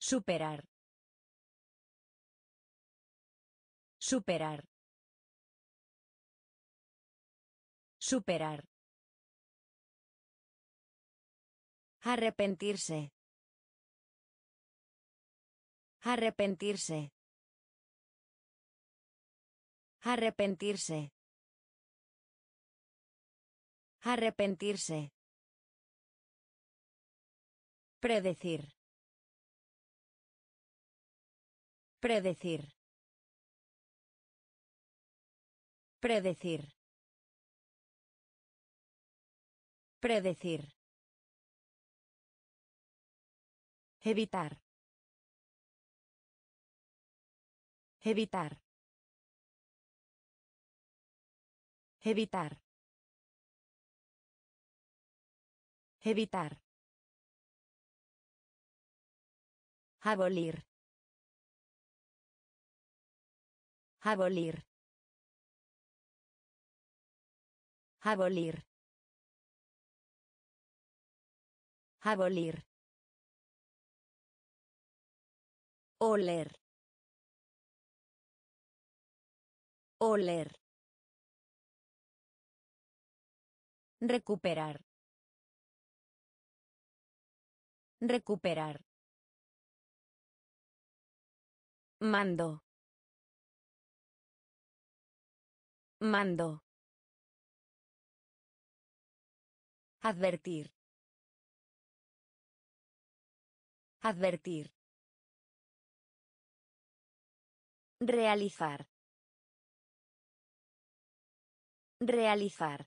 Speaker 1: Superar. Superar. Superar. Arrepentirse. Arrepentirse. Arrepentirse. Arrepentirse. Predecir. Predecir. Predecir. Predecir. Evitar. Evitar. Evitar. Evitar. Abolir. Abolir. Abolir. Abolir. Oler. Oler. Recuperar. Recuperar. Mando. Mando. Advertir. Advertir. Realizar. Realizar.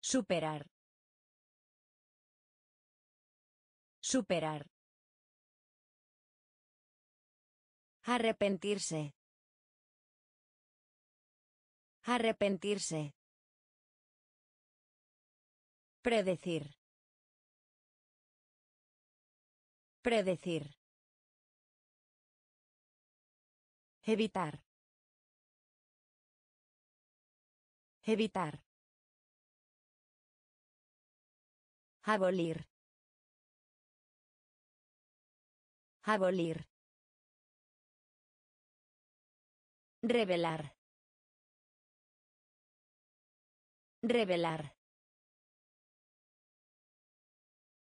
Speaker 1: Superar. Superar. Arrepentirse. Arrepentirse. Predecir. Predecir. Evitar. Evitar. Abolir. Abolir. Revelar. Revelar.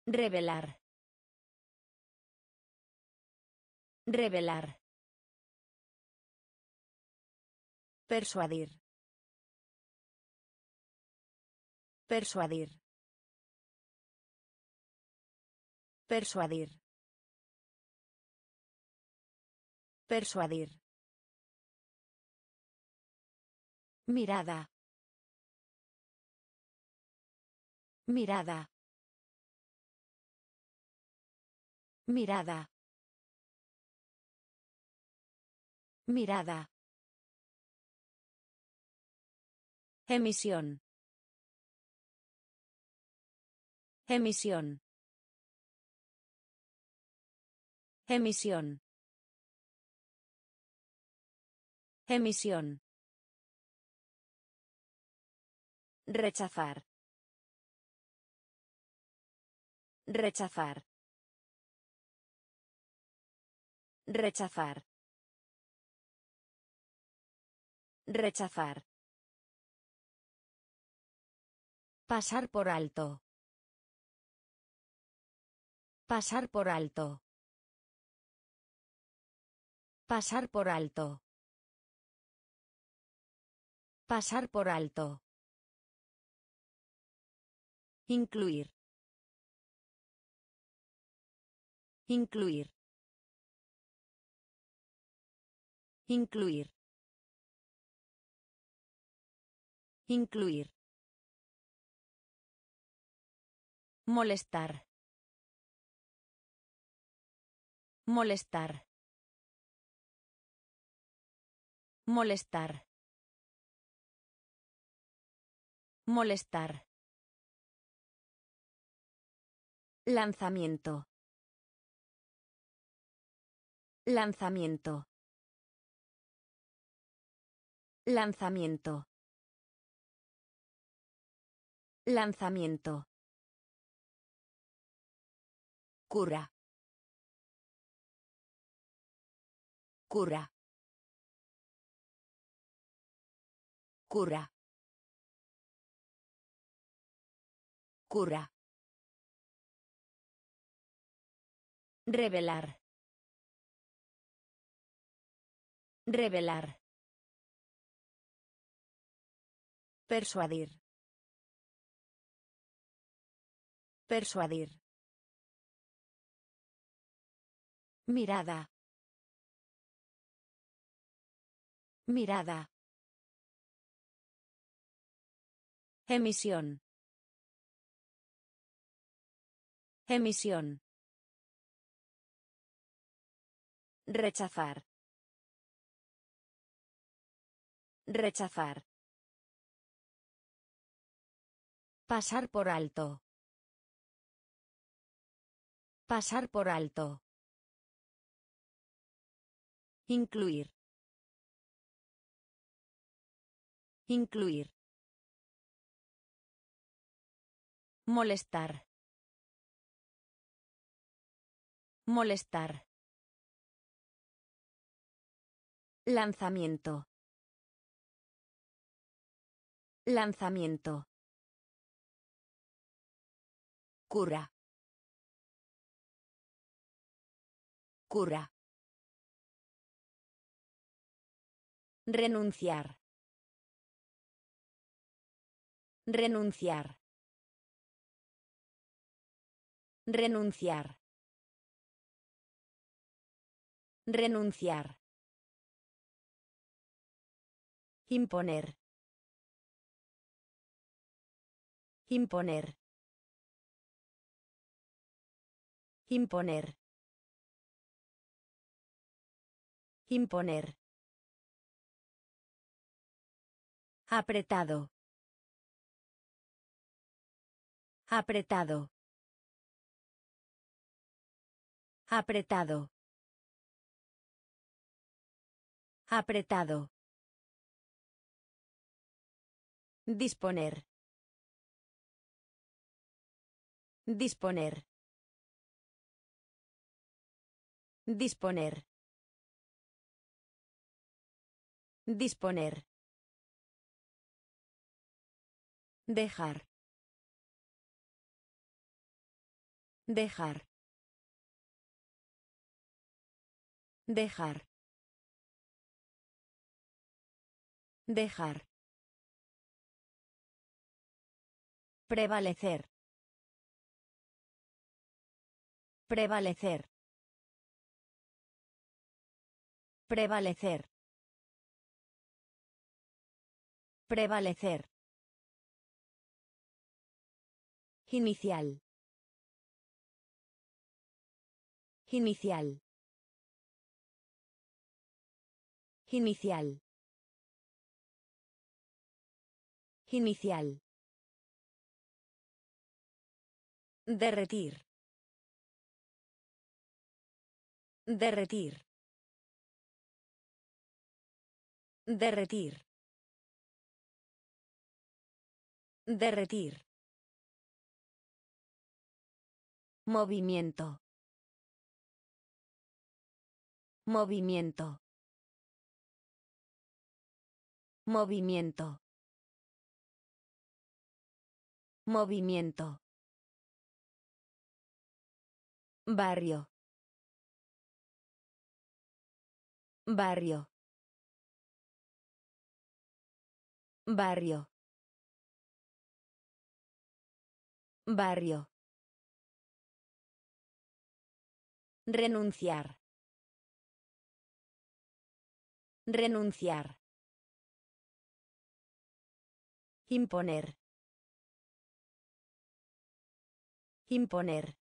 Speaker 1: Revelar. Revelar. Persuadir. Persuadir. Persuadir. Persuadir. Mirada. Mirada. Mirada. Mirada. Emisión. Emisión. Emisión. Emisión. Rechazar. Rechazar. Rechazar. Rechazar. Pasar por alto. Pasar por alto. Pasar por alto. Pasar por alto. Incluir. Incluir. Incluir. Incluir. Molestar. Molestar. Molestar. Molestar. Lanzamiento. Lanzamiento. Lanzamiento. Lanzamiento. Cura. Cura. Cura. Cura. Revelar. Revelar. Persuadir. Persuadir. Mirada. Mirada. Emisión. Emisión. Rechazar. Rechazar. Pasar por alto. Pasar por alto. Incluir. Incluir. Molestar. Molestar. Lanzamiento. Lanzamiento. Cura. Cura. Renunciar. Renunciar. Renunciar. Renunciar. Imponer. Imponer. Imponer. Imponer. Apretado. Apretado. Apretado. Apretado. Disponer. Disponer. Disponer. Disponer. Dejar. Dejar. Dejar. Dejar. Prevalecer. Prevalecer. Prevalecer. Prevalecer. Inicial. Inicial. Inicial. Inicial. Derretir. Derretir. Derretir. Derretir. Movimiento. Movimiento. Movimiento. Movimiento. Barrio. Barrio. Barrio. Barrio. Renunciar. Renunciar. Imponer. Imponer.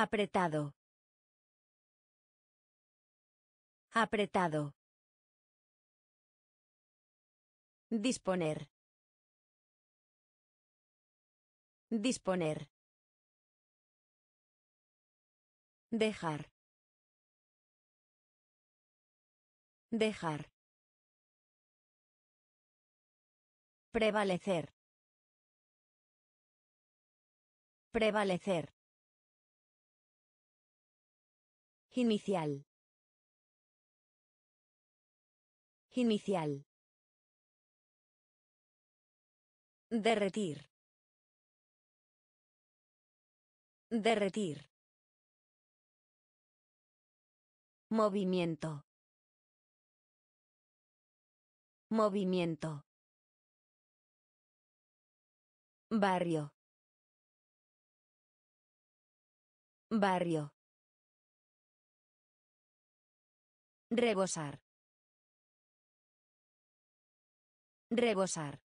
Speaker 1: Apretado. Apretado. Disponer. Disponer. Dejar. Dejar. Prevalecer. Prevalecer. Inicial. Inicial. Derretir. Derretir. Movimiento. Movimiento. Barrio. Barrio. Rebosar. Rebosar.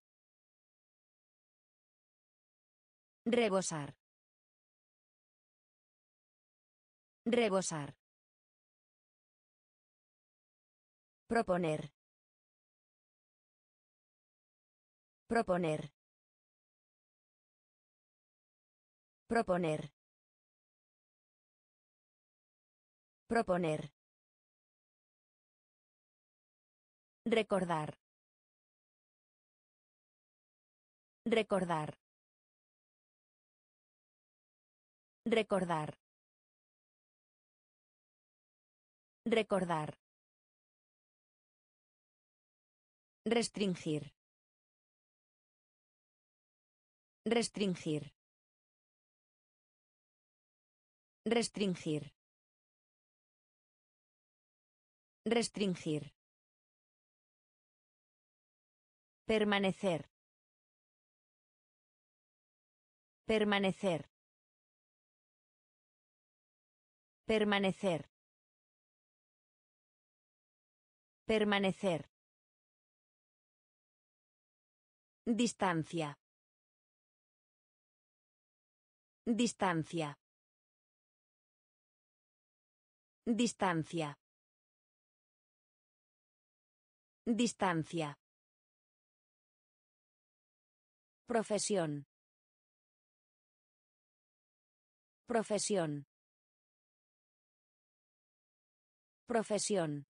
Speaker 1: Rebosar. Rebosar. Proponer. Proponer. Proponer. Proponer. Recordar. Recordar. Recordar. Recordar. Restringir. Restringir. Restringir. Restringir. Permanecer. Permanecer. Permanecer. Permanecer. Distancia. Distancia. Distancia. Distancia. Profesión. Profesión. Profesión.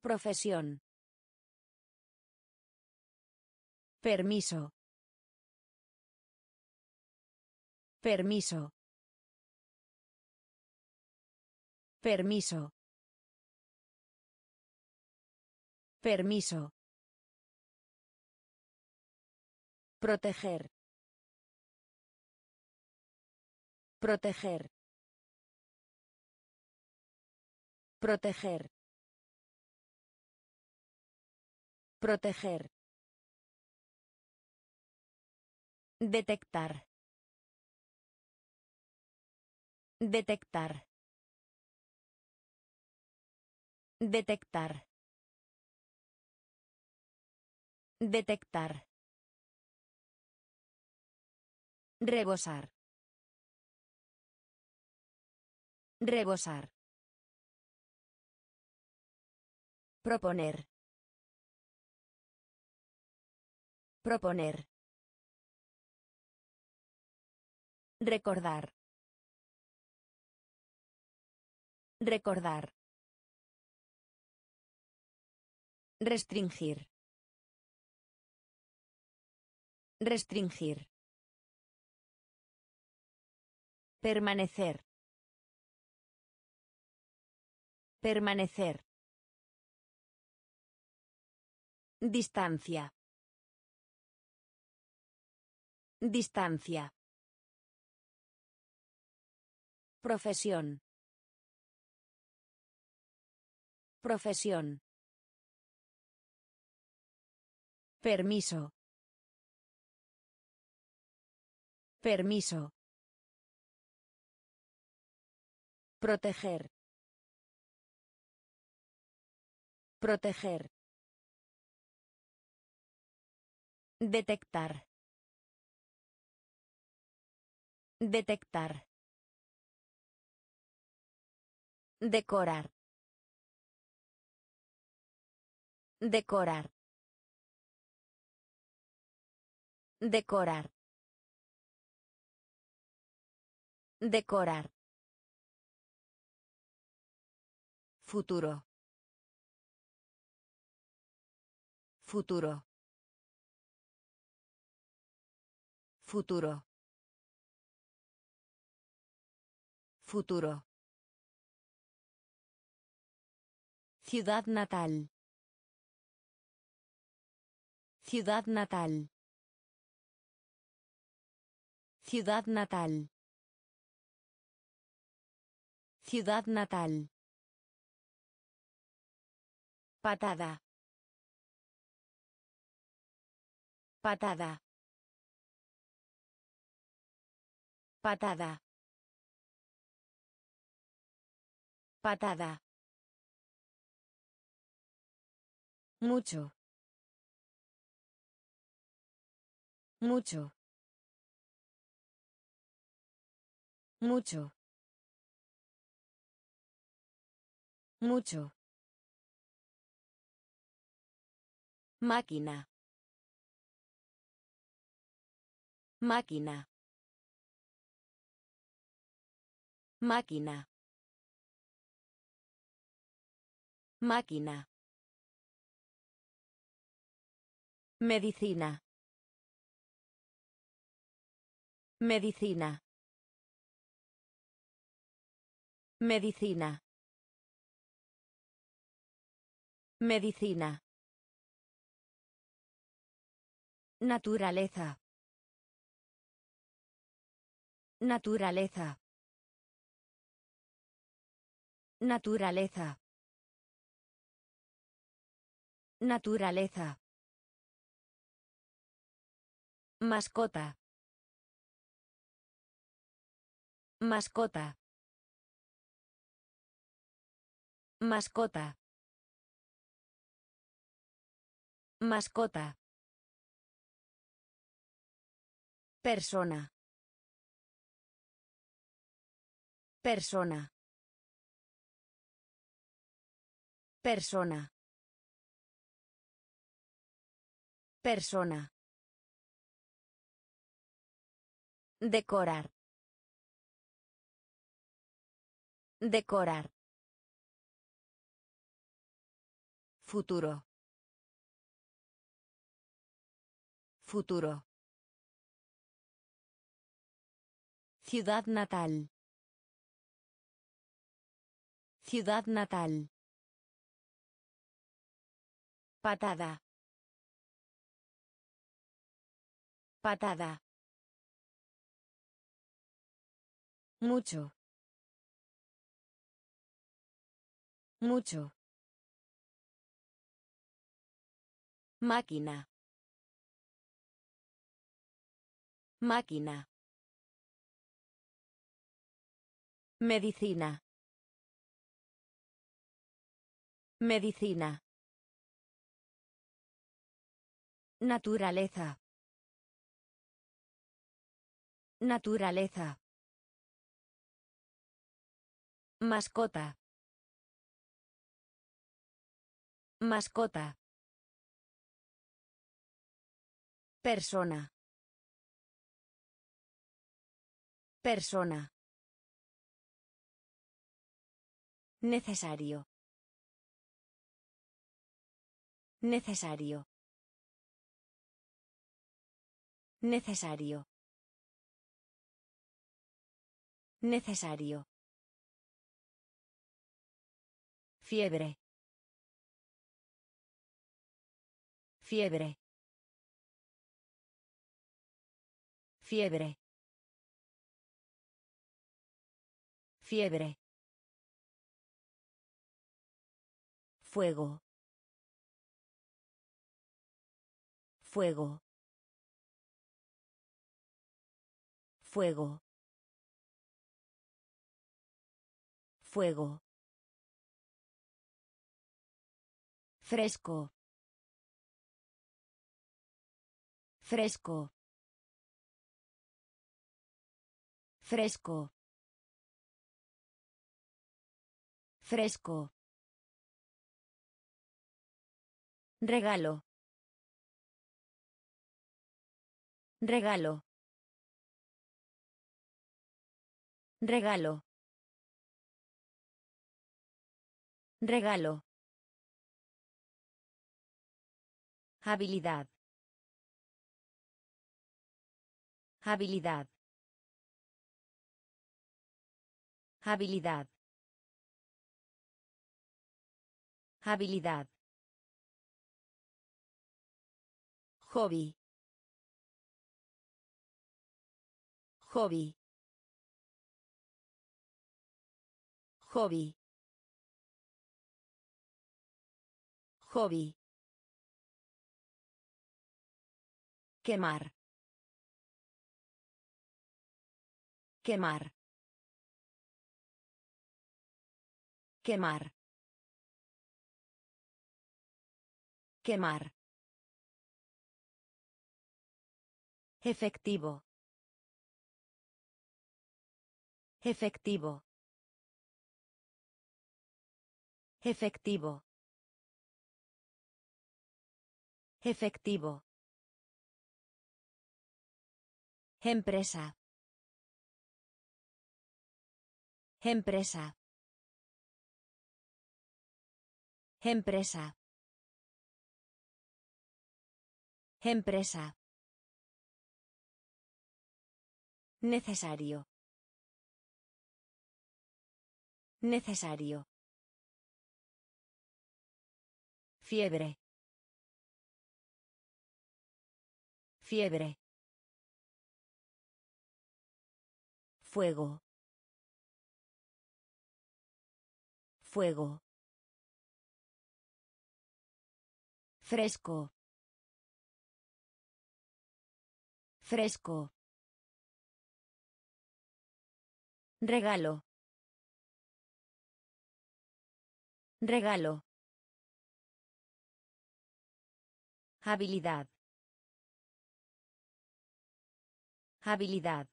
Speaker 1: Profesión. Permiso. Permiso. Permiso. Permiso. Proteger. Proteger. Proteger. Proteger. Detectar. Detectar. Detectar. Detectar. Rebosar. Rebosar. Proponer. Proponer. Recordar. Recordar. Restringir. Restringir. Permanecer. Permanecer. Distancia. Distancia. Profesión. Profesión. Permiso. Permiso. Proteger. Proteger. Detectar. Detectar. Decorar. Decorar. Decorar. Decorar. Futuro. Futuro. Futuro. Futuro. Ciudad natal. Ciudad natal. Ciudad natal. Ciudad natal. Patada. Patada. Patada. Patada. Mucho. Mucho. Mucho. Mucho. Máquina. Máquina. Máquina. Máquina. Medicina. Medicina. Medicina. Medicina. Naturaleza. Naturaleza. Naturaleza. Naturaleza. Mascota. Mascota. Mascota. Mascota. Persona. Persona. Persona. Persona. Decorar. Decorar. Futuro. Futuro. Ciudad natal. Ciudad natal. Patada. Patada. Mucho. Mucho. Máquina. Máquina. Medicina. Medicina. Naturaleza. Naturaleza. Mascota. Mascota. Persona. Persona. Necesario. Necesario. Necesario. Necesario. Fiebre. Fiebre. Fiebre. Fiebre. Fuego. Fuego. Fuego. Fuego. Fresco. Fresco. Fresco. Fresco. Regalo. Regalo. Regalo. Regalo. Habilidad. Habilidad. Habilidad. Habilidad. Hobby. Hobby. Hobby. Hobby. Quemar. Quemar. Quemar. Quemar. Efectivo. Efectivo. Efectivo. Efectivo. Empresa. Empresa. Empresa. Empresa. Necesario. Necesario. Fiebre. Fiebre. Fuego. Fuego. Fresco. Fresco. Regalo. Regalo. Habilidad. Habilidad.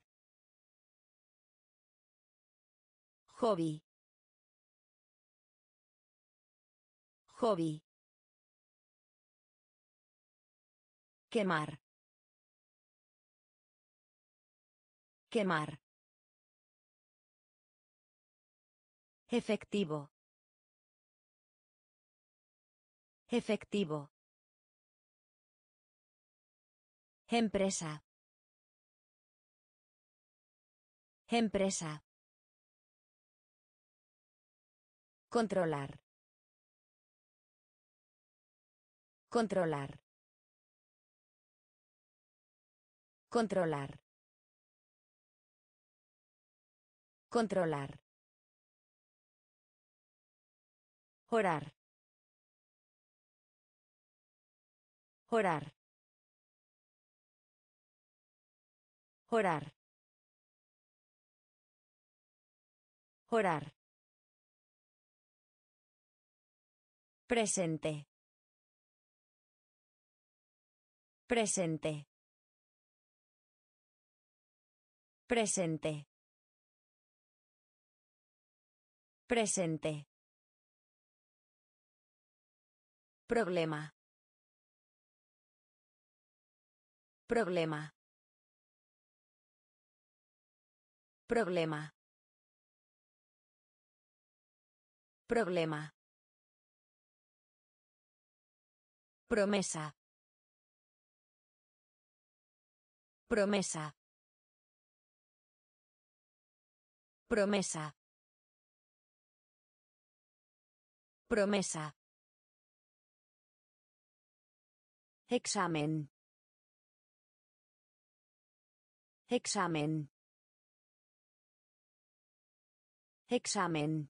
Speaker 1: Hobby. Hobby. Quemar. Quemar. Efectivo. Efectivo. Empresa. Empresa. Controlar. Controlar. Controlar. Controlar. Orar. Orar. Orar. Orar. Presente. Presente. Presente. Presente. Problema. Problema. Problema. Problema. Promesa. Promesa. Promesa. Promesa. Examen. Examen. Examen.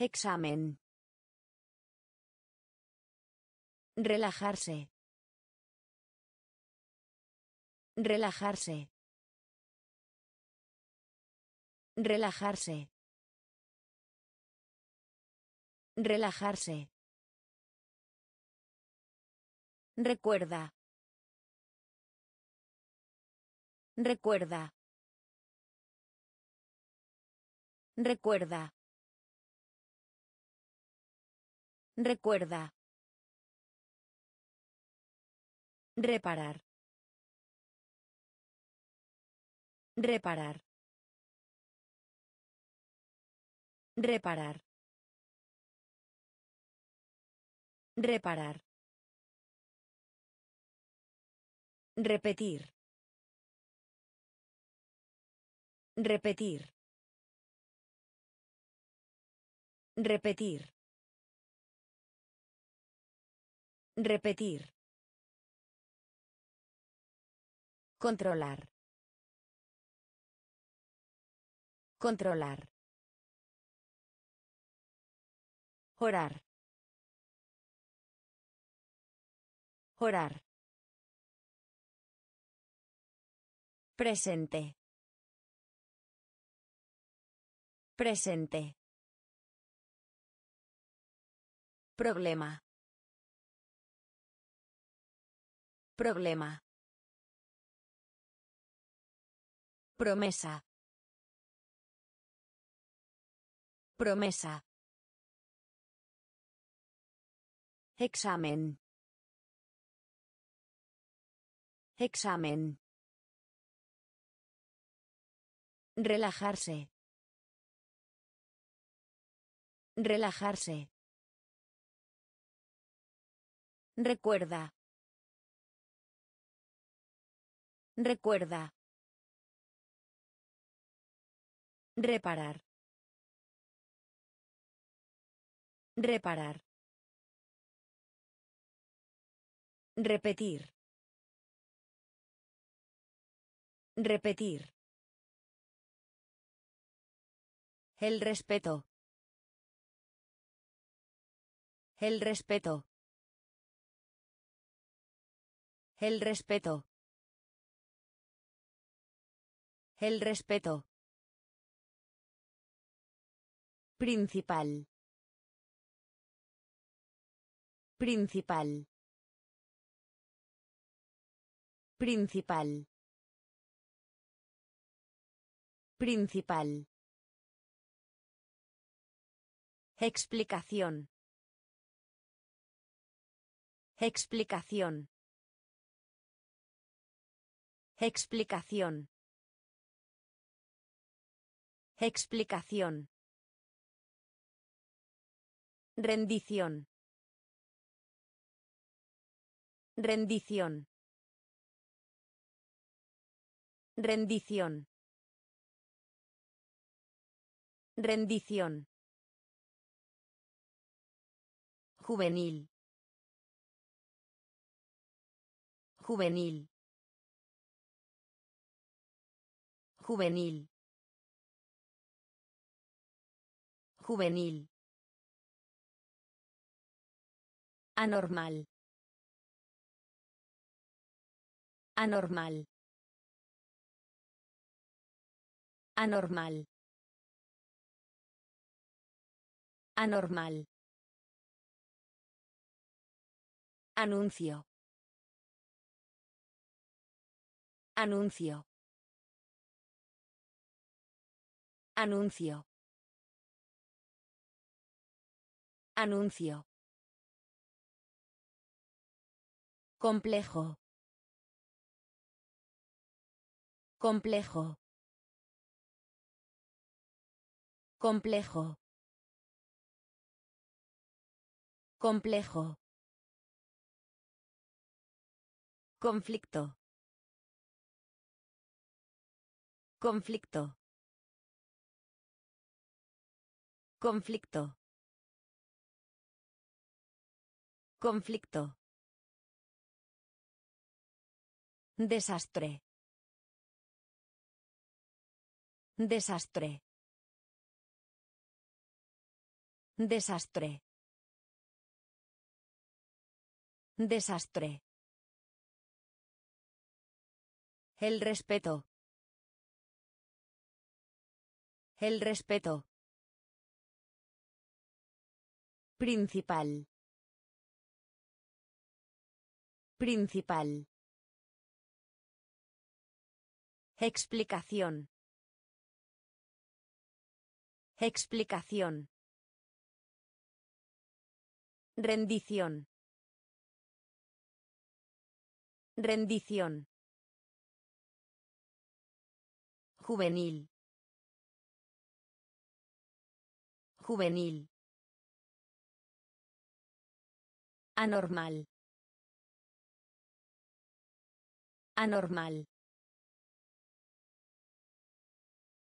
Speaker 1: Examen. Relajarse. Relajarse. Relajarse. Relajarse. Recuerda. Recuerda. Recuerda. Recuerda. Reparar. Reparar. Reparar. Reparar. Repetir. Repetir. Repetir. Repetir. Controlar. Controlar. Orar. Orar. Presente. Presente. Problema. Problema. Promesa. Promesa. Examen. Examen. Relajarse. Relajarse. Recuerda. Recuerda. Reparar. Reparar. Repetir. Repetir. El respeto. El respeto. El respeto. El respeto. Principal. Principal. Principal. Principal. Explicación. Explicación. Explicación. Explicación. Rendición. Rendición. Rendición. Rendición. Juvenil. Juvenil. Juvenil. Juvenil. Anormal. Anormal. Anormal. Anormal. Anuncio. Anuncio. Anuncio. Anuncio. Complejo. Complejo. Complejo. Complejo. Conflicto. Conflicto. Conflicto. Conflicto. Desastre. Desastre. Desastre. Desastre. El respeto. El respeto. Principal. Principal. Explicación. Explicación. Rendición. Rendición. Juvenil. Juvenil. Anormal. Anormal.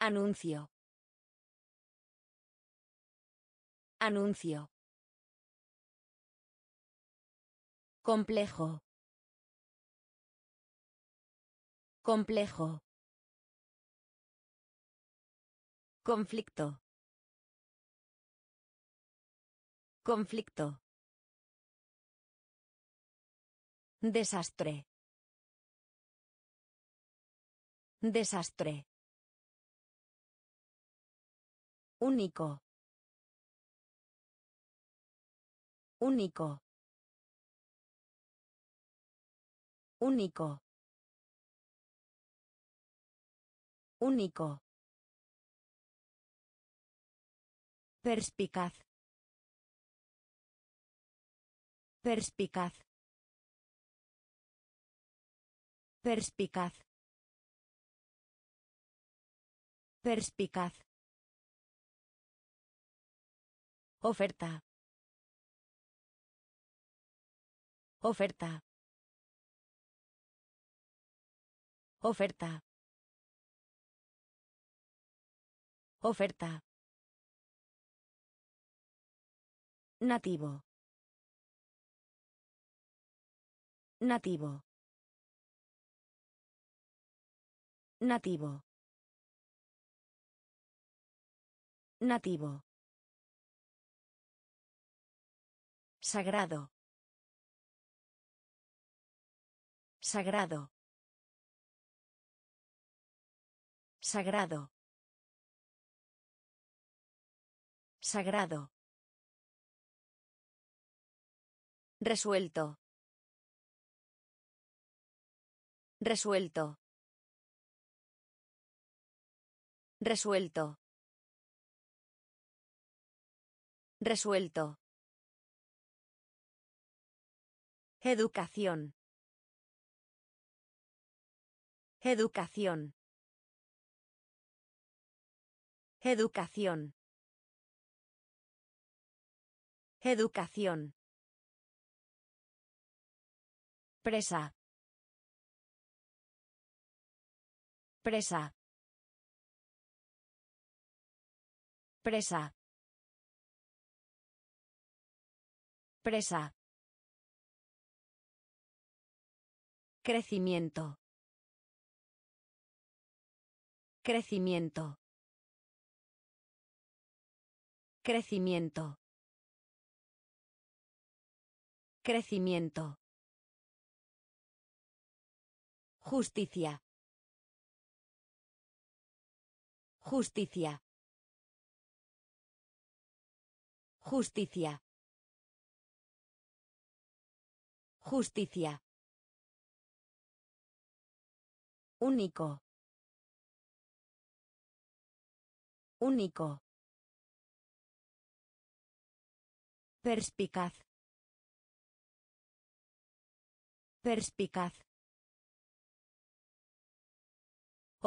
Speaker 1: Anuncio. Anuncio. Complejo. Complejo. Conflicto. Conflicto. Desastre. Desastre. Único. Único. Único. Único. Perspicaz. Perspicaz. Perspicaz. Perspicaz. Oferta. Oferta. Oferta. Oferta. Nativo. Nativo. Nativo. Nativo. Sagrado. Sagrado. Sagrado. Sagrado. Resuelto. Resuelto. Resuelto. Resuelto. Educación. Educación. Educación. Educación. Presa. Presa. Presa. Presa. Crecimiento. Crecimiento. Crecimiento. Crecimiento. Justicia. Justicia. Justicia. Justicia. Único. Único. Perspicaz. Perspicaz.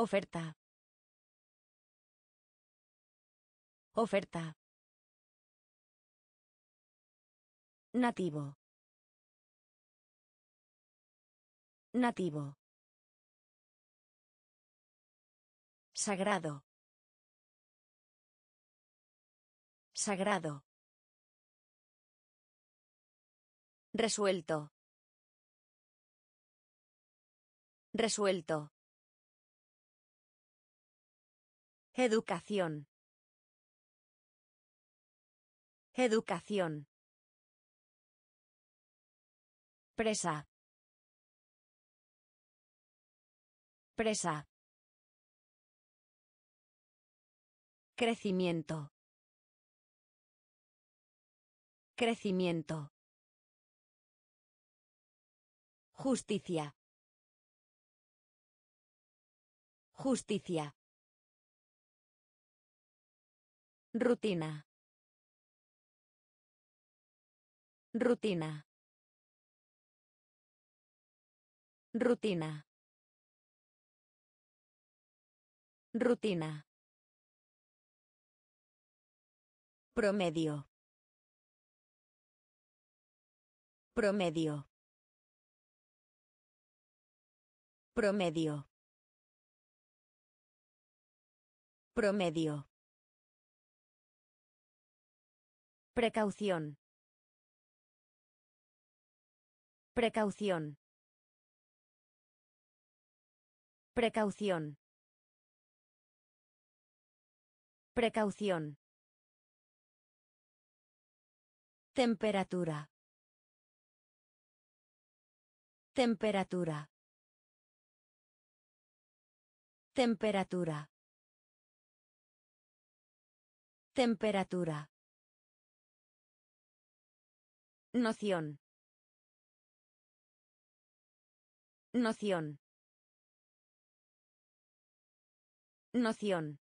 Speaker 1: Oferta. Oferta. Nativo. Nativo. Sagrado. Sagrado. Resuelto. Resuelto. Educación. Educación. Presa. Presa. Crecimiento. Crecimiento. Justicia. Justicia. Rutina. Rutina. Rutina. Rutina. Promedio. Promedio. Promedio. Promedio. Precaución. Precaución. Precaución. Precaución. Temperatura. Temperatura. Temperatura. Temperatura. Noción. Noción. Noción.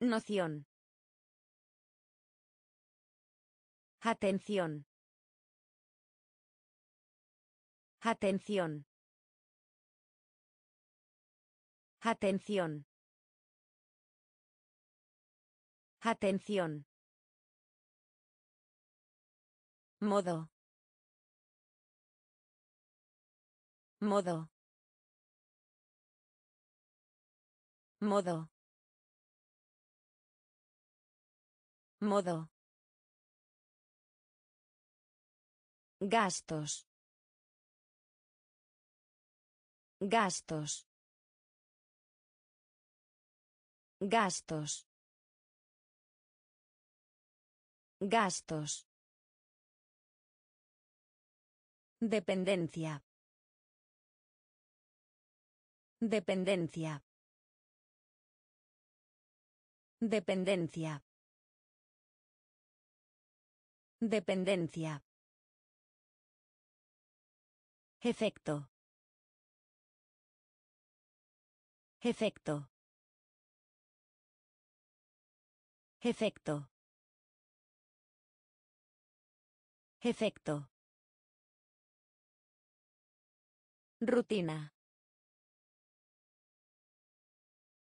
Speaker 1: Noción. Atención. Atención. Atención. Atención. modo modo modo modo gastos gastos gastos gastos Dependencia. Dependencia. Dependencia. Dependencia. Efecto. Efecto. Efecto. Efecto. Rutina.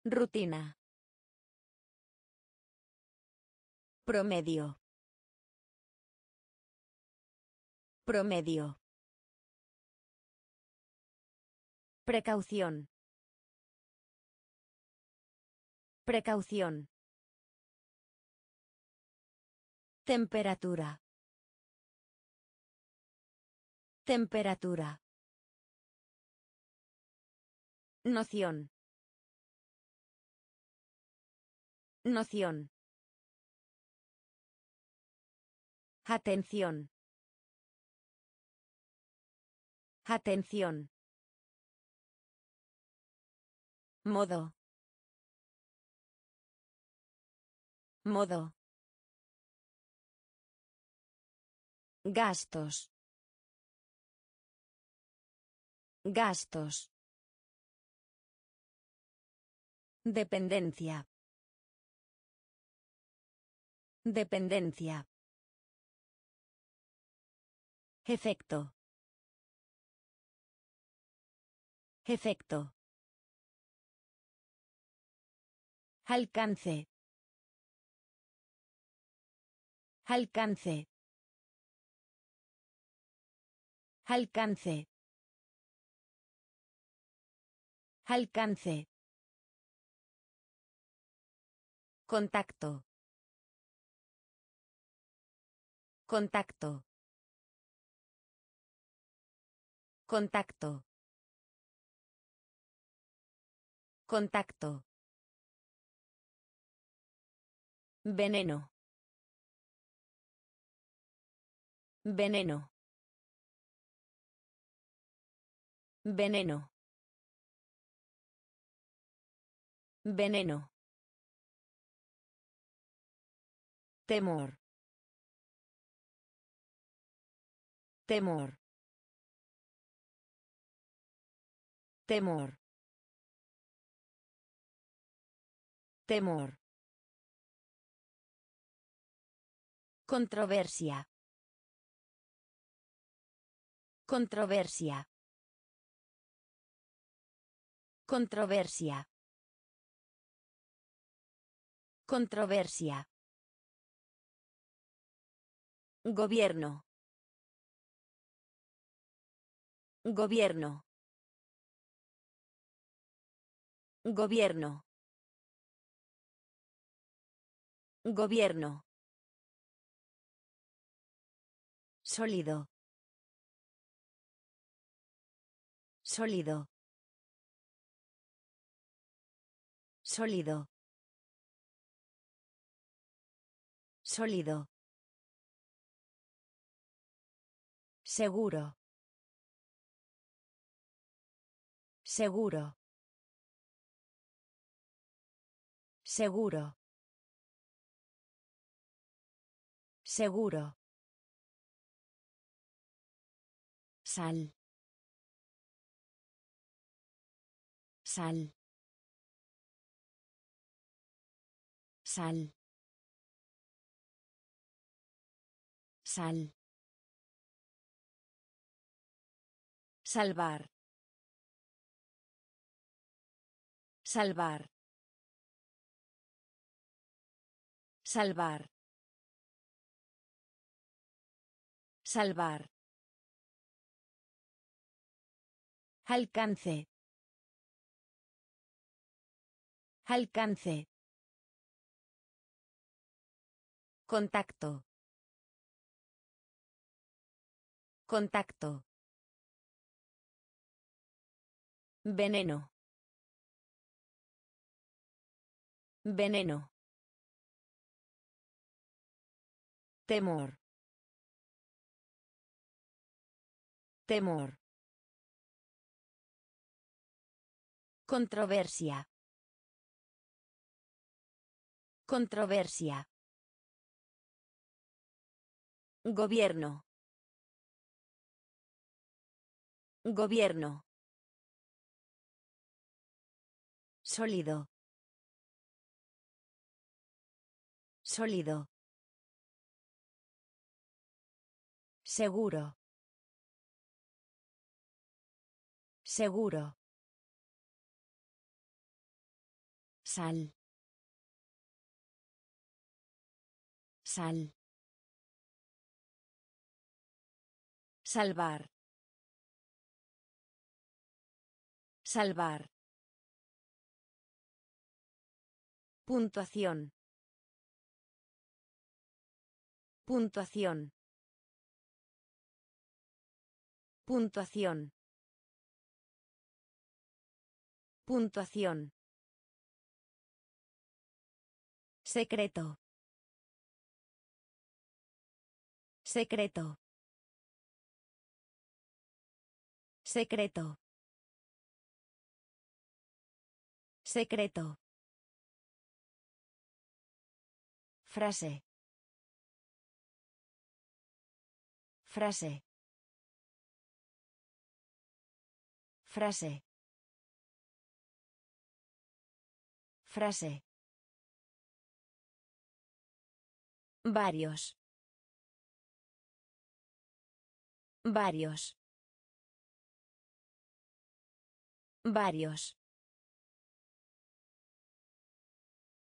Speaker 1: Rutina. Promedio. Promedio. Precaución. Precaución. Temperatura. Temperatura. Noción. Noción. Atención. Atención. Modo. Modo. Gastos. Gastos. Dependencia. Dependencia. Efecto. Efecto. Alcance. Alcance. Alcance. Alcance. Contacto. Contacto. Contacto. Contacto. Veneno. Veneno. Veneno. Veneno. Temor. Temor. Temor. Temor. Controversia. Controversia. Controversia. Controversia. Gobierno. Gobierno. Gobierno. Gobierno. Sólido. Sólido. Sólido. Sólido. Seguro. Seguro. Seguro. Seguro. Sal. Sal. Sal. Sal. Salvar. Salvar. Salvar. Salvar. Alcance. Alcance. Contacto. Contacto. Veneno. Veneno. Temor. Temor. Controversia. Controversia. Gobierno. Gobierno. Sólido. Sólido. Seguro. Seguro. Sal. Sal. Salvar. Salvar. Puntuación. Puntuación. Puntuación. Puntuación. Secreto. Secreto. Secreto. Secreto. Frase. Frase. Frase. Frase. Varios. Varios. Varios.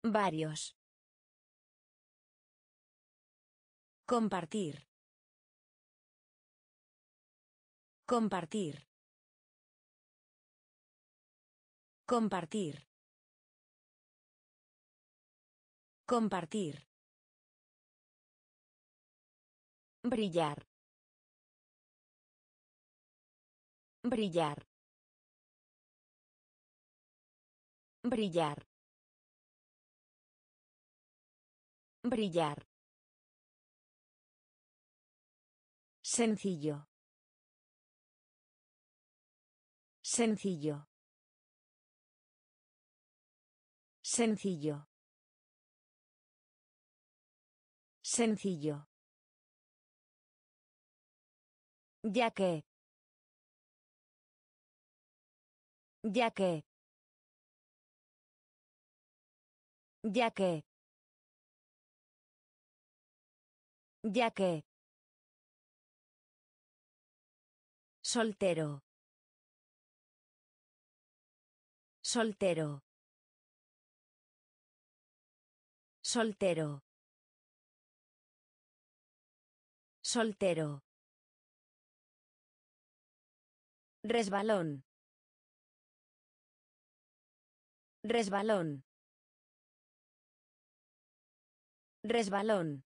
Speaker 1: Varios. Compartir. Compartir. Compartir. Compartir. Brillar. Brillar. Brillar. Brillar. Sencillo. Sencillo. Sencillo. Sencillo. Ya que. Ya que. Ya que. Ya que. Soltero. Soltero. Soltero. Soltero. Resbalón. Resbalón. Resbalón.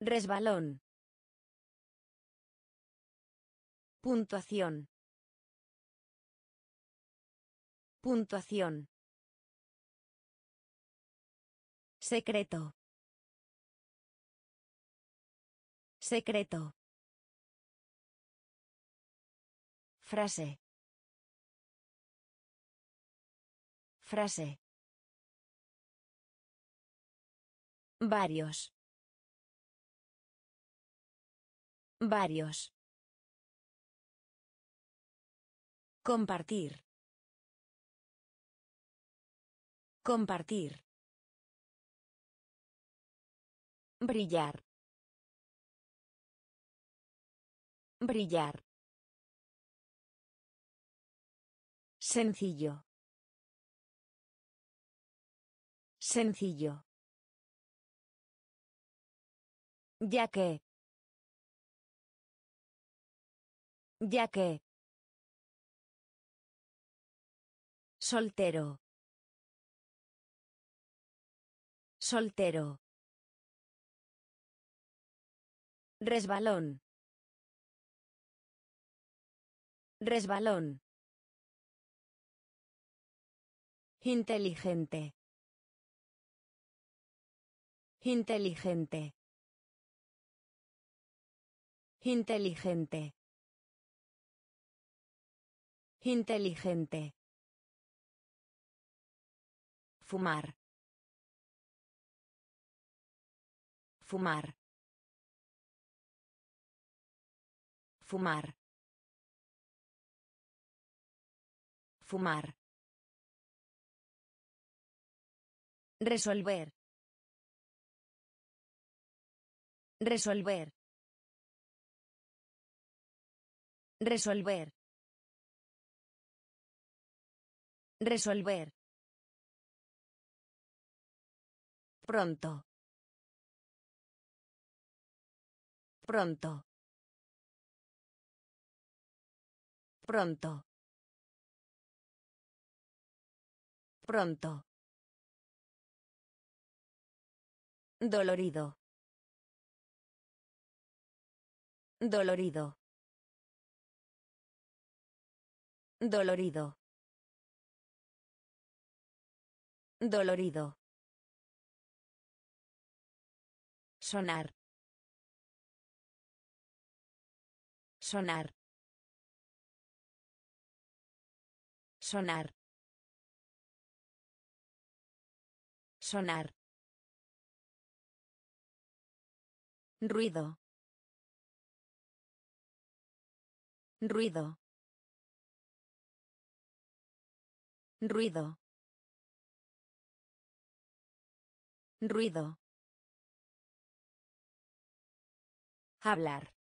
Speaker 1: Resbalón. Puntuación. Puntuación. Secreto. Secreto. Frase. Frase. Varios. Varios. Compartir. Compartir. Brillar. Brillar. Sencillo. Sencillo. Ya que. Ya que. Soltero. Soltero. Resbalón. Resbalón. Inteligente. Inteligente. Inteligente. Inteligente. Fumar. Fumar. Fumar. Fumar. Resolver. Resolver. Resolver. Resolver. Pronto. Pronto. Pronto. Pronto. Dolorido. Dolorido. Dolorido. Dolorido. Sonar. Sonar. Sonar. Sonar. Ruido. Ruido. Ruido. Ruido. Hablar.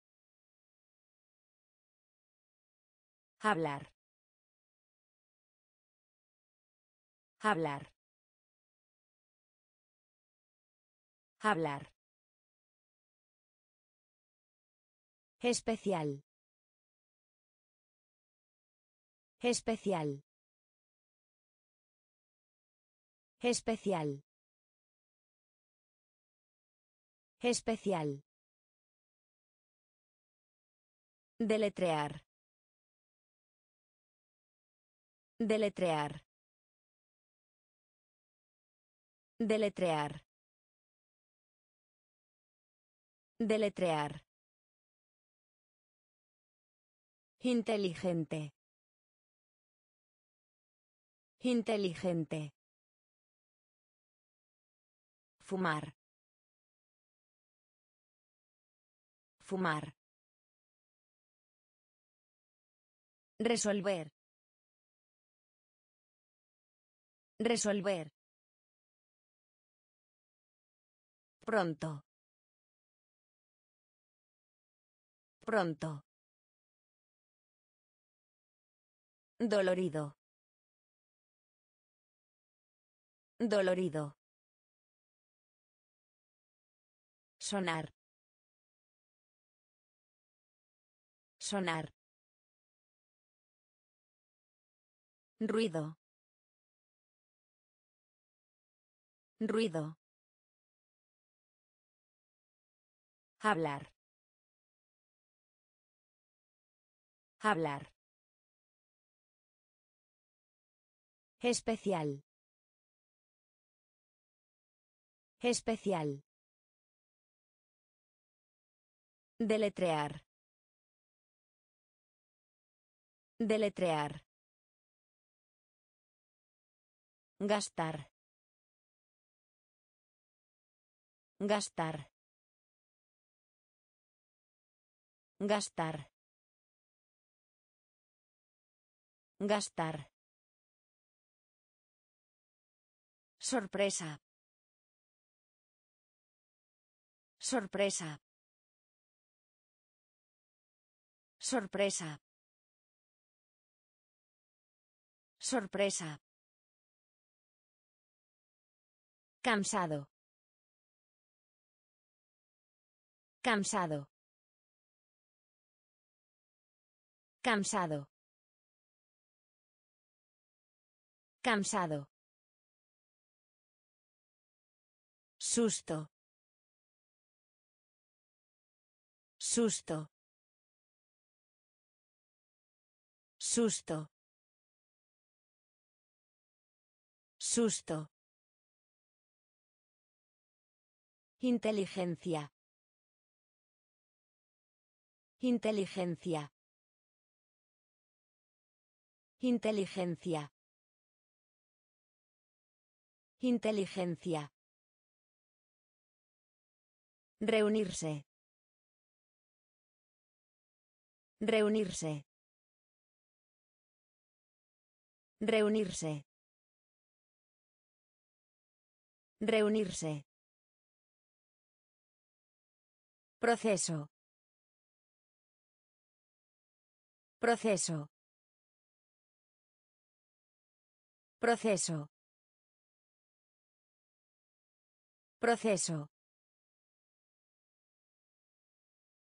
Speaker 1: Hablar. Hablar. Hablar. Especial. Especial. Especial. Especial. Deletrear. Deletrear. Deletrear. Deletrear. Inteligente. Inteligente. Fumar. Fumar. Resolver. Resolver. Pronto. Pronto. Dolorido. Dolorido. Sonar. Sonar. Ruido. Ruido. Hablar. Hablar. Especial. Especial. Deletrear. Deletrear. Gastar. Gastar. Gastar. Gastar. Sorpresa. Sorpresa. Sorpresa. Sorpresa. Cansado. Cansado. Cansado. Cansado. Susto. Susto. Susto. Susto. Inteligencia. Inteligencia. Inteligencia. Inteligencia. Reunirse. Reunirse. Reunirse. Reunirse. Proceso. Proceso. Proceso. Proceso.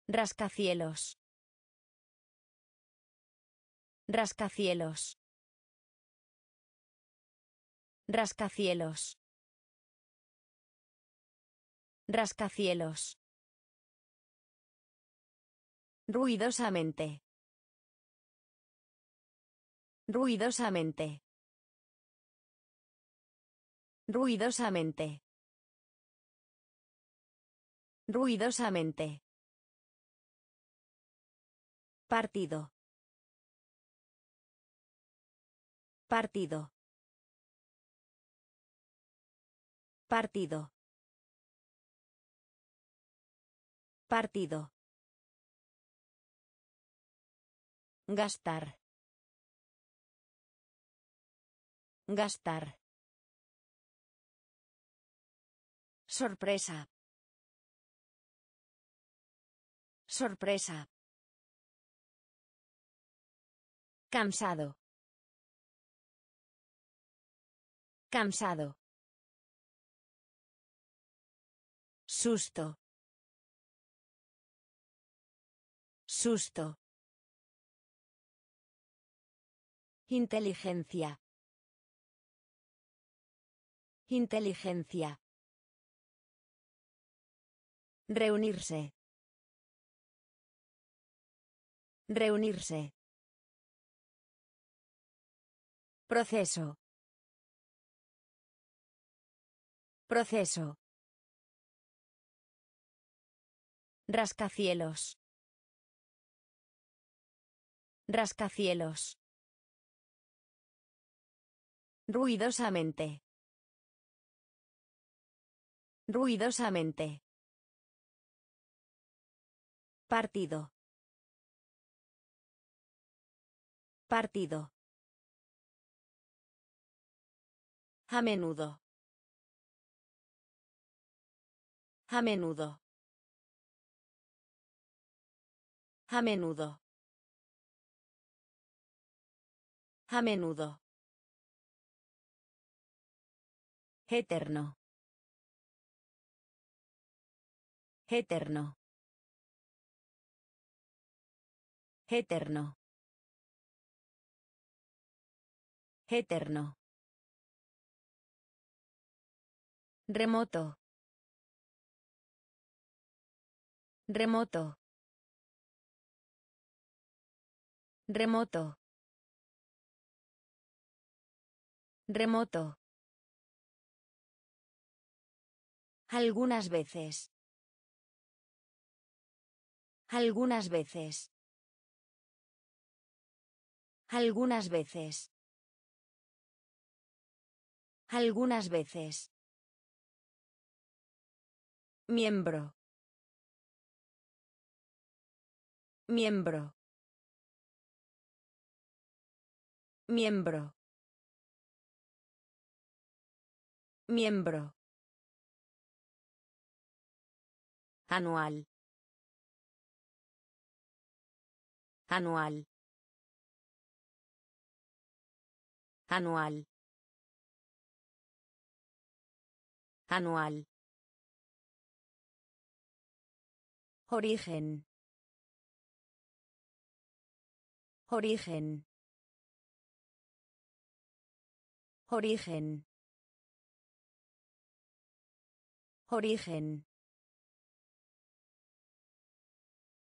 Speaker 1: Rascacielos. Rascacielos. Rascacielos. Rascacielos. Ruidosamente. Ruidosamente. Ruidosamente. Ruidosamente. Partido. Partido. Partido. Partido. Gastar. Gastar. Sorpresa. Sorpresa. Cansado. Cansado. Susto. Susto. Inteligencia. Inteligencia. Reunirse. Reunirse. Proceso. Proceso. Rascacielos. Rascacielos. Ruidosamente. Ruidosamente. Partido. Partido. A menudo. A menudo. A menudo. A menudo. Eterno. Eterno. Eterno. Eterno. Remoto. Remoto. Remoto. Remoto. Algunas veces. Algunas veces. Algunas veces. Algunas veces. Miembro. Miembro. Miembro. Miembro. Anual. Anual. Anual. Anual. Origen. Origen. Origen. Origen.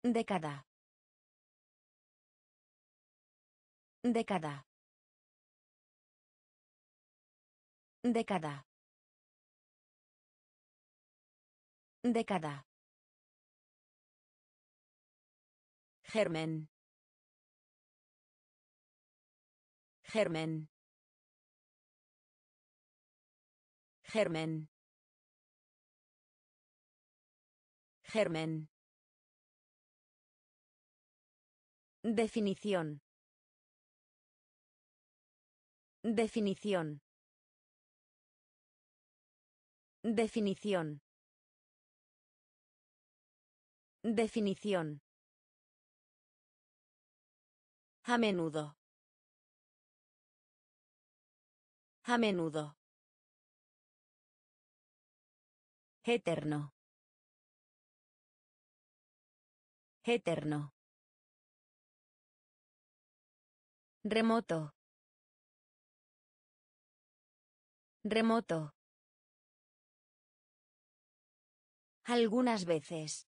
Speaker 1: Década. Década. Década. Década. Germen. Germen. Germen. Germen. Definición. Definición. Definición. Definición. A menudo. A menudo. Eterno. Eterno. Remoto. Remoto. Algunas veces.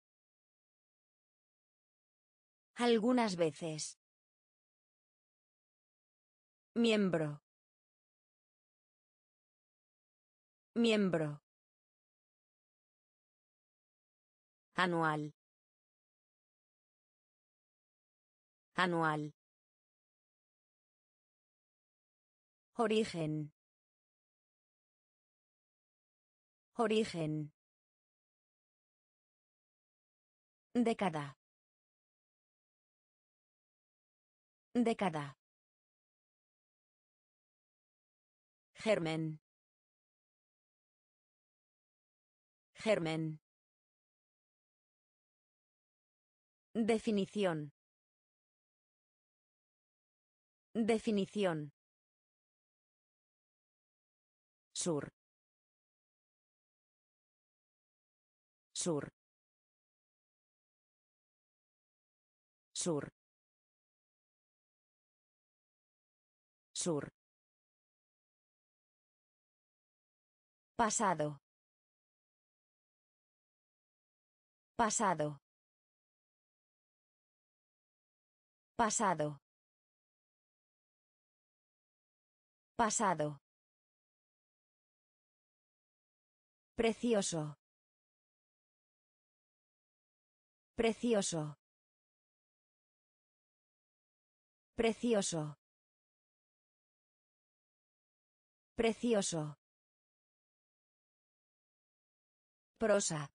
Speaker 1: Algunas veces. Miembro. Miembro. Anual. Anual. Origen. Origen. Década. Década. Germen. Germen. Definición. Definición. Sur. Sur. Sur. Sur. Pasado. Pasado. Pasado. Pasado. Precioso. Precioso. Precioso. Precioso. Prosa.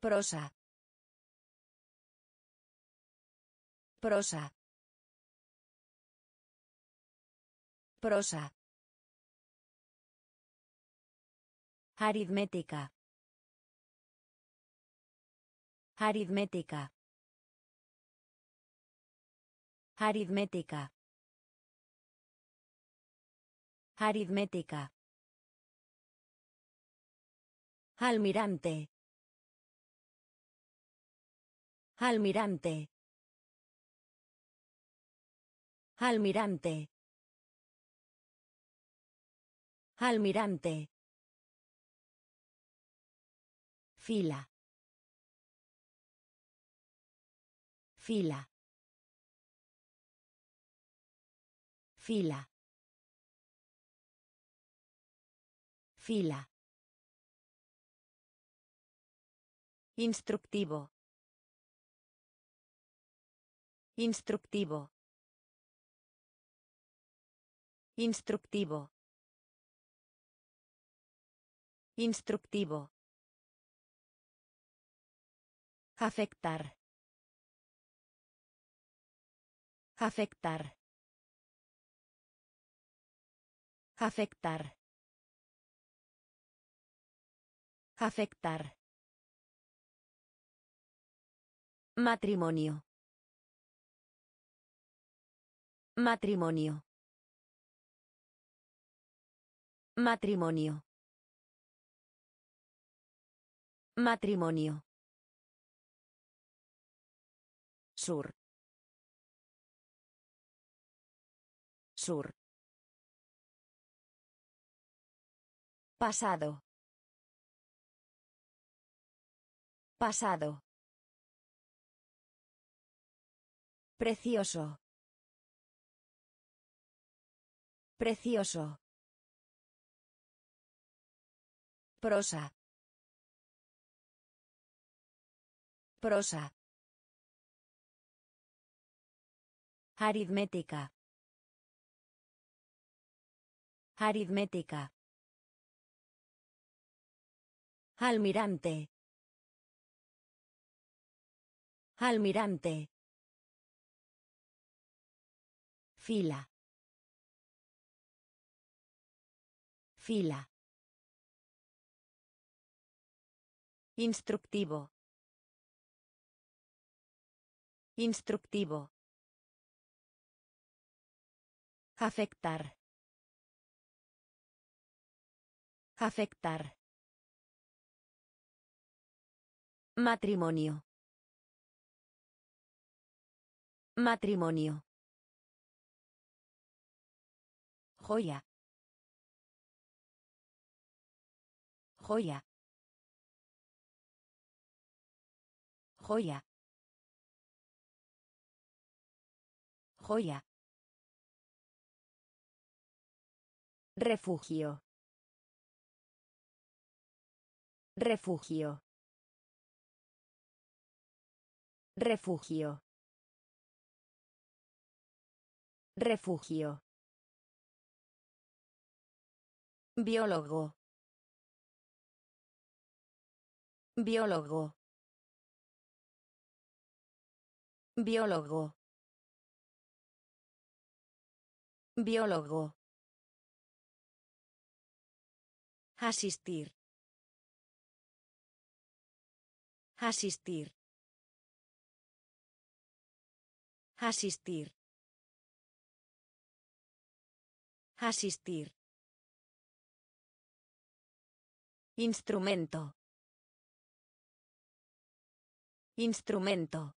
Speaker 1: Prosa. Prosa. Prosa. Aritmética. Aritmética. Aritmética. Aritmética. Almirante. Almirante. Almirante. Almirante. Fila. Fila. Fila. Fila. Instructivo. Instructivo. Instructivo. Instructivo. Afectar. Afectar. Afectar. Afectar. Matrimonio. Matrimonio. Matrimonio. Matrimonio. Sur. Sur. Pasado. Pasado. Precioso. Precioso. Prosa. Prosa. Aritmética. Aritmética. Almirante. Almirante. Fila. Fila. Instructivo. Instructivo. Afectar. Afectar. Matrimonio. Matrimonio. Joya. Joya. Joya. Joya. Refugio. Refugio. Refugio. Refugio. Biólogo. Biólogo. Biólogo. Biólogo. Asistir. Asistir. Asistir. Asistir. Instrumento. Instrumento.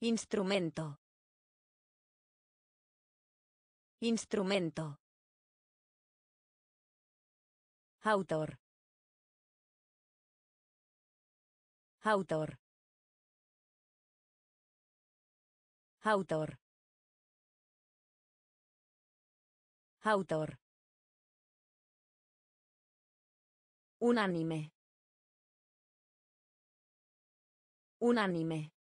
Speaker 1: Instrumento. Instrumento. Autor. Autor. Autor. Autor. Unánime. Unánime.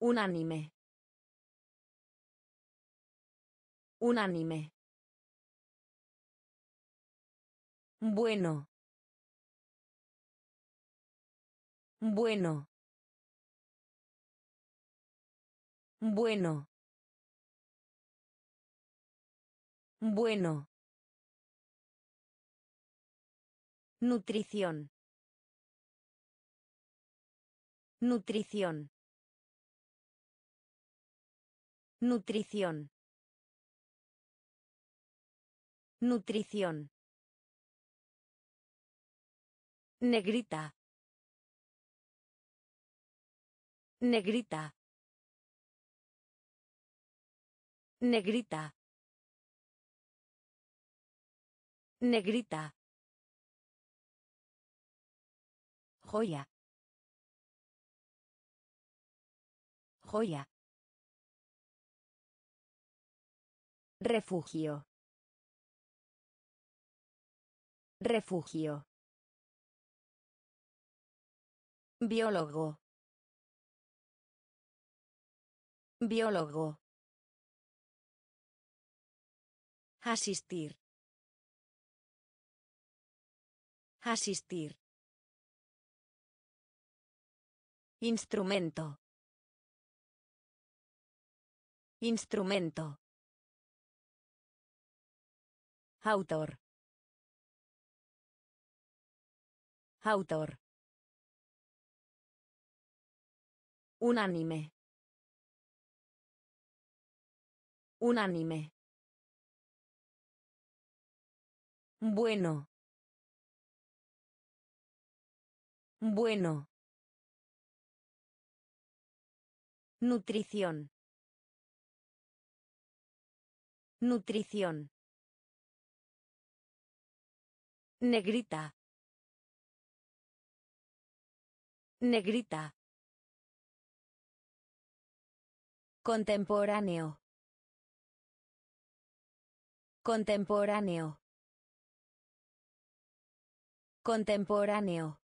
Speaker 1: Unánime. Unánime. Bueno. Bueno. Bueno. Bueno. Nutrición. Nutrición. Nutrición. Nutrición. Negrita. Negrita. Negrita. Negrita. Joya. Joya. Refugio. Refugio. Biólogo. Biólogo. Asistir. Asistir. Instrumento. Instrumento. Autor. Autor. Unánime. Unánime. Bueno. Bueno. Nutrición. Nutrición. Negrita. Negrita. Contemporáneo. Contemporáneo. Contemporáneo.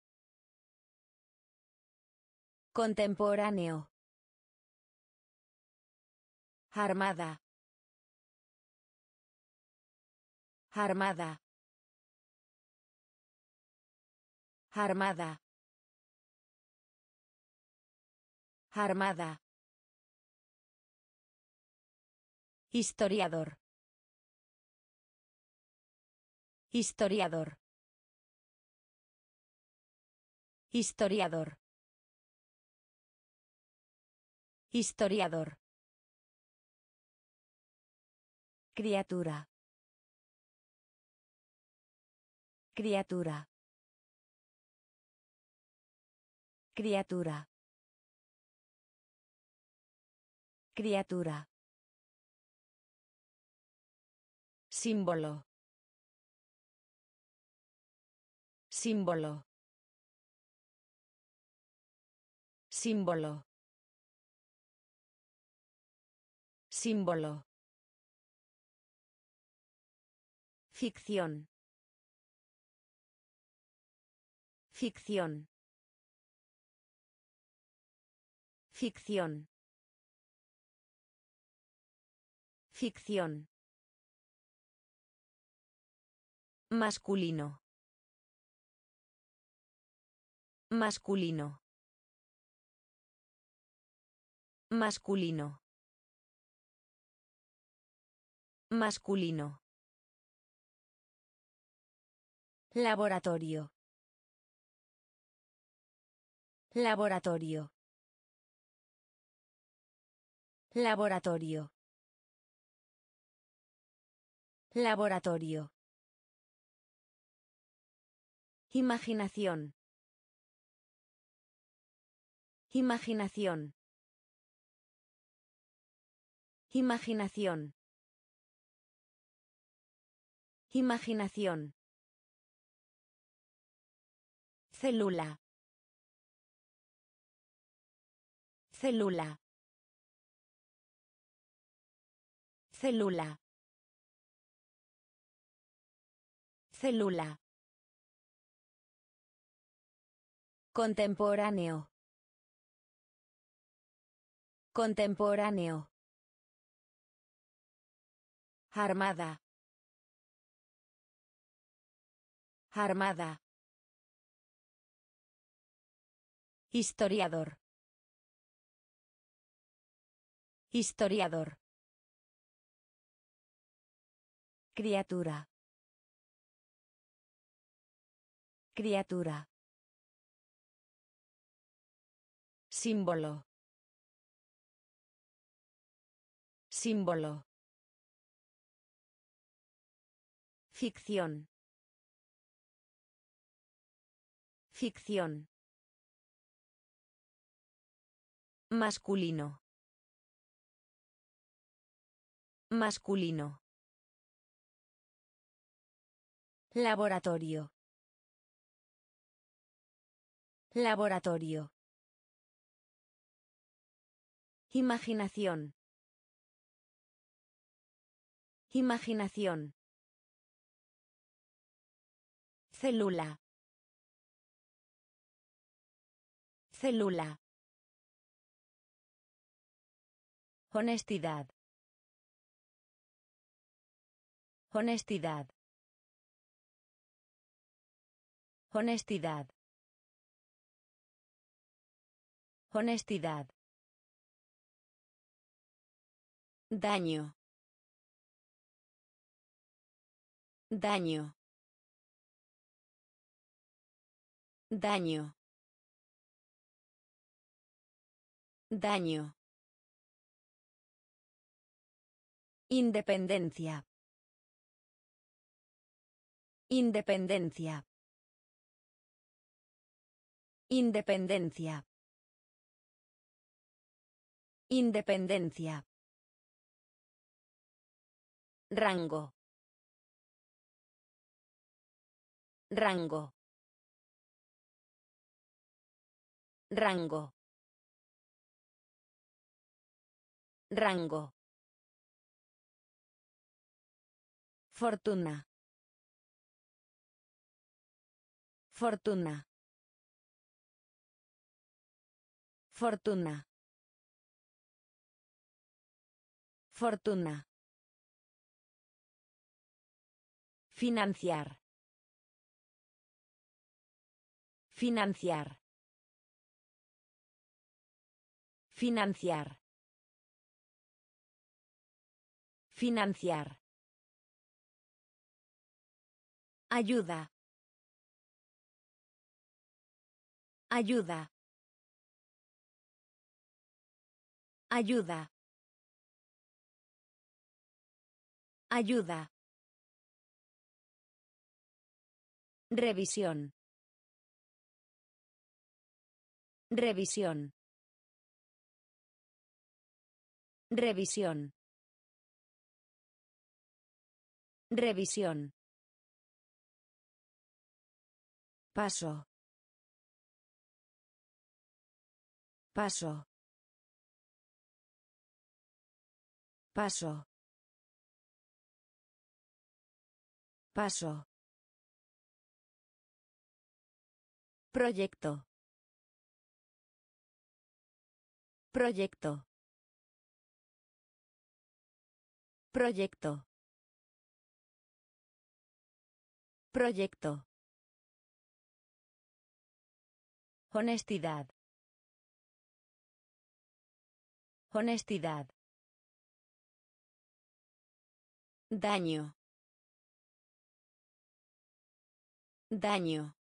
Speaker 1: Contemporáneo. Armada. Armada. Armada. Armada. Historiador. Historiador. Historiador. Historiador. Criatura. Criatura. Criatura. Criatura. Símbolo. Símbolo. Símbolo. Símbolo. Ficción. Ficción. Ficción. Ficción. Masculino. Masculino. Masculino. Masculino. Laboratorio. Laboratorio. Laboratorio. Laboratorio. Imaginación. Imaginación. Imaginación. Imaginación. Célula. Célula. Célula. Célula. Contemporáneo. Contemporáneo. Armada. Armada. Historiador. Historiador. Criatura. Criatura. Símbolo. Símbolo. Ficción. Ficción. Masculino. Masculino. Laboratorio. Laboratorio. Imaginación. Imaginación. Célula. Célula. Honestidad. Honestidad. Honestidad. Honestidad. Daño. Daño. Daño. Daño. Independencia. Independencia. Independencia. Independencia. Rango. Rango. Rango. Rango. Fortuna. Fortuna. Fortuna. Fortuna. Financiar. Financiar. Financiar. Financiar. Ayuda. Ayuda. Ayuda. Ayuda. Revisión. Revisión. Revisión. Revisión. Paso. Paso. Paso. Paso. Proyecto. Proyecto. Proyecto. Proyecto. Honestidad. Honestidad. Daño. Daño.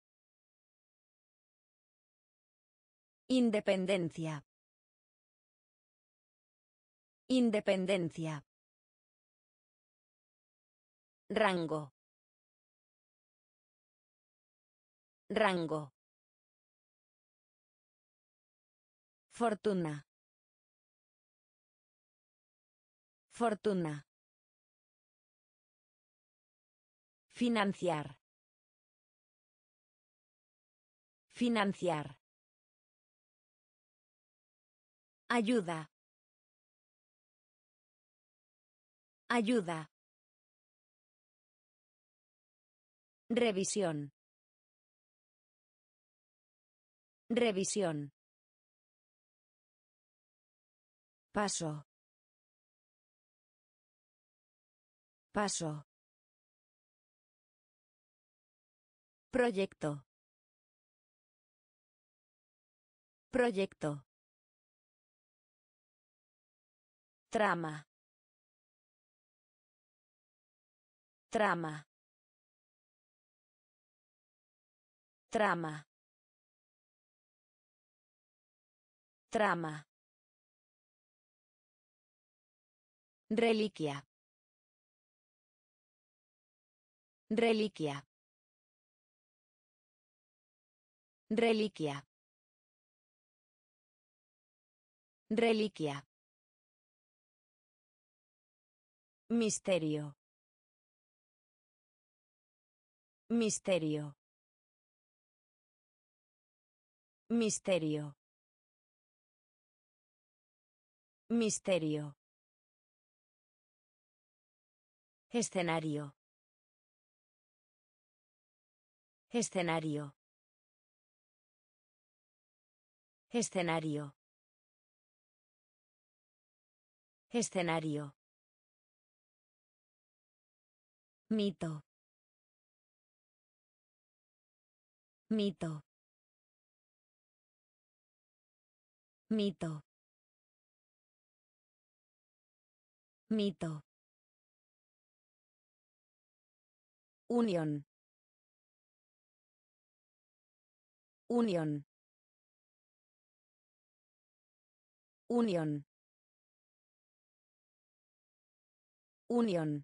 Speaker 1: Independencia. Independencia. Rango. Rango. Fortuna. Fortuna. Financiar. Financiar. Ayuda. Ayuda. Revisión. Revisión. Paso. Paso. Proyecto. Proyecto. Trama. Trama. Trama. Trama. Reliquia. Reliquia. Reliquia. Reliquia. Misterio. Misterio. Misterio. Misterio. Escenario. Escenario. Escenario. Escenario. Mito. Mito. Mito. Mito. Unión. Unión. Unión. Unión.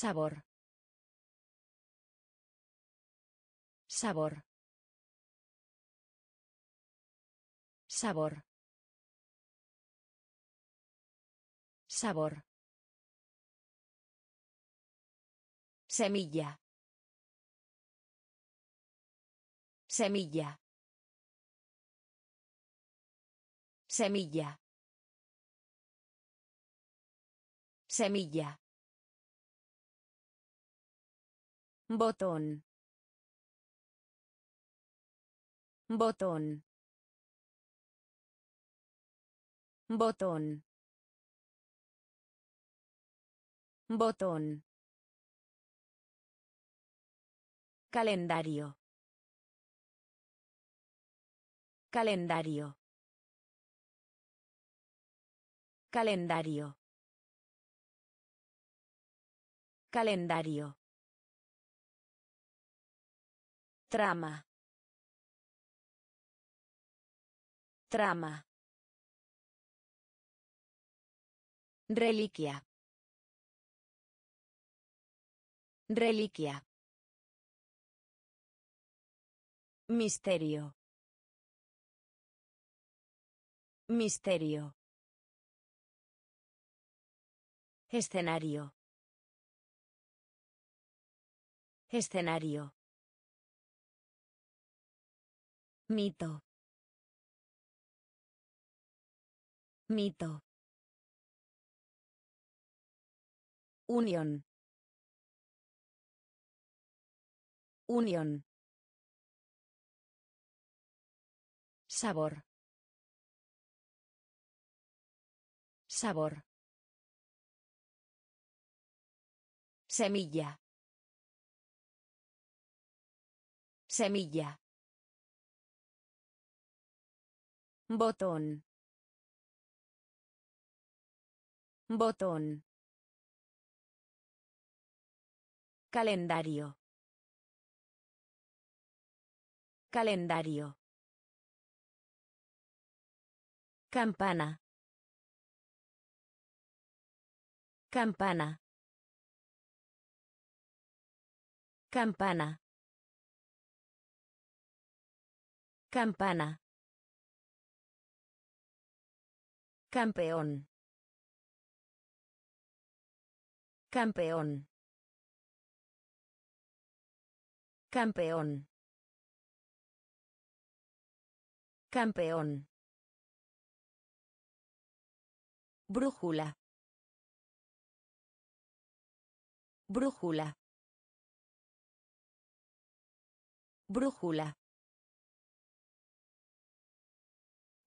Speaker 1: Sabor. Sabor. Sabor. Sabor. Semilla. Semilla. Semilla. Semilla. Botón. Botón. Botón. Botón. Calendario. Calendario. Calendario. Calendario. Trama. Trama. Reliquia. Reliquia. Misterio. Misterio. Escenario. Escenario. Mito. Mito. Unión. Unión. Sabor. Sabor. Semilla. Semilla. Botón. Botón. Calendario. Calendario. Campana. Campana. Campana. Campana. Campeón. Campeón. Campeón. Campeón. Brújula. Brújula. Brújula.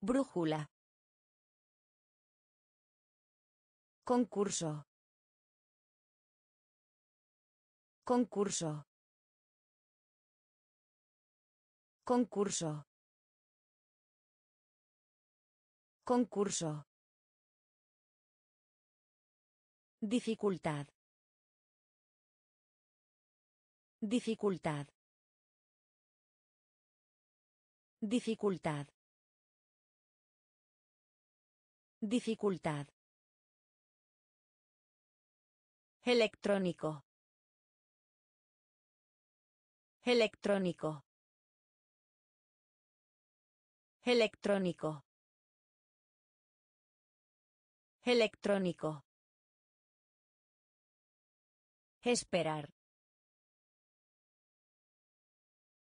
Speaker 1: Brújula. Concurso. Concurso. Concurso. Concurso. Dificultad. Dificultad. Dificultad. Dificultad. Electrónico. Electrónico. Electrónico. Electrónico. Esperar.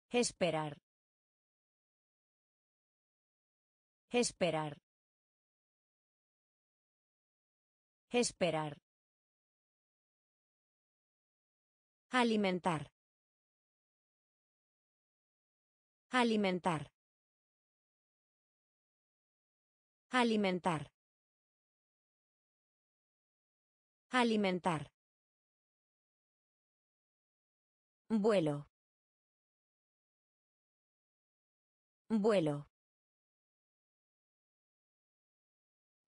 Speaker 1: Esperar. Esperar. Esperar. Alimentar. Alimentar. Alimentar. Alimentar. Vuelo. Vuelo.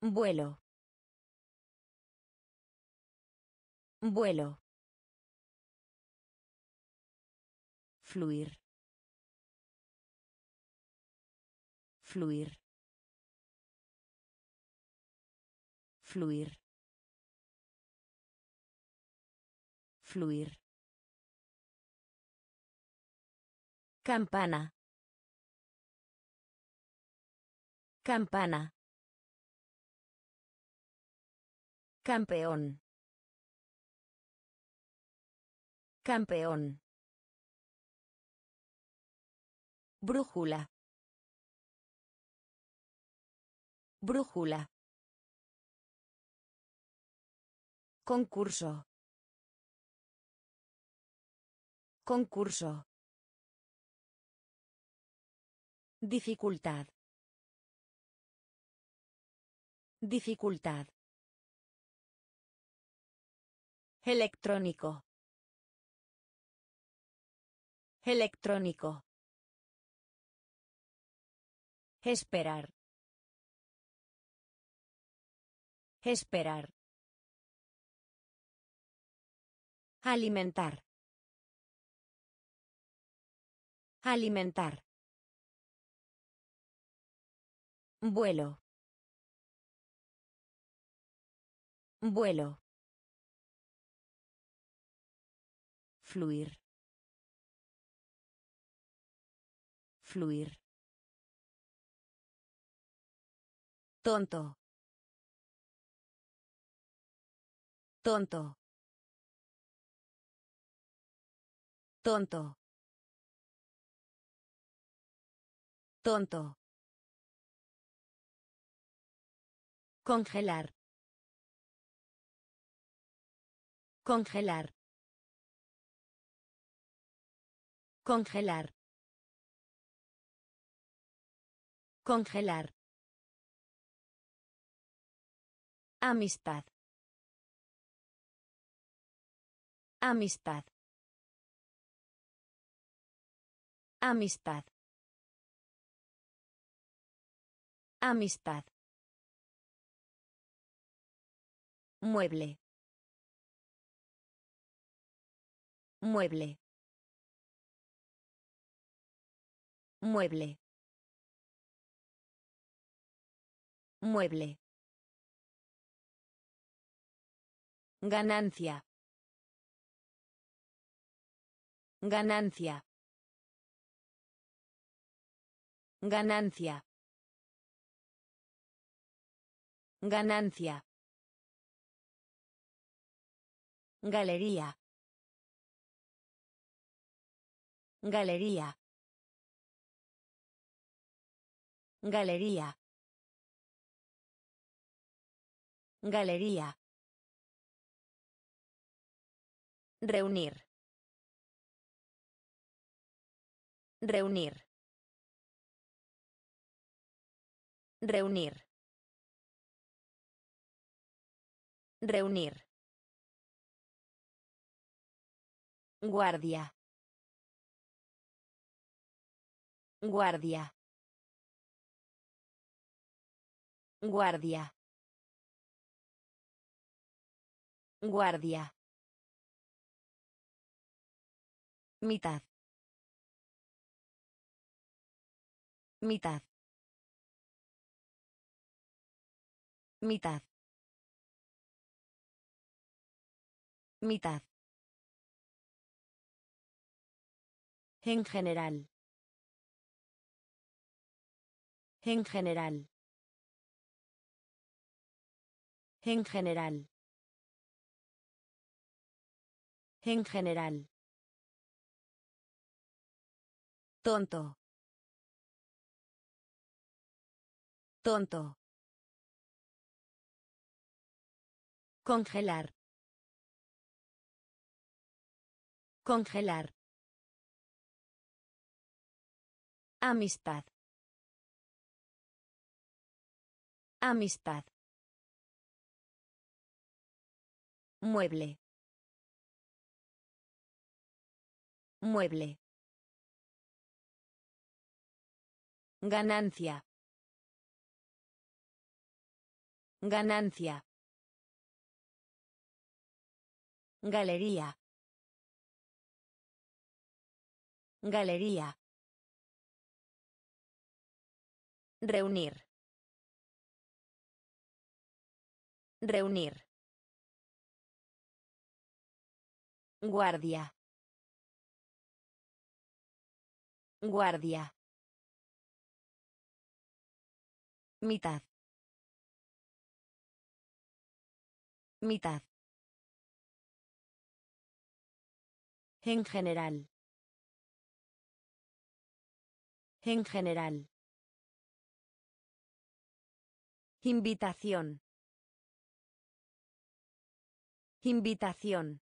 Speaker 1: Vuelo. Vuelo. Fluir. Fluir. Fluir. Fluir. Campana. Campana. Campeón. Campeón. Brújula. Brújula. Concurso. Concurso. Dificultad. Dificultad. Electrónico. Electrónico. Esperar. Esperar. Alimentar. Alimentar. Vuelo. Vuelo. Fluir. Fluir. Tonto. Tonto. Tonto. Tonto. Congelar. Congelar. Congelar. Congelar. Amistad. Amistad. Amistad. Amistad. Mueble. Mueble. Mueble. Mueble. Ganancia. Ganancia. Ganancia. Ganancia. Galería. Galería. Galería. Galería. Reunir. Reunir. Reunir. Reunir. Guardia. Guardia. Guardia. Guardia. Mitad. Mitad. Mitad. Mitad. En general. En general. En general. En general. Tonto. Tonto. Congelar. Congelar. Amistad. Amistad. Mueble. Mueble. Ganancia. Ganancia. Galería. Galería. Reunir. Reunir. Guardia. Guardia. Mitad. Mitad. En general. En general. Invitación. Invitación.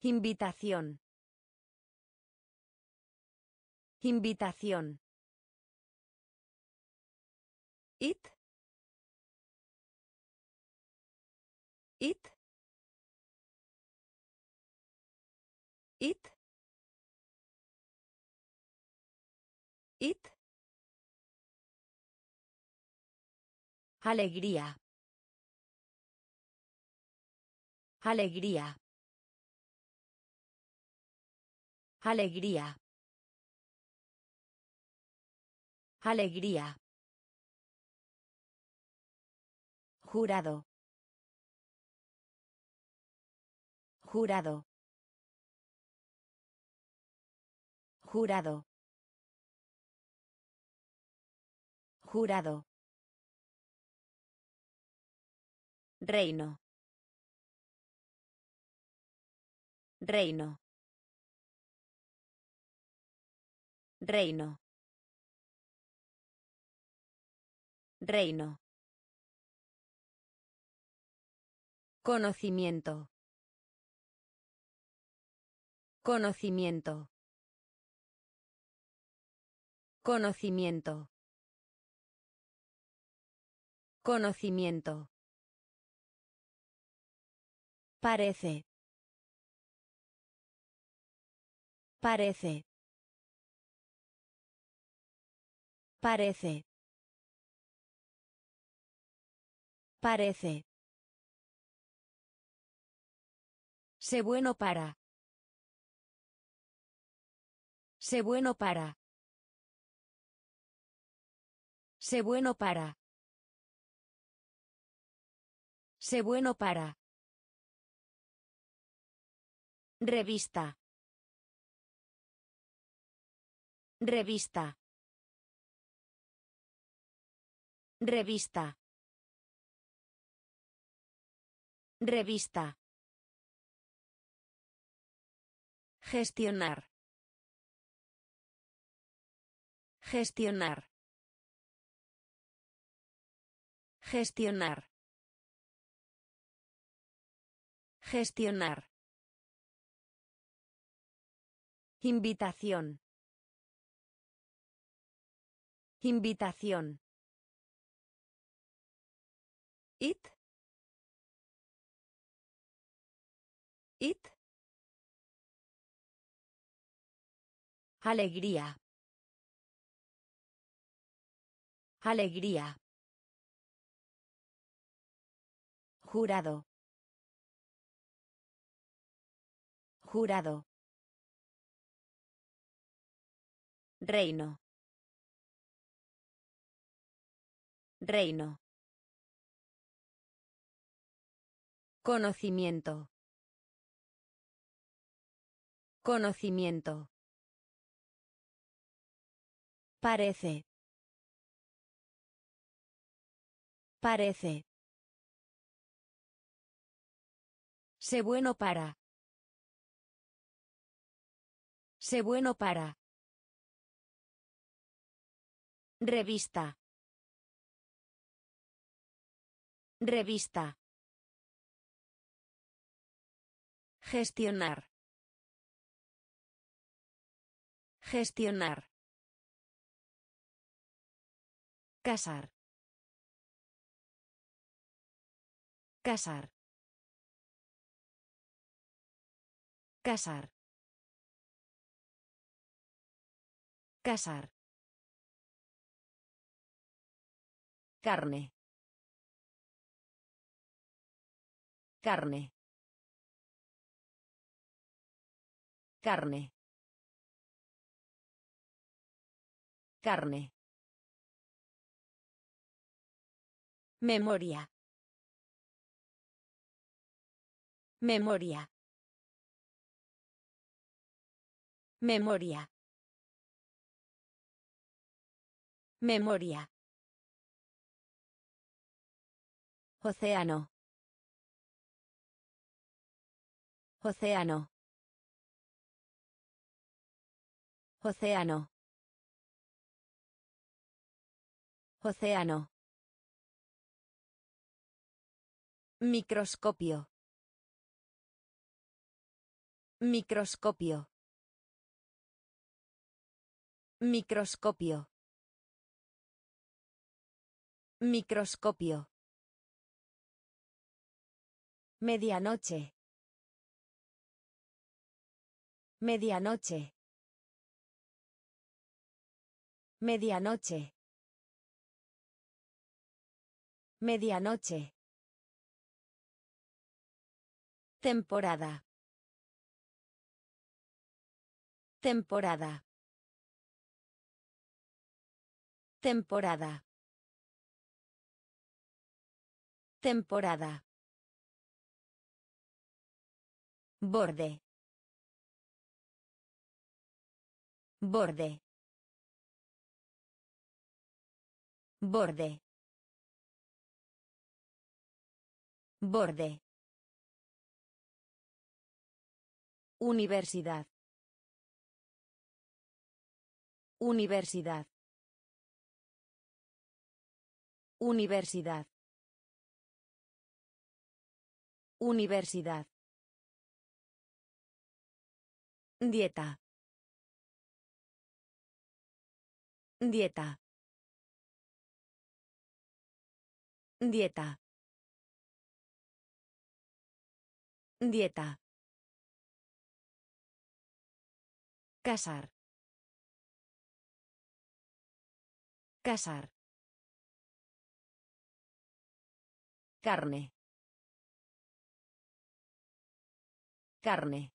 Speaker 1: Invitación. Invitación. It. It. It. It. Alegría. Alegría. Alegría. Alegría. Jurado. Jurado. Jurado. Jurado. Reino. Reino. Reino. Reino. Conocimiento. Conocimiento. Conocimiento. Conocimiento. Parece. Parece. Parece. Parece. Se bueno para. Se bueno para. Se bueno para. Se bueno para. Revista. Revista. Revista. Revista. Gestionar. Gestionar. Gestionar. Gestionar. Invitación. Invitación. It. It. Alegría. Alegría. Jurado. Jurado. Reino. Reino. Conocimiento. Conocimiento. Parece. Parece. se bueno para. se bueno para. Revista. Revista. Gestionar. Gestionar. Casar. Casar. Casar. Casar. Carne. Carne. Carne. Carne. Memoria. Memoria. Memoria. Memoria. Océano. Océano. Océano. Océano. Microscopio. Microscopio. Microscopio. Microscopio. Medianoche. Medianoche. Medianoche. Medianoche. Temporada. Temporada. Temporada. Temporada. Borde. Borde. Borde. Borde. Universidad. Universidad. Universidad. Universidad. Dieta. Dieta. Dieta. Dieta. Casar. Casar. Carne. Carne.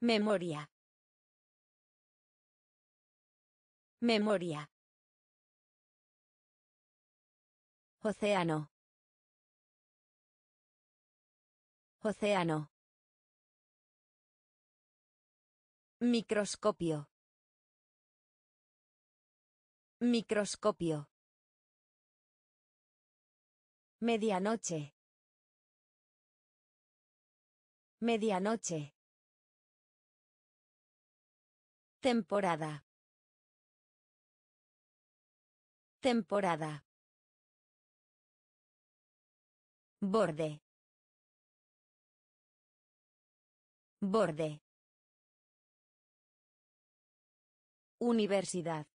Speaker 1: Memoria. Memoria. Océano. Océano. Microscopio. Microscopio. Medianoche. Medianoche. Temporada. Temporada. Borde. Borde. Universidad.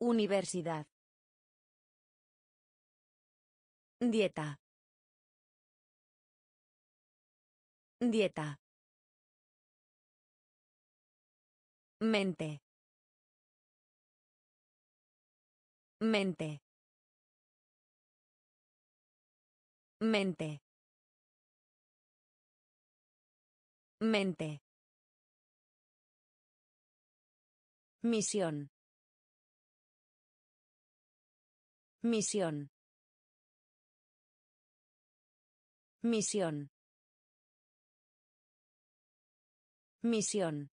Speaker 1: Universidad. Dieta. Dieta. Mente. Mente. Mente. Mente. Misión. Misión. Misión. Misión.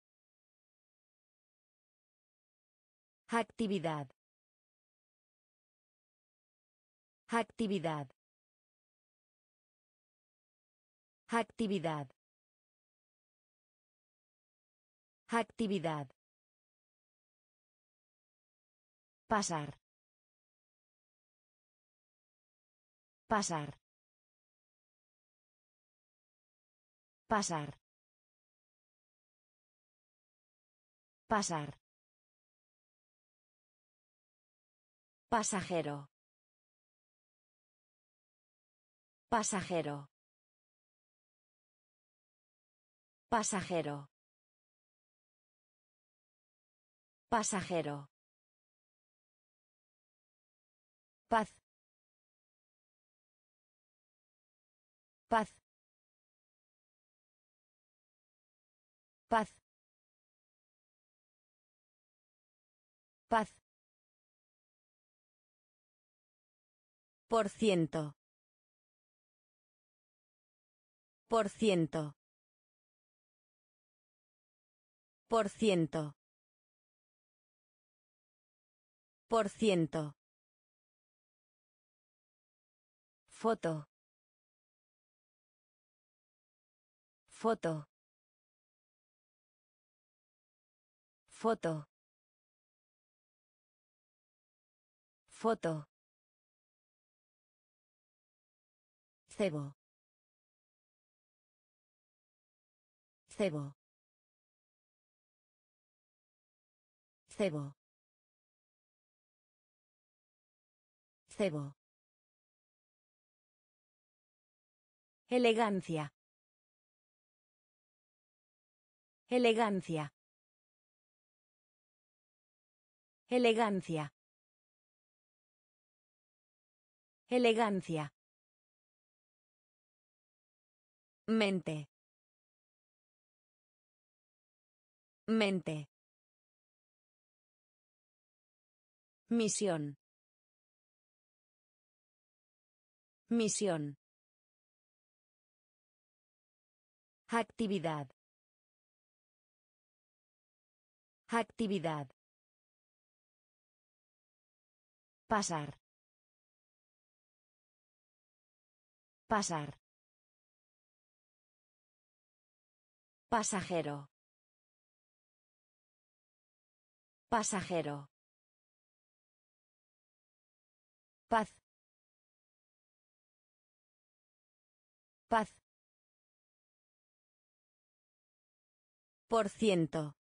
Speaker 1: Actividad. Actividad. Actividad. Actividad. Pasar. Pasar. Pasar. Pasar. Pasajero. Pasajero. Pasajero. Pasajero. Paz. Paz. Paz. Paz. Por ciento. Por ciento. Por ciento. Por ciento. Foto. Foto. Foto. Foto. Cebo. Cebo. Cebo. Cebo. Elegancia. Elegancia. Elegancia. Elegancia. Mente. Mente. Misión. Misión. Actividad. Actividad. Pasar. Pasar. Pasajero. Pasajero. Paz. Paz. Por ciento.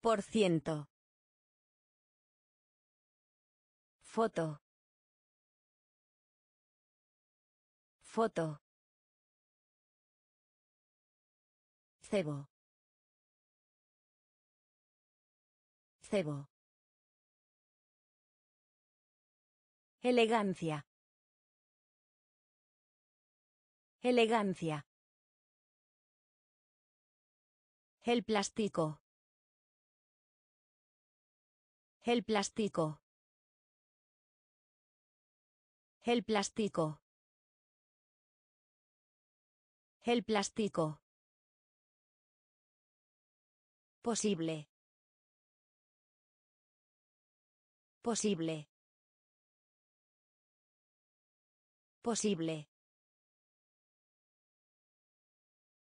Speaker 1: Por ciento. Foto. Foto. Cebo. Cebo. Elegancia. Elegancia. El plástico. El plástico. El plástico. El plástico. Posible. Posible. Posible.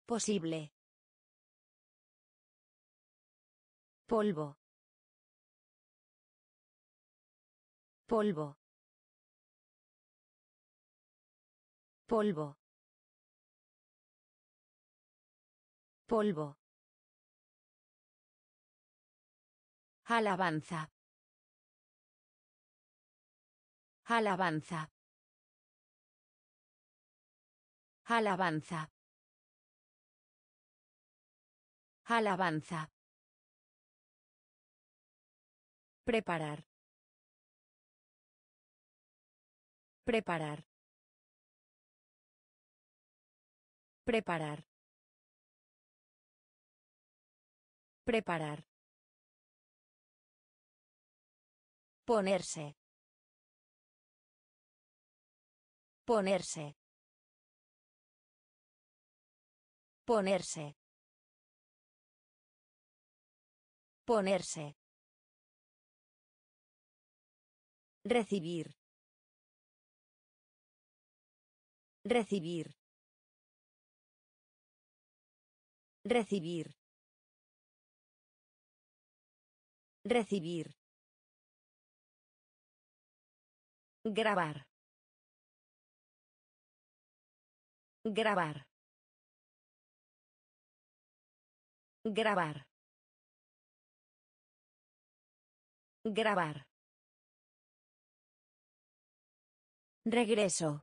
Speaker 1: Posible. polvo polvo polvo polvo alabanza alabanza alabanza alabanza Preparar. Preparar. Preparar. Preparar. Ponerse. Ponerse. Ponerse. Ponerse. Recibir. Recibir. Recibir. Recibir. Grabar. Grabar. Grabar. Grabar. Regreso.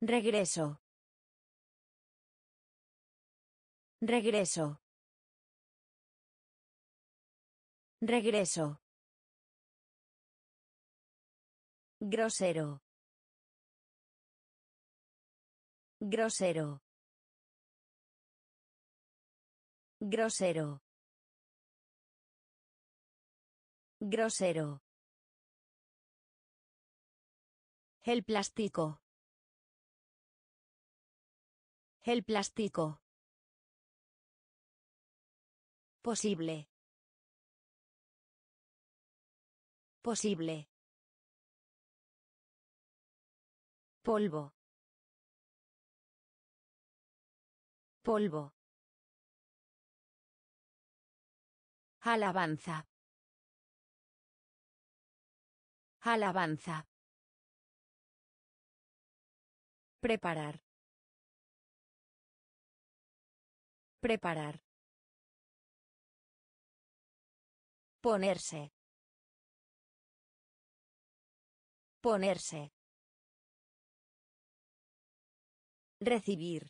Speaker 1: Regreso. Regreso. Regreso. Grosero. Grosero. Grosero. Grosero. El plástico. El plástico. Posible. Posible. Polvo. Polvo. Alabanza. Alabanza. Preparar. Preparar. Ponerse. Ponerse. Recibir.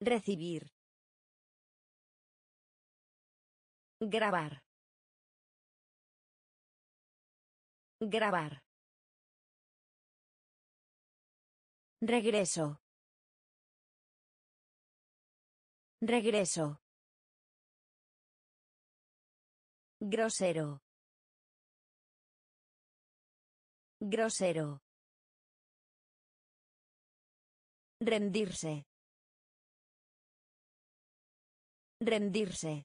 Speaker 1: Recibir. Grabar. Grabar. Regreso. Regreso. Grosero. Grosero. Rendirse. Rendirse.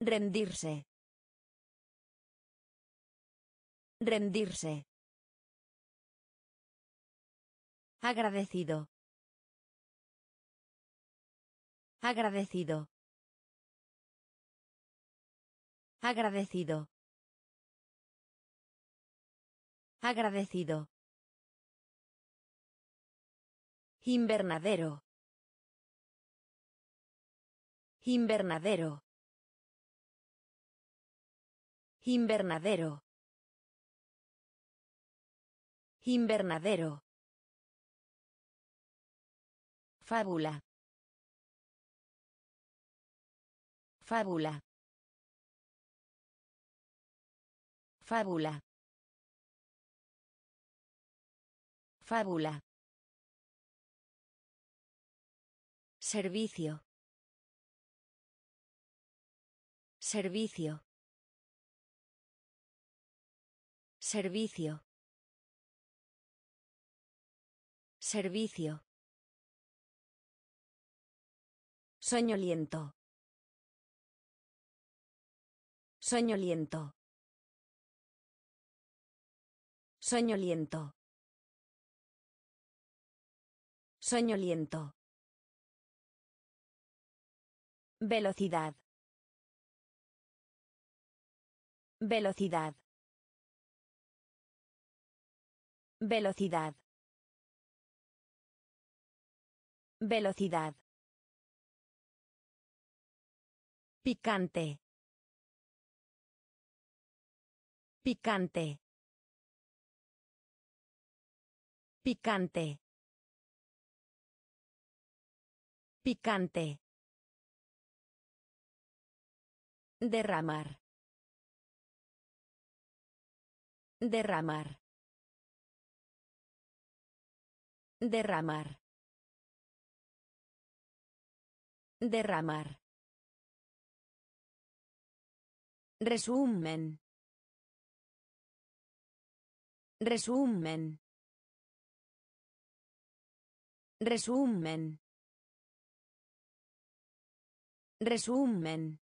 Speaker 1: Rendirse. Rendirse. Agradecido. Agradecido. Agradecido. Agradecido. Invernadero. Invernadero. Invernadero. Invernadero. Fábula. Fábula. Fábula. Fábula. Servicio. Servicio. Servicio. Servicio. Soñoliento. Soñoliento. Soñoliento. Soñoliento. Velocidad. Velocidad. Velocidad. Velocidad. Picante. Picante. Picante. Picante. Derramar. Derramar. Derramar. Derramar. Resumen. Resumen. Resumen. Resumen.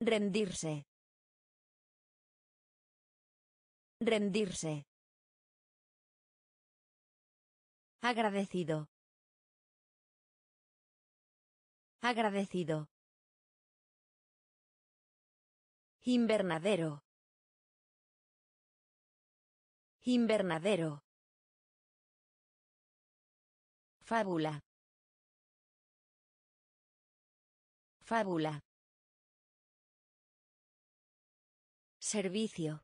Speaker 1: Rendirse. Rendirse. Agradecido. Agradecido. Invernadero. Invernadero. Fábula. Fábula. Servicio.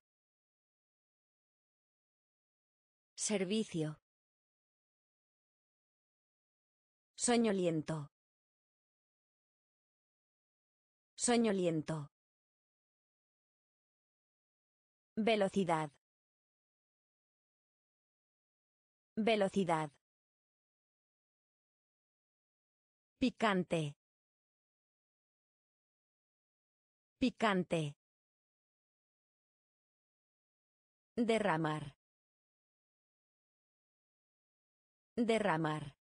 Speaker 1: Servicio. Soñoliento. Soñoliento. Velocidad. Velocidad. Picante. Picante. Derramar. Derramar.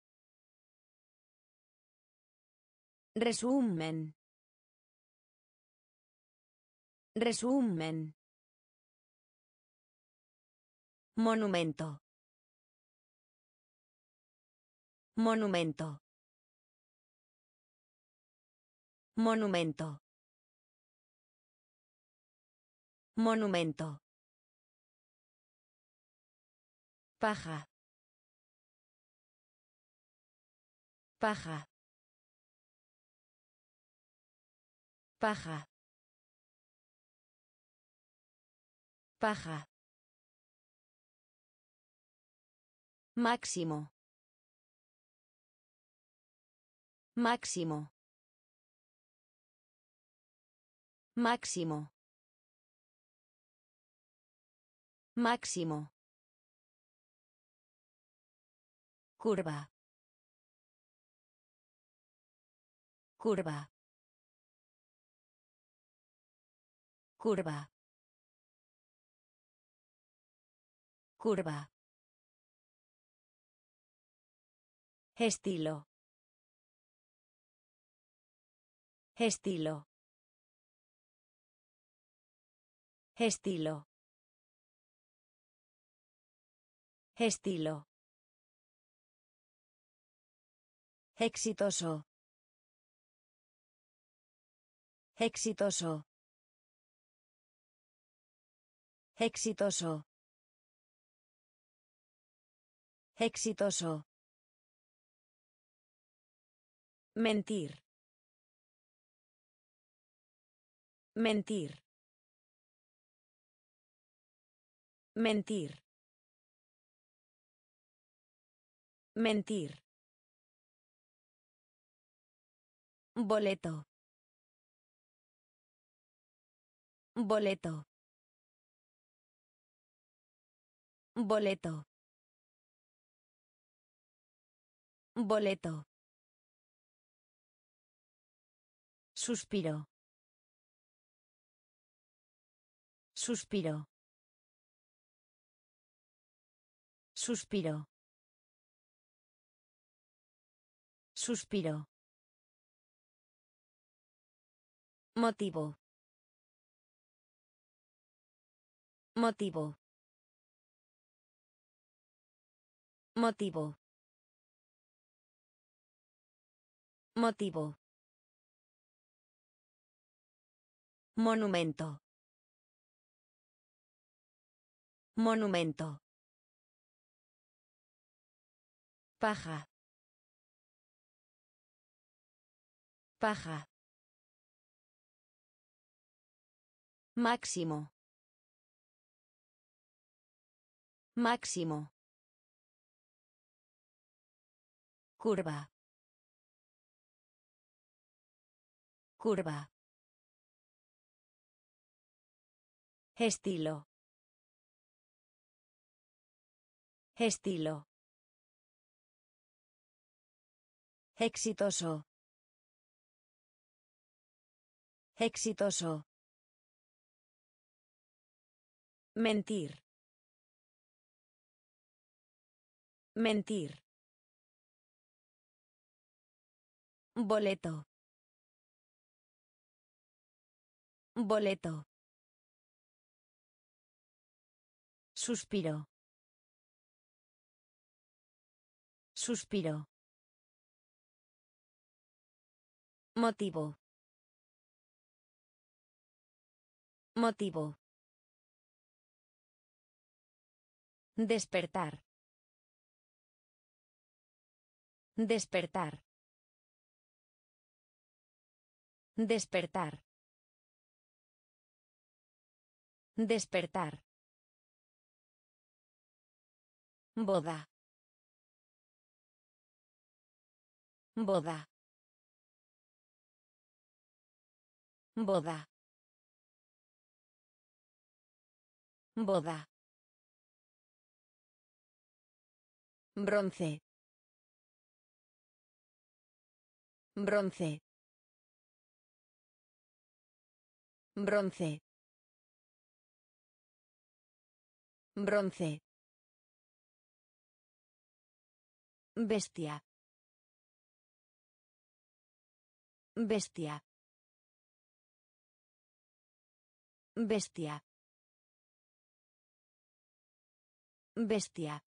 Speaker 1: Resumen. Resumen. Monumento. Monumento. Monumento. Monumento. Paja. Paja. Paja. Paja. Máximo. Máximo. Máximo. Máximo. Curva. Curva. Curva. Curva. Estilo. Estilo. Estilo. Estilo. Exitoso. Exitoso. Exitoso. Exitoso. Mentir. Mentir. Mentir. Mentir. Boleto. Boleto. Boleto. Boleto. Suspiro. Suspiro. Suspiro. Suspiro. Motivo. Motivo. Motivo. Motivo. Monumento. Monumento. Paja. Paja. Máximo. Máximo. Curva. Curva. Estilo. Estilo. Exitoso. Exitoso. Mentir. Mentir. Boleto. Boleto. Suspiro. Suspiro. Motivo. Motivo. Despertar. Despertar. Despertar. Despertar. Boda. Boda. Boda. Boda. Bronce. Bronce. Bronce. Bronce. Bestia. Bestia. Bestia. Bestia.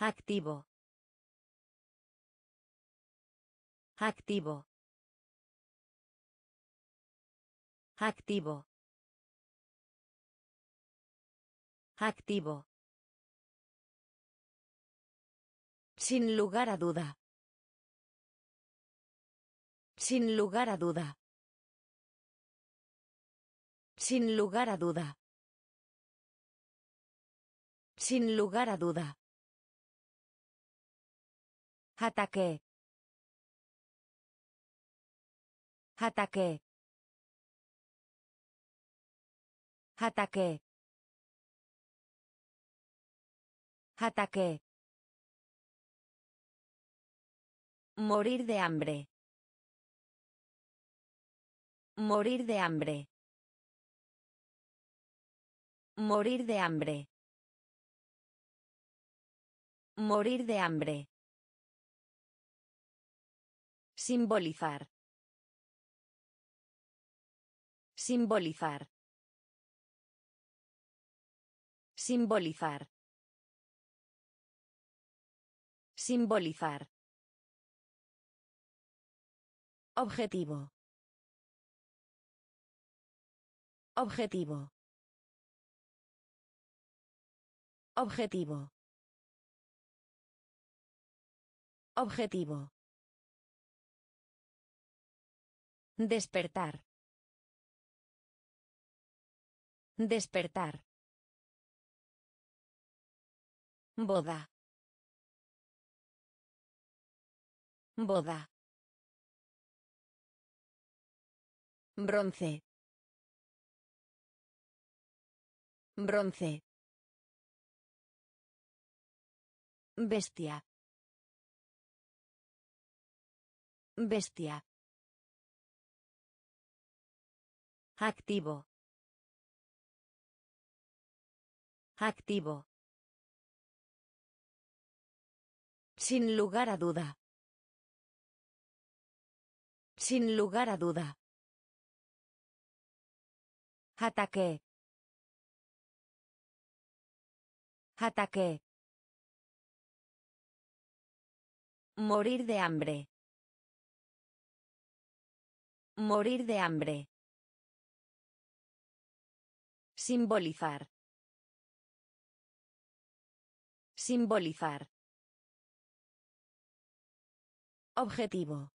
Speaker 1: Activo. Activo. Activo. Activo. Sin lugar a duda. Sin lugar a duda. Sin lugar a duda. Sin lugar a duda. Ataque. Ataque. Ataque. Ataque. Morir de hambre. Morir de hambre. Morir de hambre. Morir de hambre. Simbolizar. Simbolizar. Simbolizar. Simbolizar. Objetivo. Objetivo. Objetivo. Objetivo. Despertar. Despertar. Boda. Boda. Bronce. Bronce. Bestia. Bestia. Activo. Activo. Sin lugar a duda. Sin lugar a duda. Ataque. Ataque. Morir de hambre. Morir de hambre. Simbolizar. Simbolizar. Objetivo.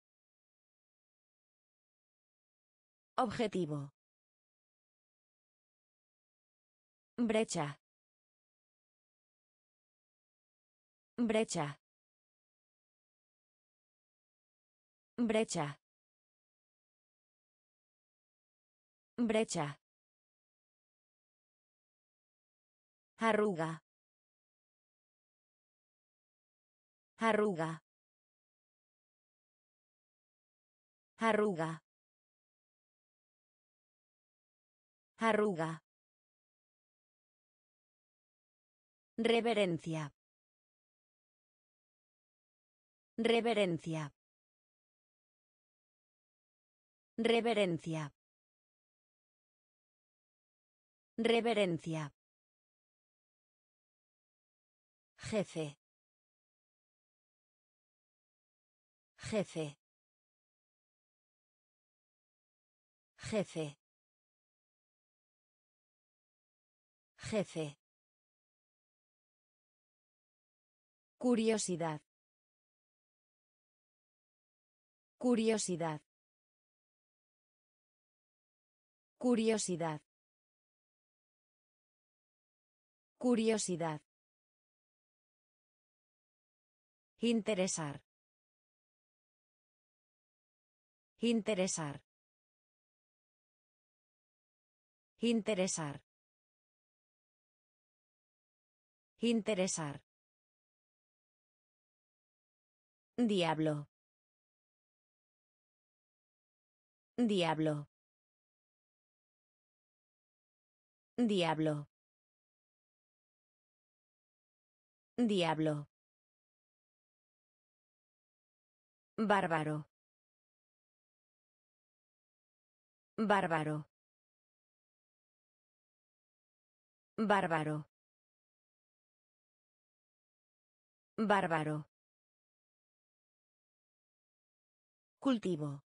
Speaker 1: Objetivo. Brecha. Brecha. Brecha. Brecha. Arruga. Arruga. Arruga. Arruga. Reverencia. Reverencia. Reverencia. Reverencia. Jefe. Jefe. Jefe. Jefe. Curiosidad. Curiosidad. Curiosidad. Curiosidad. Interesar. Interesar. Interesar. Interesar. Diablo. Diablo. Diablo. Diablo. Bárbaro. Bárbaro. Bárbaro. Bárbaro. Cultivo.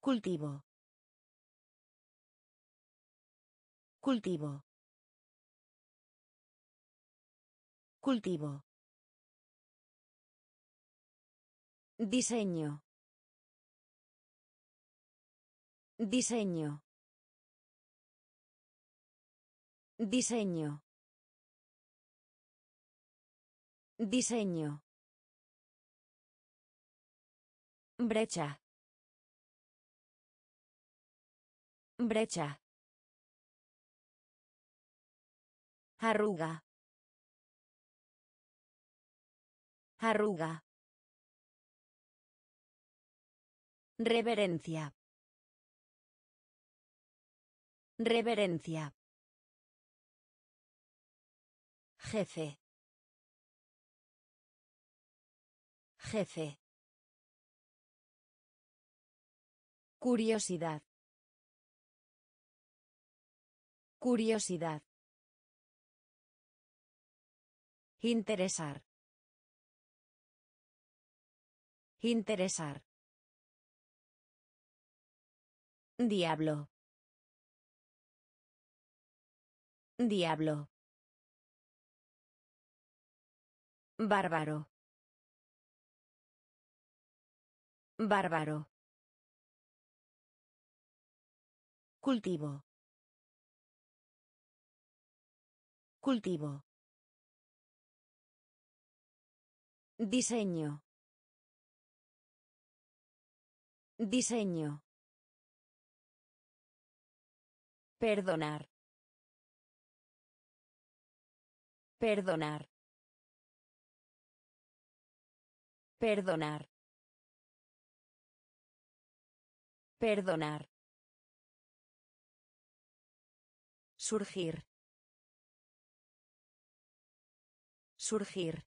Speaker 1: Cultivo. Cultivo. Cultivo. Diseño. Diseño. Diseño. Diseño. Brecha. Brecha. Arruga. Arruga. Reverencia. Reverencia. Jefe. Jefe. Curiosidad. Curiosidad. Interesar. Interesar. Diablo. Diablo. Bárbaro. Bárbaro. Cultivo. Cultivo. Diseño. Diseño. Perdonar. Perdonar. Perdonar. Perdonar. Surgir. Surgir.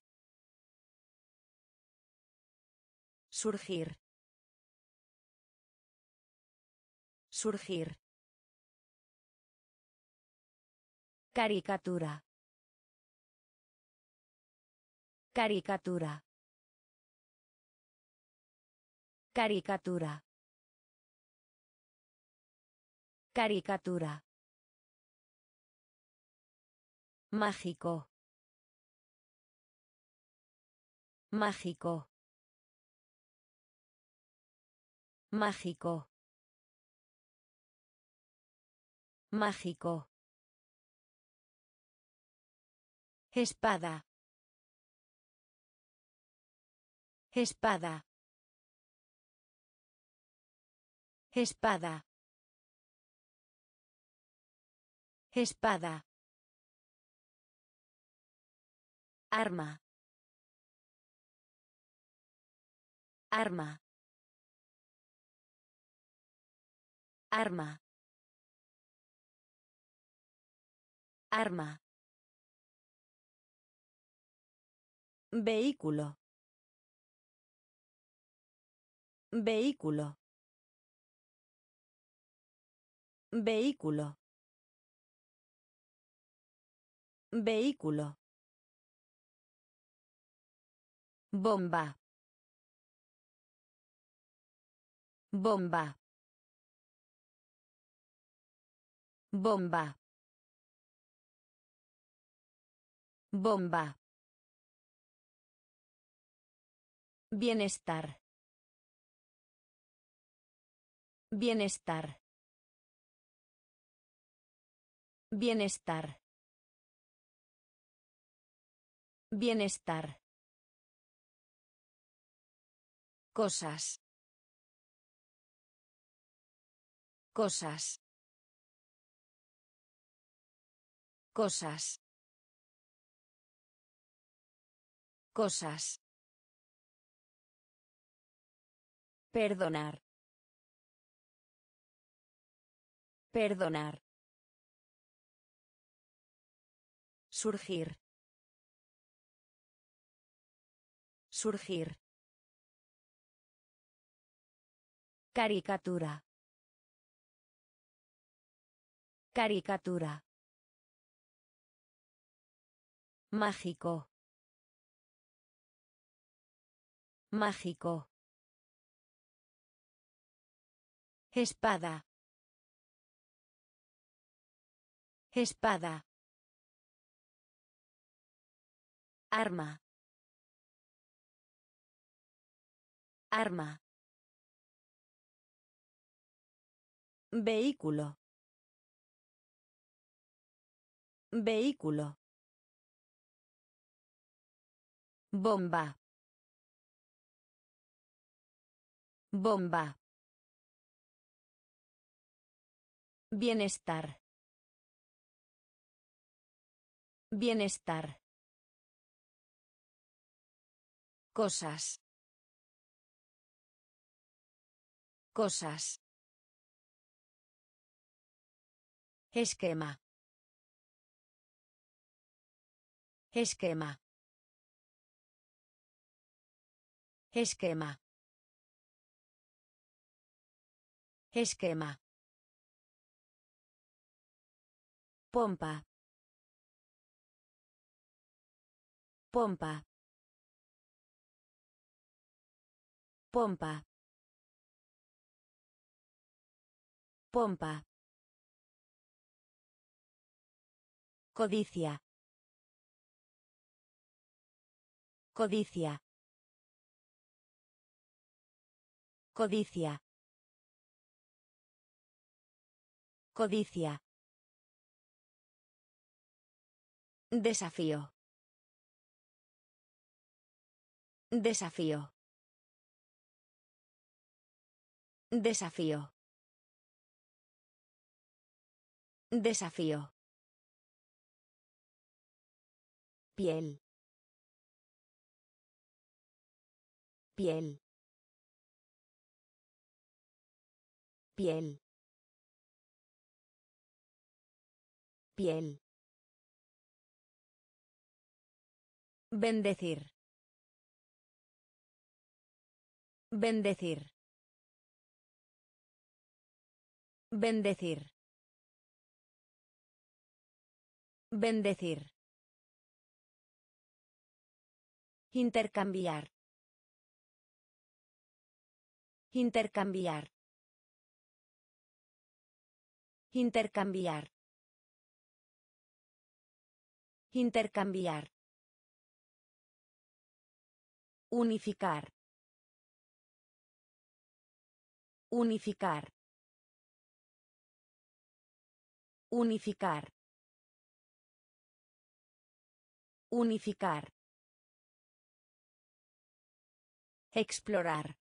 Speaker 1: Surgir. Surgir. Caricatura. Caricatura. Caricatura. Caricatura. Mágico. Mágico. Mágico. Mágico. Espada. Espada. Espada. Espada. Arma. Arma. Arma. Arma. Vehículo. Vehículo. Vehículo. Vehículo. Bomba. Bomba. Bomba. Bomba. Bienestar. Bienestar. Bienestar. Bienestar. Cosas. Cosas. Cosas. Cosas. Perdonar. Perdonar. Surgir. Surgir. Caricatura. Caricatura. Mágico. Mágico. Espada. Espada. Arma. Arma. Vehículo. Vehículo. Bomba. Bomba. Bienestar. Bienestar. Cosas. Cosas. Esquema. Esquema. Esquema. Esquema. Pompa. Pompa. Pompa. Pompa. Codicia. Codicia. Codicia. Codicia. Desafío. Desafío. Desafío. Desafío. piel piel piel piel Bendecir. Bendecir. Bendecir. Bendecir. Intercambiar. Intercambiar. Intercambiar. Intercambiar. Unificar. Unificar. Unificar. Unificar. Explorar.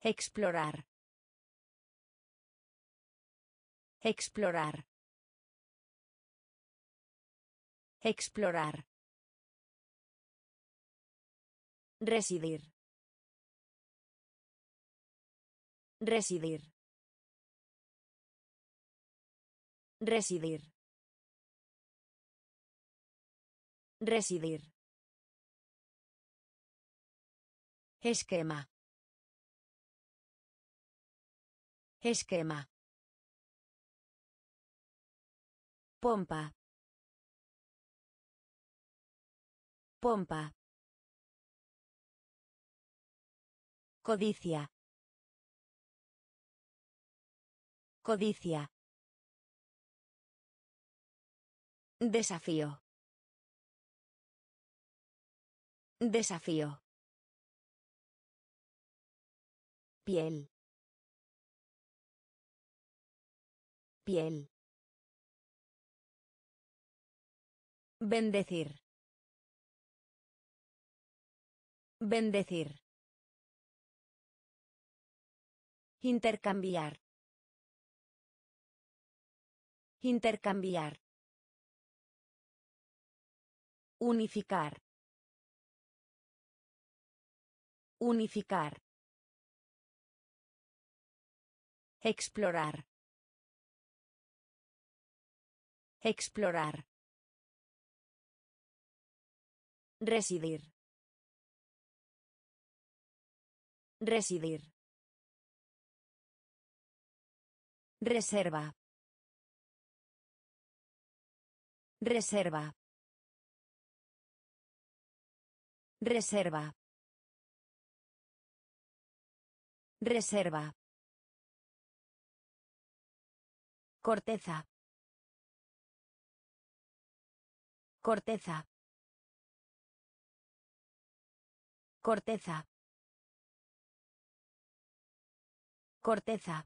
Speaker 1: Explorar. Explorar. Explorar. Residir. Residir. Residir. Residir. Esquema. Esquema. Pompa. Pompa. Codicia. Codicia. Desafío. Desafío. piel piel bendecir bendecir intercambiar intercambiar unificar unificar Explorar. Explorar. Residir. Residir. Reserva. Reserva. Reserva. Reserva. Corteza. Corteza. Corteza. Corteza.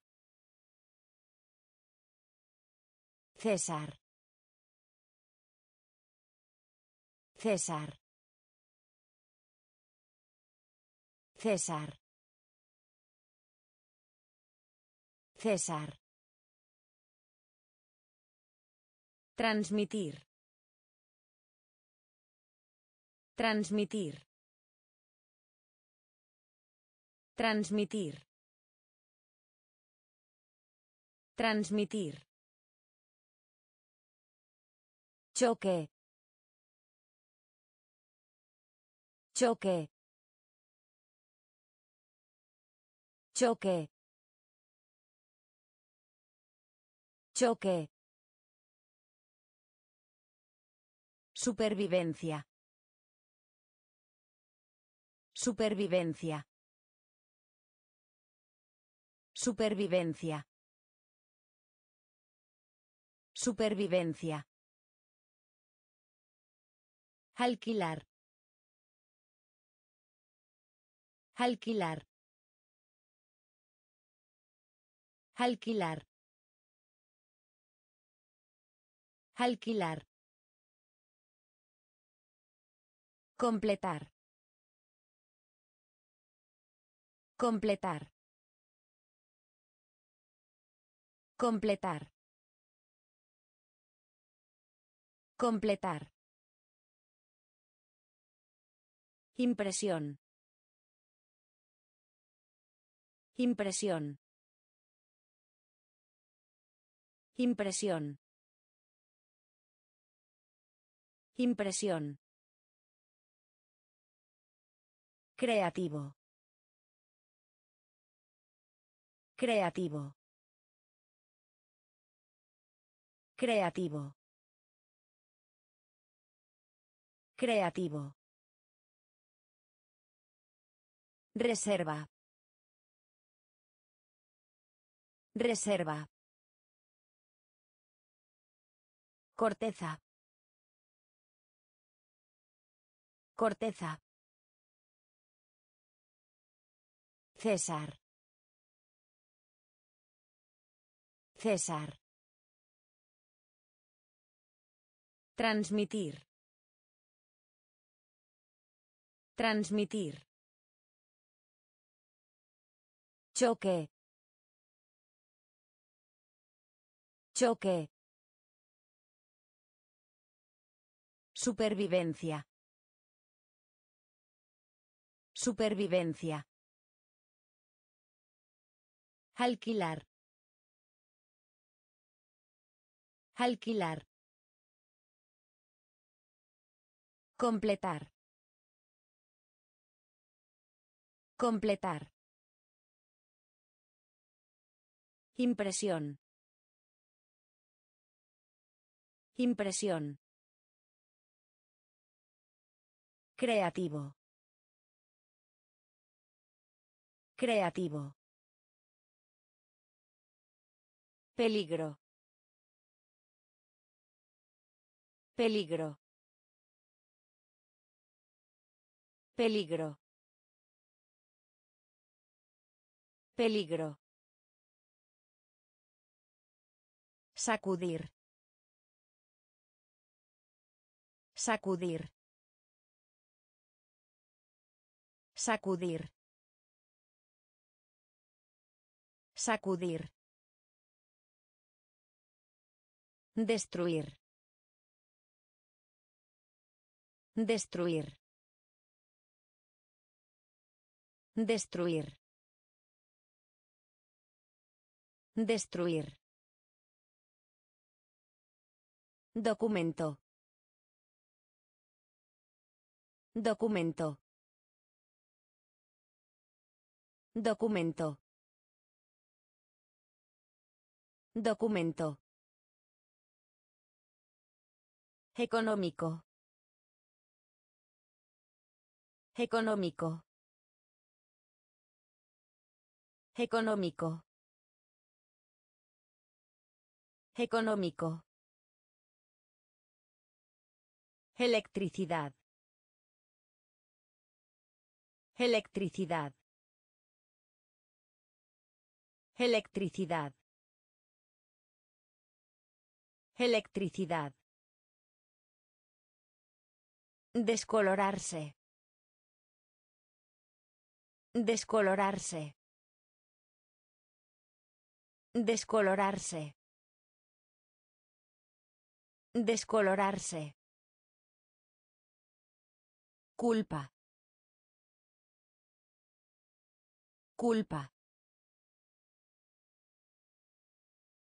Speaker 1: César. César. César. César. Transmitir. Transmitir. Transmitir. Transmitir. Choque. Choque. Choque. Choque. Supervivencia. Supervivencia. Supervivencia. Supervivencia. Alquilar. Alquilar. Alquilar. Alquilar. Completar. Completar. Completar. Completar. Impresión. Impresión. Impresión. Impresión. Creativo. Creativo. Creativo. Creativo. Reserva. Reserva. Corteza. Corteza. César. César. Transmitir. Transmitir. Choque. Choque. Supervivencia. Supervivencia. Alquilar. Alquilar. Completar. Completar. Impresión. Impresión. Creativo. Creativo. Peligro. Peligro. Peligro. Peligro. Sacudir. Sacudir. Sacudir. Sacudir. Destruir. Destruir. Destruir. Destruir. Documento. Documento. Documento. Documento. Económico. Económico. Económico. Económico. Electricidad. Electricidad. Electricidad. Electricidad. Descolorarse. Descolorarse. Descolorarse. Descolorarse. Culpa. Culpa.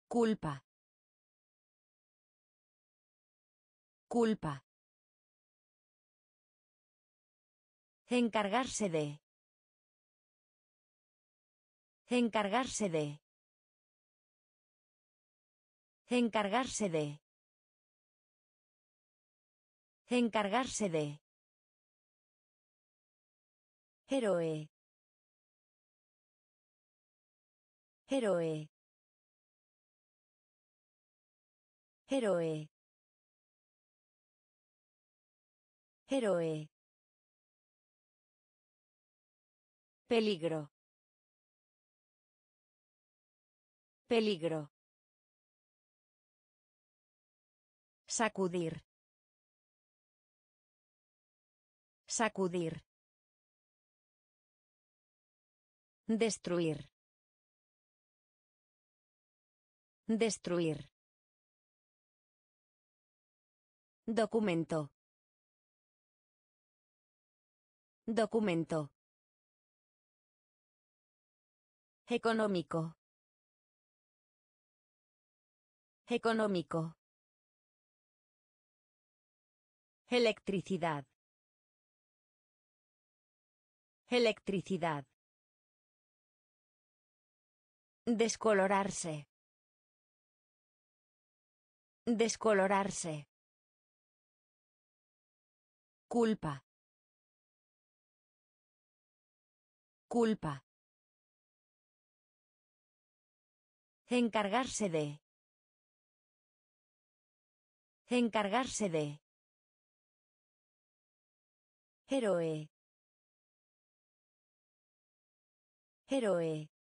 Speaker 1: Culpa. Culpa. Encargarse de. Encargarse de. Encargarse de. Encargarse de. Héroe. Héroe. Héroe. Héroe. Peligro. Peligro. Sacudir. Sacudir. Destruir. Destruir. Documento. Documento. Económico. Económico. Electricidad. Electricidad. Descolorarse. Descolorarse. Culpa. Culpa. Encargarse de. Encargarse de. Héroe. Héroe.